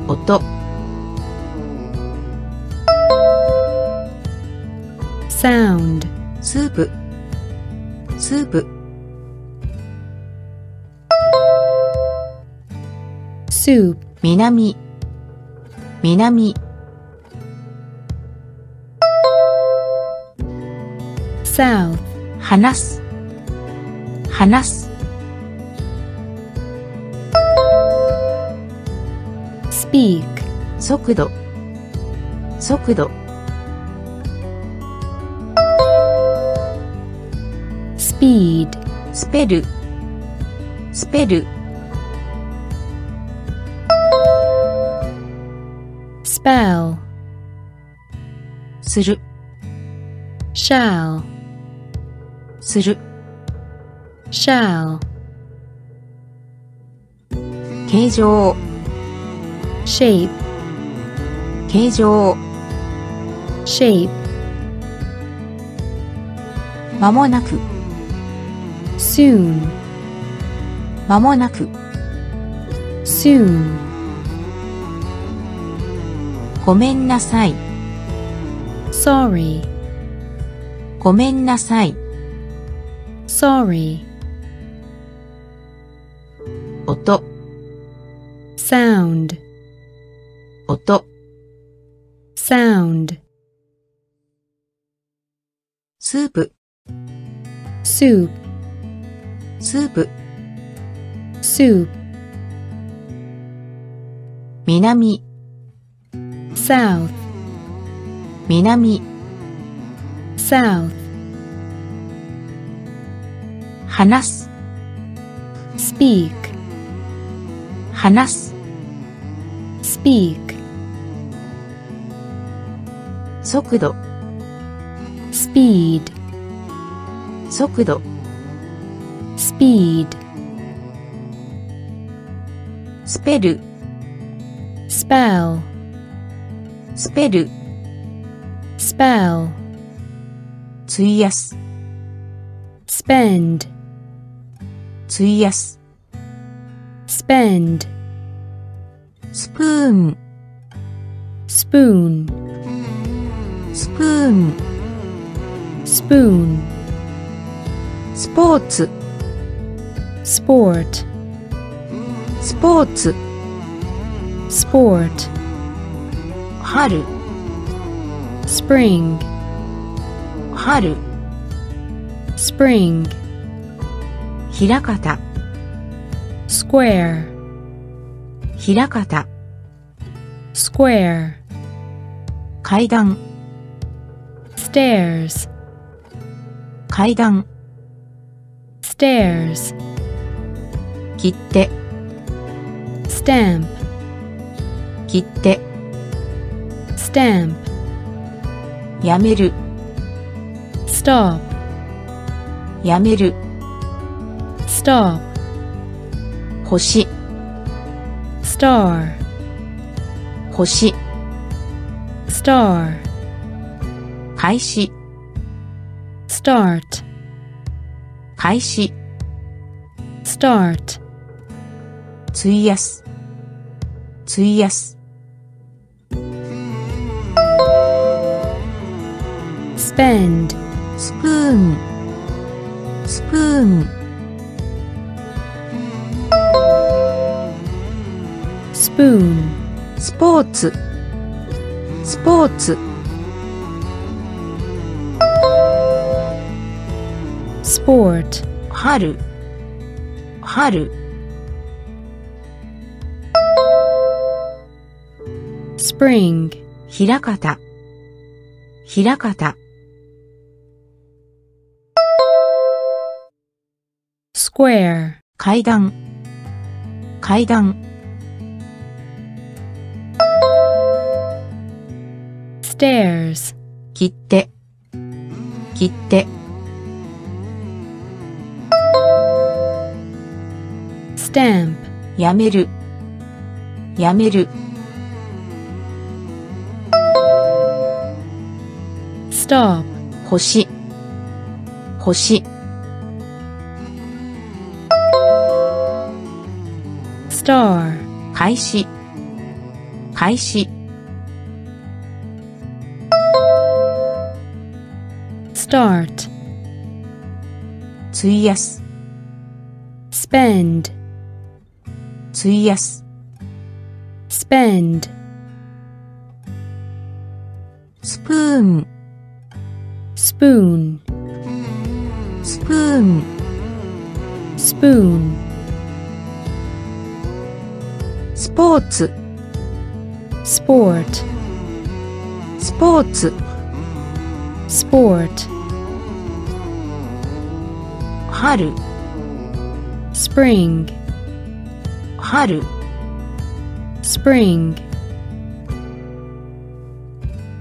Speaker 1: 音。
Speaker 2: Sound,
Speaker 1: スープスープ
Speaker 2: soup,
Speaker 1: 南。南
Speaker 2: south,
Speaker 1: 話す話す
Speaker 2: speak,
Speaker 1: 速度速度
Speaker 2: speed,
Speaker 1: スペルスペル
Speaker 2: spell,
Speaker 1: する
Speaker 2: shall,
Speaker 1: する
Speaker 2: shall,
Speaker 1: 形状
Speaker 2: shape,
Speaker 1: 形状
Speaker 2: shape,
Speaker 1: 間もなく
Speaker 2: soon,
Speaker 1: 間もなく
Speaker 2: soon,
Speaker 1: ごめんなさい
Speaker 2: sorry,
Speaker 1: ごめんなさい
Speaker 2: sorry,
Speaker 1: 音
Speaker 2: sound,
Speaker 1: 音、
Speaker 2: sound,
Speaker 1: スープ、
Speaker 2: soup,
Speaker 1: スープ、
Speaker 2: soup,
Speaker 1: 南、
Speaker 2: south,
Speaker 1: 南、
Speaker 2: south,
Speaker 1: 話す、
Speaker 2: speak,
Speaker 1: 話す、
Speaker 2: speak,
Speaker 1: 速度、
Speaker 2: speed,
Speaker 1: 速度、
Speaker 2: speed,
Speaker 1: スペル、
Speaker 2: spell,
Speaker 1: スペル、
Speaker 2: spell,
Speaker 1: 費やす、
Speaker 2: spend,
Speaker 1: 費やす、
Speaker 2: spend,
Speaker 1: スプーン、
Speaker 2: spoon,
Speaker 1: スプーン、
Speaker 2: spoon,
Speaker 1: スポーツ、
Speaker 2: sport,
Speaker 1: スポーツ、
Speaker 2: sport,
Speaker 1: 春、
Speaker 2: spring,
Speaker 1: 春、
Speaker 2: spring,
Speaker 1: ひらかた、
Speaker 2: square,
Speaker 1: ひらかた、
Speaker 2: square,
Speaker 1: 階段、
Speaker 2: stairs,
Speaker 1: 階段、
Speaker 2: stairs,
Speaker 1: 切手、
Speaker 2: stamp,
Speaker 1: 切手、
Speaker 2: stamp,
Speaker 1: やめる、
Speaker 2: stop,
Speaker 1: やめる、
Speaker 2: stop,
Speaker 1: 星、
Speaker 2: star,
Speaker 1: 星、
Speaker 2: star,
Speaker 1: 開始、
Speaker 2: start,
Speaker 1: 開始、
Speaker 2: start,
Speaker 1: 費やす、費やす、
Speaker 2: spend,
Speaker 1: スプーン、スプーン、
Speaker 2: spoon,
Speaker 1: スポーツ、スポーツ、
Speaker 2: sport,
Speaker 1: 春、春、
Speaker 2: spring,
Speaker 1: ひらかた、ひらかた、
Speaker 2: square,
Speaker 1: 階段、階段、
Speaker 2: stairs,
Speaker 1: 切手、切手、
Speaker 2: stamp,
Speaker 1: やめる、やめる、
Speaker 2: stop,
Speaker 1: 星、星、
Speaker 2: star,
Speaker 1: 開始、開始、
Speaker 2: start,
Speaker 1: 費やす、
Speaker 2: spend,
Speaker 1: 費やす、
Speaker 2: spend,
Speaker 1: スプーン、
Speaker 2: spoon,
Speaker 1: スプーン、
Speaker 2: spoon,
Speaker 1: スポーツ、
Speaker 2: sport,
Speaker 1: スポーツ、
Speaker 2: sport,
Speaker 1: 春、
Speaker 2: spring,
Speaker 1: 春、
Speaker 2: spring,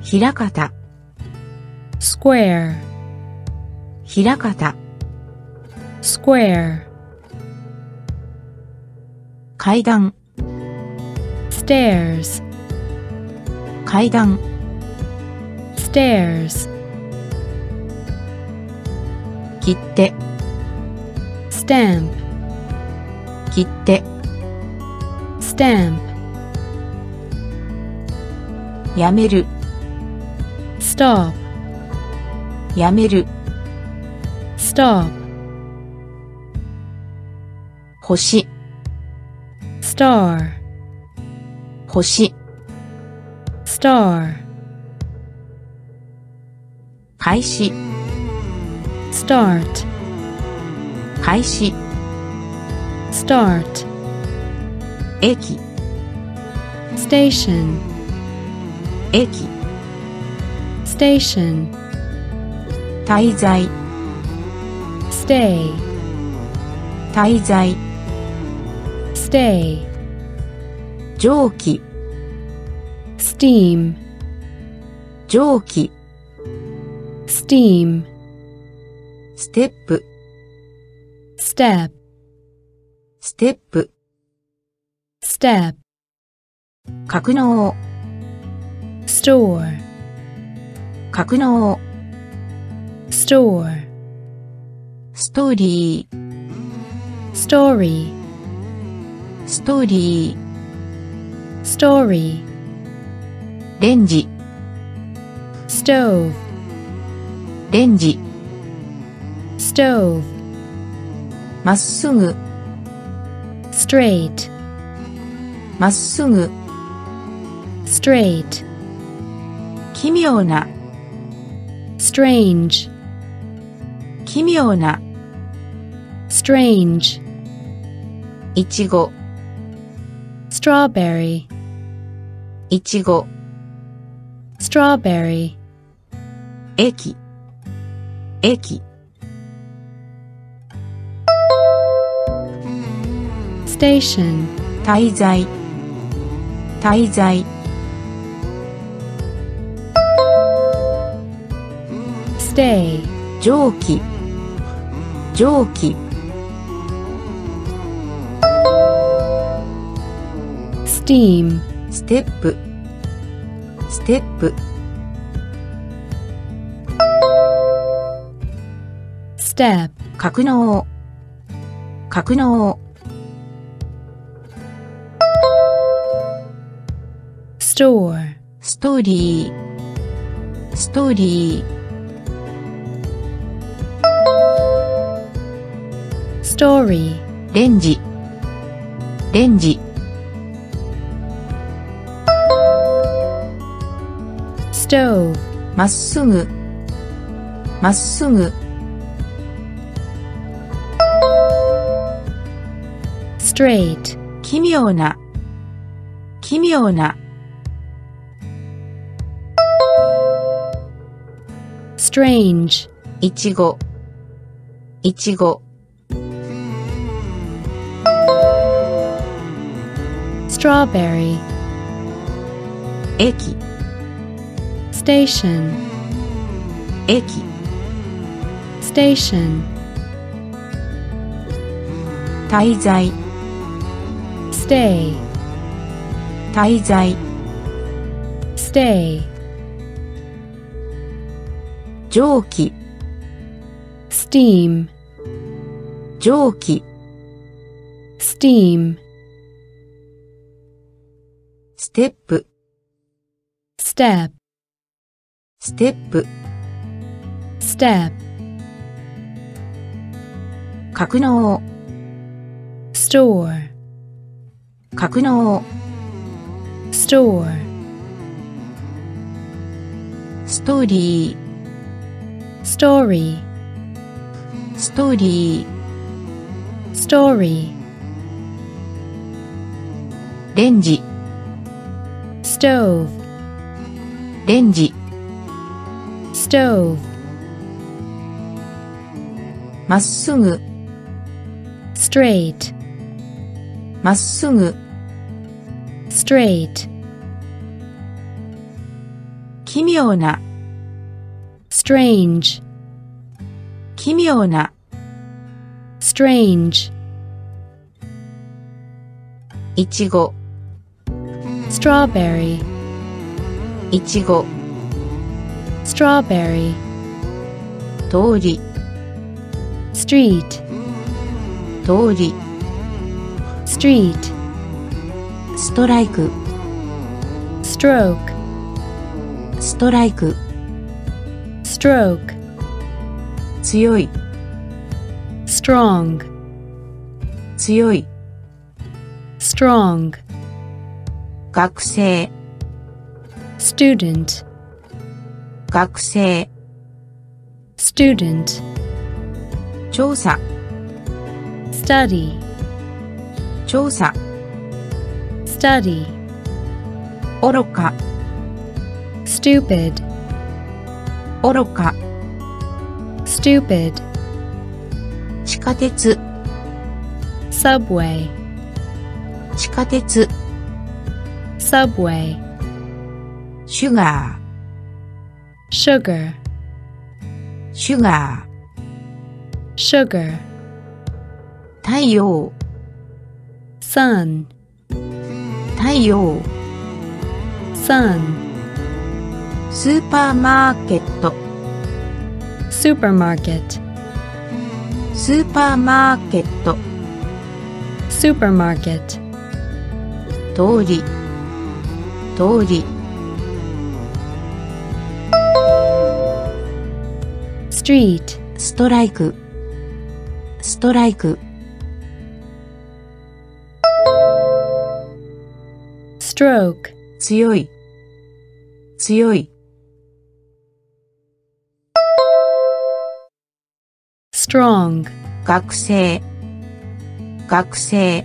Speaker 1: ひらかた、
Speaker 2: square,
Speaker 1: ひらかた、
Speaker 2: square,
Speaker 1: 階段、
Speaker 2: stairs,
Speaker 1: 階段、
Speaker 2: stairs,
Speaker 1: 切手、
Speaker 2: stamp,
Speaker 1: 切手、
Speaker 2: stamp,
Speaker 1: やめる、
Speaker 2: stop,
Speaker 1: やめる、
Speaker 2: stop,
Speaker 1: 星、
Speaker 2: star,
Speaker 1: 星、
Speaker 2: star,
Speaker 1: 開始
Speaker 2: start,
Speaker 1: 開始
Speaker 2: start,
Speaker 1: 駅
Speaker 2: station,
Speaker 1: 駅
Speaker 2: station,
Speaker 1: 滞在
Speaker 2: stay,
Speaker 1: 滞在
Speaker 2: stay,
Speaker 1: 蒸気
Speaker 2: steam,
Speaker 1: 蒸気
Speaker 2: steam,
Speaker 1: ステップ
Speaker 2: step,
Speaker 1: ステップ
Speaker 2: step,
Speaker 1: 格納
Speaker 2: store,
Speaker 1: 格納
Speaker 2: store,
Speaker 1: ストーリー
Speaker 2: story,
Speaker 1: ストーリ
Speaker 2: story,
Speaker 1: ーレンジ
Speaker 2: stove,
Speaker 1: レンジ
Speaker 2: stove,
Speaker 1: まっすぐ
Speaker 2: straight,
Speaker 1: まっすぐ
Speaker 2: straight,
Speaker 1: 奇妙な
Speaker 2: strange,
Speaker 1: 奇妙な
Speaker 2: strange,
Speaker 1: いちご
Speaker 2: strawberry,
Speaker 1: いちご
Speaker 2: strawberry,
Speaker 1: 駅駅
Speaker 2: station,
Speaker 1: 滞在。滞在。
Speaker 2: Stay,
Speaker 1: 蒸気。蒸気。
Speaker 2: Steam,
Speaker 1: ステップ。ステップ。
Speaker 2: Step,
Speaker 1: 格納。格納
Speaker 2: store,
Speaker 1: ストーリーストーリー
Speaker 2: story,
Speaker 1: レンジ。レンジ。
Speaker 2: Stove,
Speaker 1: まっすぐ。まっすぐ。
Speaker 2: Straight,
Speaker 1: 奇妙な。奇妙な
Speaker 2: strange,
Speaker 1: いちごいちご
Speaker 2: strawberry,
Speaker 1: 駅
Speaker 2: station,
Speaker 1: 駅
Speaker 2: station,
Speaker 1: 滞在
Speaker 2: stay,
Speaker 1: 滞在
Speaker 2: stay,
Speaker 1: 蒸気
Speaker 2: steam,
Speaker 1: 蒸気
Speaker 2: steam,
Speaker 1: ステップ
Speaker 2: step,
Speaker 1: ステップ
Speaker 2: step,
Speaker 1: 格納
Speaker 2: store,
Speaker 1: 格納
Speaker 2: store,
Speaker 1: ストーリーストーリ
Speaker 2: story,
Speaker 1: ーレンジ
Speaker 2: stove,
Speaker 1: レンジ
Speaker 2: stove,
Speaker 1: まっすぐ
Speaker 2: straight,
Speaker 1: まっすぐ
Speaker 2: straight,
Speaker 1: 奇妙な
Speaker 2: strange,
Speaker 1: 奇妙な
Speaker 2: strange,
Speaker 1: いちご
Speaker 2: strawberry,
Speaker 1: いちご
Speaker 2: strawberry,
Speaker 1: 通り
Speaker 2: street,
Speaker 1: 通り
Speaker 2: street,
Speaker 1: ストライク
Speaker 2: stroke,
Speaker 1: ストライク
Speaker 2: stroke,
Speaker 1: 強い
Speaker 2: strong,
Speaker 1: 強い
Speaker 2: strong,
Speaker 1: 学生
Speaker 2: student,
Speaker 1: 学生、
Speaker 2: student,
Speaker 1: 調査、
Speaker 2: study,
Speaker 1: 調査、
Speaker 2: study,
Speaker 1: 愚か、
Speaker 2: stupid,
Speaker 1: 愚か、
Speaker 2: stupid,
Speaker 1: 地下鉄、
Speaker 2: subway,
Speaker 1: 地下鉄、
Speaker 2: subway,
Speaker 1: シュガ
Speaker 2: sugar,
Speaker 1: ー、シュガ
Speaker 2: sugar,
Speaker 1: ー、太陽、
Speaker 2: sun,
Speaker 1: 太陽、
Speaker 2: sun,
Speaker 1: スーパーマーケット、
Speaker 2: supermarket,
Speaker 1: スーパーマーケット、
Speaker 2: supermarket,
Speaker 1: 通り、通り、
Speaker 2: street,
Speaker 1: ストライク、ストライク、
Speaker 2: stroke,
Speaker 1: 強い、強い、
Speaker 2: strong,
Speaker 1: 学生、学生、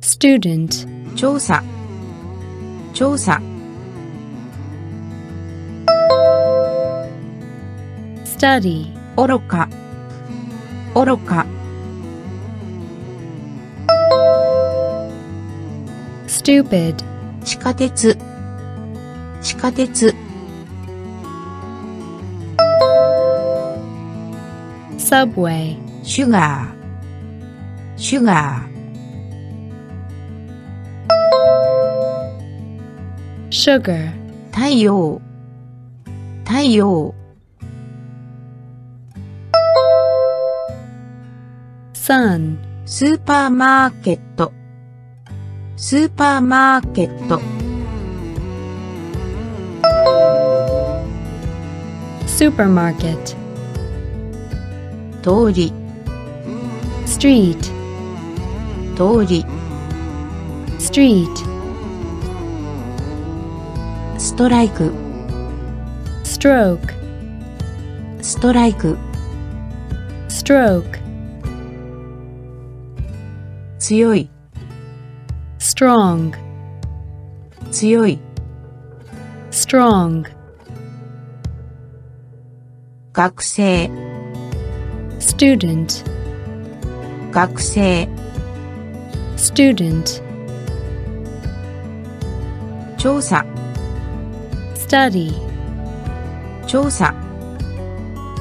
Speaker 2: student,
Speaker 1: 調査、調査、
Speaker 2: study,
Speaker 1: 愚か、愚か、
Speaker 2: stupid,
Speaker 1: 地下鉄、地下鉄、
Speaker 2: subway,
Speaker 1: シュガー、シュガー、
Speaker 2: sugar,
Speaker 1: 太陽、太陽、
Speaker 2: sun,
Speaker 1: スーパーマーケット、スーパーマーケット、
Speaker 2: supermarket,
Speaker 1: 通り、
Speaker 2: street,
Speaker 1: 通り、
Speaker 2: street,
Speaker 1: ストライク、
Speaker 2: stroke,
Speaker 1: ストライク、
Speaker 2: stroke,
Speaker 1: 強い、
Speaker 2: strong,
Speaker 1: 強い、
Speaker 2: strong,
Speaker 1: 学生、
Speaker 2: student,
Speaker 1: 学生、
Speaker 2: student,
Speaker 1: 調査、
Speaker 2: study,
Speaker 1: 調査、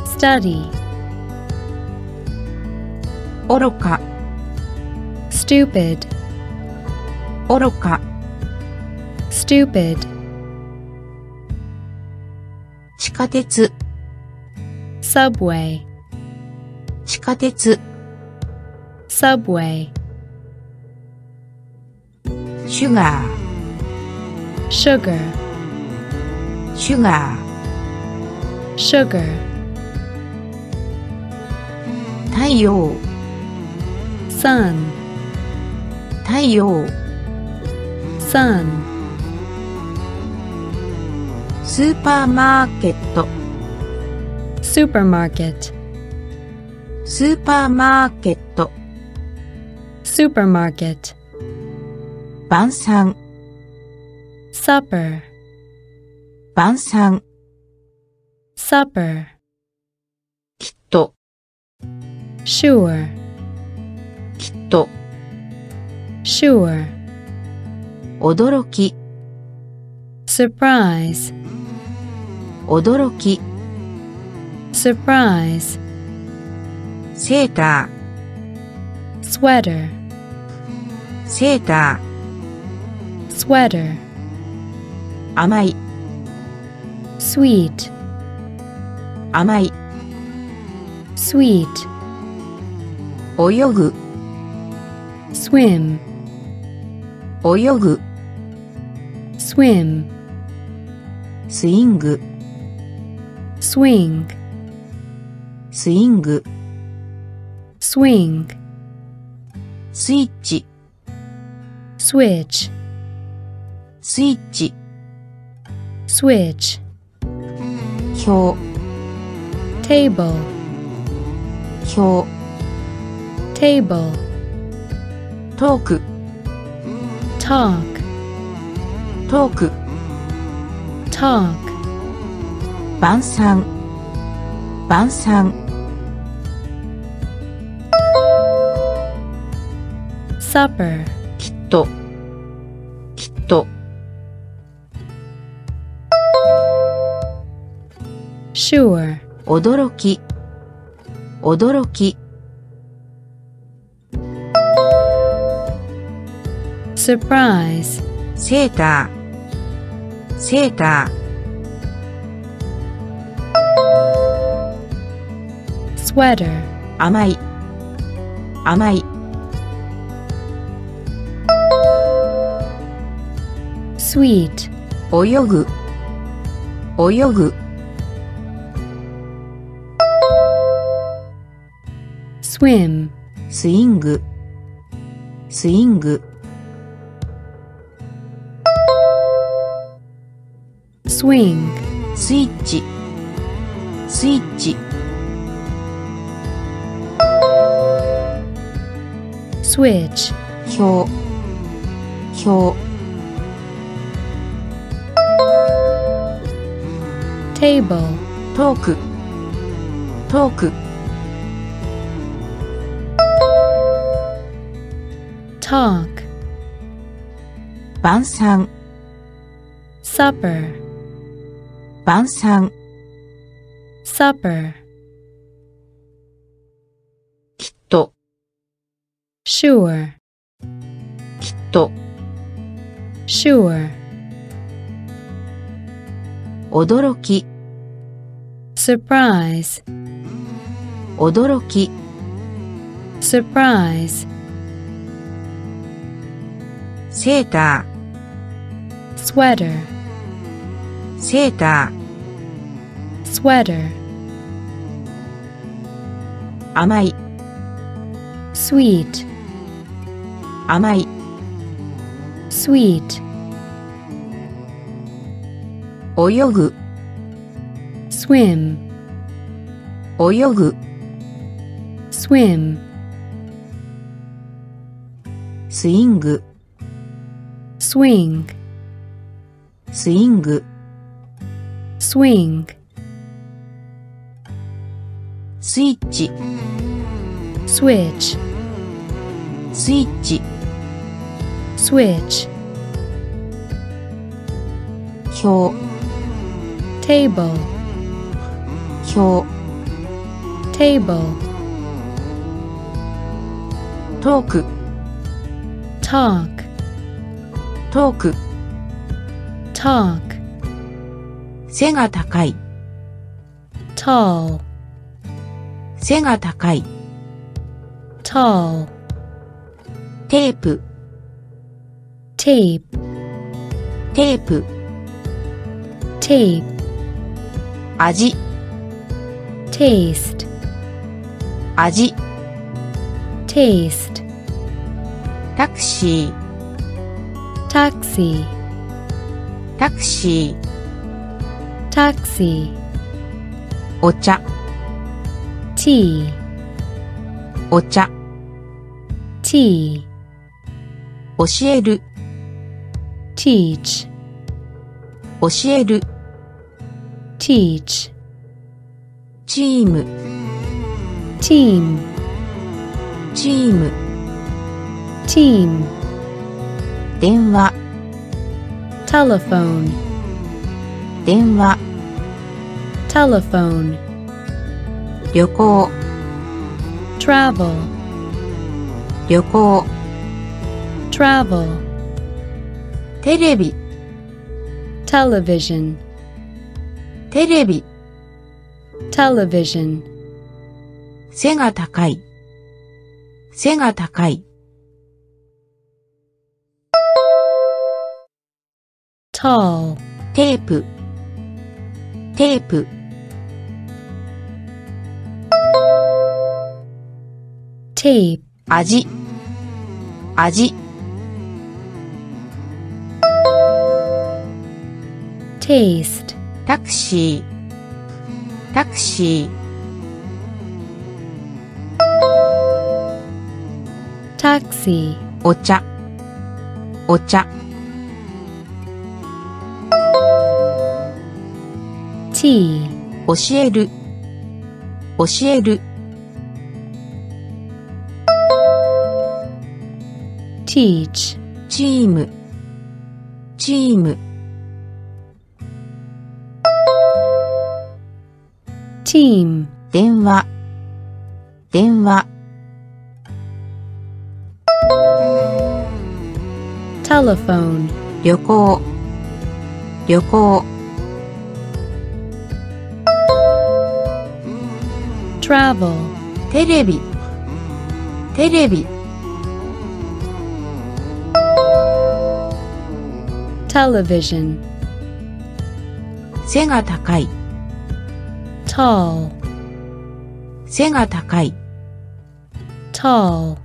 Speaker 2: study,
Speaker 1: 愚か、
Speaker 2: stupid,
Speaker 1: 愚か、
Speaker 2: stupid,
Speaker 1: 地下鉄、
Speaker 2: subway,
Speaker 1: 地下鉄、
Speaker 2: subway,
Speaker 1: シュガー、
Speaker 2: sugar,
Speaker 1: シュガ
Speaker 2: sugar,
Speaker 1: ー、太陽、
Speaker 2: sun,
Speaker 1: 太陽、
Speaker 2: sun,
Speaker 1: スーパーマーケット、
Speaker 2: supermarket,
Speaker 1: スーパーマーケット。
Speaker 2: スーパーマーケット。
Speaker 1: 晩餐。
Speaker 2: サッパー。
Speaker 1: 晩餐。
Speaker 2: サッパー。
Speaker 1: きっと。
Speaker 2: sure.
Speaker 1: きっと。
Speaker 2: sure.
Speaker 1: 驚き。
Speaker 2: サプライズ
Speaker 1: 驚き。
Speaker 2: サプライズ
Speaker 1: セータ
Speaker 2: sweater,
Speaker 1: ー、セータ
Speaker 2: sweater,
Speaker 1: ー、甘い、
Speaker 2: sweet,
Speaker 1: 甘い、
Speaker 2: sweet,
Speaker 1: 泳ぐ、
Speaker 2: swim,
Speaker 1: 泳ぐ、
Speaker 2: swim,
Speaker 1: スイング、
Speaker 2: swing,
Speaker 1: スイング、
Speaker 2: swing,
Speaker 1: スイッチ、
Speaker 2: switch,
Speaker 1: スイッチ、
Speaker 2: switch,
Speaker 1: 表、
Speaker 2: table,
Speaker 1: 表、
Speaker 2: table,
Speaker 1: トーク、
Speaker 2: talk,
Speaker 1: トーク、
Speaker 2: talk,
Speaker 1: 晩餐、晩餐、きっと。きっと。
Speaker 2: sure.
Speaker 1: 驚き。驚き。
Speaker 2: surprise.
Speaker 1: セーター。セーター。
Speaker 2: 甘い
Speaker 1: 甘い。甘い
Speaker 2: sweet,
Speaker 1: 泳ぐ、泳ぐ、
Speaker 2: swim,
Speaker 1: スイング、スイング、
Speaker 2: swing,
Speaker 1: スイッチ、スイッチ、
Speaker 2: switch,
Speaker 1: 表、表、
Speaker 2: table,
Speaker 1: トーク、トーク、
Speaker 2: talk,
Speaker 1: 晩餐、
Speaker 2: supper,
Speaker 1: 晩餐、
Speaker 2: supper,
Speaker 1: きっと、
Speaker 2: sure,
Speaker 1: きっと、
Speaker 2: sure,
Speaker 1: 驚き、
Speaker 2: surprise,
Speaker 1: 驚き、
Speaker 2: surprise,
Speaker 1: セータ
Speaker 2: sweater,
Speaker 1: ー、セーター、
Speaker 2: sweater,
Speaker 1: 甘い、
Speaker 2: sweet,
Speaker 1: 甘い、
Speaker 2: sweet,
Speaker 1: 泳ぐ、
Speaker 2: swim,
Speaker 1: 泳ぐ、
Speaker 2: swim,
Speaker 1: スイング、
Speaker 2: swing,
Speaker 1: スイング、
Speaker 2: swing,
Speaker 1: スイッチ、
Speaker 2: switch,
Speaker 1: スイッチ、
Speaker 2: switch,
Speaker 1: 表、
Speaker 2: table,
Speaker 1: 表。
Speaker 2: ーク
Speaker 1: トーク。
Speaker 2: Talk.
Speaker 1: トーク。背が高い。
Speaker 2: Tall.
Speaker 1: 背が高い。
Speaker 2: Tall.
Speaker 1: テープ。テープ。
Speaker 2: テ
Speaker 1: ー
Speaker 2: プ
Speaker 1: 味。
Speaker 2: taste. 味。
Speaker 1: タクシー。
Speaker 2: タクシー
Speaker 1: タクシー。
Speaker 2: タクシー
Speaker 1: お茶。
Speaker 2: Tea.
Speaker 1: お茶。
Speaker 2: Tea.
Speaker 1: 教える。
Speaker 2: Teach.
Speaker 1: 教える。
Speaker 2: Teach.
Speaker 1: チーム、
Speaker 2: team,
Speaker 1: チーム、
Speaker 2: team,
Speaker 1: 電話、
Speaker 2: telephone,
Speaker 1: 電話、
Speaker 2: telephone,
Speaker 1: 旅行、
Speaker 2: travel,
Speaker 1: 旅行、
Speaker 2: travel,
Speaker 1: テレビ、
Speaker 2: television,
Speaker 1: テレビ、
Speaker 2: television
Speaker 1: 背が高い背が高い
Speaker 2: tall
Speaker 1: テープテープ
Speaker 2: tape
Speaker 1: 味味
Speaker 2: taste
Speaker 1: タクシータクシー。
Speaker 2: taxi,
Speaker 1: お茶。お茶。教える。教える。
Speaker 2: Teach,
Speaker 1: チーム。チーム電話。電話。
Speaker 2: テレフォン
Speaker 1: 旅行。旅行。
Speaker 2: トラブル
Speaker 1: テレビ。テレビ。
Speaker 2: テレビジョン
Speaker 1: 背が高い。背が高い。
Speaker 2: tall.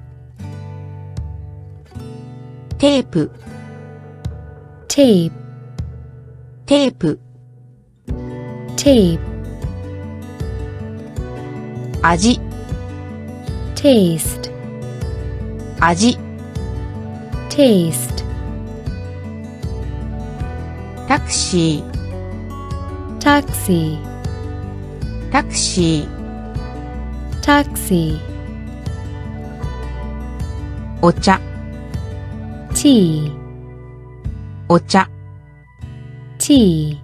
Speaker 1: テープ。
Speaker 2: テープ
Speaker 1: テープ。
Speaker 2: テ
Speaker 1: ー
Speaker 2: プ
Speaker 1: 味。
Speaker 2: taste.
Speaker 1: 味タクシー。タクシー
Speaker 2: タクシー、
Speaker 1: お茶、
Speaker 2: ティー、
Speaker 1: お茶、
Speaker 2: ティー。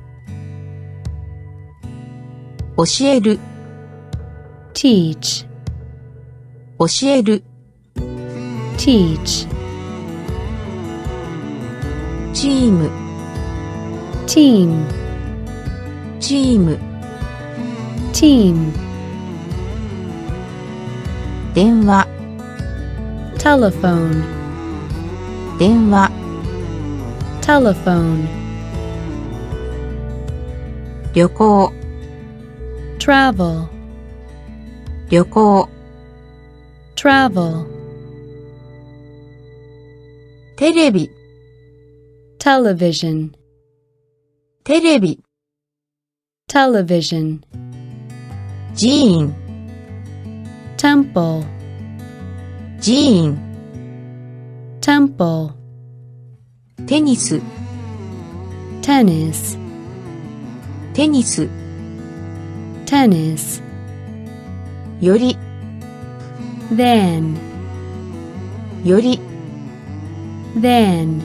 Speaker 1: 教える、
Speaker 2: teach、
Speaker 1: 教える、
Speaker 2: teach。
Speaker 1: チ。ーム、
Speaker 2: team、
Speaker 1: チーム。
Speaker 2: team,
Speaker 1: 電話
Speaker 2: telephone,
Speaker 1: 電話
Speaker 2: telephone,
Speaker 1: 旅行
Speaker 2: travel,
Speaker 1: 旅行
Speaker 2: travel,
Speaker 1: テレビ
Speaker 2: television,
Speaker 1: テレビ
Speaker 2: television,
Speaker 1: 寺院
Speaker 2: temple,
Speaker 1: 寺院
Speaker 2: temple,
Speaker 1: テニス
Speaker 2: tennis,
Speaker 1: テニス
Speaker 2: tennis,
Speaker 1: より
Speaker 2: then,
Speaker 1: より
Speaker 2: then,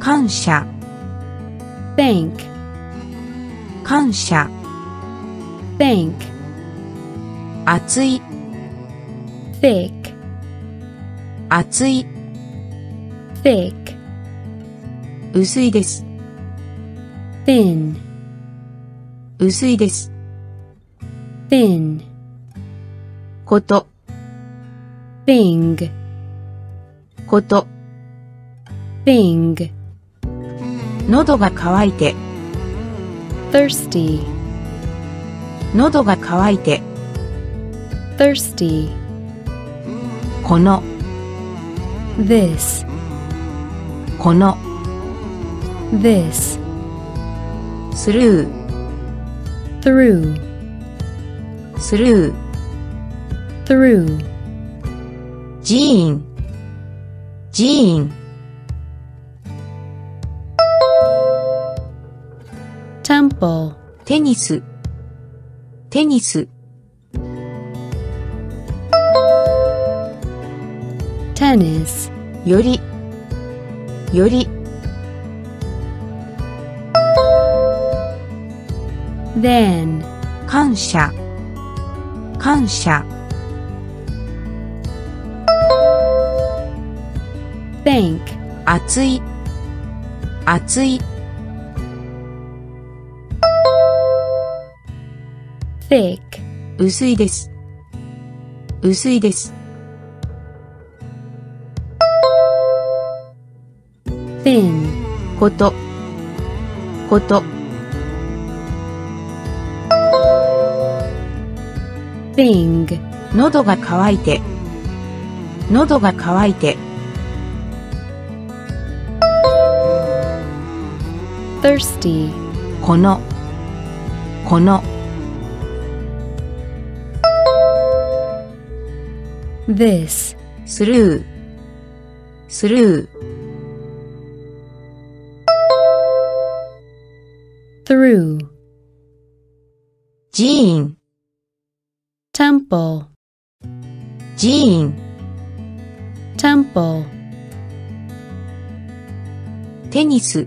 Speaker 1: 感謝
Speaker 2: thank,
Speaker 1: 感謝
Speaker 2: thank,
Speaker 1: 熱い
Speaker 2: thick,
Speaker 1: 熱い
Speaker 2: thick,
Speaker 1: 薄いです
Speaker 2: thin,
Speaker 1: 薄いです
Speaker 2: thin,
Speaker 1: こと、
Speaker 2: thing,
Speaker 1: こと、
Speaker 2: thing,
Speaker 1: 喉が渇いて、
Speaker 2: thirsty,
Speaker 1: 喉が渇いて、
Speaker 2: thirsty,
Speaker 1: この、
Speaker 2: this,
Speaker 1: この、
Speaker 2: this,
Speaker 1: スルー、
Speaker 2: through,
Speaker 1: スルー、
Speaker 2: through,
Speaker 1: 寺院、寺院、
Speaker 2: temple,
Speaker 1: テニス、テニス、
Speaker 2: tennis,
Speaker 1: より、より、
Speaker 2: then,
Speaker 1: 感謝、感謝、
Speaker 2: thank,
Speaker 1: 熱い、熱い、
Speaker 2: thick,
Speaker 1: 薄いです。薄いです。
Speaker 2: thin,
Speaker 1: こと、こと、
Speaker 2: thing,
Speaker 1: 喉が渇いて、喉が渇いて、
Speaker 2: thirsty,
Speaker 1: このこの
Speaker 2: this,
Speaker 1: スルースルー
Speaker 2: through,
Speaker 1: 寺院
Speaker 2: temple,
Speaker 1: 寺院
Speaker 2: temple,
Speaker 1: テニス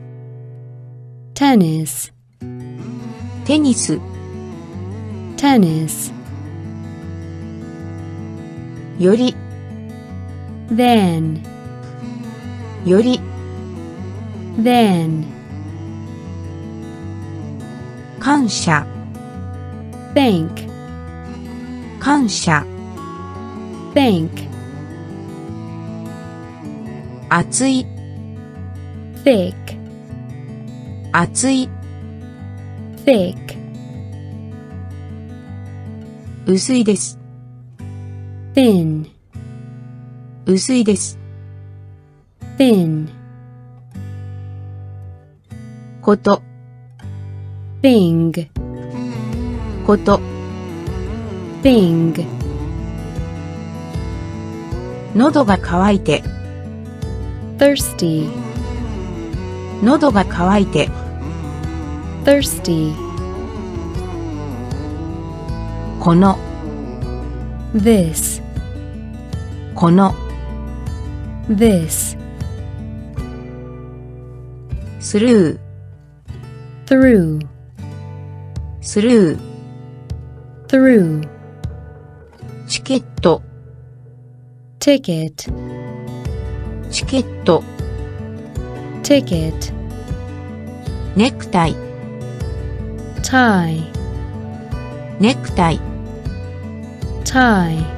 Speaker 2: tennis,
Speaker 1: テニス
Speaker 2: tennis,
Speaker 1: より
Speaker 2: then,
Speaker 1: より
Speaker 2: then,
Speaker 1: 感謝
Speaker 2: thank,
Speaker 1: 感謝
Speaker 2: thank,
Speaker 1: 熱い
Speaker 2: thick,
Speaker 1: 熱い
Speaker 2: thick,
Speaker 1: 薄いです
Speaker 2: thin,
Speaker 1: 薄いです
Speaker 2: thin,
Speaker 1: こと
Speaker 2: thing,
Speaker 1: こと
Speaker 2: thing,
Speaker 1: 喉が渇いて
Speaker 2: thirsty,
Speaker 1: 喉が渇いて
Speaker 2: thirsty,
Speaker 1: この
Speaker 2: this,
Speaker 1: この
Speaker 2: this,
Speaker 1: スルー
Speaker 2: through,
Speaker 1: スルー
Speaker 2: through,
Speaker 1: チケット
Speaker 2: ticket,
Speaker 1: チケット
Speaker 2: ticket,
Speaker 1: ネクタイ
Speaker 2: tie,
Speaker 1: ネクタイ
Speaker 2: tie,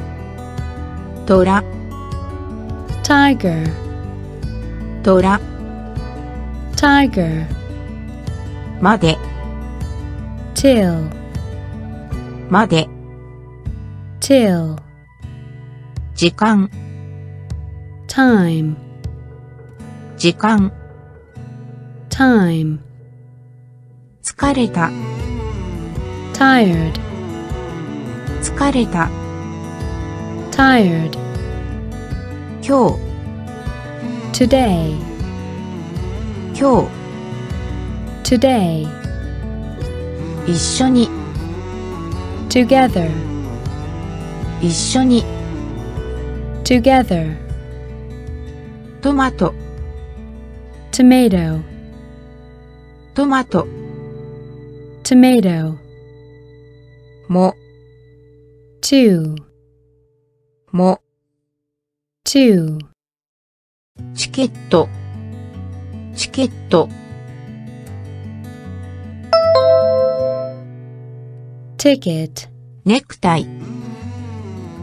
Speaker 1: トラ
Speaker 2: tiger,
Speaker 1: トラ
Speaker 2: tiger,
Speaker 1: まで
Speaker 2: till,
Speaker 1: まで
Speaker 2: till,
Speaker 1: 時間
Speaker 2: time,
Speaker 1: 時間
Speaker 2: time,
Speaker 1: 疲れた
Speaker 2: tired,
Speaker 1: 疲れた
Speaker 2: tired,
Speaker 1: 今日
Speaker 2: today,
Speaker 1: 今日
Speaker 2: today,
Speaker 1: 一緒に
Speaker 2: together,
Speaker 1: 一緒に
Speaker 2: together,
Speaker 1: トマト
Speaker 2: tomato,
Speaker 1: トマト
Speaker 2: tomato,
Speaker 1: も
Speaker 2: two,
Speaker 1: も。
Speaker 2: two,
Speaker 1: チケット。チケット。
Speaker 2: ticket,
Speaker 1: ネクタイ。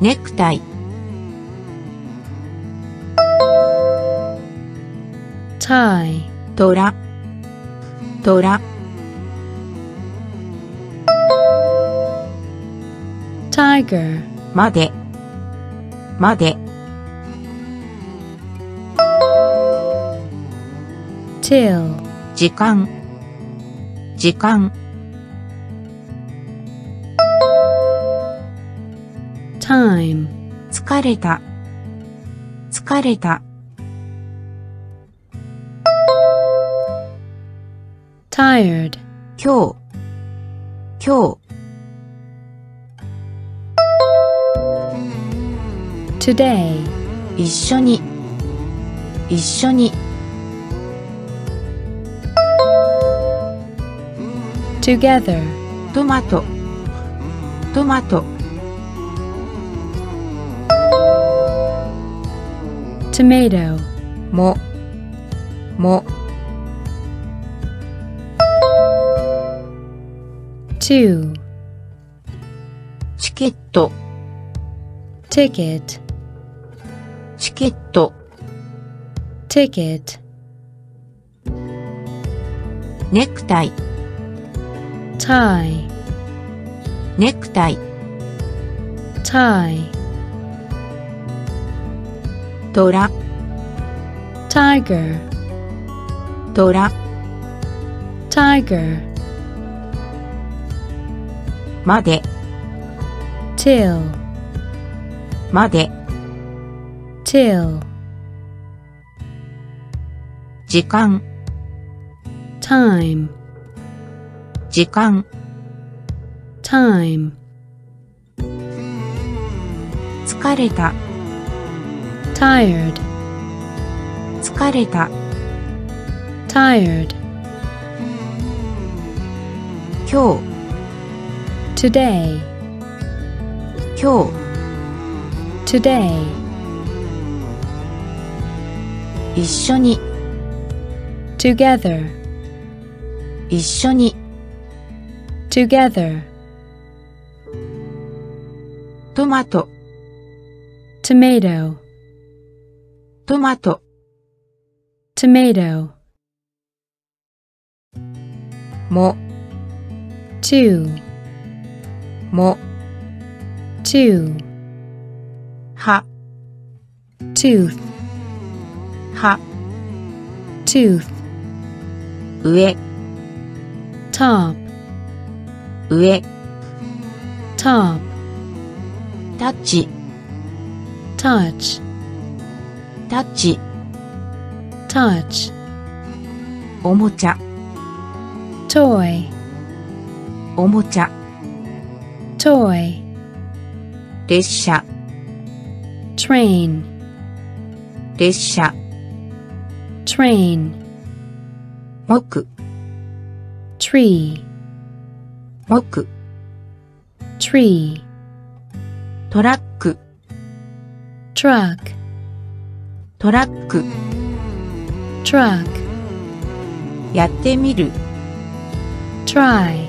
Speaker 1: ネクタイ。
Speaker 2: tie,
Speaker 1: トラ。トラ。
Speaker 2: tiger,
Speaker 1: までまで。
Speaker 2: Till,
Speaker 1: 時間。時間。
Speaker 2: Time,
Speaker 1: 疲れた。疲れた。
Speaker 2: Tired,
Speaker 1: 今日。今日
Speaker 2: today,
Speaker 1: 一緒に一緒に
Speaker 2: together,
Speaker 1: トマトトマト
Speaker 2: tomato,
Speaker 1: もも
Speaker 2: two,
Speaker 1: チケット
Speaker 2: ticket,
Speaker 1: チケット
Speaker 2: ticket,
Speaker 1: ネクタイ
Speaker 2: tie,
Speaker 1: ネクタイ
Speaker 2: tie,
Speaker 1: トラ
Speaker 2: tiger,
Speaker 1: トラ
Speaker 2: tiger,
Speaker 1: まで
Speaker 2: till,
Speaker 1: まで
Speaker 2: till,
Speaker 1: 時間
Speaker 2: time,
Speaker 1: 時間
Speaker 2: time,
Speaker 1: 疲れた
Speaker 2: tired,
Speaker 1: 疲れた
Speaker 2: tired,
Speaker 1: 今日
Speaker 2: today,
Speaker 1: 今日
Speaker 2: today,
Speaker 1: 一緒に
Speaker 2: together,
Speaker 1: 一緒に
Speaker 2: together,
Speaker 1: トマト
Speaker 2: tomato,
Speaker 1: トマト
Speaker 2: tomato,
Speaker 1: も
Speaker 2: two,
Speaker 1: も
Speaker 2: two,
Speaker 1: は
Speaker 2: tooth,
Speaker 1: は
Speaker 2: tooth,
Speaker 1: 上
Speaker 2: top,
Speaker 1: 上
Speaker 2: top,
Speaker 1: タッチ
Speaker 2: touch,
Speaker 1: タッチ
Speaker 2: touch,
Speaker 1: おもちゃ
Speaker 2: toy,
Speaker 1: おもちゃ
Speaker 2: toy,
Speaker 1: 列車
Speaker 2: train,
Speaker 1: 列車
Speaker 2: train,
Speaker 1: 木
Speaker 2: tree,
Speaker 1: 木
Speaker 2: tree,
Speaker 1: トラック
Speaker 2: truck,
Speaker 1: トラック
Speaker 2: truck,
Speaker 1: やってみる
Speaker 2: try,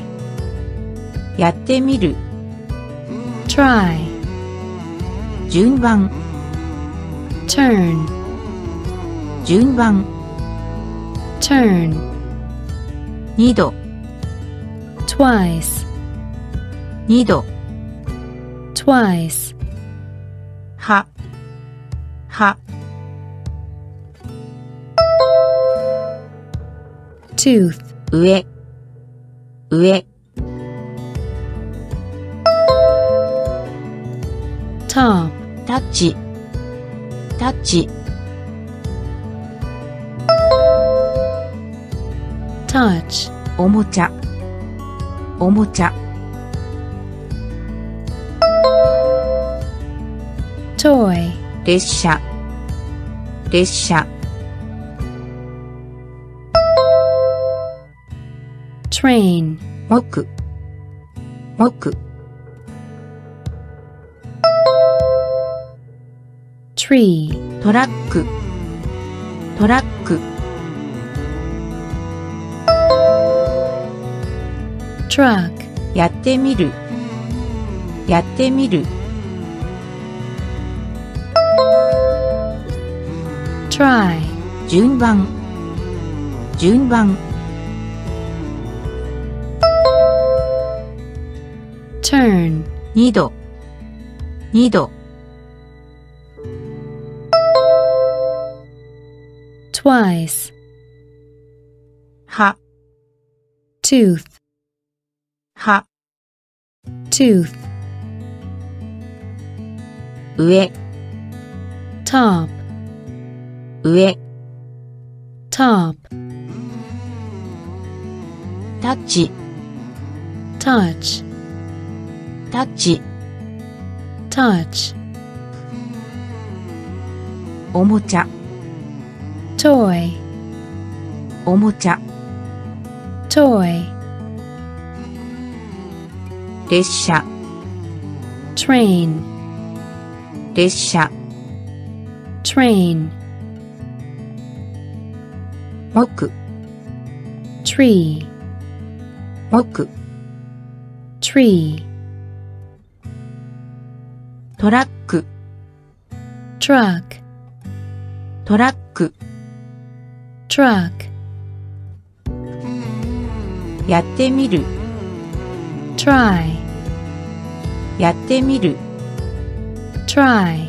Speaker 1: やってみる
Speaker 2: try,
Speaker 1: 順番
Speaker 2: turn,
Speaker 1: 順番
Speaker 2: turn,
Speaker 1: 二度
Speaker 2: twice,
Speaker 1: 二度
Speaker 2: twice,
Speaker 1: はは
Speaker 2: tooth,
Speaker 1: 上上
Speaker 2: top,
Speaker 1: タッチタッチ
Speaker 2: touch,
Speaker 1: おもちゃ。おもちゃ。
Speaker 2: Toy,
Speaker 1: 列車。列車。
Speaker 2: Train,
Speaker 1: 木。木。
Speaker 2: Tree,
Speaker 1: トラック。トラック
Speaker 2: truck,
Speaker 1: やってみるやってみる
Speaker 2: try,
Speaker 1: 順番順番
Speaker 2: turn,
Speaker 1: 二度二度
Speaker 2: twice,
Speaker 1: は
Speaker 2: tooth,
Speaker 1: は
Speaker 2: tooth,
Speaker 1: 上
Speaker 2: top,
Speaker 1: 上
Speaker 2: top,
Speaker 1: タッチ
Speaker 2: touch,
Speaker 1: タッチ
Speaker 2: touch,
Speaker 1: おもちゃ
Speaker 2: toy,
Speaker 1: おもちゃ
Speaker 2: toy,
Speaker 1: 列車
Speaker 2: train,
Speaker 1: 列車
Speaker 2: train,
Speaker 1: 木
Speaker 2: tree,
Speaker 1: 木
Speaker 2: tree,
Speaker 1: トラック
Speaker 2: truck,
Speaker 1: トラック
Speaker 2: truck,
Speaker 1: やってみる
Speaker 2: try,
Speaker 1: やってみる
Speaker 2: try,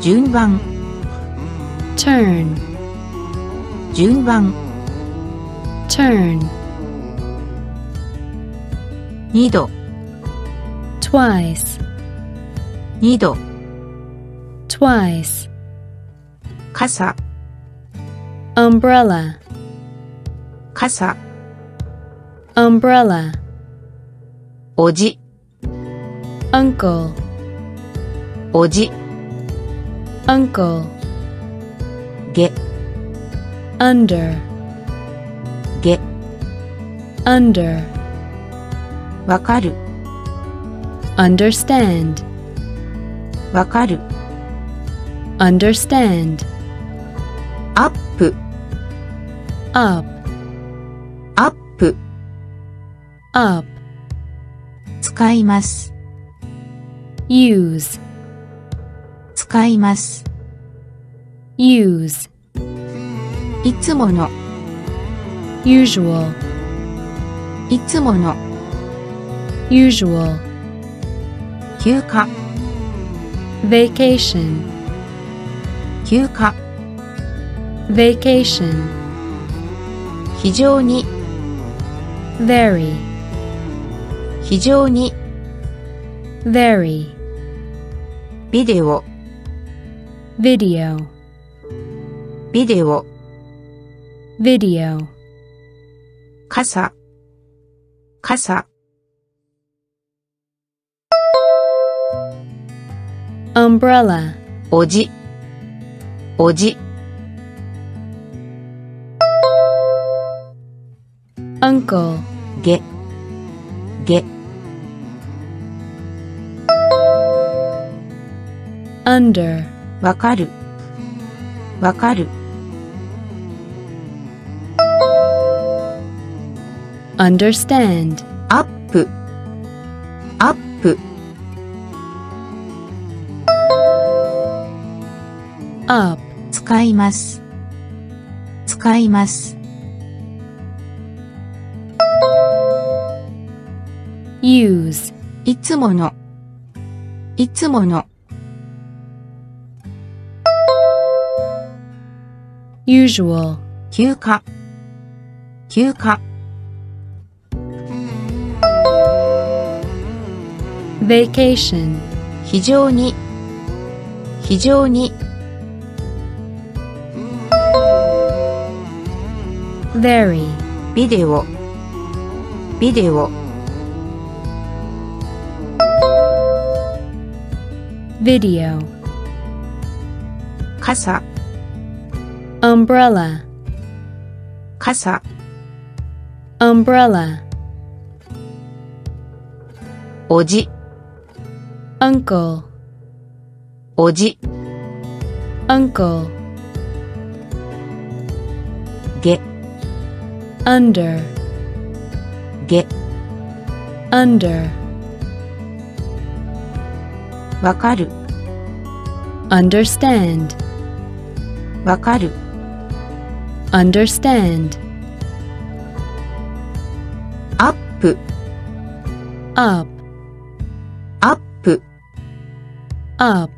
Speaker 1: 順番
Speaker 2: turn,
Speaker 1: 順番
Speaker 2: turn,
Speaker 1: 二度、
Speaker 2: twice,
Speaker 1: 二度、
Speaker 2: twice,
Speaker 1: 傘、
Speaker 2: umbrella,
Speaker 1: 傘、
Speaker 2: umbrella,
Speaker 1: おじ、
Speaker 2: uncle,
Speaker 1: おじ、
Speaker 2: uncle,
Speaker 1: げ、
Speaker 2: under,
Speaker 1: げ、
Speaker 2: under,
Speaker 1: わかる、
Speaker 2: understand,
Speaker 1: わかる、
Speaker 2: understand,
Speaker 1: アップ、
Speaker 2: up, up,
Speaker 1: 使います、
Speaker 2: use,
Speaker 1: 使います、
Speaker 2: use,
Speaker 1: いつもの、
Speaker 2: usual,
Speaker 1: いつもの、
Speaker 2: usual,
Speaker 1: 休暇、
Speaker 2: vacation,
Speaker 1: 休暇、
Speaker 2: vacation,
Speaker 1: 非常に、
Speaker 2: very,
Speaker 1: 非常に、
Speaker 2: very,
Speaker 1: ビデオ、
Speaker 2: video,
Speaker 1: ビデオ、
Speaker 2: video,
Speaker 1: 傘、傘、
Speaker 2: umbrella,
Speaker 1: おじ、おじ、
Speaker 2: uncle,
Speaker 1: げ、げ、
Speaker 2: under,
Speaker 1: わかる、わかる、
Speaker 2: understand,
Speaker 1: アップ、アップ、
Speaker 2: up,
Speaker 1: 使います、使います、
Speaker 2: use,
Speaker 1: いつもの、いつもの、
Speaker 2: usual,
Speaker 1: 休暇、休暇、
Speaker 2: vacation,
Speaker 1: 非常に、非常に、
Speaker 2: very,
Speaker 1: ビデオ、ビデオ、
Speaker 2: video,
Speaker 1: 傘、
Speaker 2: umbrella,
Speaker 1: 傘、
Speaker 2: umbrella,
Speaker 1: おじ、
Speaker 2: uncle,
Speaker 1: おじ、
Speaker 2: uncle,
Speaker 1: げ、
Speaker 2: under,
Speaker 1: げ、
Speaker 2: under,
Speaker 1: わかる、
Speaker 2: understand,
Speaker 1: わかる、
Speaker 2: understand,
Speaker 1: アップ、
Speaker 2: up,
Speaker 1: アップ、
Speaker 2: up,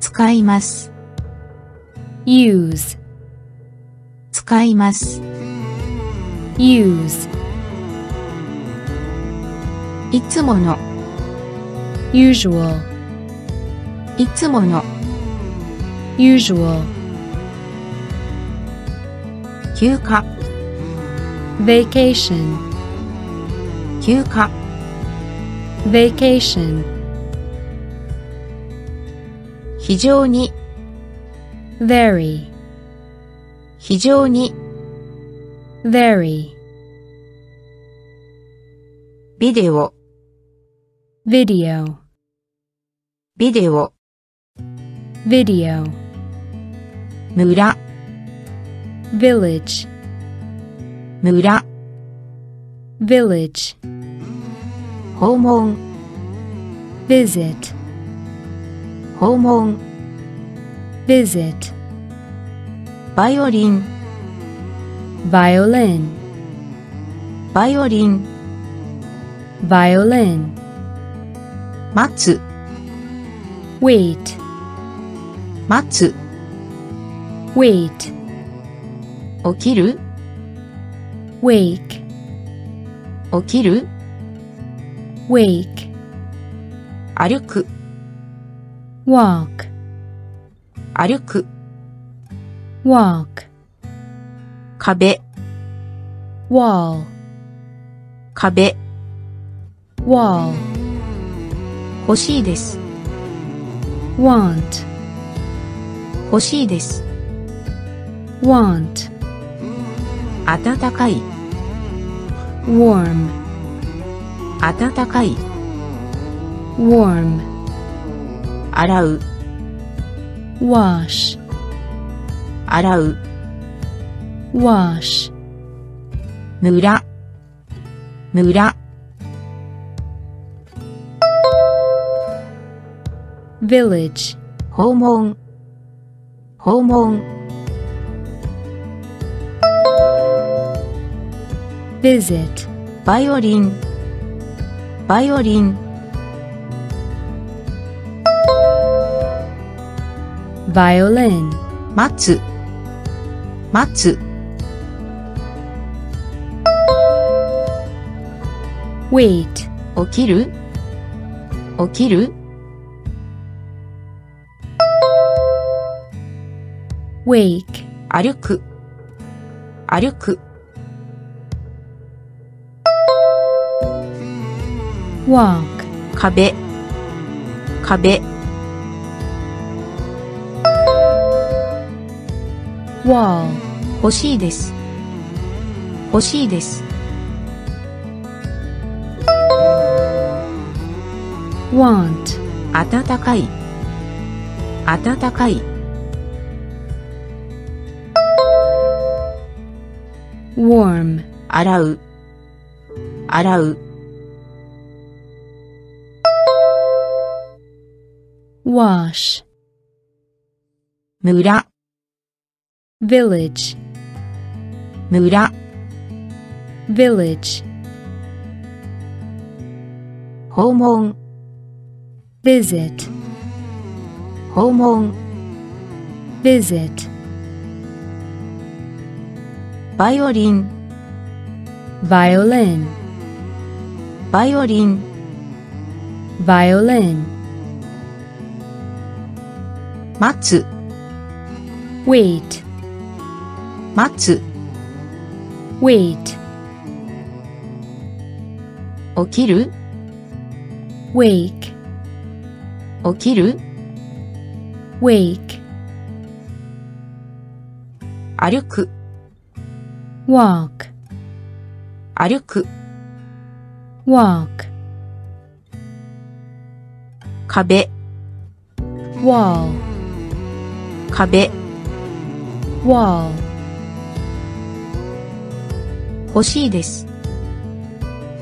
Speaker 1: 使います、
Speaker 2: use,
Speaker 1: 使います、
Speaker 2: use,
Speaker 1: いつもの、
Speaker 2: usual,
Speaker 1: いつもの、
Speaker 2: usual,
Speaker 1: 休暇、
Speaker 2: vacation,
Speaker 1: 休暇、
Speaker 2: vacation,
Speaker 1: 非常に、
Speaker 2: very,
Speaker 1: 非常に、
Speaker 2: very,
Speaker 1: ビデオ、
Speaker 2: video,
Speaker 1: ビデオ、
Speaker 2: video,
Speaker 1: 村、
Speaker 2: village,
Speaker 1: 村、
Speaker 2: village,
Speaker 1: 訪問、
Speaker 2: visit,
Speaker 1: 訪問、
Speaker 2: visit,
Speaker 1: バイオリン、
Speaker 2: violin,
Speaker 1: バイオリン、
Speaker 2: violin,
Speaker 1: 待つ、
Speaker 2: wait,
Speaker 1: 待つ、
Speaker 2: wait,
Speaker 1: 起きる
Speaker 2: wake,
Speaker 1: 起きる
Speaker 2: wake,
Speaker 1: 歩く
Speaker 2: walk,
Speaker 1: 歩く
Speaker 2: walk,
Speaker 1: 壁
Speaker 2: wall,
Speaker 1: 壁
Speaker 2: wall,
Speaker 1: 欲しいです
Speaker 2: want,
Speaker 1: 欲しいです
Speaker 2: want,
Speaker 1: 暖かい
Speaker 2: warm,
Speaker 1: 暖かい
Speaker 2: warm,
Speaker 1: 洗う
Speaker 2: wash,
Speaker 1: 洗う
Speaker 2: wash,
Speaker 1: 村村
Speaker 2: village,
Speaker 1: 訪問訪問
Speaker 2: visit,
Speaker 1: バイオリンバイオリン
Speaker 2: violin,
Speaker 1: 待つ。待つ。
Speaker 2: Wait,
Speaker 1: 起きる？起きる
Speaker 2: ？Wake,
Speaker 1: 歩く。歩く
Speaker 2: walk,
Speaker 1: 壁。壁。
Speaker 2: Wall,
Speaker 1: 欲しいです。欲しいです。
Speaker 2: Want,
Speaker 1: 暖かい。暖かい。
Speaker 2: Warm,
Speaker 1: 洗う。洗う
Speaker 2: wash,
Speaker 1: 村
Speaker 2: village,
Speaker 1: 村
Speaker 2: village,
Speaker 1: 訪問
Speaker 2: visit,
Speaker 1: 訪問
Speaker 2: visit,
Speaker 1: バイオリン
Speaker 2: violin,
Speaker 1: バイオリン
Speaker 2: violin,
Speaker 1: 待つ
Speaker 2: wait,
Speaker 1: 待つ
Speaker 2: wait,
Speaker 1: 起きる
Speaker 2: wake,
Speaker 1: 起きる
Speaker 2: wake,
Speaker 1: 歩く
Speaker 2: walk,
Speaker 1: 歩く
Speaker 2: walk,
Speaker 1: 壁
Speaker 2: wall,
Speaker 1: 壁
Speaker 2: wall,
Speaker 1: 欲しいです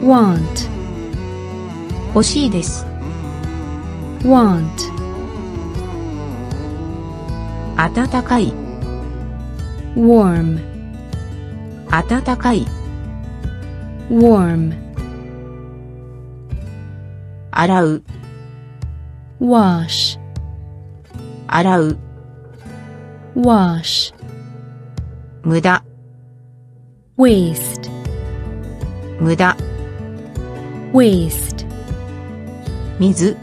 Speaker 2: want,
Speaker 1: 欲しいです
Speaker 2: want,
Speaker 1: 暖かい
Speaker 2: warm,
Speaker 1: 暖かい
Speaker 2: warm,
Speaker 1: 洗う
Speaker 2: wash,
Speaker 1: 洗う
Speaker 2: wash,
Speaker 1: 無駄
Speaker 2: waste,
Speaker 1: 無駄
Speaker 2: waste,
Speaker 1: 水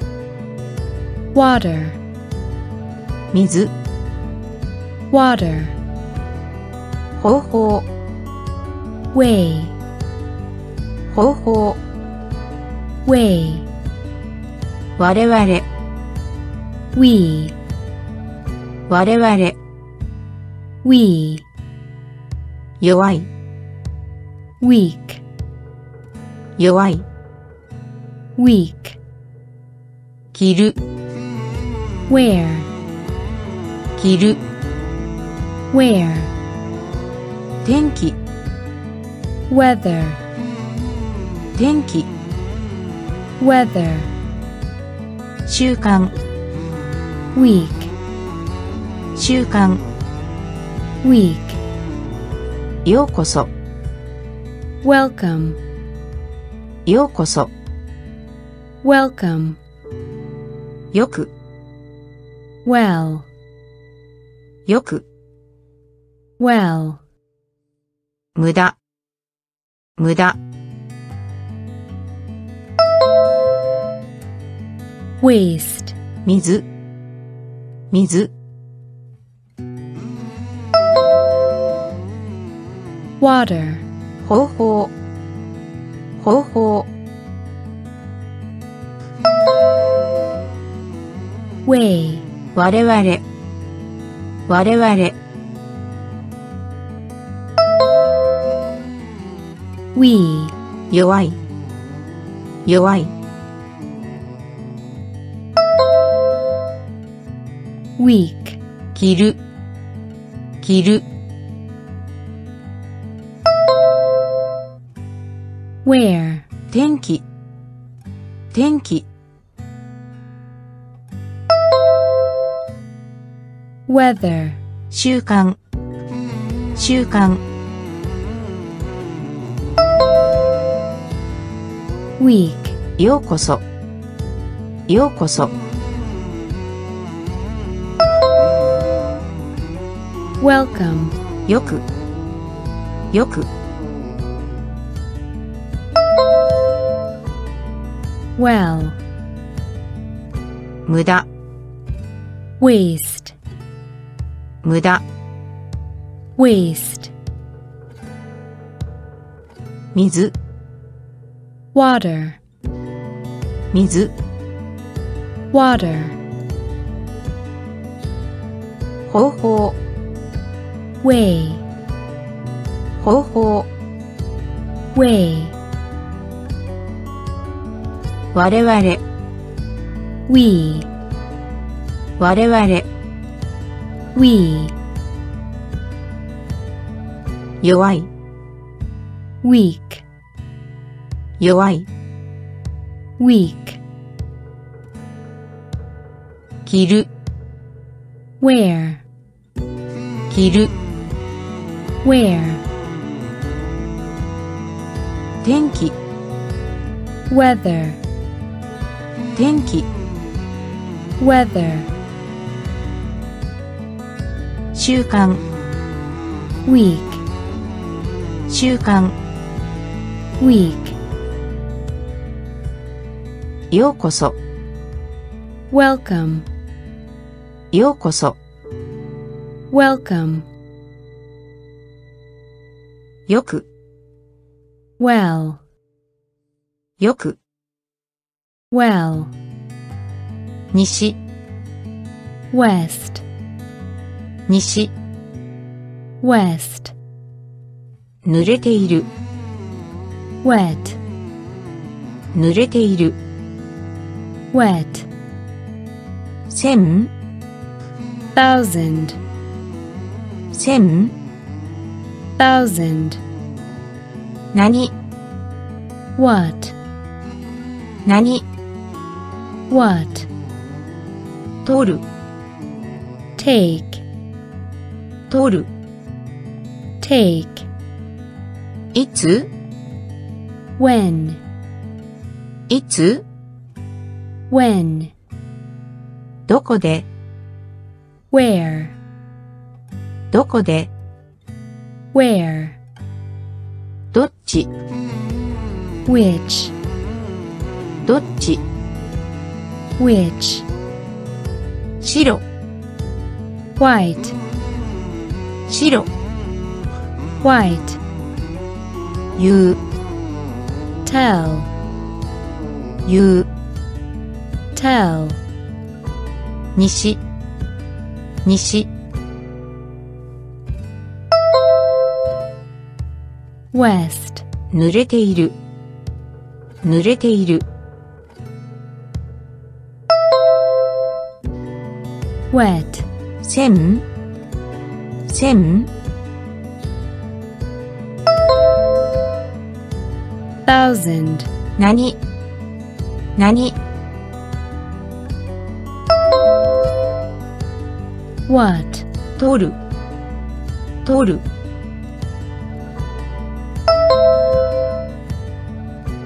Speaker 2: water,
Speaker 1: 水
Speaker 2: water,
Speaker 1: 方法
Speaker 2: way,
Speaker 1: 方法
Speaker 2: way,
Speaker 1: 我々
Speaker 2: we,
Speaker 1: 我々
Speaker 2: we,
Speaker 1: 弱い
Speaker 2: weak,
Speaker 1: 弱い
Speaker 2: weak,
Speaker 1: 着る
Speaker 2: wear,
Speaker 1: 着る
Speaker 2: wear,
Speaker 1: 天気
Speaker 2: weather,
Speaker 1: 天気
Speaker 2: weather,
Speaker 1: 習慣
Speaker 2: week,
Speaker 1: 習慣
Speaker 2: week,
Speaker 1: ようこそ
Speaker 2: welcome,
Speaker 1: ようこそ
Speaker 2: welcome,
Speaker 1: よく
Speaker 2: well,
Speaker 1: よく
Speaker 2: well,
Speaker 1: 無駄、無駄、
Speaker 2: waste,
Speaker 1: 水、水、
Speaker 2: water,
Speaker 1: 方法、方法、
Speaker 2: way,
Speaker 1: 我々、我々、
Speaker 2: we,
Speaker 1: 弱い、弱い、
Speaker 2: weak,
Speaker 1: 着る、着る、
Speaker 2: where,
Speaker 1: 天気、天気、
Speaker 2: weather,
Speaker 1: 習慣、習慣、
Speaker 2: week,
Speaker 1: ようこそ、ようこそ、
Speaker 2: welcome,
Speaker 1: よく、よく、
Speaker 2: well,
Speaker 1: 無駄、
Speaker 2: waste,
Speaker 1: 無駄、
Speaker 2: waste,
Speaker 1: 水、
Speaker 2: water,
Speaker 1: 水、
Speaker 2: water,
Speaker 1: 方法、
Speaker 2: way,
Speaker 1: 方法、
Speaker 2: way,
Speaker 1: 我々、
Speaker 2: we,
Speaker 1: 我々、
Speaker 2: we,
Speaker 1: 弱い、
Speaker 2: weak,
Speaker 1: 弱い、
Speaker 2: weak,
Speaker 1: 着る、
Speaker 2: where,
Speaker 1: 着る、
Speaker 2: where,
Speaker 1: 天気、
Speaker 2: weather,
Speaker 1: 天気、
Speaker 2: weather,
Speaker 1: 習慣、
Speaker 2: week,
Speaker 1: 習慣、
Speaker 2: week,
Speaker 1: ようこそ、
Speaker 2: welcome,
Speaker 1: ようこそ、
Speaker 2: welcome,
Speaker 1: よく、
Speaker 2: well,
Speaker 1: よく、
Speaker 2: well,
Speaker 1: 西、
Speaker 2: west,
Speaker 1: 西、
Speaker 2: west,
Speaker 1: 濡れている、
Speaker 2: wet,
Speaker 1: 濡れている、
Speaker 2: wet,
Speaker 1: 千、
Speaker 2: thousand,
Speaker 1: 千、
Speaker 2: thousand,
Speaker 1: 何、
Speaker 2: what,
Speaker 1: 何、
Speaker 2: what,
Speaker 1: 取る、
Speaker 2: take,
Speaker 1: 取る、
Speaker 2: take,
Speaker 1: いつ、
Speaker 2: when,
Speaker 1: いつ、
Speaker 2: when,
Speaker 1: どこで、
Speaker 2: where,
Speaker 1: どこで、
Speaker 2: where,
Speaker 1: どっち、
Speaker 2: which,
Speaker 1: どっち、
Speaker 2: which,
Speaker 1: 白、
Speaker 2: white,
Speaker 1: 白、
Speaker 2: white,
Speaker 1: 言う、
Speaker 2: tell,
Speaker 1: 言う、
Speaker 2: tell,
Speaker 1: 西、西、
Speaker 2: west,
Speaker 1: 濡れている、濡れている、
Speaker 2: wet,
Speaker 1: 千、千、
Speaker 2: thousand,
Speaker 1: 何、何、
Speaker 2: what,
Speaker 1: 取る、取る、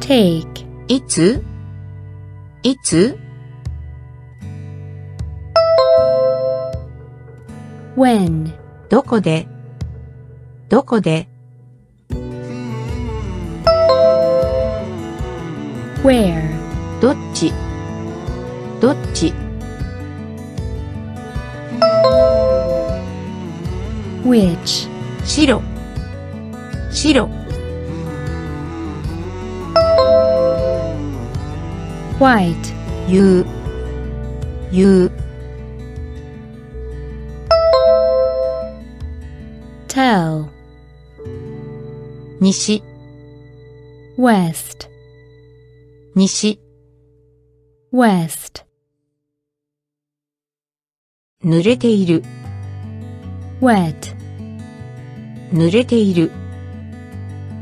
Speaker 2: take,
Speaker 1: いつ、いつ、
Speaker 2: when
Speaker 1: どこでどこで
Speaker 2: where
Speaker 1: どっちどっち
Speaker 2: which
Speaker 1: 白白
Speaker 2: white
Speaker 1: 言う言う西
Speaker 2: west,
Speaker 1: 西
Speaker 2: west,
Speaker 1: 濡れている
Speaker 2: wet,
Speaker 1: 濡れている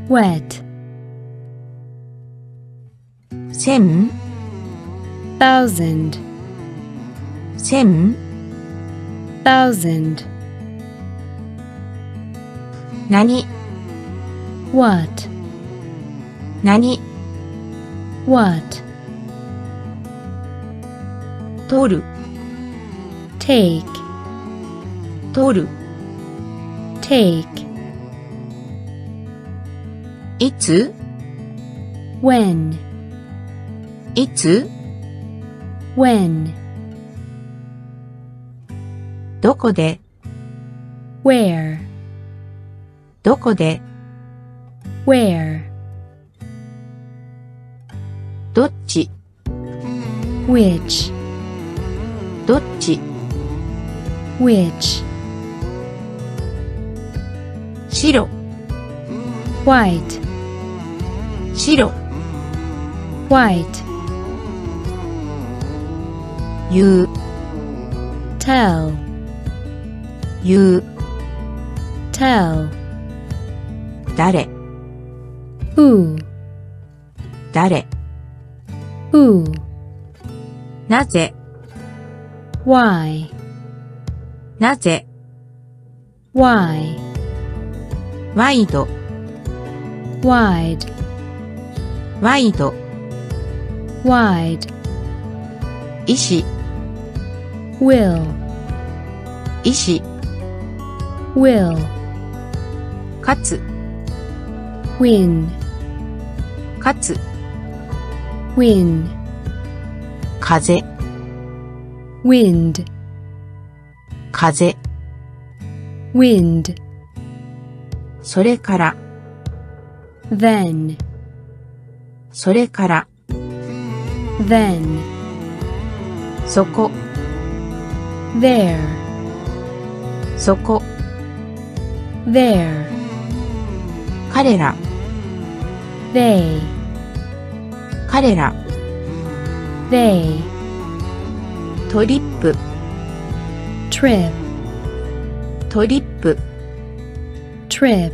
Speaker 2: wet,
Speaker 1: 千
Speaker 2: thousand,
Speaker 1: 千
Speaker 2: thousand,
Speaker 1: 何
Speaker 2: what,
Speaker 1: 何
Speaker 2: what,
Speaker 1: 取る
Speaker 2: take,
Speaker 1: 取る
Speaker 2: take,
Speaker 1: いつ
Speaker 2: when,
Speaker 1: いつ
Speaker 2: when,
Speaker 1: どこで
Speaker 2: where,
Speaker 1: どこで
Speaker 2: where,
Speaker 1: どっち
Speaker 2: which,
Speaker 1: どっち
Speaker 2: which,
Speaker 1: 白
Speaker 2: white,
Speaker 1: 白
Speaker 2: white,
Speaker 1: 言う
Speaker 2: tell,
Speaker 1: 言う
Speaker 2: tell,
Speaker 1: 誰
Speaker 2: who,
Speaker 1: 誰
Speaker 2: who,
Speaker 1: なぜ
Speaker 2: why,
Speaker 1: なぜ
Speaker 2: why,
Speaker 1: ワイド
Speaker 2: wide,
Speaker 1: ワイド
Speaker 2: wide,
Speaker 1: 医師
Speaker 2: will,
Speaker 1: 医師
Speaker 2: will,
Speaker 1: かつ
Speaker 2: win,
Speaker 1: かつ
Speaker 2: win,
Speaker 1: 風
Speaker 2: wind,
Speaker 1: 風
Speaker 2: wind,
Speaker 1: それから
Speaker 2: then,
Speaker 1: それから
Speaker 2: then,
Speaker 1: そこ
Speaker 2: there,
Speaker 1: そこ
Speaker 2: there,
Speaker 1: 彼ら
Speaker 2: they,
Speaker 1: 彼ら。
Speaker 2: they,
Speaker 1: トリップ。
Speaker 2: trip,
Speaker 1: トリップ。
Speaker 2: trip,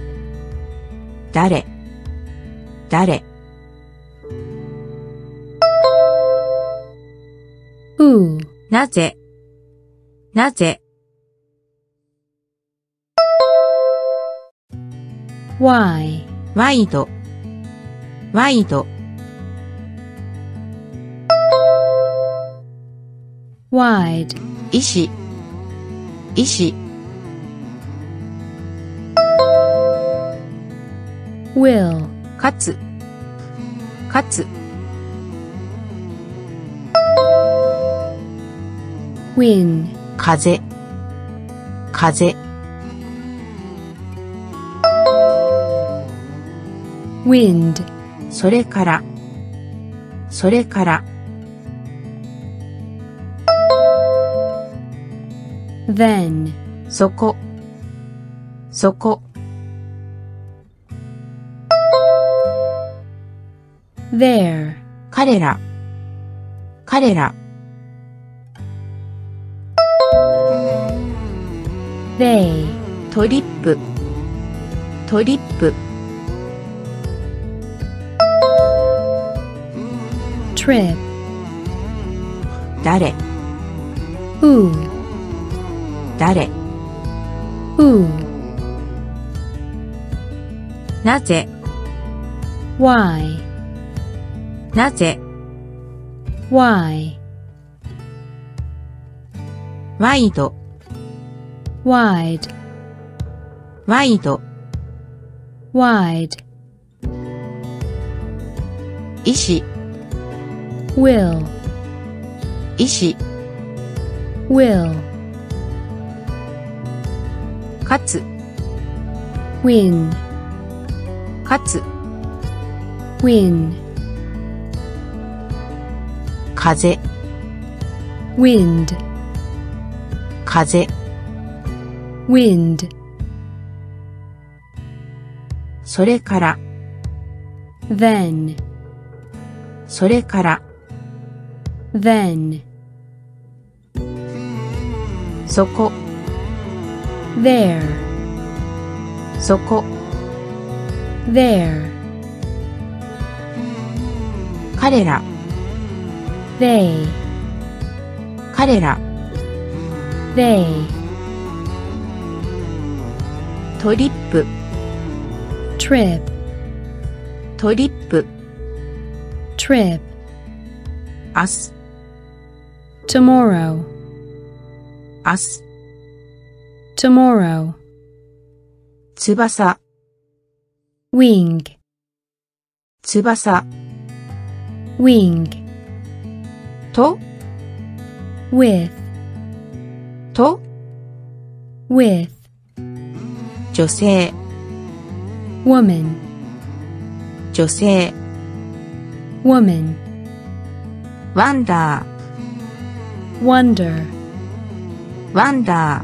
Speaker 1: 誰？誰
Speaker 2: ？who,
Speaker 1: なぜ？なぜ
Speaker 2: ？why,
Speaker 1: ワイド。ワイド
Speaker 2: wide,
Speaker 1: 医師医師
Speaker 2: will,
Speaker 1: かつかつ
Speaker 2: win,
Speaker 1: 風風
Speaker 2: wind,
Speaker 1: それからそれから
Speaker 2: then,
Speaker 1: そこそこ
Speaker 2: there,
Speaker 1: 彼ら彼ら
Speaker 2: they,
Speaker 1: トリップトリップ
Speaker 2: trip,
Speaker 1: 誰
Speaker 2: who,
Speaker 1: 誰
Speaker 2: who,
Speaker 1: なぜ
Speaker 2: why,
Speaker 1: なぜ
Speaker 2: why,
Speaker 1: ワイド
Speaker 2: wide,
Speaker 1: ワイド
Speaker 2: wide,
Speaker 1: 医師
Speaker 2: will,
Speaker 1: 意志
Speaker 2: will,
Speaker 1: かつ
Speaker 2: win,
Speaker 1: かつ
Speaker 2: win,
Speaker 1: 風
Speaker 2: wind,
Speaker 1: 風
Speaker 2: wind,
Speaker 1: それから
Speaker 2: then,
Speaker 1: それから
Speaker 2: then,
Speaker 1: そこ
Speaker 2: there,
Speaker 1: そこ
Speaker 2: there,
Speaker 1: 彼ら
Speaker 2: they,
Speaker 1: 彼ら
Speaker 2: they,
Speaker 1: トリップ
Speaker 2: trip,
Speaker 1: トリップ
Speaker 2: trip,
Speaker 1: 明日
Speaker 2: tomorrow,
Speaker 1: 明日
Speaker 2: tomorrow,
Speaker 1: 翼
Speaker 2: wing,
Speaker 1: 翼
Speaker 2: wing,
Speaker 1: と
Speaker 2: with,
Speaker 1: と
Speaker 2: with,
Speaker 1: 女性
Speaker 2: woman,
Speaker 1: 女性
Speaker 2: woman,
Speaker 1: ワンダ
Speaker 2: wonder,
Speaker 1: ーワンダ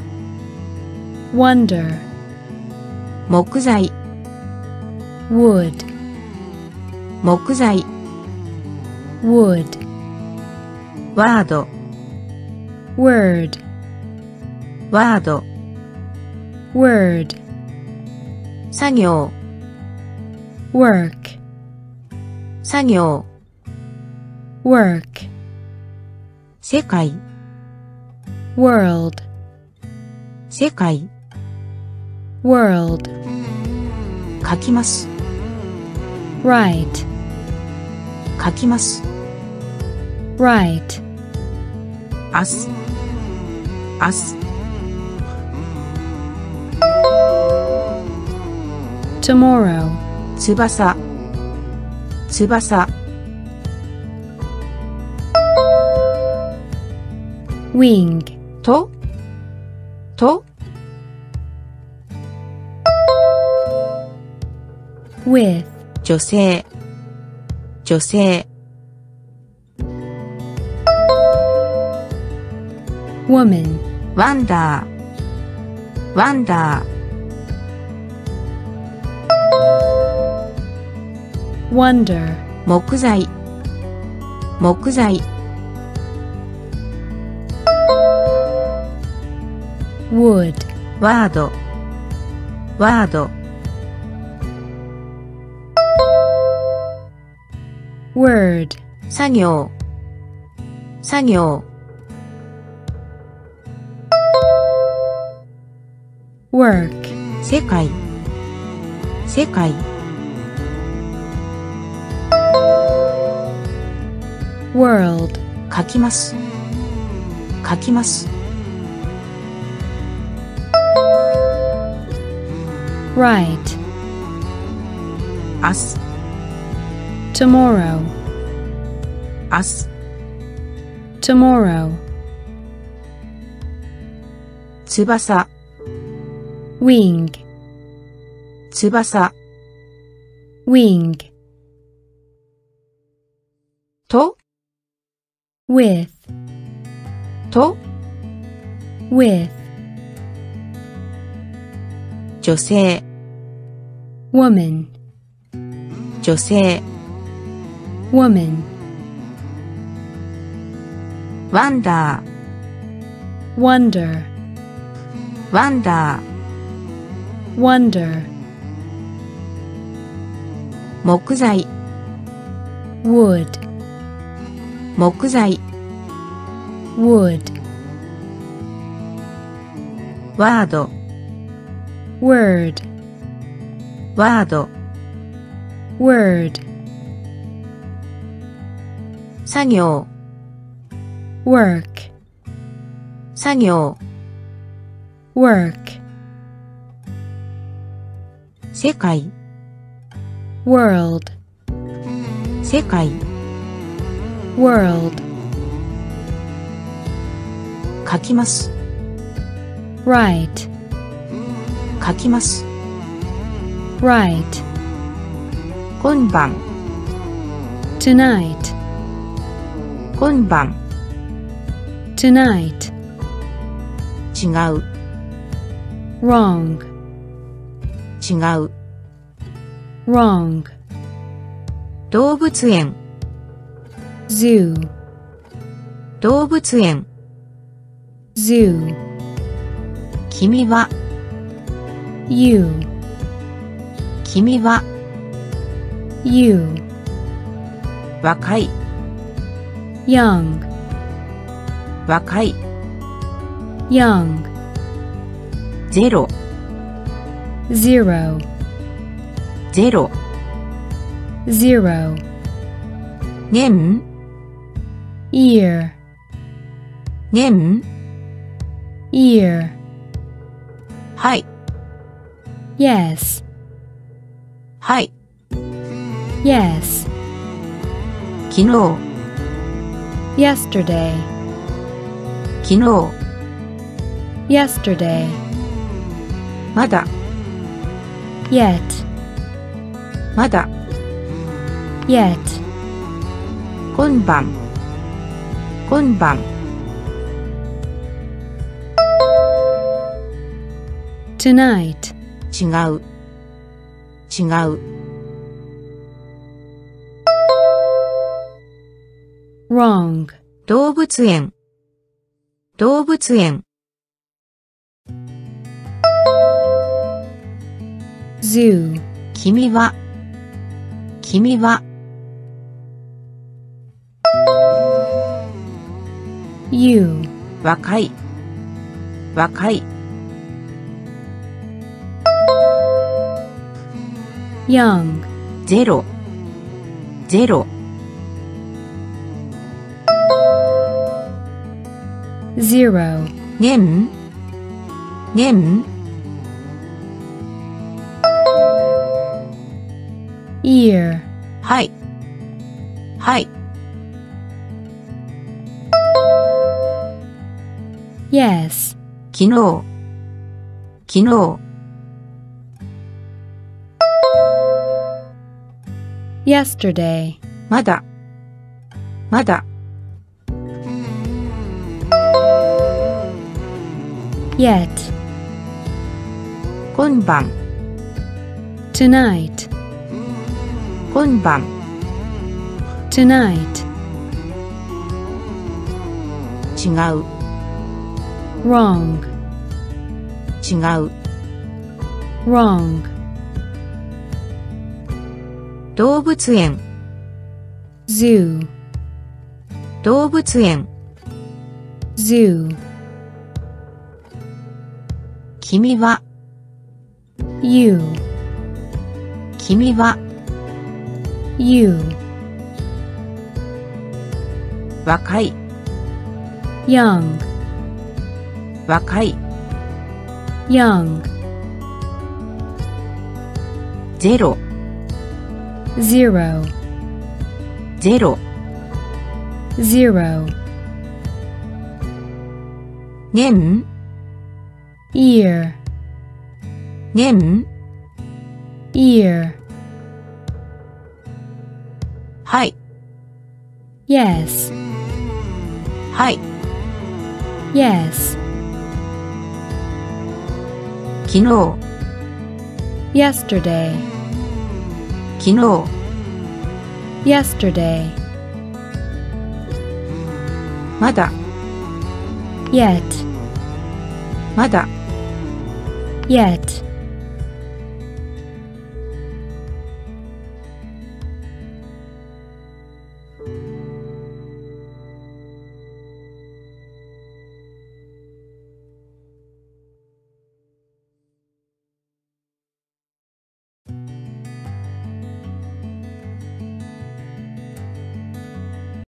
Speaker 2: wonder,
Speaker 1: ー木材
Speaker 2: wood,
Speaker 1: 木材
Speaker 2: wood,
Speaker 1: ワード
Speaker 2: word,
Speaker 1: ワード
Speaker 2: word,
Speaker 1: 作業
Speaker 2: work,
Speaker 1: 作業
Speaker 2: work,
Speaker 1: 世界
Speaker 2: world,
Speaker 1: 世界
Speaker 2: world,
Speaker 1: 書きます
Speaker 2: write,
Speaker 1: 書きます
Speaker 2: write,
Speaker 1: 明日明日
Speaker 2: tomorrow,
Speaker 1: 翼翼
Speaker 2: wing,
Speaker 1: とと
Speaker 2: with,
Speaker 1: 女性。女性。
Speaker 2: Woman,
Speaker 1: ワンダー。ワンダ
Speaker 2: wonder,
Speaker 1: ー木材。木材。
Speaker 2: Wood,
Speaker 1: ワード。ワード
Speaker 2: word,
Speaker 1: 作業。作業。
Speaker 2: Work,
Speaker 1: 世界。世界。
Speaker 2: World,
Speaker 1: 書きます。書きます。
Speaker 2: Write,
Speaker 1: 明日
Speaker 2: tomorrow,
Speaker 1: 明日
Speaker 2: tomorrow,
Speaker 1: 翼
Speaker 2: wing,
Speaker 1: 翼
Speaker 2: wing,
Speaker 1: と
Speaker 2: with,
Speaker 1: と
Speaker 2: with,
Speaker 1: 女性
Speaker 2: woman,
Speaker 1: 女性
Speaker 2: woman,
Speaker 1: ワンダ
Speaker 2: wonder,
Speaker 1: ーワンダ
Speaker 2: wonder,
Speaker 1: ー木材
Speaker 2: wood,
Speaker 1: 木材
Speaker 2: wood,
Speaker 1: ワード
Speaker 2: word,
Speaker 1: ワード
Speaker 2: word,
Speaker 1: 作業
Speaker 2: work,
Speaker 1: 作業
Speaker 2: work,
Speaker 1: 世界
Speaker 2: world,
Speaker 1: 世界
Speaker 2: world,
Speaker 1: 書きます。
Speaker 2: write,
Speaker 1: 書きます。
Speaker 2: write,
Speaker 1: 今晩、
Speaker 2: tonight,
Speaker 1: 今晩、
Speaker 2: tonight,
Speaker 1: 違う、
Speaker 2: wrong,
Speaker 1: 違う。
Speaker 2: wrong,
Speaker 1: 動物園、
Speaker 2: zoo,
Speaker 1: 動物園。
Speaker 2: zoo,
Speaker 1: 君は、
Speaker 2: you,
Speaker 1: 君は、
Speaker 2: you,
Speaker 1: 若い、
Speaker 2: young,
Speaker 1: 若い。
Speaker 2: young,
Speaker 1: ゼロ、
Speaker 2: zero,
Speaker 1: ゼロ。
Speaker 2: zero,
Speaker 1: 年、
Speaker 2: ear,
Speaker 1: 年。
Speaker 2: ear,
Speaker 1: はい、
Speaker 2: yes,
Speaker 1: はい。
Speaker 2: yes,
Speaker 1: 昨日、
Speaker 2: yesterday,
Speaker 1: 昨日。
Speaker 2: yesterday,
Speaker 1: まだ、
Speaker 2: yet,
Speaker 1: まだ。
Speaker 2: yet,
Speaker 1: 今晩、今晩。
Speaker 2: tonight,
Speaker 1: 違う、違う。
Speaker 2: Wrong,
Speaker 1: 動物園、動物園。
Speaker 2: zoo,
Speaker 1: 君は、君は、
Speaker 2: you,
Speaker 1: 若い、若い。
Speaker 2: young,
Speaker 1: ゼロ、ゼロ。
Speaker 2: Zero,
Speaker 1: 年、年。
Speaker 2: ear,
Speaker 1: はい、はい。
Speaker 2: yes,
Speaker 1: 昨日、昨日。
Speaker 2: yesterday,
Speaker 1: まだ、まだ。
Speaker 2: Yet,
Speaker 1: 今晩、
Speaker 2: tonight,
Speaker 1: 今晩。
Speaker 2: tonight,
Speaker 1: 違う、違
Speaker 2: wrong,
Speaker 1: う。
Speaker 2: wrong,
Speaker 1: 動物園、
Speaker 2: zoo,
Speaker 1: 動物園。
Speaker 2: zoo,
Speaker 1: 君は、
Speaker 2: you,
Speaker 1: 君は、
Speaker 2: you,
Speaker 1: 若い、
Speaker 2: young,
Speaker 1: 若い。
Speaker 2: young,
Speaker 1: ゼロ、
Speaker 2: zero,
Speaker 1: ゼロ。
Speaker 2: zero,
Speaker 1: 年、
Speaker 2: ear,
Speaker 1: 年。
Speaker 2: ear,
Speaker 1: はい、
Speaker 2: yes,
Speaker 1: はい。
Speaker 2: yes,
Speaker 1: 昨日、
Speaker 2: yesterday,
Speaker 1: 昨日。
Speaker 2: yesterday,
Speaker 1: まだ、
Speaker 2: yet,
Speaker 1: まだ。
Speaker 2: yet,